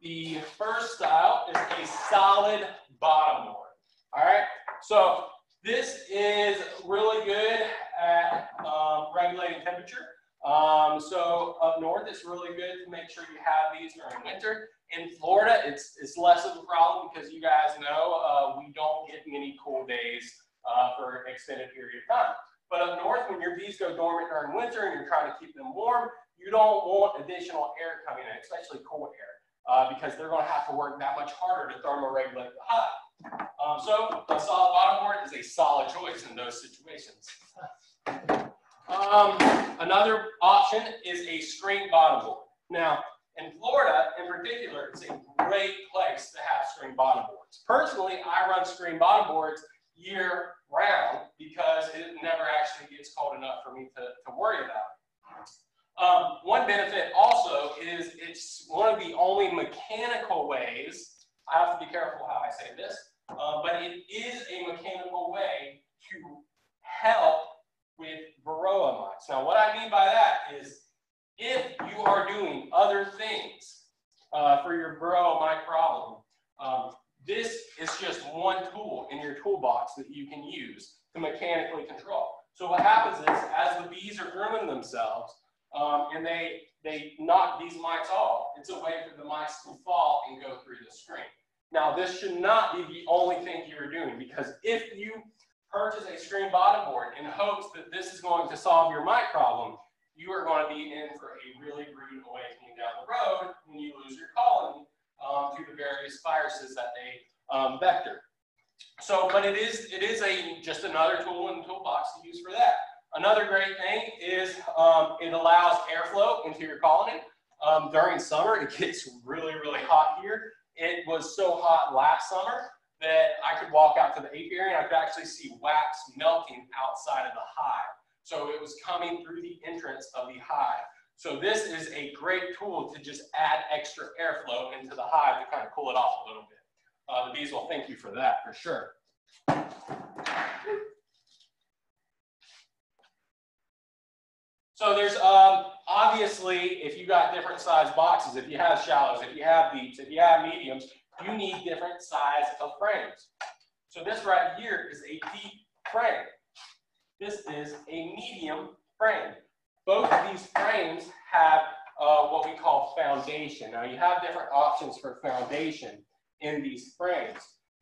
the first style is a solid bottom board. All right, so this is really good at um, regulating temperature. Um, so up north, it's really good to make sure you have these during winter. In Florida, it's, it's less of a problem because you guys know uh, we don't get many cool days uh, for an extended period of time. But up north, when your bees go dormant during winter and you're trying to keep them warm, you don't want additional air coming in, especially cold air, uh, because they're going to have to work that much harder to thermoregulate the hive. Um, so a solid bottom board is a solid choice in those situations. Um, another option is a screen bottom board. Now, in Florida, in particular, it's a great place to have screen bottom boards. Personally, I run screen bottom boards year round because it never actually gets cold enough for me to, to worry about. Um, one benefit also is it's one of the only mechanical ways, I have to be careful how I say this, uh, but it is a mechanical way to help with varroa mites. Now, what I mean by that is if you are doing other things uh, for your varroa mite problem, um, this is just one tool in your toolbox that you can use to mechanically control. So what happens is, as the bees are grooming themselves, um, and they they knock these mites off, it's a way for the mites to fall and go through the screen. Now, this should not be the only thing you're doing because if you purchase a screen bottom board in hopes that this is going to solve your mite problem, you are going to be in for a really rude awakening down the road when you lose your colony um, to the various viruses that they um, vector. So, but it is it is a just another tool in the toolbox to use for that. Another great thing is um, it allows airflow into your colony. Um, during summer, it gets really, really hot here. It was so hot last summer that I could walk out to the apiary and I could actually see wax melting outside of the hive. So it was coming through the entrance of the hive. So this is a great tool to just add extra airflow into the hive to kind of cool it off a little bit. Uh, the bees will thank you for that for sure. So there's um, obviously, if you got different size boxes, if you have shallows, if you have deeps, if you have mediums, you need different size of frames. So this right here is a deep frame. This is a medium frame. Both of these frames have uh, what we call foundation. Now you have different options for foundation in these frames.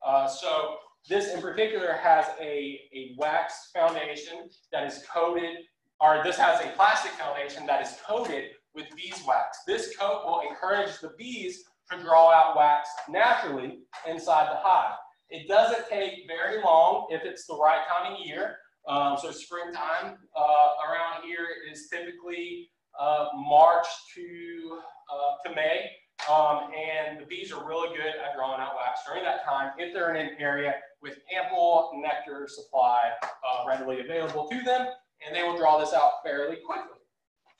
Uh, so this in particular has a, a wax foundation that is coated, or this has a plastic foundation that is coated with beeswax. This coat will encourage the bees to draw out wax naturally inside the hive. It doesn't take very long if it's the right time of year. Um, so springtime uh, around here is typically uh, March to, uh, to May. Um, and the bees are really good at drawing out wax during that time if they're in an area with ample nectar supply uh, readily available to them, and they will draw this out fairly quickly.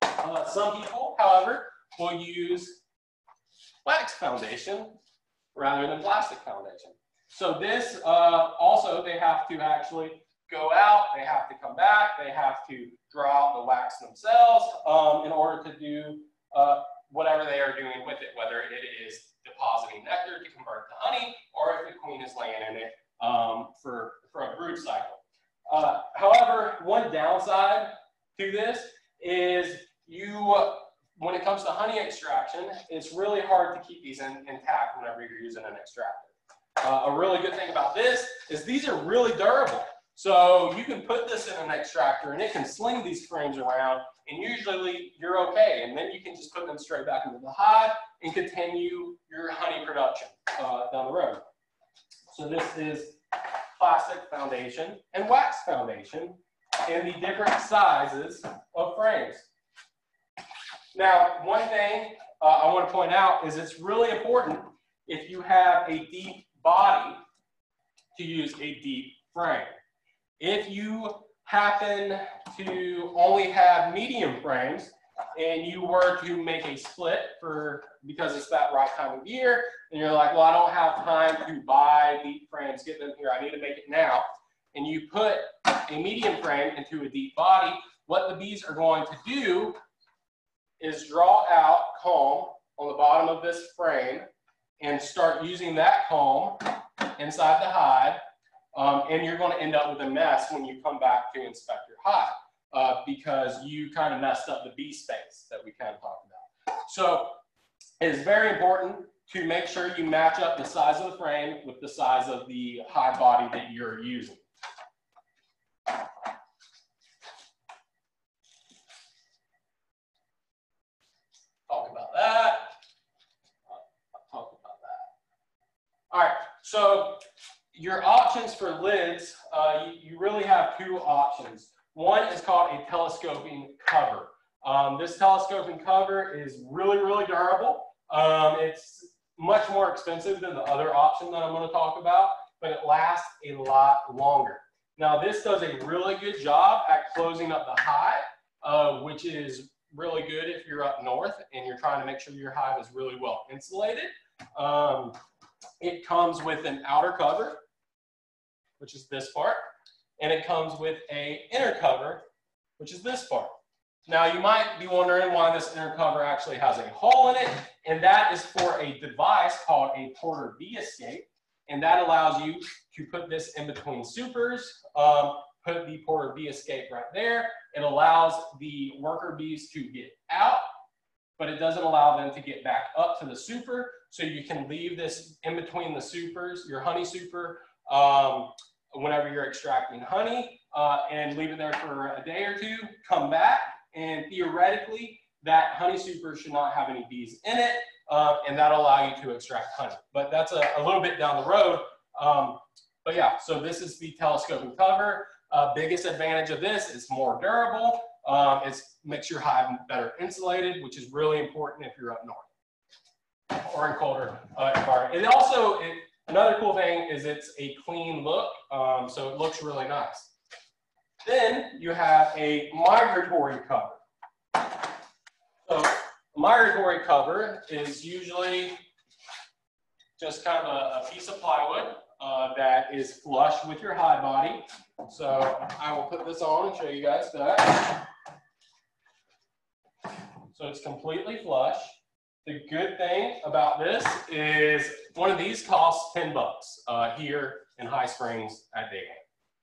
Uh, some people, however, will use wax foundation rather than plastic foundation. So this uh, also, they have to actually go out, they have to come back, they have to draw out the wax themselves um, in order to do uh, whatever they are doing with it, whether it is depositing nectar to convert to honey, or if the queen is laying in it um, for, for a brood cycle. Uh, however, one downside to this is you, when it comes to honey extraction, it's really hard to keep these in, intact whenever you're using an extractor. Uh, a really good thing about this is these are really durable. So you can put this in an extractor and it can sling these frames around and usually you're okay. And then you can just put them straight back into the hive and continue your honey production uh, down the road. So this is plastic foundation and wax foundation in the different sizes of frames. Now, one thing uh, I want to point out is it's really important if you have a deep body to use a deep frame. If you happen to only have medium frames and you were to make a split for because it's that right time of year and you're like well i don't have time to buy deep frames get them here i need to make it now. And you put a medium frame into a deep body. What the bees are going to do is draw out comb on the bottom of this frame and start using that comb inside the hive um, and you're going to end up with a mess when you come back to inspect your hive uh, because you kind of messed up the bee space that we kind of talked about. So it is very important to make sure you match up the size of the frame with the size of the high body that you're using. Talk about that. Talk about that. All right, so your options for lids, uh, you, you, really have two options. One is called a telescoping cover. Um, this telescoping cover is really, really durable. Um, it's much more expensive than the other option that I'm going to talk about, but it lasts a lot longer. Now, this does a really good job at closing up the hive, uh, which is really good if you're up north and you're trying to make sure your hive is really well insulated. Um, it comes with an outer cover which is this part, and it comes with a inner cover, which is this part. Now you might be wondering why this inner cover actually has a hole in it, and that is for a device called a porter bee escape, and that allows you to put this in between supers, um, put the porter bee escape right there. It allows the worker bees to get out, but it doesn't allow them to get back up to the super, so you can leave this in between the supers, your honey super, um, whenever you're extracting honey uh, and leave it there for a day or two, come back, and theoretically, that honey super should not have any bees in it, uh, and that'll allow you to extract honey. But that's a, a little bit down the road. Um, but yeah, so this is the telescoping cover. Uh, biggest advantage of this is more durable. Um, it makes your hive better insulated, which is really important if you're up north or in colder uh, environment. It also, it, another cool thing is it's a clean look, um, so it looks really nice. Then you have a migratory cover. So a migratory cover is usually just kind of a, a piece of plywood uh, that is flush with your hide body. So I will put this on and show you guys that. So it's completely flush. The good thing about this is one of these costs 10 bucks uh, here in High Springs at Dadant.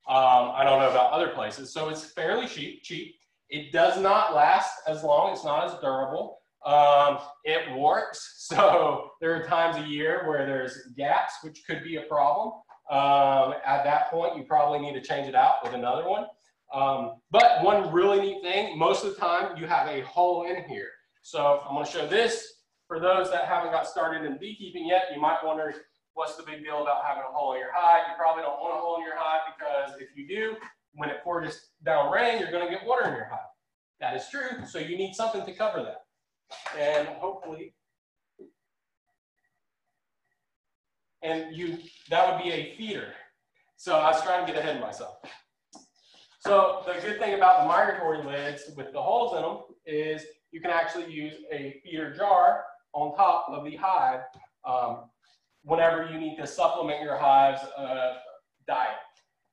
Um, I don't know about other places. So it's fairly cheap, cheap. It does not last as long. It's not as durable. Um, it works. So there are times a year where there's gaps, which could be a problem. Um, at that point, you probably need to change it out with another one. Um, but one really neat thing, most of the time you have a hole in here. So I'm gonna show this. For those that haven't got started in beekeeping yet, you might wonder what's the big deal about having a hole in your hive? You probably don't want a hole in your hive because if you do, when it pours down rain, you're going to get water in your hive. That is true. So you need something to cover that. And hopefully, and you that would be a feeder. So I was trying to get ahead of myself. So the good thing about the migratory lids with the holes in them is you can actually use a feeder jar on top of the hive um, whenever you need to supplement your hive's uh, diet.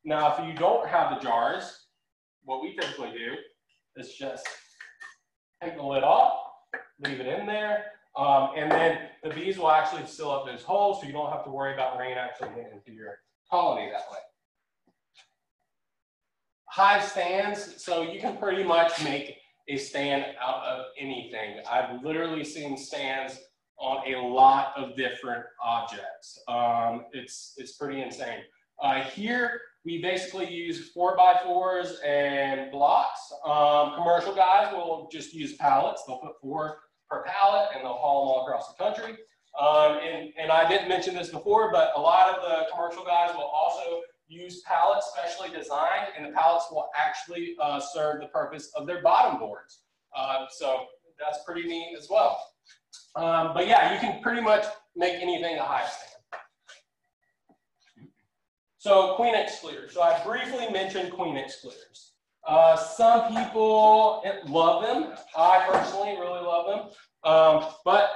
Now, if you don't have the jars, what we typically do is just take the lid off, leave it in there, um, and then the bees will actually fill up those holes so you don't have to worry about rain actually getting into your colony that way. Hive stands, so you can pretty much make a stand out of anything. I've literally seen stands on a lot of different objects. Um, it's, it's pretty insane. Uh, here, we basically use four by fours and blocks. Um, commercial guys will just use pallets. They'll put four per pallet and they'll haul them all across the country. Um, and, and I didn't mention this before, but a lot of the commercial guys will also use pallets specially designed, and the pallets will actually uh, serve the purpose of their bottom boards. Uh, so that's pretty neat as well. Um, but yeah, you can pretty much make anything a hive stand. So queen excluders. So I briefly mentioned queen excluders. Uh, some people love them. I personally really love them. Um, but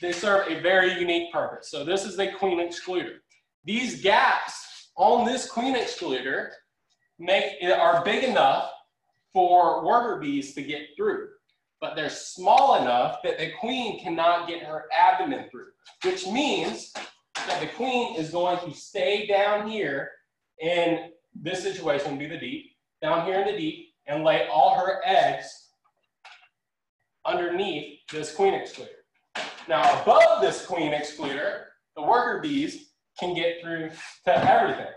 they serve a very unique purpose. So this is the queen excluder. These gaps on this queen excluder make are big enough for worker bees to get through but they're small enough that the queen cannot get her abdomen through, which means that the queen is going to stay down here in this situation, be the deep, down here in the deep, and lay all her eggs underneath this queen excluder. Now, above this queen excluder, the worker bees can get through to everything.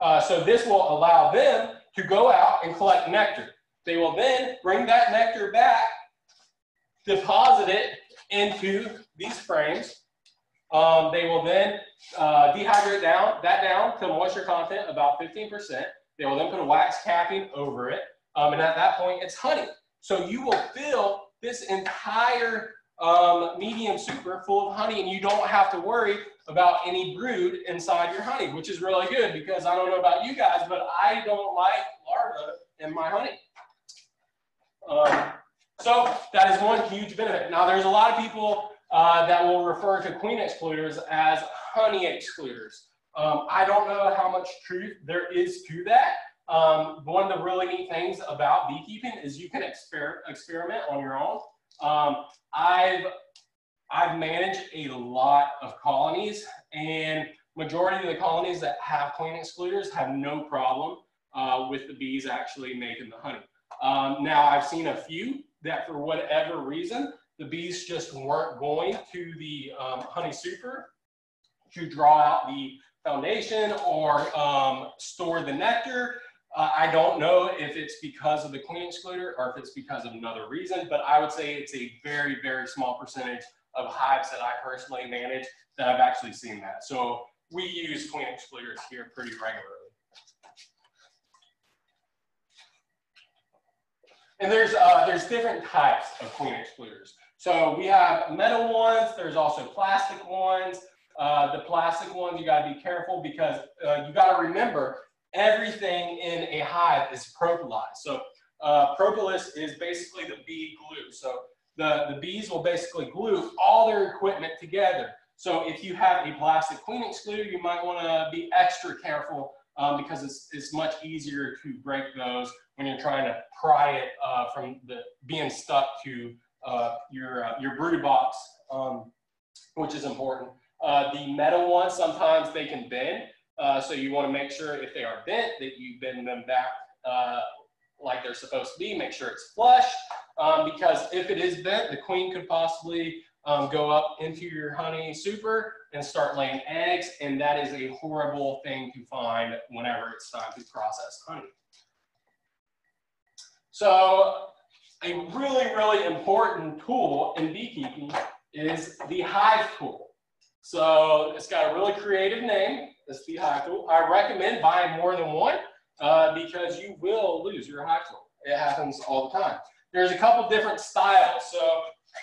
Uh, so this will allow them to go out and collect nectar. They will then bring that nectar back deposit it into these frames. Um, they will then uh, dehydrate down that down to moisture content about 15%. They will then put a wax capping over it. Um, and at that point, it's honey. So you will fill this entire um, medium super full of honey, and you don't have to worry about any brood inside your honey, which is really good because I don't know about you guys, but I don't like larvae in my honey. Um, so that is one huge benefit. Now there's a lot of people uh, that will refer to queen excluders as honey excluders. Um, I don't know how much truth there is to that. Um, one of the really neat things about beekeeping is you can exper experiment on your own. Um, I've I've managed a lot of colonies, and majority of the colonies that have queen excluders have no problem uh, with the bees actually making the honey. Um, now I've seen a few that for whatever reason, the bees just weren't going to the um, honey super to draw out the foundation or um, store the nectar. Uh, I don't know if it's because of the queen excluder or if it's because of another reason, but I would say it's a very, very small percentage of hives that I personally manage that I've actually seen that. So we use queen excluders here pretty regularly. And there's, uh, there's different types of queen excluders. So we have metal ones, there's also plastic ones. Uh, the plastic ones, you gotta be careful because uh, you gotta remember everything in a hive is propolized. So uh, propolis is basically the bee glue. So the, the bees will basically glue all their equipment together. So if you have a plastic queen excluder, you might wanna be extra careful um, because it's, it's much easier to break those when you're trying to pry it uh, from the being stuck to uh, your, uh, your brood box, um, which is important. Uh, the metal ones, sometimes they can bend. Uh, so you want to make sure if they are bent that you bend them back uh, like they're supposed to be. Make sure it's flush um, because if it is bent, the queen could possibly um, go up into your honey super and start laying eggs. And that is a horrible thing to find whenever it's time to process honey. So a really, really important tool in beekeeping is the hive tool. So it's got a really creative name, this hive tool. I recommend buying more than one uh, because you will lose your hive tool. It happens all the time. There's a couple different styles. So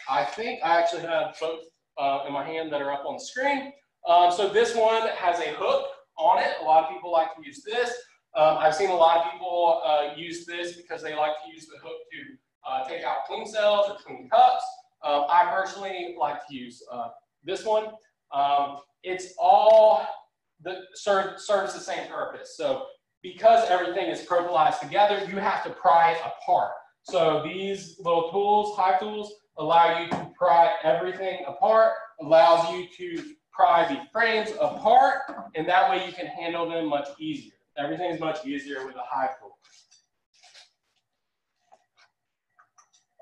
I think I actually have both uh, in my hand that are up on the screen. Um, so this one has a hook on it. A lot of people like to use this. Um, I've seen a lot of people uh, use this because they like to use the hook to uh, take out clean cells or clean cups. Um, I personally like to use uh, this one. Um, it's all the serve, serves the same purpose. So because everything is propolized together, you have to pry it apart. So these little tools, hive tools, allow you to pry everything apart, allows you to pry the frames apart, and that way you can handle them much easier. Everything is much easier with a hive tool.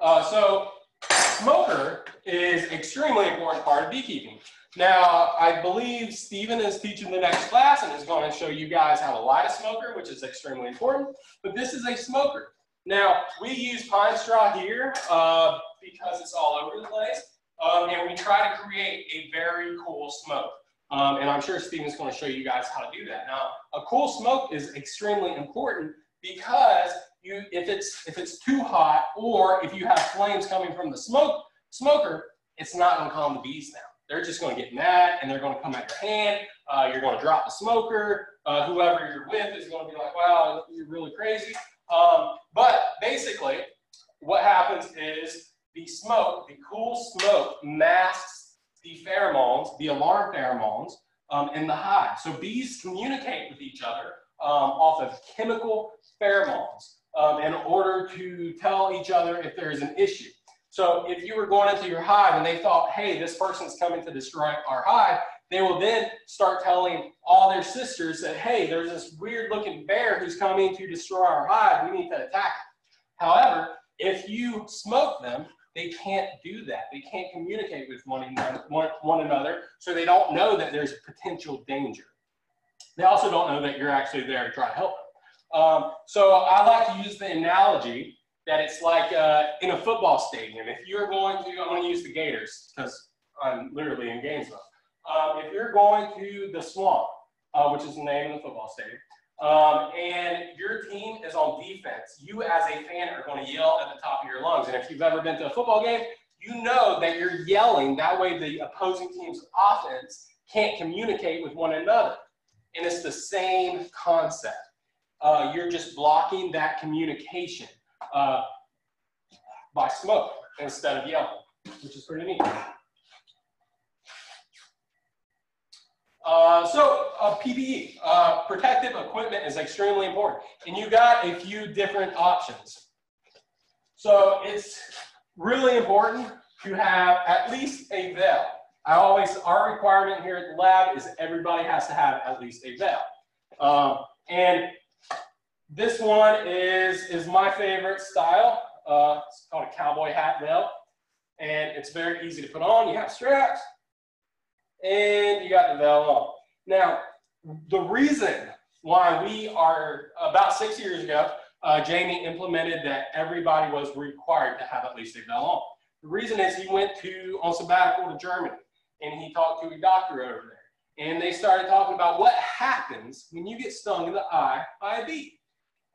Uh, so smoker is extremely important part of beekeeping. Now, I believe Stephen is teaching the next class and is going to show you guys how to light a smoker, which is extremely important. But this is a smoker. Now, we use pine straw here uh, because it's all over the place. Um, and we try to create a very cool smoke. Um, and I'm sure Stephen's going to show you guys how to do that. Now, a cool smoke is extremely important because you, if it's if it's too hot or if you have flames coming from the smoke smoker, it's not going to calm the bees down they're just going to get mad and they're going to come at your hand. Uh, you're going to drop the smoker. Uh, whoever you're with is going to be like, wow, you're really crazy. Um, but basically, what happens is the smoke, the cool smoke, masks the pheromones, the alarm pheromones um, in the hive. So bees communicate with each other um, off of chemical pheromones um, in order to tell each other if there is an issue. So if you were going into your hive and they thought, hey, this person's coming to destroy our hive, they will then start telling all their sisters that, hey, there's this weird looking bear who's coming to destroy our hive. We need to attack it. However, if you smoke them, they can't do that. They can't communicate with one another, one, one another, so they don't know that there's potential danger. They also don't know that you're actually there to try to help them. Um, so I like to use the analogy that it's like uh, in a football stadium. If you're going to, I'm going to use the Gators because I'm literally in Gainesville. Um, if you're going to the Swamp, uh, which is the name of the football stadium, um, and your team is on defense, you as a fan are going to yell at the top of your lungs. And if you've ever been to a football game, you know that you're yelling. That way, the opposing team's offense can't communicate with one another. And it's the same concept. Uh, you're just blocking that communication uh, by smoke instead of yellow, which is pretty neat. Uh, so uh, PPE, uh, protective equipment is extremely important. And you got a few different options. So it's really important to have at least a veil. I always, our requirement here at the lab is everybody has to have at least a veil. Um, and this one is, is my favorite style. Uh, it's called a cowboy hat veil. And it's very easy to put on. You have straps and you got the veil on. Now, the reason why we are, about six years ago, uh, Jamie implemented that everybody was required to have at least a veil on. The reason is he went to on sabbatical to Germany and he talked to a doctor over there. And they started talking about what happens when you get stung in the eye by a bee.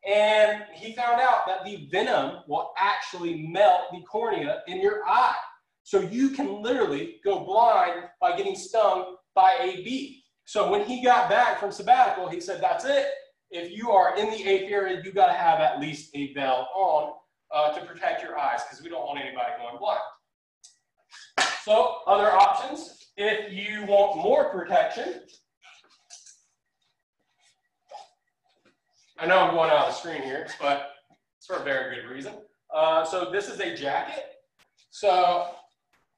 And he found out that the venom will actually melt the cornea in your eye. So you can literally go blind by getting stung by a bee. So when he got back from sabbatical, he said, that's it. If you are in the apiary, you got to have at least a veil on uh, to protect your eyes because we don't want anybody going blind. So other options, if you want more protection, I know I'm going out of the screen here, but it's for a very good reason. Uh, so this is a jacket. So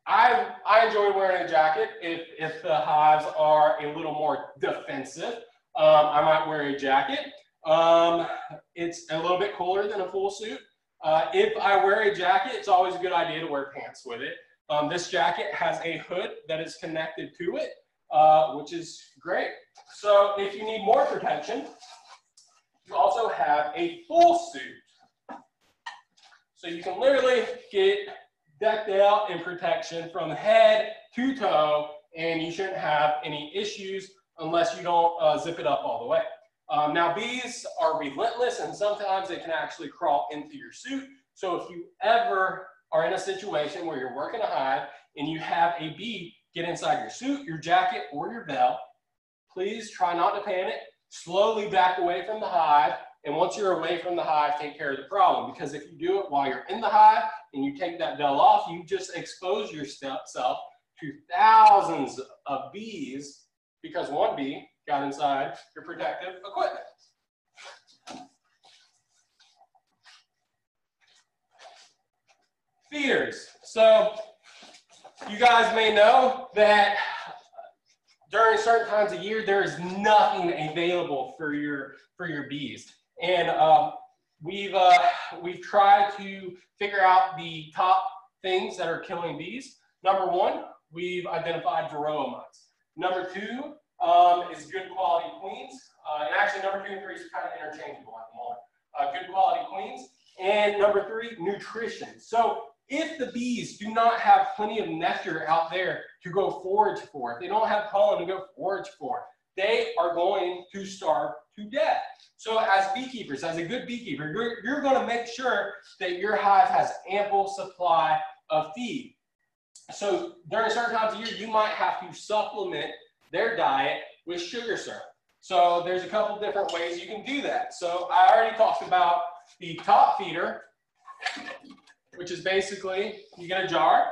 I, I enjoy wearing a jacket if, if the hives are a little more defensive. Um, I might wear a jacket. Um, it's a little bit cooler than a full suit. Uh, if I wear a jacket, it's always a good idea to wear pants with it. Um, this jacket has a hood that is connected to it, uh, which is great. So if you need more protection, you also have a full suit. So you can literally get decked out in protection from head to toe, and you shouldn't have any issues unless you don't uh, zip it up all the way. Um, now bees are relentless and sometimes they can actually crawl into your suit. So if you ever are in a situation where you're working a hive and you have a bee get inside your suit, your jacket, or your belt, please try not to panic. Slowly back away from the hive. And once you're away from the hive, take care of the problem. Because if you do it while you're in the hive and you take that veil off, you just expose yourself to thousands of bees because one bee got inside your protective equipment. Feeders. So you guys may know that during certain times of year, there is nothing available for your for your bees. And um, we've uh, we've tried to figure out the top things that are killing bees. Number one, we've identified varroa mites. Number two um, is good quality queens. Uh, and actually, number two and three is kind of interchangeable at the moment. Uh, good quality queens. And number three, nutrition. So if the bees do not have plenty of nectar out there to go forage for, if they don't have pollen to go forage for, they are going to starve to death. So as beekeepers, as a good beekeeper, you're, you're going to make sure that your hive has ample supply of feed. So during certain times of year, you might have to supplement their diet with sugar syrup. So there's a couple different ways you can do that. So I already talked about the top feeder, which is basically you get a jar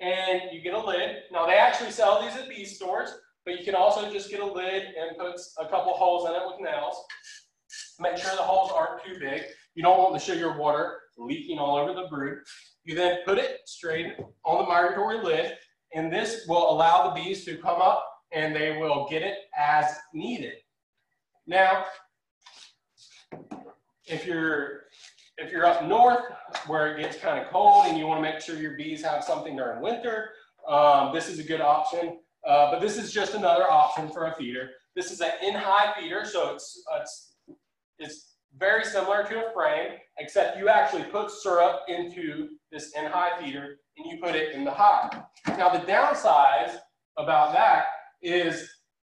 and you get a lid. Now they actually sell these at bee stores, but you can also just get a lid and put a couple holes in it with nails. Make sure the holes aren't too big. You don't want the sugar water leaking all over the brood. You then put it straight on the migratory lid and this will allow the bees to come up and they will get it as needed. Now, if you're if you're up north where it gets kind of cold and you want to make sure your bees have something during winter, um, this is a good option. Uh, but this is just another option for a feeder. This is an in-high feeder, so it's, it's, it's very similar to a frame, except you actually put syrup into this in-high feeder and you put it in the hive. Now the downside about that is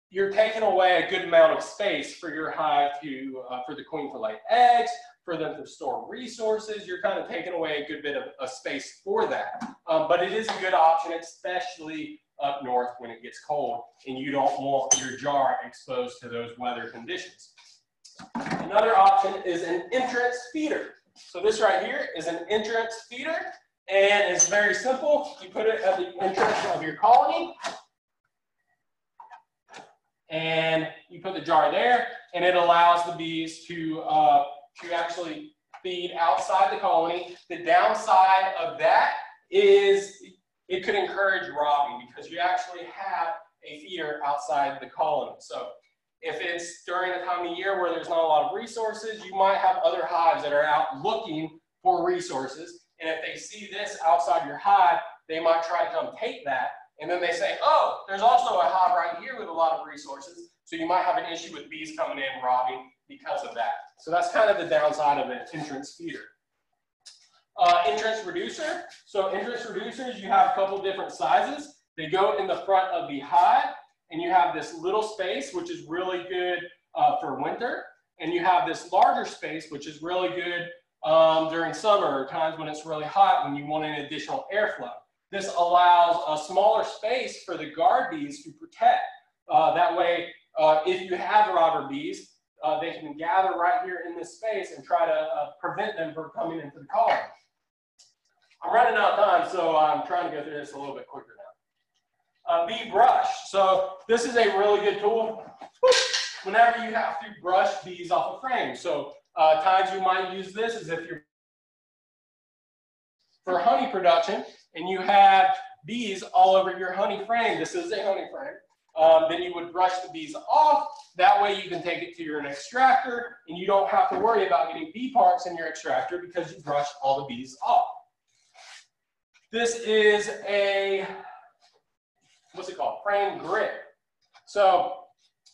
you're taking away a good amount of space for your hive to, uh, for the queen to lay eggs, for them to store resources. You're kind of taking away a good bit of, a space for that. Um, but it is a good option, especially up north when it gets cold and you don't want your jar exposed to those weather conditions. Another option is an entrance feeder. So this right here is an entrance feeder. And it's very simple. You put it at the entrance of your colony. And you put the jar there, and it allows the bees to, uh, to actually feed outside the colony. The downside of that is it could encourage robbing because you actually have a feeder outside the colony. So if it's during a time of year where there's not a lot of resources, you might have other hives that are out looking for resources. And if they see this outside your hive, they might try to come take that. And then they say, oh, there's also a hive right here with a lot of resources. So you might have an issue with bees coming in robbing because of that. So that's kind of the downside of an entrance feeder. Uh, entrance reducer. So entrance reducers, you have a couple different sizes. They go in the front of the hive, and you have this little space, which is really good uh, for winter. And you have this larger space, which is really good um, during summer times when it's really hot when you want an additional airflow. this allows a smaller space for the guard bees to protect. Uh, that way, uh, if you have robber bees, uh, they can gather right here in this space and try to uh, prevent them from coming into the colony. I'm running out of time, so I'm trying to go through this a little bit quicker now. Uh, bee brush. So this is a really good tool whenever you have to brush bees off a frame. So uh, times you might use this is if you're for honey production and you have bees all over your honey frame. This is a honey frame. Um, then you would brush the bees off. That way you can take it to your extractor and you don't have to worry about getting bee parts in your extractor because you brushed all the bees off. This is a, what's it called? Frame grip. So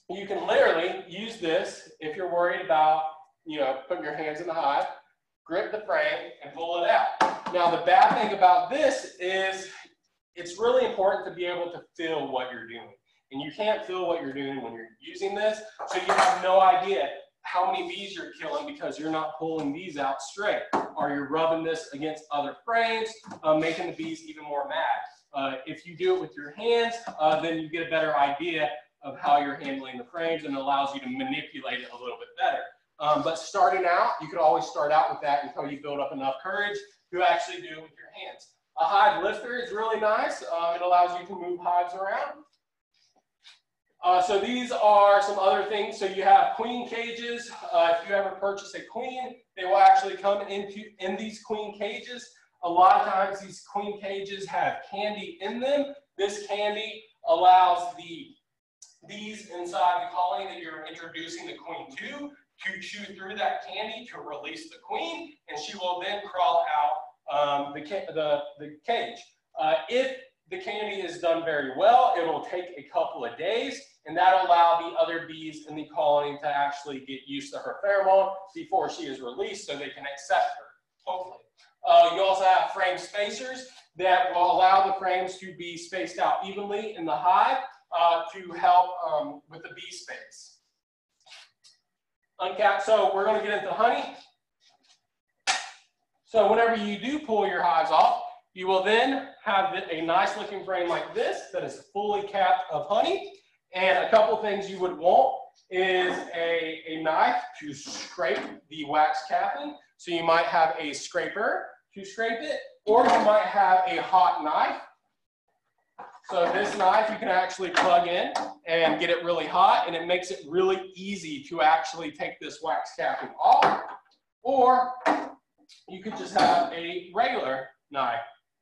you can literally use this if you're worried about, you know, putting your hands in the hive, grip the frame and pull it out. Now the bad thing about this is it's really important to be able to feel what you're doing. And you can't feel what you're doing when you're using this, so you have no idea how many bees you're killing because you're not pulling these out straight. Or you're rubbing this against other frames, uh, making the bees even more mad. Uh, if you do it with your hands, uh, then you get a better idea of how you're handling the frames and allows you to manipulate it a little bit better. Um, but starting out, you could always start out with that until you build up enough courage to actually do it with your hands. A hive lifter is really nice. Uh, it allows you to move hives around. Uh, so these are some other things. So you have queen cages. Uh, if you ever purchase a queen, they will actually come into in these queen cages. A lot of times these queen cages have candy in them. This candy allows the bees inside the colony that you're introducing the queen to to chew through that candy to release the queen, and she will then crawl out um, the, the, the cage. Uh, if the candy is done very well, it will take a couple of days, and that'll allow the other bees in the colony to actually get used to her pheromone before she is released so they can accept her, hopefully. Uh, you also have frame spacers that will allow the frames to be spaced out evenly in the hive uh, to help um, with the bee space. Uncap, so we're gonna get into honey. So whenever you do pull your hives off, you will then have a nice looking frame like this that is fully capped of honey. And a couple things you would want is a, a knife to scrape the wax capping. So you might have a scraper to scrape it, or you might have a hot knife. So this knife you can actually plug in and get it really hot, and it makes it really easy to actually take this wax capping off. Or you could just have a regular knife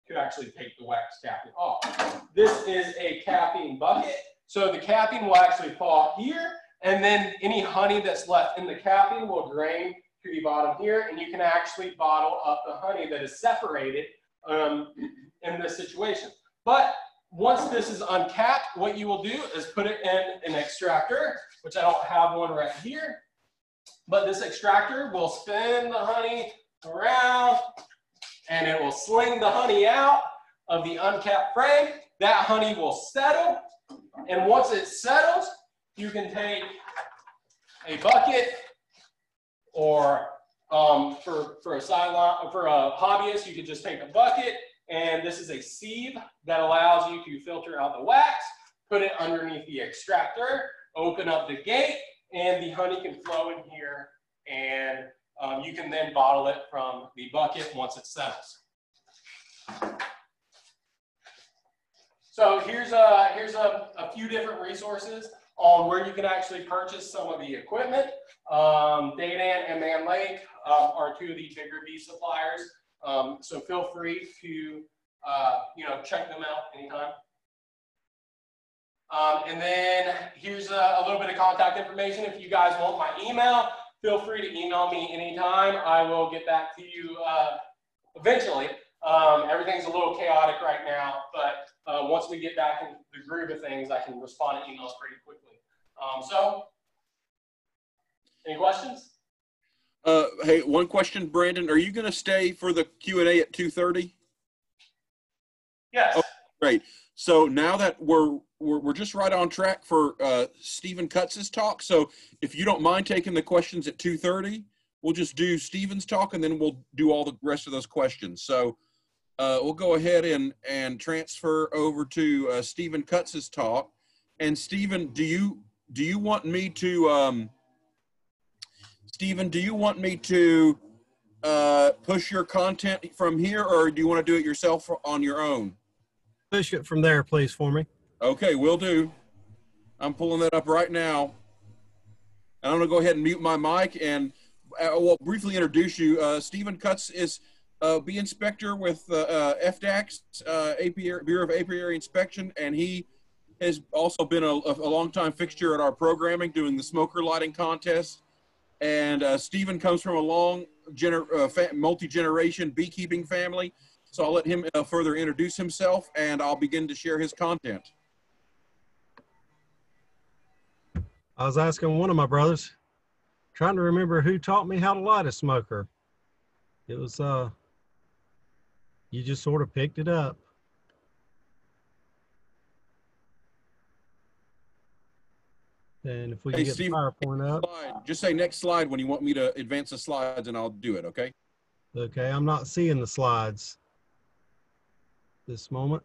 to actually take the wax capping off. This is a capping bucket. So the capping will actually fall here, and then any honey that's left in the capping will drain to the bottom here, and you can actually bottle up the honey that is separated um, in this situation. But once this is uncapped, what you will do is put it in an extractor, which I don't have one right here. But this extractor will spin the honey around and it will sling the honey out of the uncapped frame. That honey will settle. And once it settles, you can take a bucket or um, for, for a sideline, for a hobbyist, you could just take a bucket and this is a sieve that allows you to filter out the wax, put it underneath the extractor, open up the gate, and the honey can flow in here and um, you can then bottle it from the bucket once it settles. So here's a, here's a, a few different resources on where you can actually purchase some of the equipment. Um, and Mann Lake uh, are two of the bigger bee suppliers. Um, so feel free to, uh, you know, check them out anytime. Um, and then here's a, a, little bit of contact information. If you guys want my email, feel free to email me anytime. I will get back to you uh, eventually. Um, everything's a little chaotic right now, but uh, once we get back in the groove of things, I can respond to emails pretty quickly. Um, so, any questions? Uh, hey, one question, Branden. Are you going to stay for the Q and A at two thirty? Yes. Oh, great. So now that we're, we're we're just right on track for uh, Stephen Cutts's talk. So if you don't mind taking the questions at two thirty, we'll just do Stephen's talk and then we'll do all the rest of those questions. So uh, we'll go ahead and and transfer over to uh, Stephen Cutts's talk. And Stephen, do you do you want me to um, Stephen, do you want me to uh, push your content from here, or do you want to do it yourself on your own? Push it from there, please, for me. Okay, will do. I'm pulling that up right now. And I'm going to go ahead and mute my mic and I will briefly introduce you. Uh, Stephen Cutts is uh, bee inspector with uh, uh, uh, Apiary, Bureau of Apiary Inspection, and he has also been a, a long time fixture at our programming doing the smoker lighting contest. And uh, Stephen comes from a long gener- uh, multi-generation beekeeping family. So I'll let him uh, further introduce himself and I'll begin to share his content. I was asking one of my brothers, trying to remember who taught me how to light a smoker. It was, uh, you just sort of picked it up. And if we can Hey, get Steve, the PowerPoint up. Slide. Just say next slide when you want me to advance the slides and I'll do it, okay? Okay, I'm not seeing the slides this moment.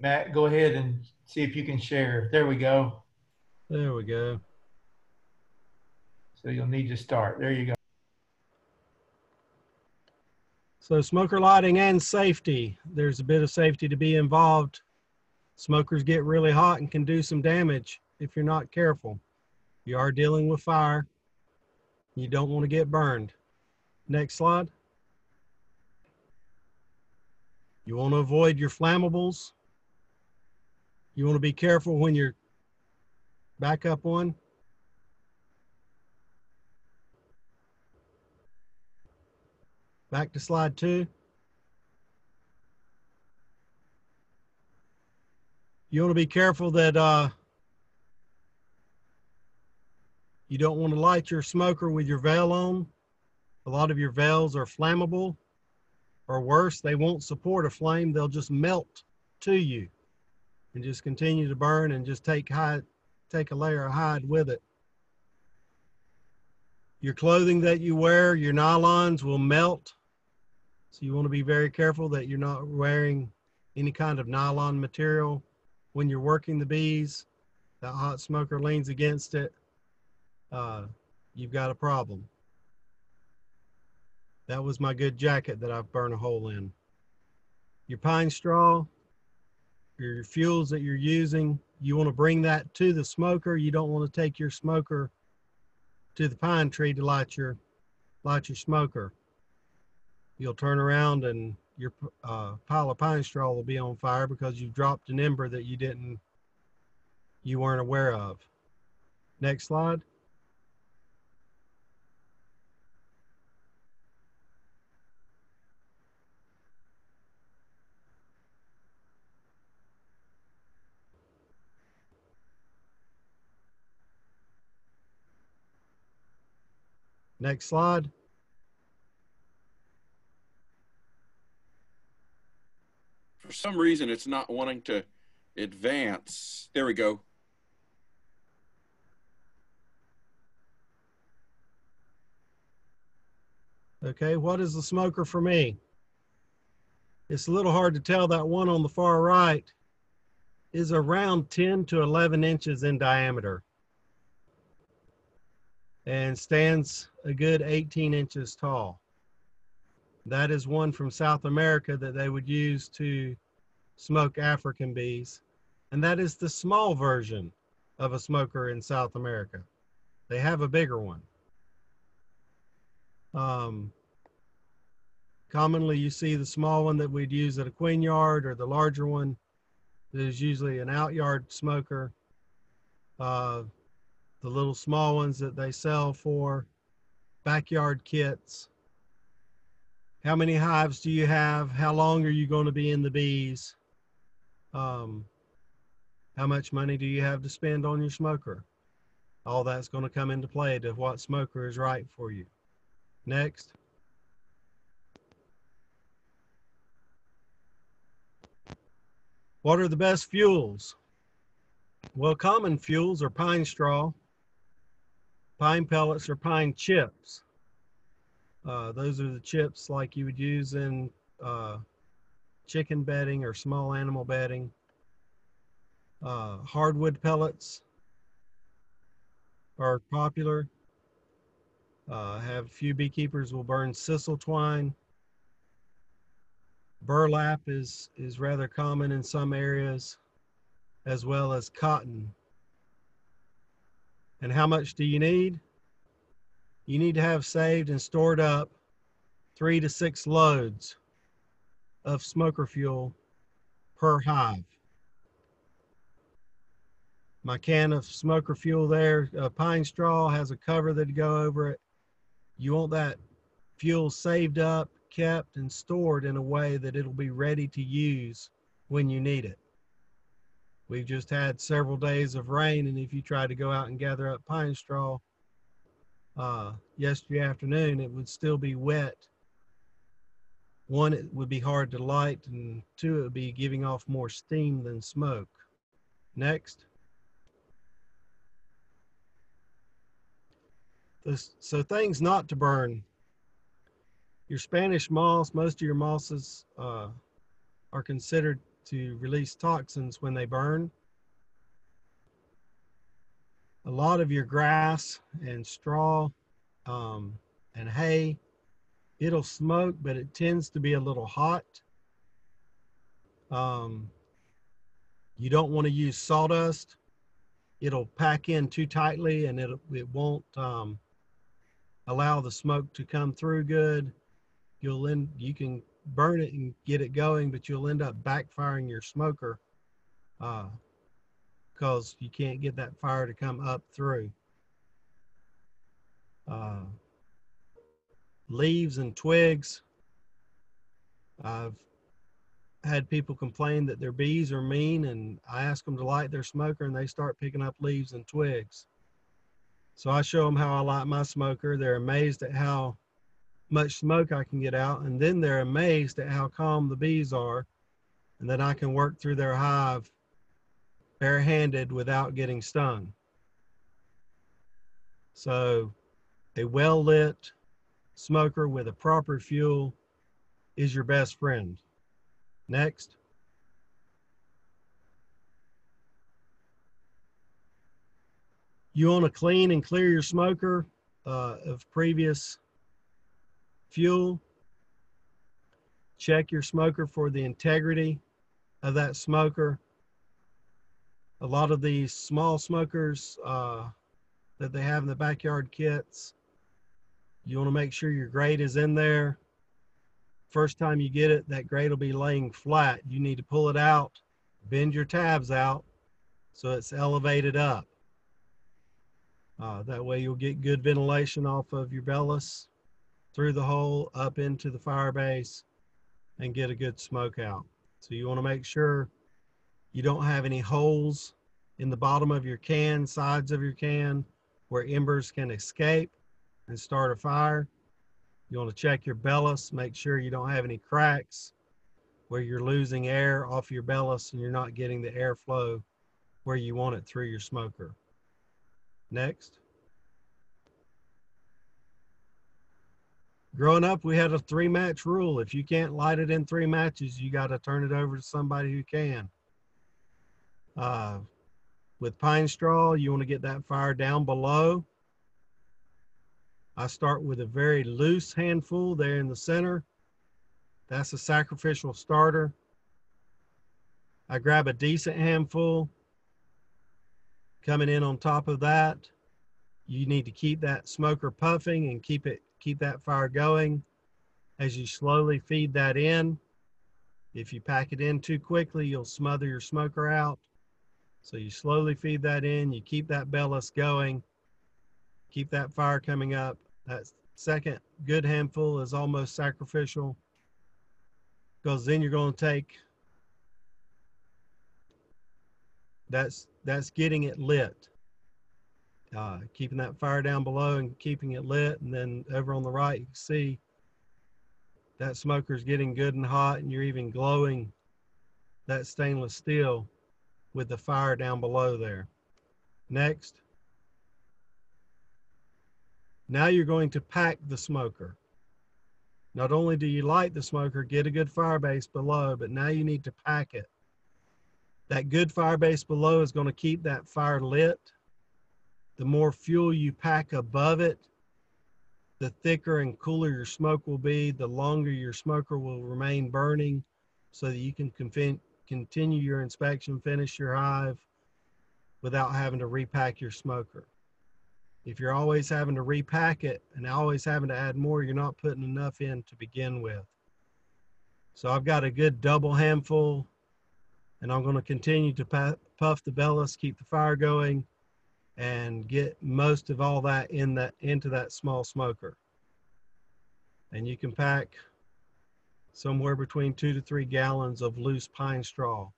Matt, go ahead and see if you can share. There we go. There we go. So you'll need to start. There you go. So smoker lighting and safety. There's a bit of safety to be involved. Smokers get really hot and can do some damage if you're not careful. You are dealing with fire. You don't want to get burned. Next slide. You want to avoid your flammables. You want to be careful when you're back up one. Back to slide two. You want to be careful that uh, you don't want to light your smoker with your veil on. A lot of your veils are flammable or worse, they won't support a flame. They'll just melt to you and just continue to burn and just take hide, take a layer of hide with it. Your clothing that you wear, your nylons will melt. So you want to be very careful that you're not wearing any kind of nylon material when you're working the bees. That hot smoker leans against it. Uh, you've got a problem. That was my good jacket that I've burned a hole in. Your pine straw, your fuels that you're using, you want to bring that to the smoker. You don't want to take your smoker to the pine tree to light your light your smoker. You'll turn around and your uh, pile of pine straw will be on fire because you've dropped an ember that you didn't you weren't aware of. Next slide. Next slide. For some reason, it's not wanting to advance. There we go. Okay, what is the smoker for me? It's a little hard to tell. That one on the far right is around 10 to 11 inches in diameter and stands a good 18 inches tall. That is one from South America that they would use to smoke African bees. And that is the small version of a smoker in South America. They have a bigger one. Um, commonly, you see the small one that we'd use at a queen yard or the larger one that is usually an outyard smoker. Uh, the little small ones that they sell for backyard kits. How many hives do you have? How long are you going to be in the bees? Um, how much money do you have to spend on your smoker? All that's going to come into play to what smoker is right for you. Next. What are the best fuels? Well, common fuels are pine straw, pine pellets, or pine chips. Uh, those are the chips like you would use in uh, chicken bedding or small animal bedding. Uh, hardwood pellets are popular. Uh, have a few beekeepers will burn sisal twine. Burlap is is rather common in some areas, as well as cotton. And how much do you need? You need to have saved and stored up three to six loads of smoker fuel per hive. My can of smoker fuel there, uh, pine straw has a cover that go over it. You want that fuel saved up, kept, and stored in a way that it'll be ready to use when you need it. We've just had several days of rain, and if you tried to go out and gather up pine straw uh, yesterday afternoon, it would still be wet. One, it would be hard to light, and two, it would be giving off more steam than smoke. Next. So things not to burn. Your Spanish moss, most of your mosses uh, are considered to release toxins when they burn. A lot of your grass and straw um, and hay, it'll smoke, but it tends to be a little hot. Um, you don't want to use sawdust. It'll pack in too tightly and it, it won't um, allow the smoke to come through good. You'll end, you can burn it and get it going, but you'll end up backfiring your smoker because uh, you can't get that fire to come up through. Uh, leaves and twigs. I've had people complain that their bees are mean, and I ask them to light their smoker, and they start picking up leaves and twigs. So I show them how I light my smoker. They're amazed at how much smoke I can get out, and then they're amazed at how calm the bees are, and that I can work through their hive barehanded without getting stung. So, a well lit smoker with a proper fuel is your best friend. Next. You want to clean and clear your smoker uh, of previous fuel. Check your smoker for the integrity of that smoker. A lot of these small smokers uh, that they have in the backyard kits, you want to make sure your grate is in there. First time you get it, that grate will be laying flat. You need to pull it out, bend your tabs out so it's elevated up. Uh, that way you'll get good ventilation off of your bellows through the hole up into the fire base and get a good smoke out. So you want to make sure you don't have any holes in the bottom of your can, sides of your can, where embers can escape and start a fire. You want to check your bellows, make sure you don't have any cracks where you're losing air off your bellows and you're not getting the airflow where you want it through your smoker. Next. Growing up, we had a three match rule. If you can't light it in three matches, you got to turn it over to somebody who can. Uh, with pine straw, you want to get that fire down below. I start with a very loose handful there in the center. That's a sacrificial starter. I grab a decent handful coming in on top of that. You need to keep that smoker puffing and keep it keep that fire going as you slowly feed that in. If you pack it in too quickly, you'll smother your smoker out. So you slowly feed that in, you keep that bellows going, keep that fire coming up. That second good handful is almost sacrificial because then you're going to take that's that's getting it lit. Uh, keeping that fire down below and keeping it lit. And then over on the right, you can see that smoker's getting good and hot and you're even glowing that stainless steel with the fire down below there. Next. Now you're going to pack the smoker. not only do you light the smoker, get a good fire base below, but now you need to pack it. That good fire base below is going to keep that fire lit. The more fuel you pack above it, the thicker and cooler your smoke will be, the longer your smoker will remain burning so that you can continue your inspection, finish your hive without having to repack your smoker. If you're always having to repack it and always having to add more, you're not putting enough in to begin with. So I've got a good double handful and I'm going to continue to puff the bellows, keep the fire going and get most of all that in that into that small smoker. And you can pack somewhere between two to three gallons of loose pine straw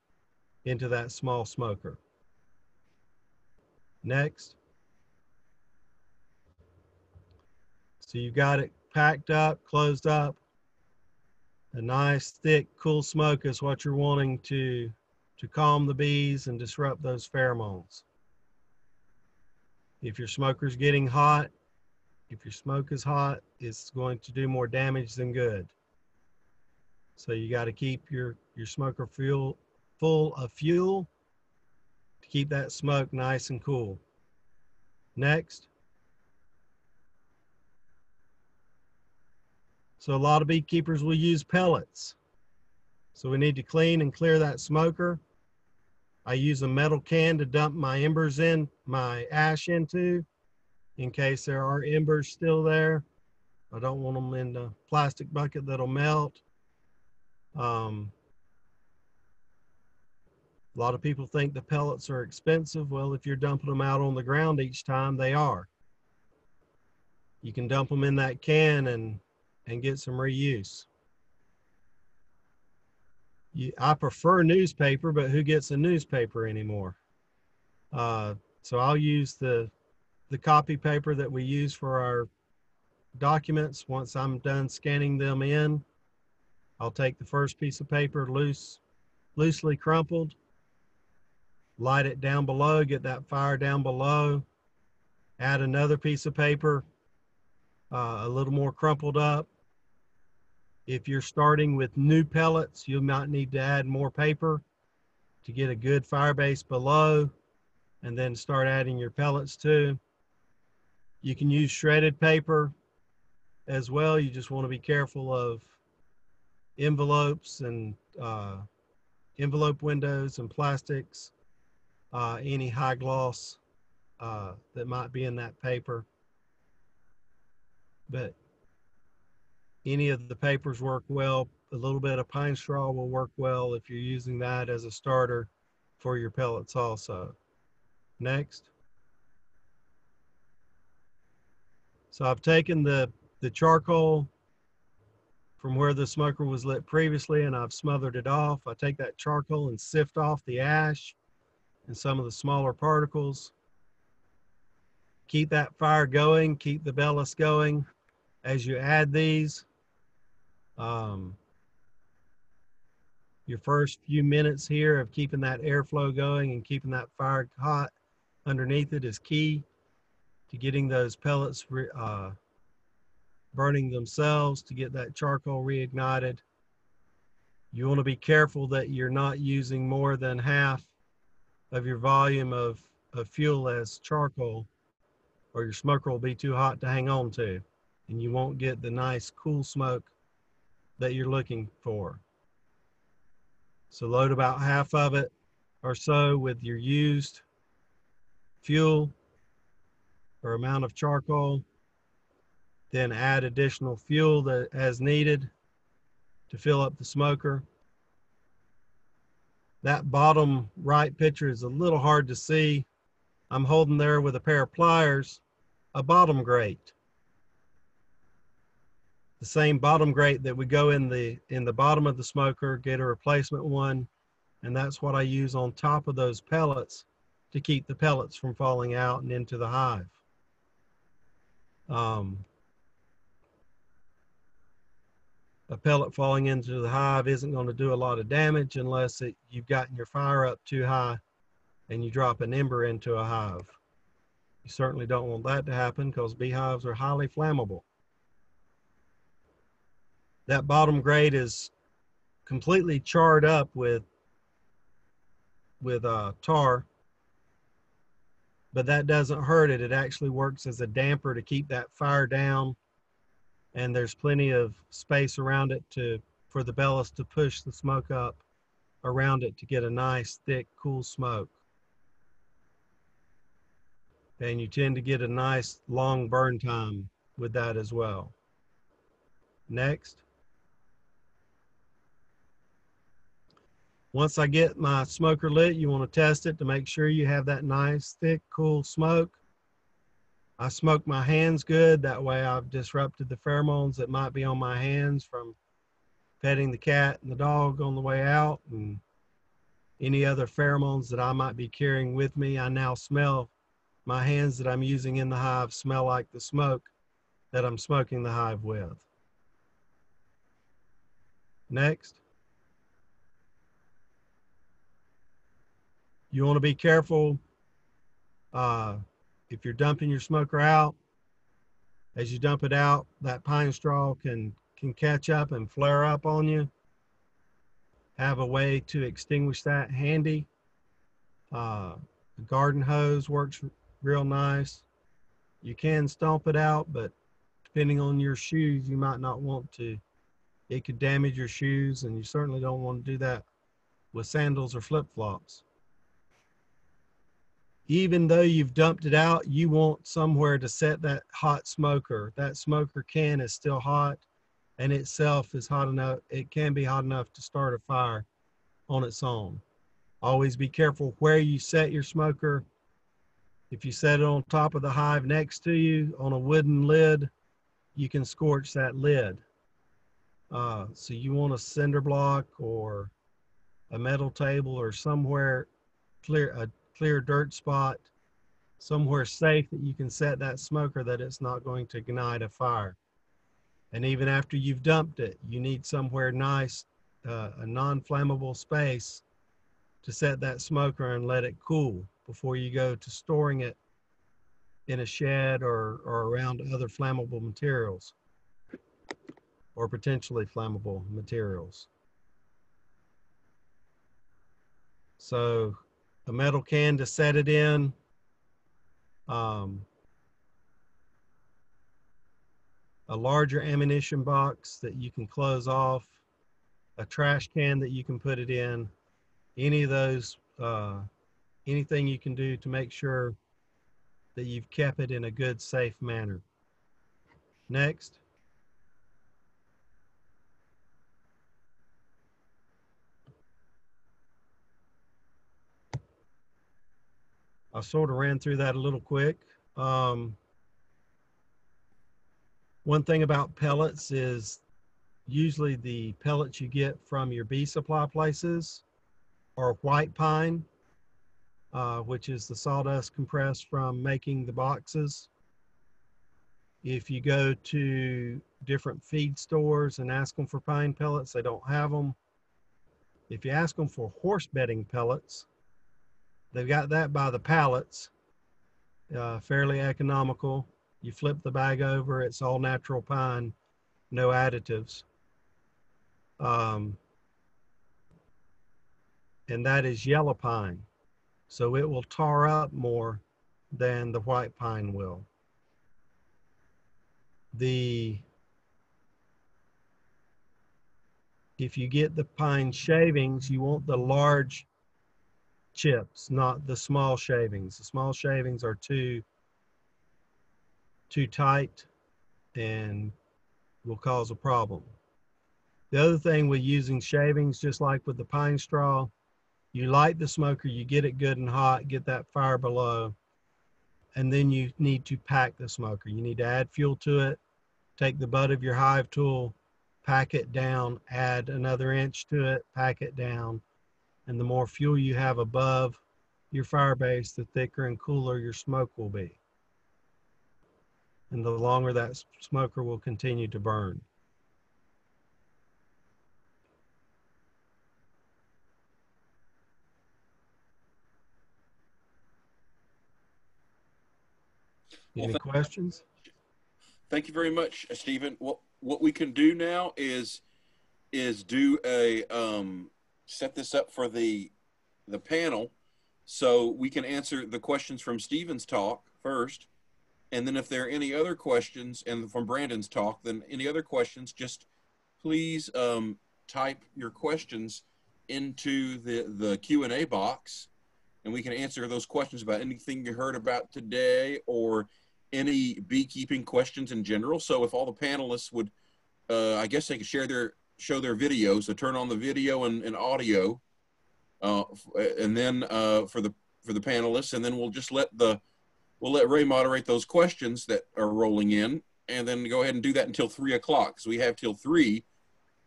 into that small smoker. Next. So you've got it packed up, closed up. A nice, thick, cool smoke is what you're wanting to, to calm the bees and disrupt those pheromones. If your smoker's getting hot, if your smoke is hot, it's going to do more damage than good. So you got to keep your, your smoker fuel full of fuel to keep that smoke nice and cool. Next. So a lot of beekeepers will use pellets. So we need to clean and clear that smoker. I use a metal can to dump my embers in, my ash into, in case there are embers still there. I don't want them in the plastic bucket that'll melt. Um, a lot of people think the pellets are expensive. Well, if you're dumping them out on the ground each time, they are. You can dump them in that can and and get some reuse. I prefer newspaper, but who gets a newspaper anymore? Uh, so I'll use the the copy paper that we use for our documents. Once I'm done scanning them in, I'll take the first piece of paper loose, loosely crumpled, light it down below, get that fire down below, add another piece of paper, uh, a little more crumpled up, if you're starting with new pellets, you might need to add more paper to get a good fire base below and then start adding your pellets too. You can use shredded paper as well. You just want to be careful of envelopes and uh, envelope windows and plastics, uh, any high gloss uh, that might be in that paper. But any of the papers work well. A little bit of pine straw will work well if you're using that as a starter for your pellets also. Next. So I've taken the, the charcoal from where the smoker was lit previously and I've smothered it off. I take that charcoal and sift off the ash and some of the smaller particles. Keep that fire going, keep the bellows going. As you add these, um, your first few minutes here of keeping that airflow going and keeping that fire hot underneath it is key to getting those pellets uh, burning themselves to get that charcoal reignited. You want to be careful that you're not using more than half of your volume of, of fuel as charcoal or your smoker will be too hot to hang on to and you won't get the nice cool smoke that you're looking for. So load about half of it or so with your used fuel or amount of charcoal. Then add additional fuel that as needed to fill up the smoker. That bottom right picture is a little hard to see. I'm holding there with a pair of pliers, a bottom grate the same bottom grate that would go in the in the bottom of the smoker, get a replacement one, and that's what I use on top of those pellets to keep the pellets from falling out and into the hive. Um, a pellet falling into the hive isn't going to do a lot of damage unless it, you've gotten your fire up too high and you drop an ember into a hive. You certainly don't want that to happen because beehives are highly flammable. That bottom grate is completely charred up with with uh, tar, but that doesn't hurt it. It actually works as a damper to keep that fire down, and there's plenty of space around it to for the bellows to push the smoke up around it to get a nice thick cool smoke and you tend to get a nice long burn time with that as well. Next. Once I get my smoker lit, you want to test it to make sure you have that nice, thick, cool smoke. I smoke my hands good. That way I've disrupted the pheromones that might be on my hands from petting the cat and the dog on the way out and any other pheromones that I might be carrying with me. I now smell my hands that I'm using in the hive smell like the smoke that I'm smoking the hive with. Next. You want to be careful uh, if you're dumping your smoker out. As you dump it out, that pine straw can can catch up and flare up on you. Have a way to extinguish that handy. Uh, garden hose works real nice. You can stomp it out, but depending on your shoes, you might not want to. It could damage your shoes, and you certainly don't want to do that with sandals or flip flops. Even though you've dumped it out, you want somewhere to set that hot smoker. That smoker can is still hot and itself is hot enough, it can be hot enough to start a fire on its own. Always be careful where you set your smoker if you set it on top of the hive next to you on a wooden lid, you can scorch that lid. Uh, so you want a cinder block or a metal table or somewhere clear, a clear dirt spot, somewhere safe that you can set that smoker that it's not going to ignite a fire. And even after you've dumped it, you need somewhere nice, uh, a non-flammable space to set that smoker and let it cool before you go to storing it in a shed or, or around other flammable materials or potentially flammable materials. So a metal can to set it in. Um, a larger ammunition box that you can close off, a trash can that you can put it in, any of those uh, anything you can do to make sure that you've kept it in a good, safe manner. Next. I sort of ran through that a little quick. Um, one thing about pellets is usually the pellets you get from your bee supply places are white pine uh, which is the sawdust compressed from making the boxes. If you go to different feed stores and ask them for pine pellets, they don't have them. If you ask them for horse bedding pellets, they've got that by the pallets, uh, fairly economical. You flip the bag over, it's all natural pine, no additives. Um, and that is yellow pine. So it will tar up more than the white pine will. The if you get the pine shavings, you want the large chips, not the small shavings. The small shavings are too too tight and will cause a problem. The other thing with using shavings, just like with the pine straw, you light the smoker, you get it good and hot, get that fire below, and then you need to pack the smoker. You need to add fuel to it, take the butt of your hive tool, pack it down, add another inch to it, pack it down. And the more fuel you have above your fire base, the thicker and cooler your smoke will be. And the longer that smoker will continue to burn. Any Well, questions? thank you very much, Stephen. What what we can do now is is do a um, set this up for the the panel, so we can answer the questions from Stephen's talk first, and then if there are any other questions, and from Branden's talk, then any other questions, just please um, type your questions into the the Q and A box, and we can answer those questions about anything you heard about today or any beekeeping questions in general. So if all the panelists would, uh, I guess they could share their show their videos. So turn on the video and, and audio, uh, and then uh, for the for the panelists, and then we'll just let the we'll let Ray moderate those questions that are rolling in, and then go ahead and do that until three o'clock. because we have till three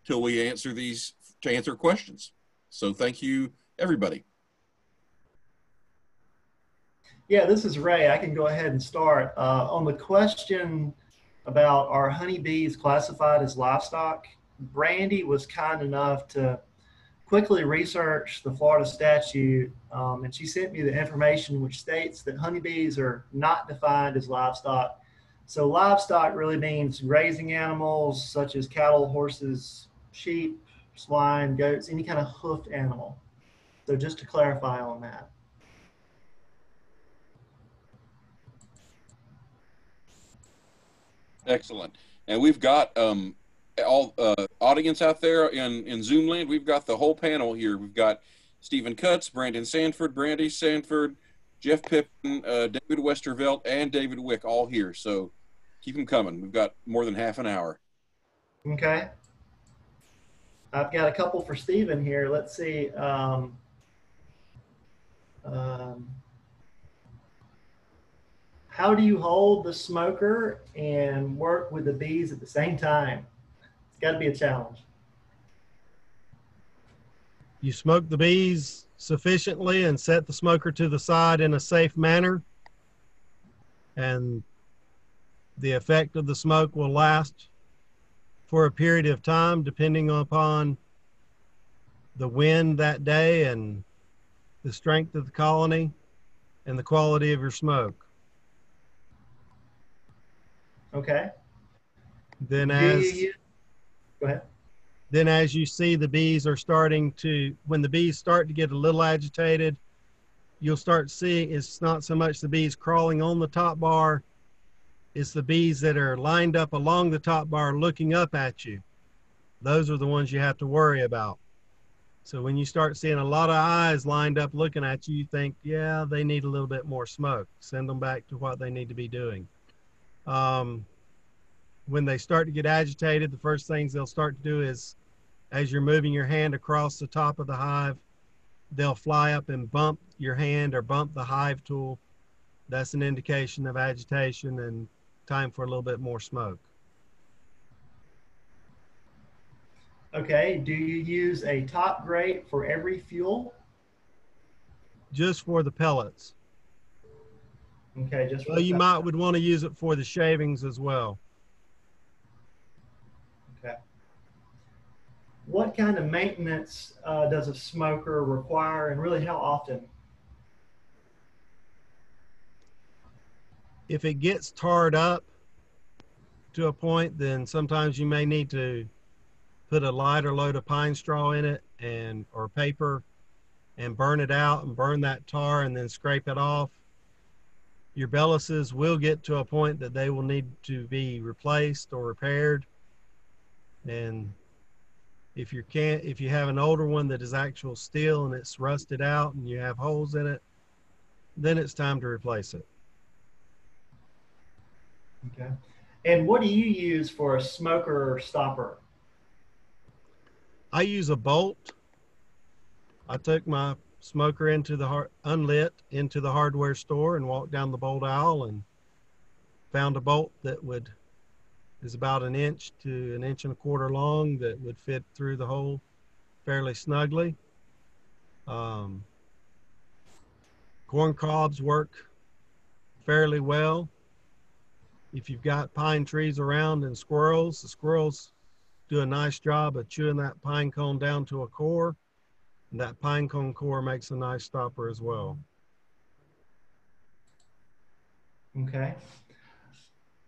till we answer these to answer questions. So thank you, everybody. Yeah, this is Ray. I can go ahead and start. Uh, on the question about are honeybees classified as livestock, Brandi was kind enough to quickly research the Florida statute, um, and she sent me the information which states that honeybees are not defined as livestock. So livestock really means grazing animals such as cattle, horses, sheep, swine, goats, any kind of hoofed animal. So just to clarify on that. Excellent. And we've got um, all uh, audience out there in, in Zoom land. We've got the whole panel here. We've got Stephen Cutts, Branden Sanford, Brandi Sanford, Jeff Pippin, uh, David Westervelt, and David Wick all here. So keep them coming. We've got more than half an hour. Okay. I've got a couple for Stephen here. Let's see. Um, um, how do you hold the smoker and work with the bees at the same time? Got to be a challenge. You smoke the bees sufficiently and set the smoker to the side in a safe manner. And the effect of the smoke will last for a period of time, depending upon the wind that day and the strength of the colony and the quality of your smoke. Okay. Then Do as you go ahead. then as you see the bees are starting to when the bees start to get a little agitated you'll start seeing it's not so much the bees crawling on the top bar it's the bees that are lined up along the top bar looking up at you. Those are the ones you have to worry about. So when you start seeing a lot of eyes lined up looking at you you think yeah they need a little bit more smoke. Send them back to what they need to be doing. Um, when they start to get agitated the first things they'll start to do is as you're moving your hand across the top of the hive, they'll fly up and bump your hand or bump the hive tool. That's an indication of agitation and time for a little bit more smoke. Okay. Do you use a top grate for every fuel? Just for the pellets. Okay. Just for Well, the you might would want to use it for the shavings as well. Okay. What kind of maintenance uh, does a smoker require, and really how often? If it gets tarred up to a point, then sometimes you may need to put a lighter load of pine straw in it and or paper and burn it out and burn that tar and then scrape it off. Your belluses will get to a point that they will need to be replaced or repaired. And if you can't, if you have an older one that is actual steel and it's rusted out and you have holes in it, then it's time to replace it. Okay. And what do you use for a smoker stopper? I use a bolt. I took my smoker into the unlit into the hardware store and walked down the bolt aisle and found a bolt that would is about an inch to an inch and a quarter long that would fit through the hole fairly snugly. Um, corn cobs work fairly well. If you've got pine trees around and squirrels, the squirrels do a nice job of chewing that pine cone down to a core. And that pine cone core makes a nice stopper as well. Okay.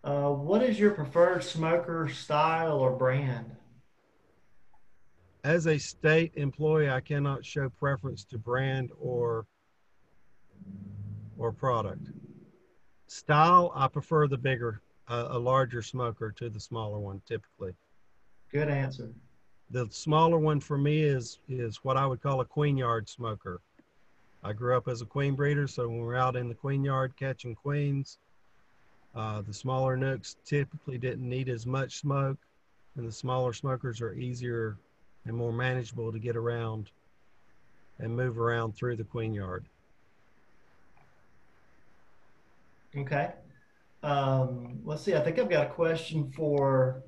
Uh, what is your preferred smoker style or brand? As a state employee, I cannot show preference to brand or or product. Style, I prefer the bigger, uh, a larger smoker to the smaller one typically. Good answer. The smaller one for me is is what I would call a queen yard smoker. I grew up as a queen breeder, so when we're out in the queen yard catching queens, uh, the smaller nucs typically didn't need as much smoke, and the smaller smokers are easier and more manageable to get around and move around through the queen yard. Okay. Um, let's see. I think I've got a question for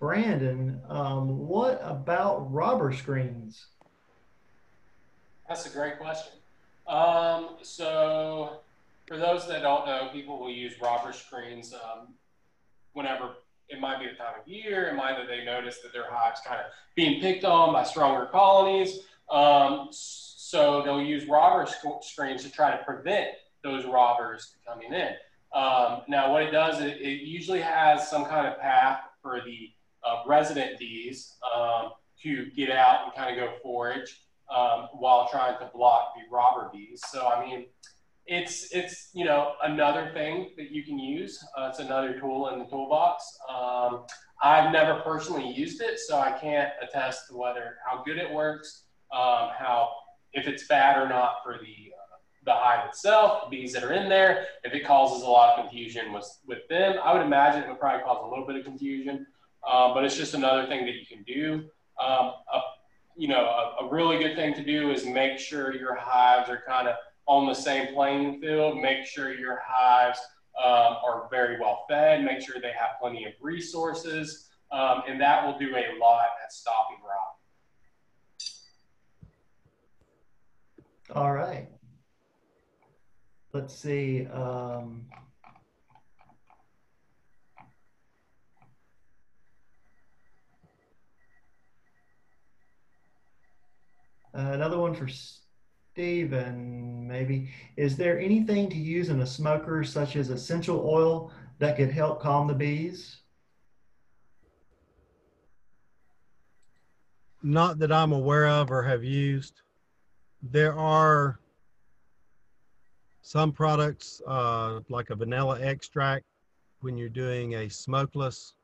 Branden. Um, what about robber screens? That's a great question. Um, so, for those that don't know, people will use robber screens um, whenever it might be the time of year, it might that they notice that their hives kind of being picked on by stronger colonies. Um, so they'll use robber sc- screens to try to prevent those robbers coming in. Um, now, what it does, it, it, usually has some kind of path for the uh, resident bees um, to get out and kind of go forage um, while trying to block the robber bees. So, I mean, it's it's you know another thing that you can use. Uh, it's another tool in the toolbox. Um, I've never personally used it, so I can't attest to whether how good it works, um, how if it's bad or not for the uh, the hive itself, the bees that are in there. If it causes a lot of confusion with with them, I would imagine it would probably cause a little bit of confusion. Um, but it's just another thing that you can do. Um, a, you know, a, a really good thing to do is make sure your hives are kind of on the same playing field. Make sure your hives um, are very well fed. Make sure they have plenty of resources. Um, and that will do a lot at stopping rot. All right. Let's see. Um, another one for Stephen, maybe. Is there anything to use in a smoker, such as essential oil, that could help calm the bees? Not that I'm aware of or have used. There are some products, uh, like a vanilla extract, when you're doing a smokeless,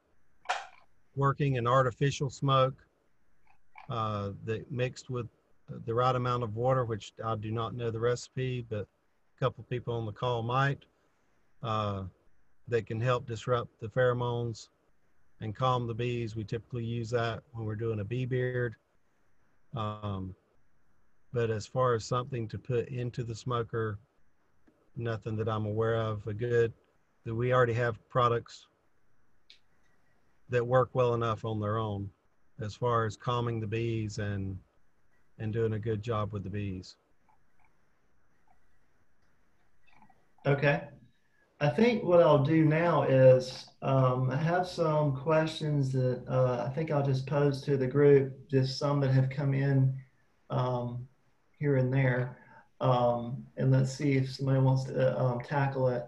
working an artificial smoke uh, that mixed with the right amount of water, which I do not know the recipe, but a couple people on the call might, uh, that can help disrupt the pheromones and calm the bees. We typically use that when we're doing a bee beard. Um, but as far as something to put into the smoker, nothing that I'm aware of. A good that we already have products that work well enough on their own as far as calming the bees and and doing a good job with the bees. Okay. I think what I'll do now is um, I have some questions that uh, I think I'll just pose to the group, just some that have come in um, here and there. Um, and let's see if somebody wants to uh, um, tackle it.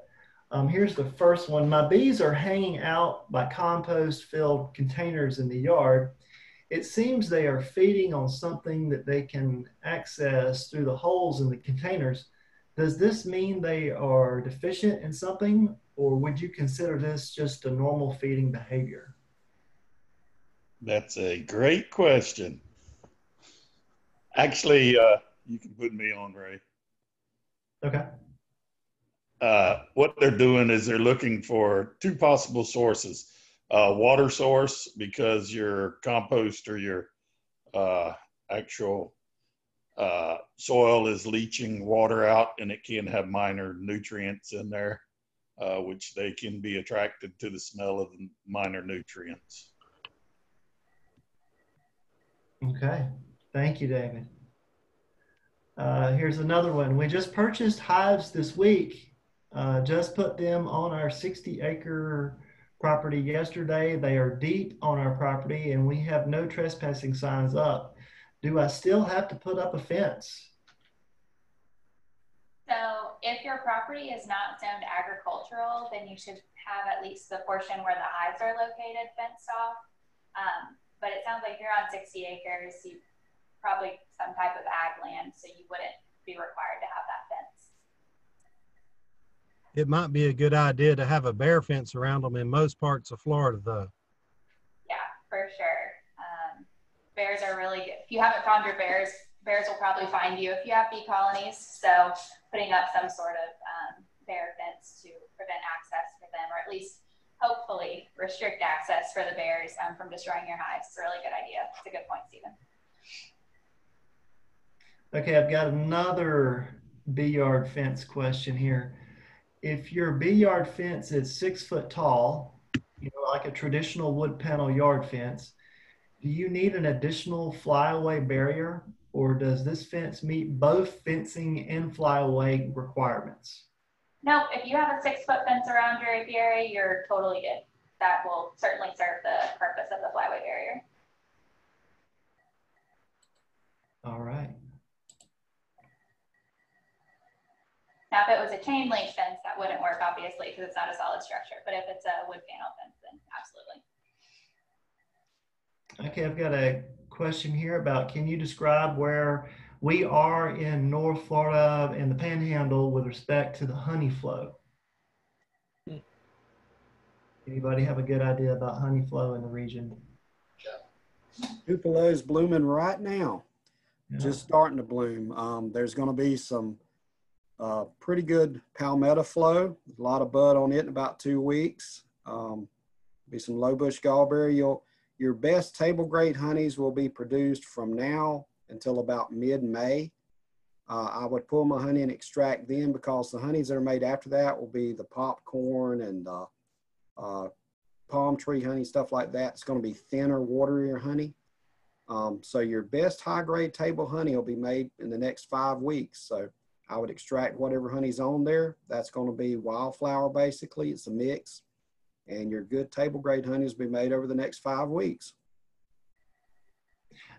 Um, here's the first one. My bees are hanging out by compost filled containers in the yard it seems they are feeding on something that they can access through the holes in the containers. Does this mean they are deficient in something, or would you consider this just a normal feeding behavior? That's a great question. Actually, uh, you can put me on, Ray. Okay. Uh, what they're doing is they're looking for two possible sources uh, water source because your compost or your uh, actual uh, soil is leaching water out and it can have minor nutrients in there, uh, which they can be attracted to the smell of the minor nutrients. Okay, thank you, David. Uh, here's another one. We just purchased hives this week. Uh, just put them on our 60 acre property yesterday. They are deep on our property and we have no trespassing signs up. Do I still have to put up a fence? So if your property is not zoned agricultural, then you should have at least the portion where the hives are located fenced off. Um, but it sounds like you're on 60 acres, you probably some type of ag land, so you wouldn't be required to have that fence. It might be a good idea to have a bear fence around them in most parts of Florida, though. Yeah, for sure. Um, bears are really good. If you haven't found your bears, bears will probably find you if you have bee colonies. So putting up some sort of um, bear fence to prevent access for them, or at least hopefully restrict access for the bears um, from destroying your hives. It's a really good idea. It's a good point, Stephen. Okay, I've got another bee yard fence question here. If your bee yard fence is six foot tall, you know, like a traditional wood panel yard fence, do you need an additional flyaway barrier or does this fence meet both fencing and flyaway requirements? No, if you have a six foot fence around your apiary, you're totally good. That will certainly serve the purpose of the flyway barrier. All right. Now, if it was a chain link fence, that wouldn't work, obviously, because it's not a solid structure. But if it's a wood panel fence, then absolutely. Okay, I've got a question here about can you describe where we are in North Florida in the Panhandle with respect to the honey flow? Anybody have a good idea about honey flow in the region? Tupelo is blooming right now, Yeah. just starting to bloom. Um, there's going to be some uh, pretty good palmetto flow, a lot of bud on it in about two weeks. Um, be some low bush gallberry. You'll, your best table grade honeys will be produced from now until about mid-May. Uh, I would pull my honey and extract then because the honeys that are made after that will be the popcorn and uh, uh, palm tree honey, stuff like that. It's going to be thinner, waterier honey. Um, so your best high grade table honey will be made in the next five weeks. So I would extract whatever honey's on there. That's going to be wildflower basically. It's a mix. And your good table grade honeys will be made over the next five weeks.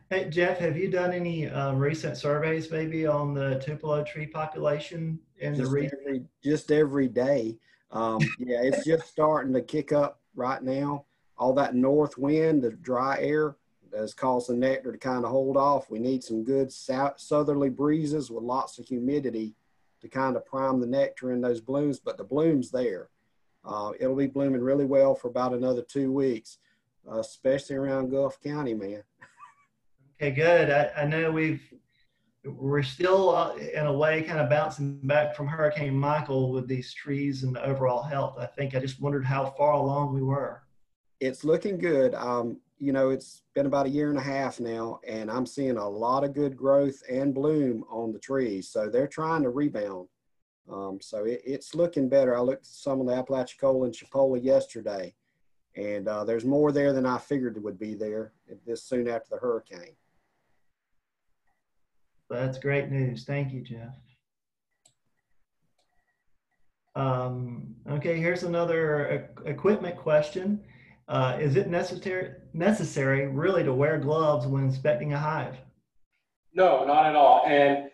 Hey, Jeff, have you done any um, recent surveys maybe on the Tupelo tree population in the Just region? every, just every day. Um, yeah, it's just starting to kick up right now. All that north wind, the dry air, has caused the nectar to kind of hold off. We need some good south, southerly breezes with lots of humidity to kind of prime the nectar in those blooms, but the bloom's there. Uh, it'll be blooming really well for about another two weeks, uh, especially around Gulf County, man. Okay, good. I, I know we've we're still uh, in a way kind of bouncing back from Hurricane Michael with these trees and the overall health. I think I just wondered how far along we were. It's looking good. Um, you know, it's been about a year and a half now, and I'm seeing a lot of good growth and bloom on the trees. So they're trying to rebound. Um, so it, it's looking better. I looked at some of the Apalachicola and Chipola yesterday, and uh, there's more there than I figured it would be there this soon after the hurricane. That's great news. Thank you, Jeff. Um, okay, here's another equipment question. Uh, is it necessary necessary really to wear gloves when inspecting a hive? No, not at all. And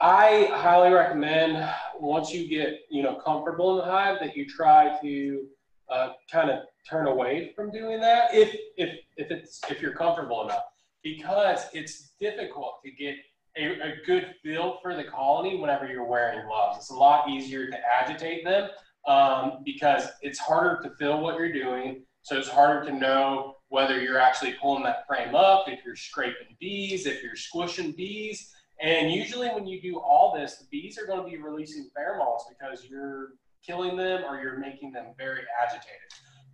I highly recommend once you get you know comfortable in the hive that you try to uh, kind of turn away from doing that if if if it's if you're comfortable enough because it's difficult to get a, a good feel for the colony whenever you're wearing gloves. It's a lot easier to agitate them um, because it's harder to feel what you're doing. So it's harder to know whether you're actually pulling that frame up, if you're scraping bees, if you're squishing bees. And usually when you do all this, the bees are going to be releasing pheromones because you're killing them or you're making them very agitated.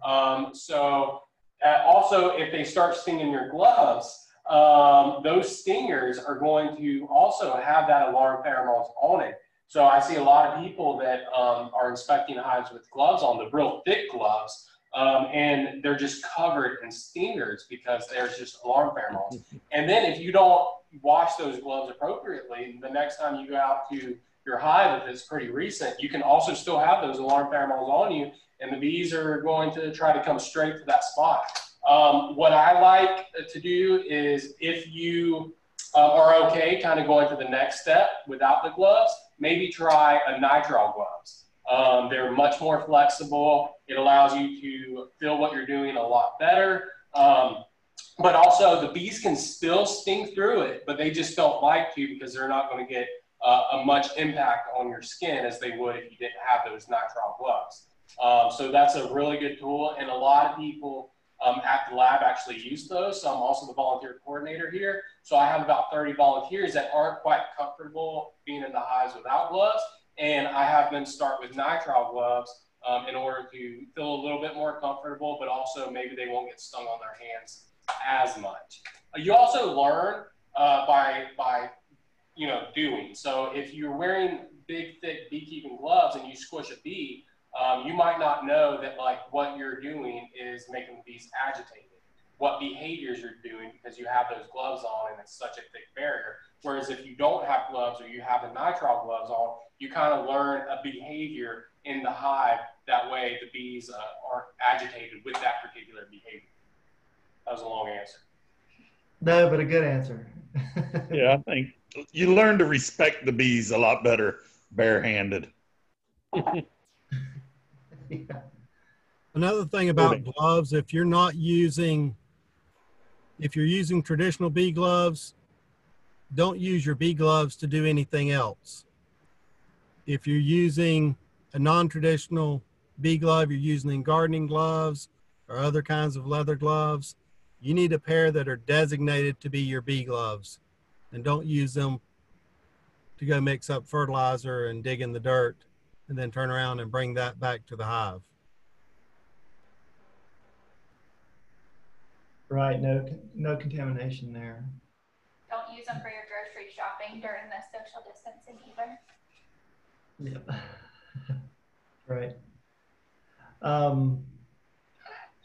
Um, so uh, also, if they start stinging your gloves, um, those stingers are going to also have that alarm pheromones on it. So I see a lot of people that um, are inspecting hives with gloves on, the real thick gloves, um, and they're just covered in stingers because there's just alarm pheromones. And then if you don't wash those gloves appropriately, the next time you go out to your hive, if it's pretty recent, you can also still have those alarm pheromones on you, and the bees are going to try to come straight to that spot. Um, what I like to do is if you uh, are okay kind of going to the next step without the gloves, maybe try a nitrile gloves. Um, they're much more flexible. It allows you to feel what you're doing a lot better. Um, but also the bees can still sting through it, but they just don't like to because they're not going to get uh, a much impact on your skin as they would if you didn't have those nitrile gloves. Um, so that's a really good tool, and a lot of people um, at the lab actually use those. So I'm also the volunteer coordinator here. So I have about 30 volunteers that aren't quite comfortable being in the hives without gloves, and I have them start with nitrile gloves um, in order to feel a little bit more comfortable, but also maybe they won't get stung on their hands as much. Uh, you also learn uh, by by you know doing. So if you're wearing big thick beekeeping gloves and you squish a bee, um, you might not know that like what you're doing is making the bees agitated. What behaviors you're doing because you have those gloves on and it's such a thick barrier. Whereas if you don't have gloves or you have the nitrile gloves on, you kind of learn a behavior in the hive. That way the bees uh, aren't agitated with that particular behavior. That was a long answer. No, but a good answer. yeah, I think you learn to respect the bees a lot better barehanded. yeah. Another thing about gloves, if you're not using, if you're using traditional bee gloves, don't use your bee gloves to do anything else. If you're using a non-traditional bee glove, you're using gardening gloves or other kinds of leather gloves, you need a pair that are designated to be your bee gloves and don't use them to go mix up fertilizer and dig in the dirt and then turn around and bring that back to the hive. Right, no, no contamination there. Don't use them for your grocery shopping during the social distancing either. Yep. right. Um,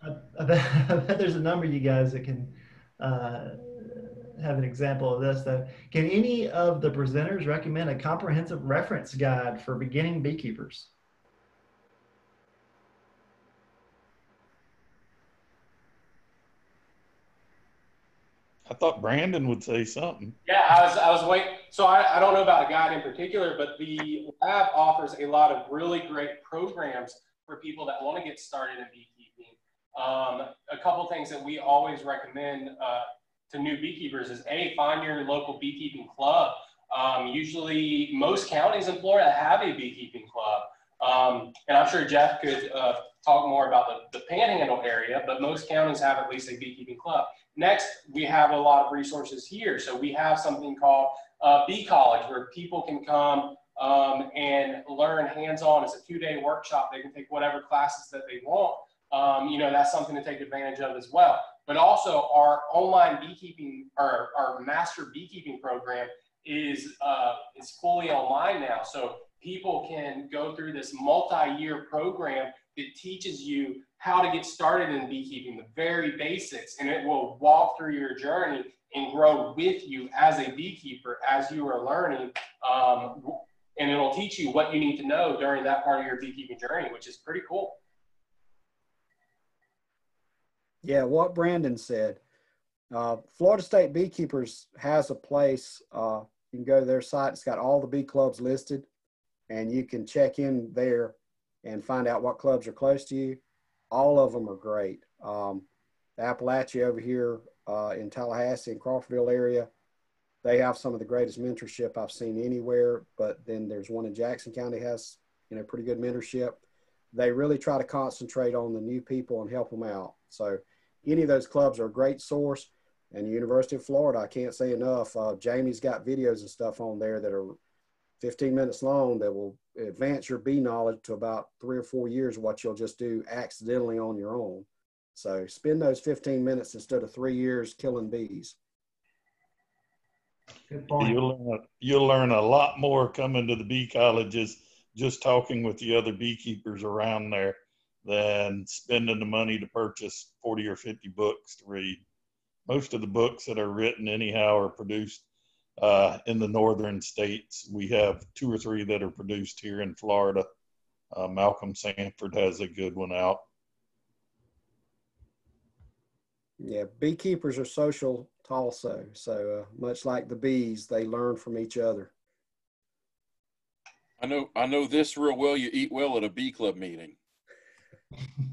I, I, bet, I, bet, there's a number of you guys that can uh, have an example of this though. Can any of the presenters recommend a comprehensive reference guide for beginning beekeepers? I thought Branden would say something. Yeah, I was I was waiting. So I, I don't know about a guide in particular, but the lab offers a lot of really great programs for people that want to get started in beekeeping. Um, a couple things that we always recommend uh, to new beekeepers is a find your local beekeeping club. Um, usually, most counties in Florida have a beekeeping club, um, and I'm sure Jeff could uh, talk more about the, the Panhandle area. But most counties have at least a beekeeping club. Next, we have a lot of resources here. So we have something called uh, Bee College where people can come um, and learn hands-on. It's a two-day workshop. They can take whatever classes that they want. Um, you know, that's something to take advantage of as well. But also our online beekeeping, our, our master beekeeping program is, uh, is fully online now. So people can go through this multi-year program that teaches you how to get started in beekeeping, the very basics, and it will walk through your journey and grow with you as a beekeeper as you are learning. Um, and it'll teach you what you need to know during that part of your beekeeping journey, which is pretty cool. Yeah, what Branden said. Uh, Florida State Beekeepers has a place. Uh, you can go to their site. It's got all the bee clubs listed, and you can check in there and find out what clubs are close to you. All of them are great. Um, Apalachee over here uh, in Tallahassee and Crawfordville area, they have some of the greatest mentorship I've seen anywhere. But then there's one in Jackson County has you know pretty good mentorship. They really try to concentrate on the new people and help them out. So any of those clubs are a great source. And University of Florida, I can't say enough. Uh, Jamie's got videos and stuff on there that are 15 minutes long that will advance your bee knowledge to about three or four years what you'll just do accidentally on your own. So spend those 15 minutes instead of three years killing bees. Good point. You'll learn, you'll learn a lot more coming to the bee colleges just talking with the other beekeepers around there than spending the money to purchase 40 or 50 books to read. Most of the books that are written, anyhow, are produced uh, in the northern states. We have two or three that are produced here in Florida. Uh, Malcolm Sanford has a good one out. Yeah, beekeepers are social also. So uh, much like the bees, they learn from each other. I know, I know this real well. You eat well at a bee club meeting.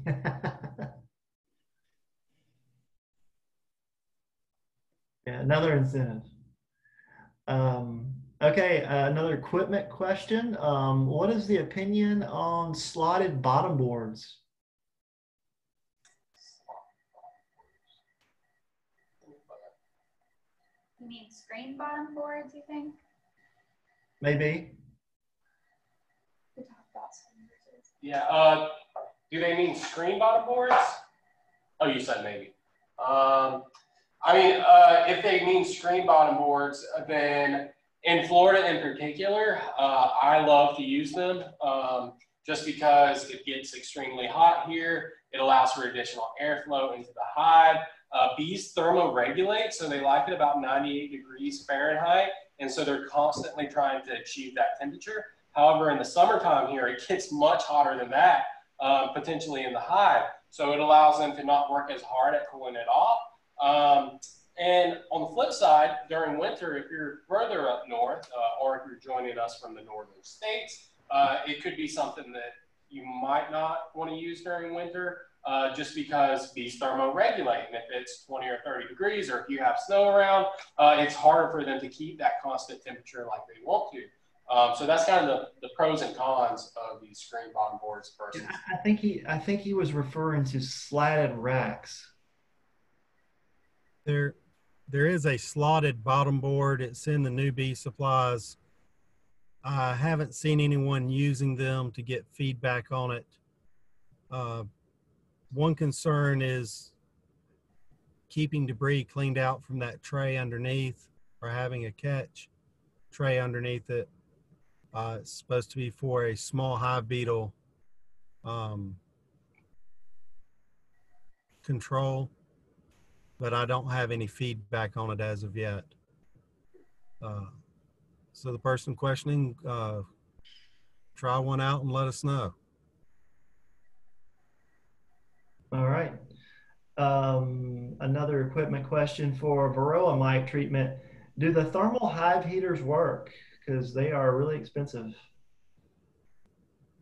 Yeah, another incentive. Um, okay, uh, another equipment question. Um, what is the opinion on slotted bottom boards? You mean screen bottom boards, you think? Maybe. We talked about screen versus- Yeah, uh, do they mean screen bottom boards? Oh, you said maybe. Um, I mean, uh, if they mean screen bottom boards, then in Florida in particular, uh, I love to use them um, just because it gets extremely hot here. It allows for additional airflow into the hive. Uh, bees thermoregulate, so they like it about 98 degrees Fahrenheit, and so they're constantly trying to achieve that temperature. However, in the summertime here, it gets much hotter than that, uh, potentially in the hive. So it allows them to not work as hard at cooling it off. Um, and on the flip side, during winter, if you're further up north, uh, or if you're joining us from the northern states, uh, it could be something that you might not want to use during winter, uh, just because bees thermoregulate. And if it's 20 or 30 degrees, or if you have snow around, uh, it's harder for them to keep that constant temperature like they want to. Um, so that's kind of the, the pros and cons of these screen bottom boards versus. I think he, I think he was referring to slatted racks. There, there is a slotted bottom board. It's in the new bee supplies. I haven't seen anyone using them to get feedback on it. Uh, one concern is keeping debris cleaned out from that tray underneath or having a catch tray underneath it. Uh, it's supposed to be for a small hive beetle um, control, but I don't have any feedback on it as of yet. Uh, so the person questioning, uh, try one out and let us know. All right. Um, another equipment question for Varroa mite treatment. Do the thermal hive heaters work? Because they are really expensive.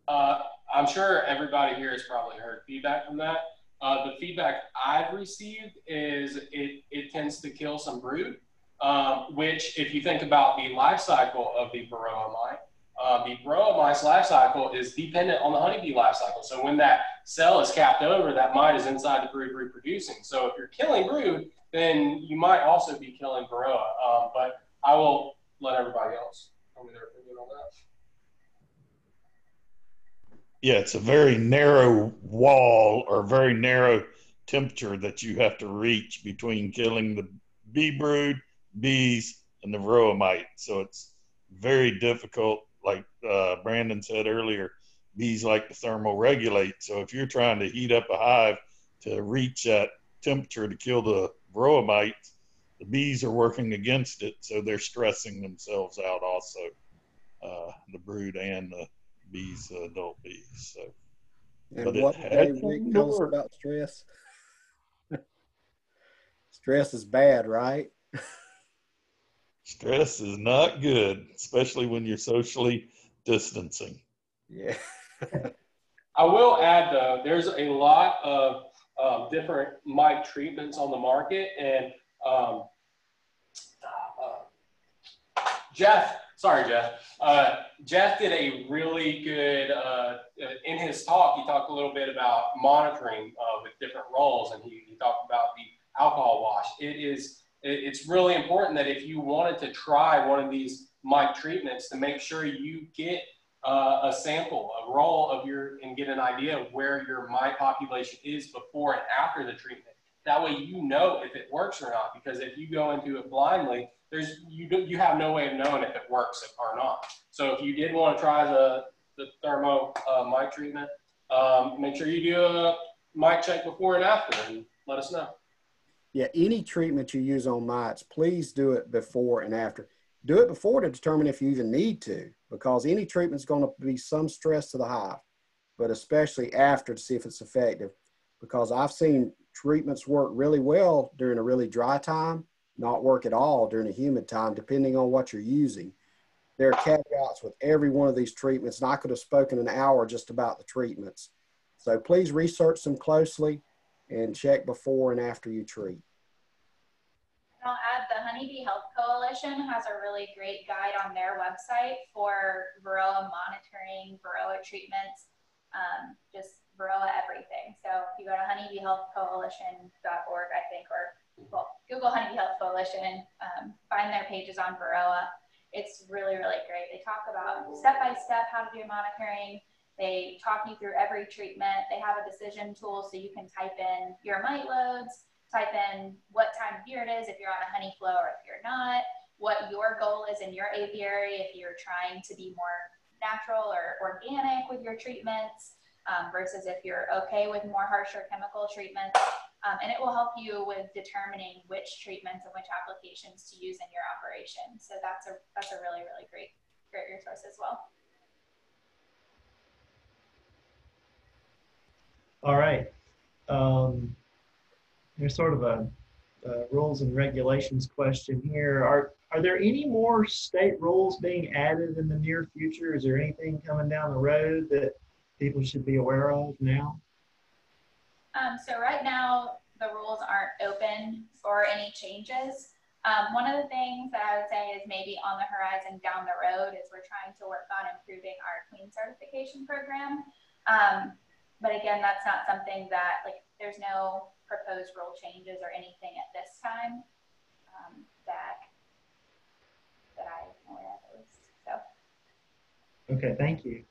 Uh, I'm sure everybody here has probably heard feedback from that. Uh, the feedback I've received is it, it tends to kill some brood, um, which if you think about the life cycle of the varroa mite, uh, the varroa mite's life cycle is dependent on the honeybee life cycle. So when that cell is capped over, that mite is inside the brood reproducing. So if you're killing brood, then you might also be killing varroa. Um, but I will let everybody else tell me their opinion on that. Yeah, it's a very narrow wall or very narrow temperature that you have to reach between killing the bee brood, bees, and the varroa mite. So it's very difficult. Like uh, Branden said earlier, bees like to thermoregulate. So if you're trying to heat up a hive to reach that temperature to kill the varroa mites, the bees are working against it. So they're stressing themselves out also, uh, the brood and the bees, uh, adult bees. So And But what had Dave some Rick tells us about stress? stress is bad, right? stress is not good, especially when you're socially distancing. Yeah. I will add though, there's a lot of um, different mite treatments on the market, and um, uh, Jeff, sorry Jeff, uh, Jeff did a really good uh, in his talk. He talked a little bit about monitoring uh, with different roles, and he, he talked about the alcohol wash. It is it- it's really important that if you wanted to try one of these mite treatments, to make sure you get uh, a sample, a roll of your, and get an idea of where your mite population is before and after the treatment. That way, you know if it works or not. Because if you go into it blindly, there's you you have no way of knowing if it works or not. So if you did want to try the the thermo uh, mite treatment, um, make sure you do a mite check before and after, and let us know. Yeah, any treatment you use on mites, please do it before and after. Do it before to determine if you even need to, because any treatment's going to be some stress to the hive, but especially after to see if it's effective. Because I've seen treatments work really well during a really dry time, not work at all during a humid time, depending on what you're using. there are caveats with every one of these treatments, and I could have spoken an hour just about the treatments. So please research them closely and check before and after you treat. I'll add the Honeybee Health Coalition has a really great guide on their website for Varroa monitoring, Varroa treatments, um, just Varroa everything. So if you go to honeybeehealthcoalition.org, I think, or well, Google Honeybee Health Coalition, um, find their pages on Varroa. It's really, really great. They talk about step by step how to do monitoring. They talk you through every treatment. They have a decision tool so you can type in your mite loads, type in what time of year it is if you're on a honey flow or if you're not, what your goal is in your apiary, if you're trying to be more natural or organic with your treatments um, versus if you're okay with more harsher chemical treatments. Um, and it will help you with determining which treatments and which applications to use in your operation. So that's a that's a really really great great resource as well. All right. Um, there's sort of a, a, rules and regulations question here. Are are there any more state rules being added in the near future? Is there anything coming down the road that people should be aware of now? Um, so right now the rules aren't open for any changes. Um, one of the things that I would say is maybe on the horizon down the road is we're trying to work on improving our queen certification program. Um, but again, that's not something that like there's no proposed rule changes or anything at this time um, that that I'm aware of at least. So. Okay, thank you.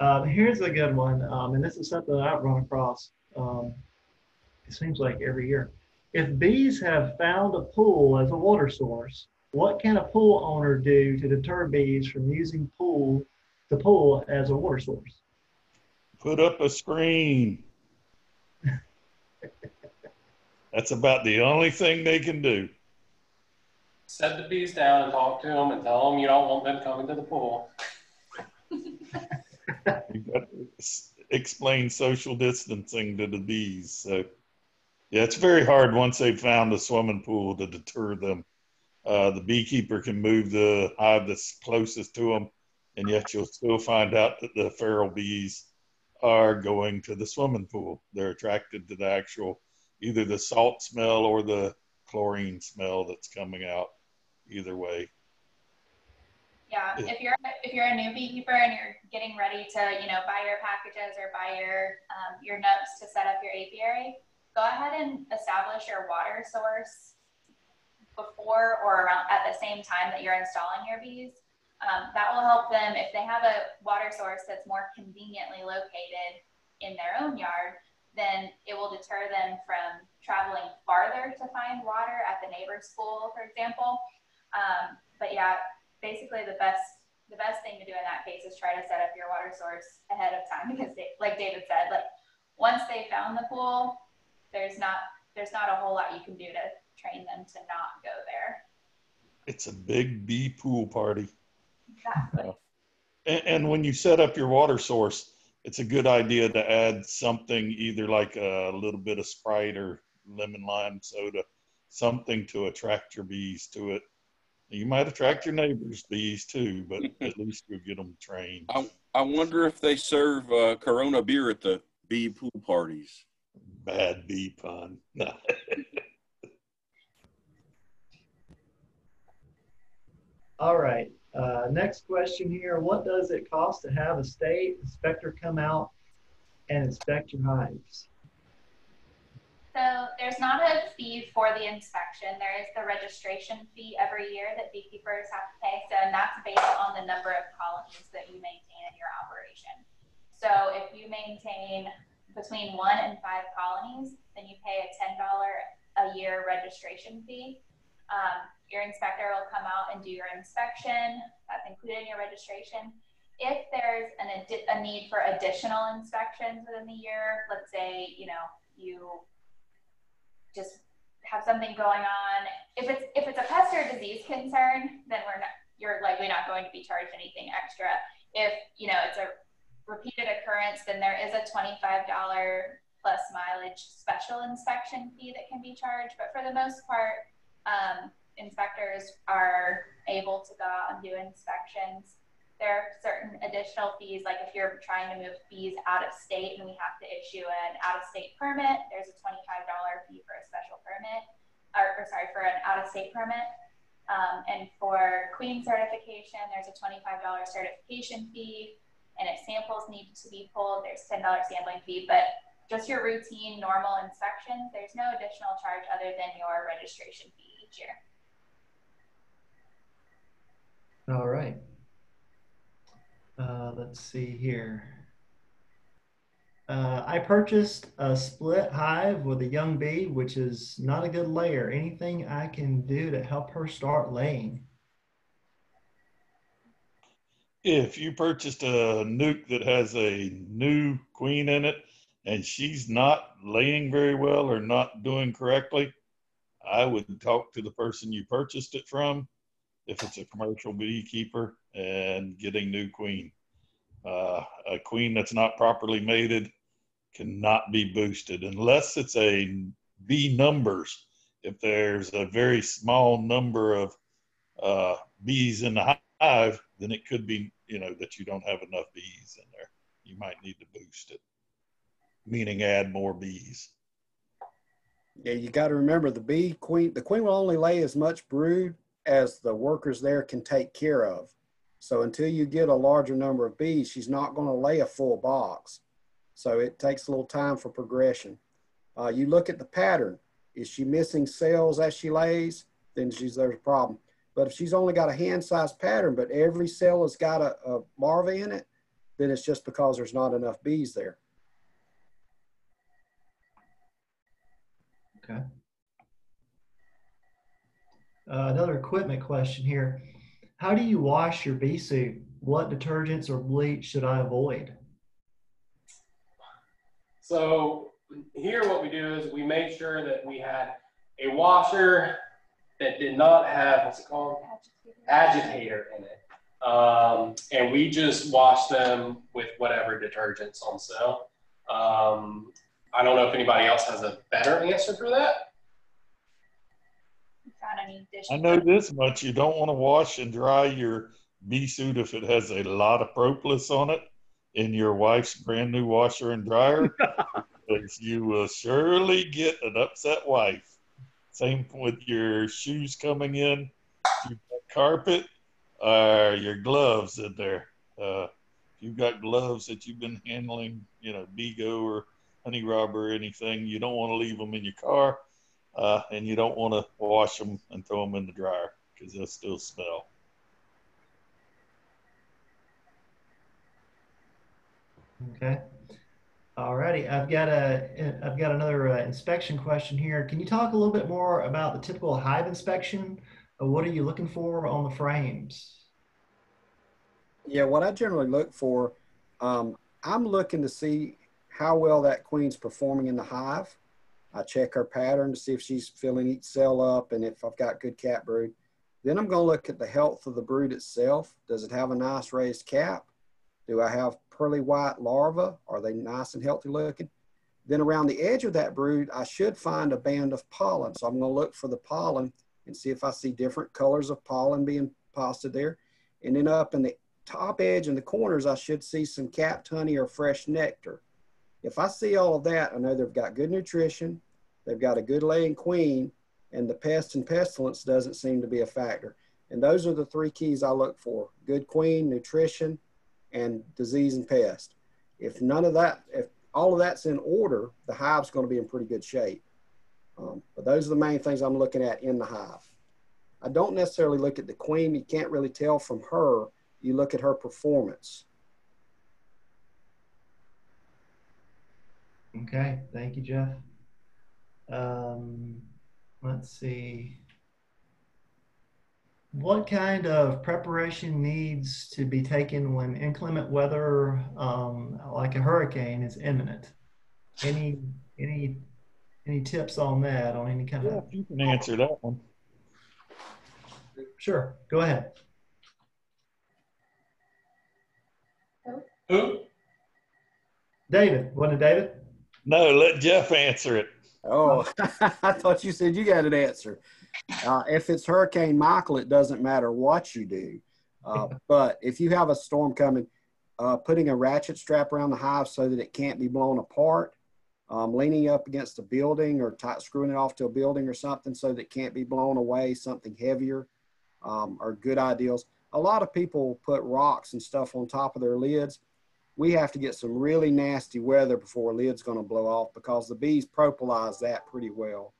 Um, here's a good one, um, and this is something I've run across. Um, it seems like every year. If bees have found a pool as a water source, what can a pool owner do to deter bees from using pool the pool as a water source? Put up a screen. That's about the only thing they can do. Set the bees down and talk to them and tell them you don't want them coming to the pool. Explain social distancing to the bees. So, yeah, it's very hard once they've found a swimming pool to deter them. Uh, the beekeeper can move the hive that's closest to them, and yet you'll still find out that the feral bees are going to the swimming pool. They're attracted to the actual either the salt smell or the chlorine smell that's coming out. Either way. Yeah, if you're if you're a new beekeeper and you're getting ready to you know buy your packages or buy your um, your nuts to set up your apiary, go ahead and establish your water source before or around at the same time that you're installing your bees. Um, that will help them if they have a water source that's more conveniently located in their own yard then it will deter them from traveling farther to find water at the neighbor's pool, for example. Um, but yeah, basically the best the best thing to do in that case is try to set up your water source ahead of time because, they, like David said, like once they found the pool, there's not there's not a whole lot you can do to train them to not go there. It's a big bee pool party. Exactly. And, and when you set up your water source, it's a good idea to add something either like a little bit of Sprite or lemon lime soda, something to attract your bees to it. You might attract your neighbors' bees too, but at least you'll get them trained. I, I wonder if they serve uh, Corona beer at the bee pool parties. Bad bee pun. All right. Uh, next question here. What does it cost to have a state inspector come out and inspect your hives? So there's not a fee for the inspection. There is the registration fee every year that beekeepers have to pay. So and that's based on the number of colonies that you maintain in your operation. So if you maintain between one and five colonies, then you pay a $10 a year registration fee. Um, your inspector will come out and do your inspection. That's included in your registration. If there's an a need for additional inspections within the year, let's say you know you just have something going on. If it's if it's a pest or disease concern, then we're not you're likely not going to be charged anything extra. If you know it's a repeated occurrence, then there is a $25 plus mileage special inspection fee that can be charged. But for the most part, um, inspectors are able to go out and do inspections. There are certain additional fees, like if you're trying to move bees out of state and we have to issue an out of state permit, there's a $25 fee for a special permit, or, or sorry, for an out of state permit. Um, and for queen certification, there's a $25 certification fee. And if samples need to be pulled, there's $10 sampling fee. But just your routine normal inspections, there's no additional charge other than your registration fee each year. All right. Uh, let's see here. Uh, I purchased a split hive with a young bee, which is not a good layer. Anything I can do to help her start laying? If you purchased a nuc that has a new queen in it and she's not laying very well or not doing correctly, I would talk to the person you purchased it from if it's a commercial beekeeper and getting new queen. Uh, a queen that's not properly mated cannot be boosted unless it's a bee numbers. If there's a very small number of uh, bees in the hive, then it could be, you know, that you don't have enough bees in there. You might need to boost it, meaning add more bees. Yeah, you got to remember the bee queen. The queen will only lay as much brood as the workers there can take care of. So until you get a larger number of bees, she's not going to lay a full box. So it takes a little time for progression. Uh, you look at the pattern. Is she missing cells as she lays? Then she's there's a problem. But if she's only got a hand-sized pattern, but every cell has got a, a larva in it, then it's just because there's not enough bees there. Okay. Uh, another equipment question here. How do you wash your bee suit? What detergents or bleach should I avoid? So here what we do is we made sure that we had a washer that did not have, what's it called? Agitator in it. Um, and we just wash them with whatever detergents on sale. Um, I don't know if anybody else has a better answer for that. I know this much. You don't want to wash and dry your bee suit if it has a lot of propolis on it in your wife's brand new washer and dryer. because you will surely get an upset wife. Same with your shoes coming in, your carpet, or your gloves in there. Uh, if you've got gloves that you've been handling, you know, Bee-Go or honey robber or anything, you don't want to leave them in your car uh, and you don't want to wash them and throw them in the dryer because they'll still smell. Okay. Alrighty, I've got a I've got another uh, inspection question here. Can you talk a little bit more about the typical hive inspection? Uh, what are you looking for on the frames? Yeah, what I generally look for, um, I'm looking to see how well that queen's performing in the hive. I check her pattern to see if she's filling each cell up and if I've got good cap brood. Then I'm going to look at the health of the brood itself. Does it have a nice raised cap? Do I have pearly white larvae? Are they nice and healthy looking? Then around the edge of that brood, I should find a band of pollen. So I'm going to look for the pollen and see if I see different colors of pollen being posted there. And then up in the top edge and the corners, I should see some capped honey or fresh nectar. If I see all of that, I know they've got good nutrition, they've got a good laying queen, and the pest and pestilence doesn't seem to be a factor. And those are the three keys I look for good queen, nutrition, and disease and pest. If none of that, if all of that's in order, the hive's going to be in pretty good shape. Um, but those are the main things I'm looking at in the hive. I don't necessarily look at the queen. You can't really tell from her. You look at her performance. Okay, thank you, Jeff. Um, let's see. What kind of preparation needs to be taken when inclement weather, um, like a hurricane, is imminent? Any any any tips on that? On any kind yeah, of? You can answer that one. Sure. Go ahead. Who? David. Wasn't it David? No, let Jeff answer it. Oh, I thought you said you got an answer. Uh, if it's Hurricane Michael, it doesn't matter what you do. Uh, but if you have a storm coming, uh, putting a ratchet strap around the hive so that it can't be blown apart, um, leaning up against a building or tight screwing it off to a building or something so that it can't be blown away, something heavier um, are good ideals. A lot of people put rocks and stuff on top of their lids. We have to get some really nasty weather before a lid's going to blow off because the bees propolize that pretty well.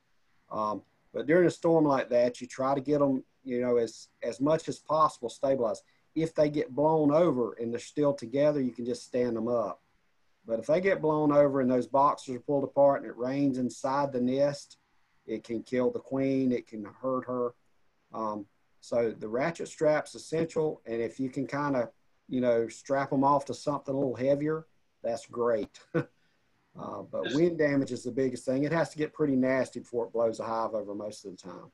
Um, but during a storm like that, you try to get them, you know, as, as much as possible stabilized. If they get blown over and they're still together, you can just stand them up. But if they get blown over and those boxes are pulled apart and it rains inside the nest, it can kill the queen, it can hurt her. Um, so the ratchet strap's essential. And if you can kind of, you know, strap them off to something a little heavier, that's great. Uh, but wind damage is the biggest thing. It has to get pretty nasty before it blows a hive over most of the time.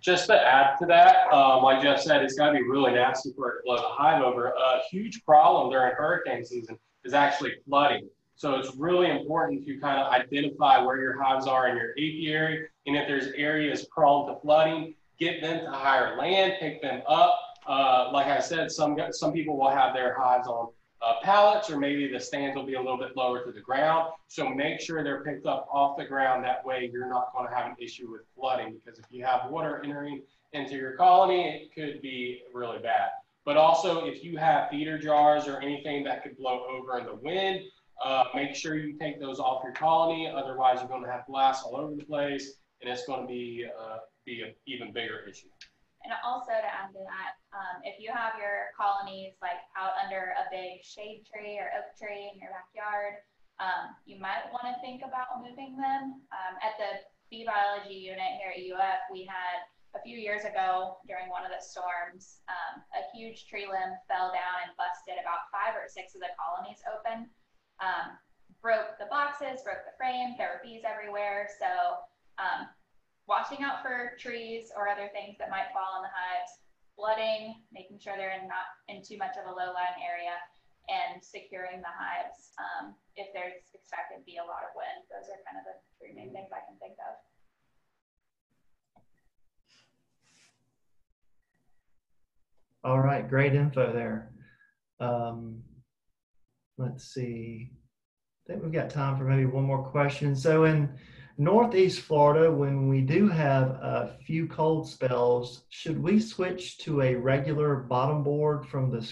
Just to add to that, um, like Jeff said, it's got to be really nasty for it to blow the hive over. A huge problem during hurricane season is actually flooding. So it's really important to kind of identify where your hives are in your apiary. And if there's areas prone to flooding, get them to higher land, pick them up. Uh, like I said, some, some people will have their hives on uh, pallets, or maybe the stands will be a little bit lower to the ground. So make sure they're picked up off the ground. That way you're not going to have an issue with flooding because if you have water entering into your colony, it could be really bad. But also if you have feeder jars or anything that could blow over in the wind, uh, make sure you take those off your colony. Otherwise you're going to have glass all over the place and it's going to be, uh, be an even bigger issue. And also to add to that, um, if you have your colonies like out under a big shade tree or oak tree in your backyard, um, you might want to think about moving them. Um, at the bee biology unit here at UF, we had a few years ago during one of the storms, um, a huge tree limb fell down and busted about five or six of the colonies open. Um, broke the boxes, broke the frame, there were bees everywhere. So um, watching out for trees or other things that might fall on the hives, flooding, making sure they're in not in too much of a low-lying area, and securing the hives um, if there's expected to be a lot of wind. Those are kind of the three main things I can think of. All right, great info there. Um, let's see. I think we've got time for maybe one more question. So in Northeast Florida, when we do have a few cold spells, should we switch to a regular bottom board from the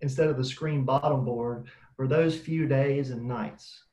instead of the screen bottom board for those few days and nights?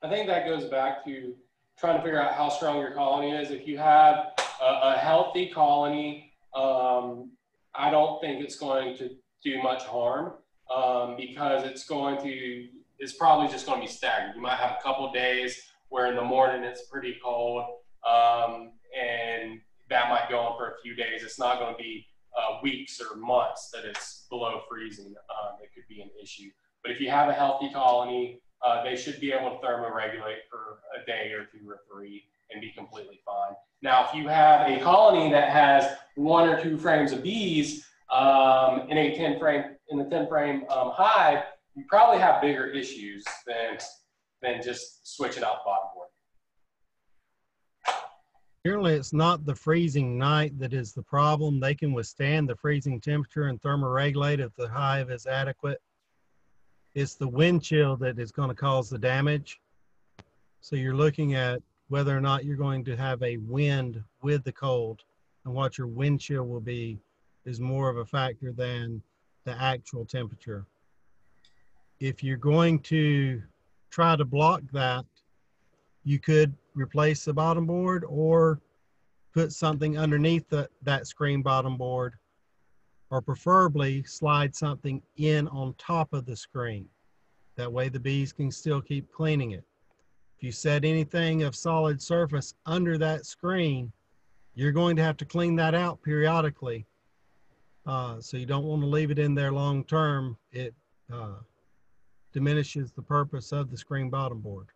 I think that goes back to trying to figure out how strong your colony is. If you have a, a healthy colony, um, I don't think it's going to do much harm um, because it's going to is probably just going to be staggered. You might have a couple days where in the morning it's pretty cold, um, and that might go on for a few days. It's not going to be uh, weeks or months that it's below freezing. Um, it could be an issue. But if you have a healthy colony, uh, they should be able to thermoregulate for a day or two or three and be completely fine. Now, if you have a colony that has one or two frames of bees um, in a 10 frame in the 10 frame um, hive, you probably have bigger issues than than just switching out bottom board. Generally, it's not the freezing night that is the problem. They can withstand the freezing temperature and thermoregulate if the hive is adequate. It's the wind chill that is going to cause the damage. So you're looking at whether or not you're going to have a wind with the cold and what your wind chill will be is more of a factor than the actual temperature if you're going to try to block that, you could replace the bottom board or put something underneath the, that screen bottom board or preferably slide something in on top of the screen. That way the bees can still keep cleaning it. If you set anything of solid surface under that screen, you're going to have to clean that out periodically. Uh, so you don't want to leave it in there long term. It uh, diminishes the purpose of the screen bottom board.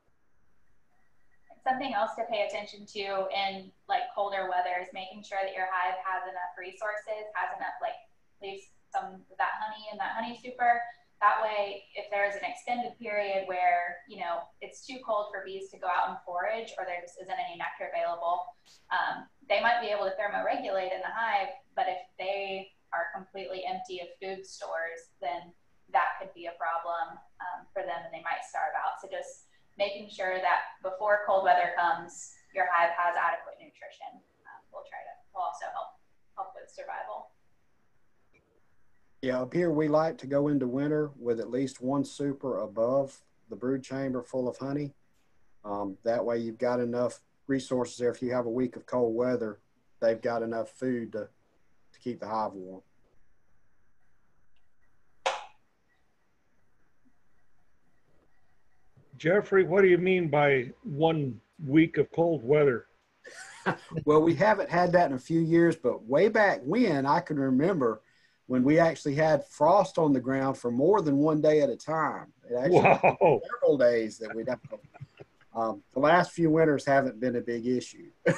Something else to pay attention to in like colder weather is making sure that your hive has enough resources, has enough like leaves some of that honey in that honey super, that way, if there is an extended period where, you know, it's too cold for bees to go out and forage or there just isn't any nectar available, um, they might be able to thermoregulate in the hive, but if they are completely empty of food stores, then that could be a problem um, for them and they might starve out. So just making sure that before cold weather comes, your hive has adequate nutrition um, will try to, will also help, help with survival. Yeah, up here we like to go into winter with at least one super above the brood chamber full of honey. Um, that way you've got enough resources there. If you have a week of cold weather, they've got enough food to, to keep the hive warm. Jeffry, what do you mean by one week of cold weather? well, we haven't had that in a few years, but way back when I can remember when we actually had frost on the ground for more than one day at a time. It actually Wow. several days that we'd have. Um, the last few winters haven't been a big issue.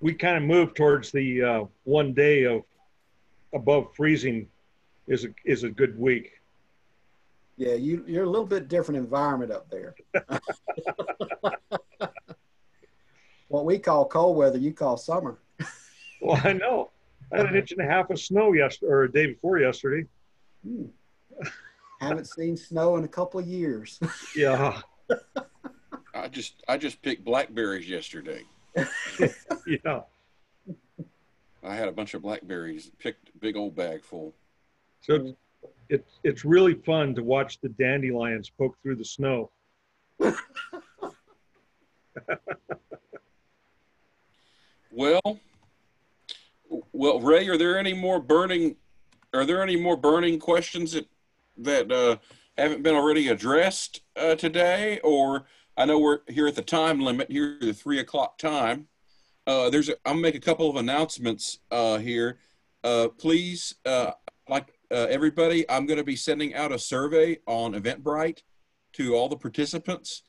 We kind of move towards the uh, one day of above freezing is a, is a good week. Yeah, you, you're a little bit different environment up there. what we call cold weather, you call summer. Well, I know. I had an inch and a half of snow yesterday or a day before yesterday. Hmm. Haven't seen snow in a couple of years. Yeah. I just I just picked blackberries yesterday. Yeah. I had a bunch of blackberries. Picked big old bag full. So it's, it's, it's really fun to watch the dandelions poke through the snow. Well, well, Ray, are there any more burning? Are there any more burning questions that that uh, haven't been already addressed uh, today? Or I know we're here at the time limit here, the three o'clock time. Uh, there's a, I'm gonna make a couple of announcements uh, here. Uh, please, uh, like uh, everybody, I'm to be sending out a survey on Eventbrite to all the participants.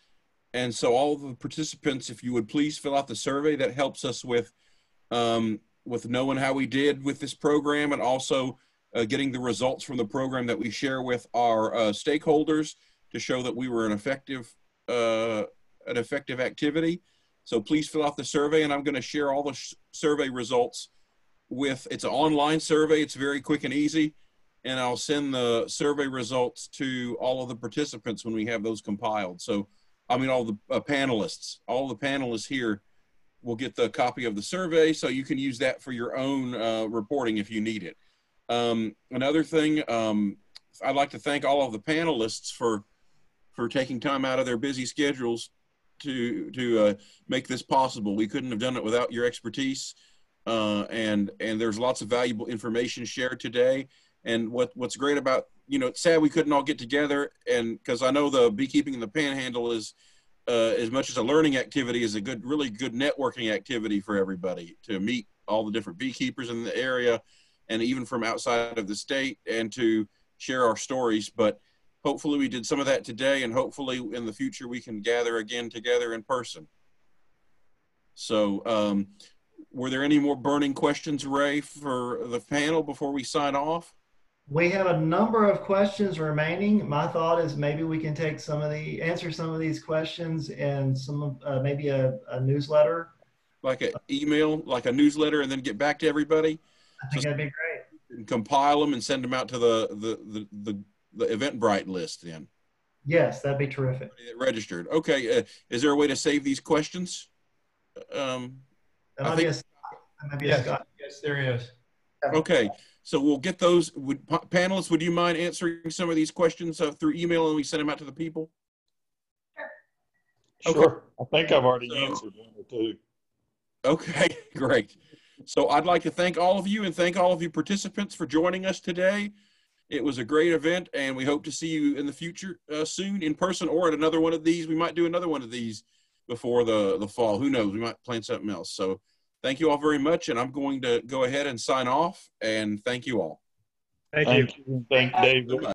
And so all the participants, if you would please fill out the survey, that helps us with um, with knowing how we did with this program and also uh, getting the results from the program that we share with our stakeholders to show that we were an effective uh, an effective activity. So please fill out the survey, and I'm going to share all the survey results with. It's an online survey. It's very quick and easy, and I'll send the survey results to all of the participants when we have those compiled. So I mean, all the uh, panelists, all the panelists here will get the copy of the survey, so you can use that for your own uh, reporting if you need it. Um, another thing, um, I'd like to thank all of the panelists for for taking time out of their busy schedules to to uh, make this possible. We couldn't have done it without your expertise, uh, and and there's lots of valuable information shared today. And what what's great about you know, it's sad we couldn't all get together, and because I know the beekeeping in the Panhandle is uh, as much as a learning activity is a good, really good networking activity for everybody to meet all the different beekeepers in the area, and even from outside of the state, and to share our stories. But hopefully, we did some of that today, and hopefully, in the future, we can gather again together in person. So, um, were there any more burning questions, Ray, for the panel before we sign off? We have a number of questions remaining. My thought is maybe we can take some of the, answer some of these questions in some of, uh, maybe a, a newsletter. Like an email, like a newsletter, and then get back to everybody? I think that'd be great. and compile them and send them out to the the the the, the Eventbrite list then Yes, that'd be terrific. registered. Okay, uh, is there a way to save these questions? Um, That I might be a, think- that might be a Yes, Scott. yes, there is. okay, so we'll get those. Would panelists, would you mind answering some of these questions uh, through email and we send them out to the people? Okay. Sure. I think I've already So- answered one or two. Okay, great. So I'd like to thank all of you and thank all of you participants for joining us today. It was a great event, and we hope to see you in the future uh, soon in person or at another one of these. We might do another one of these before the the fall. Who knows? We might plan something else. So thank you all very much, and I'm going to go ahead and sign off. And thank you all. Thank you. Thank you. Thank David.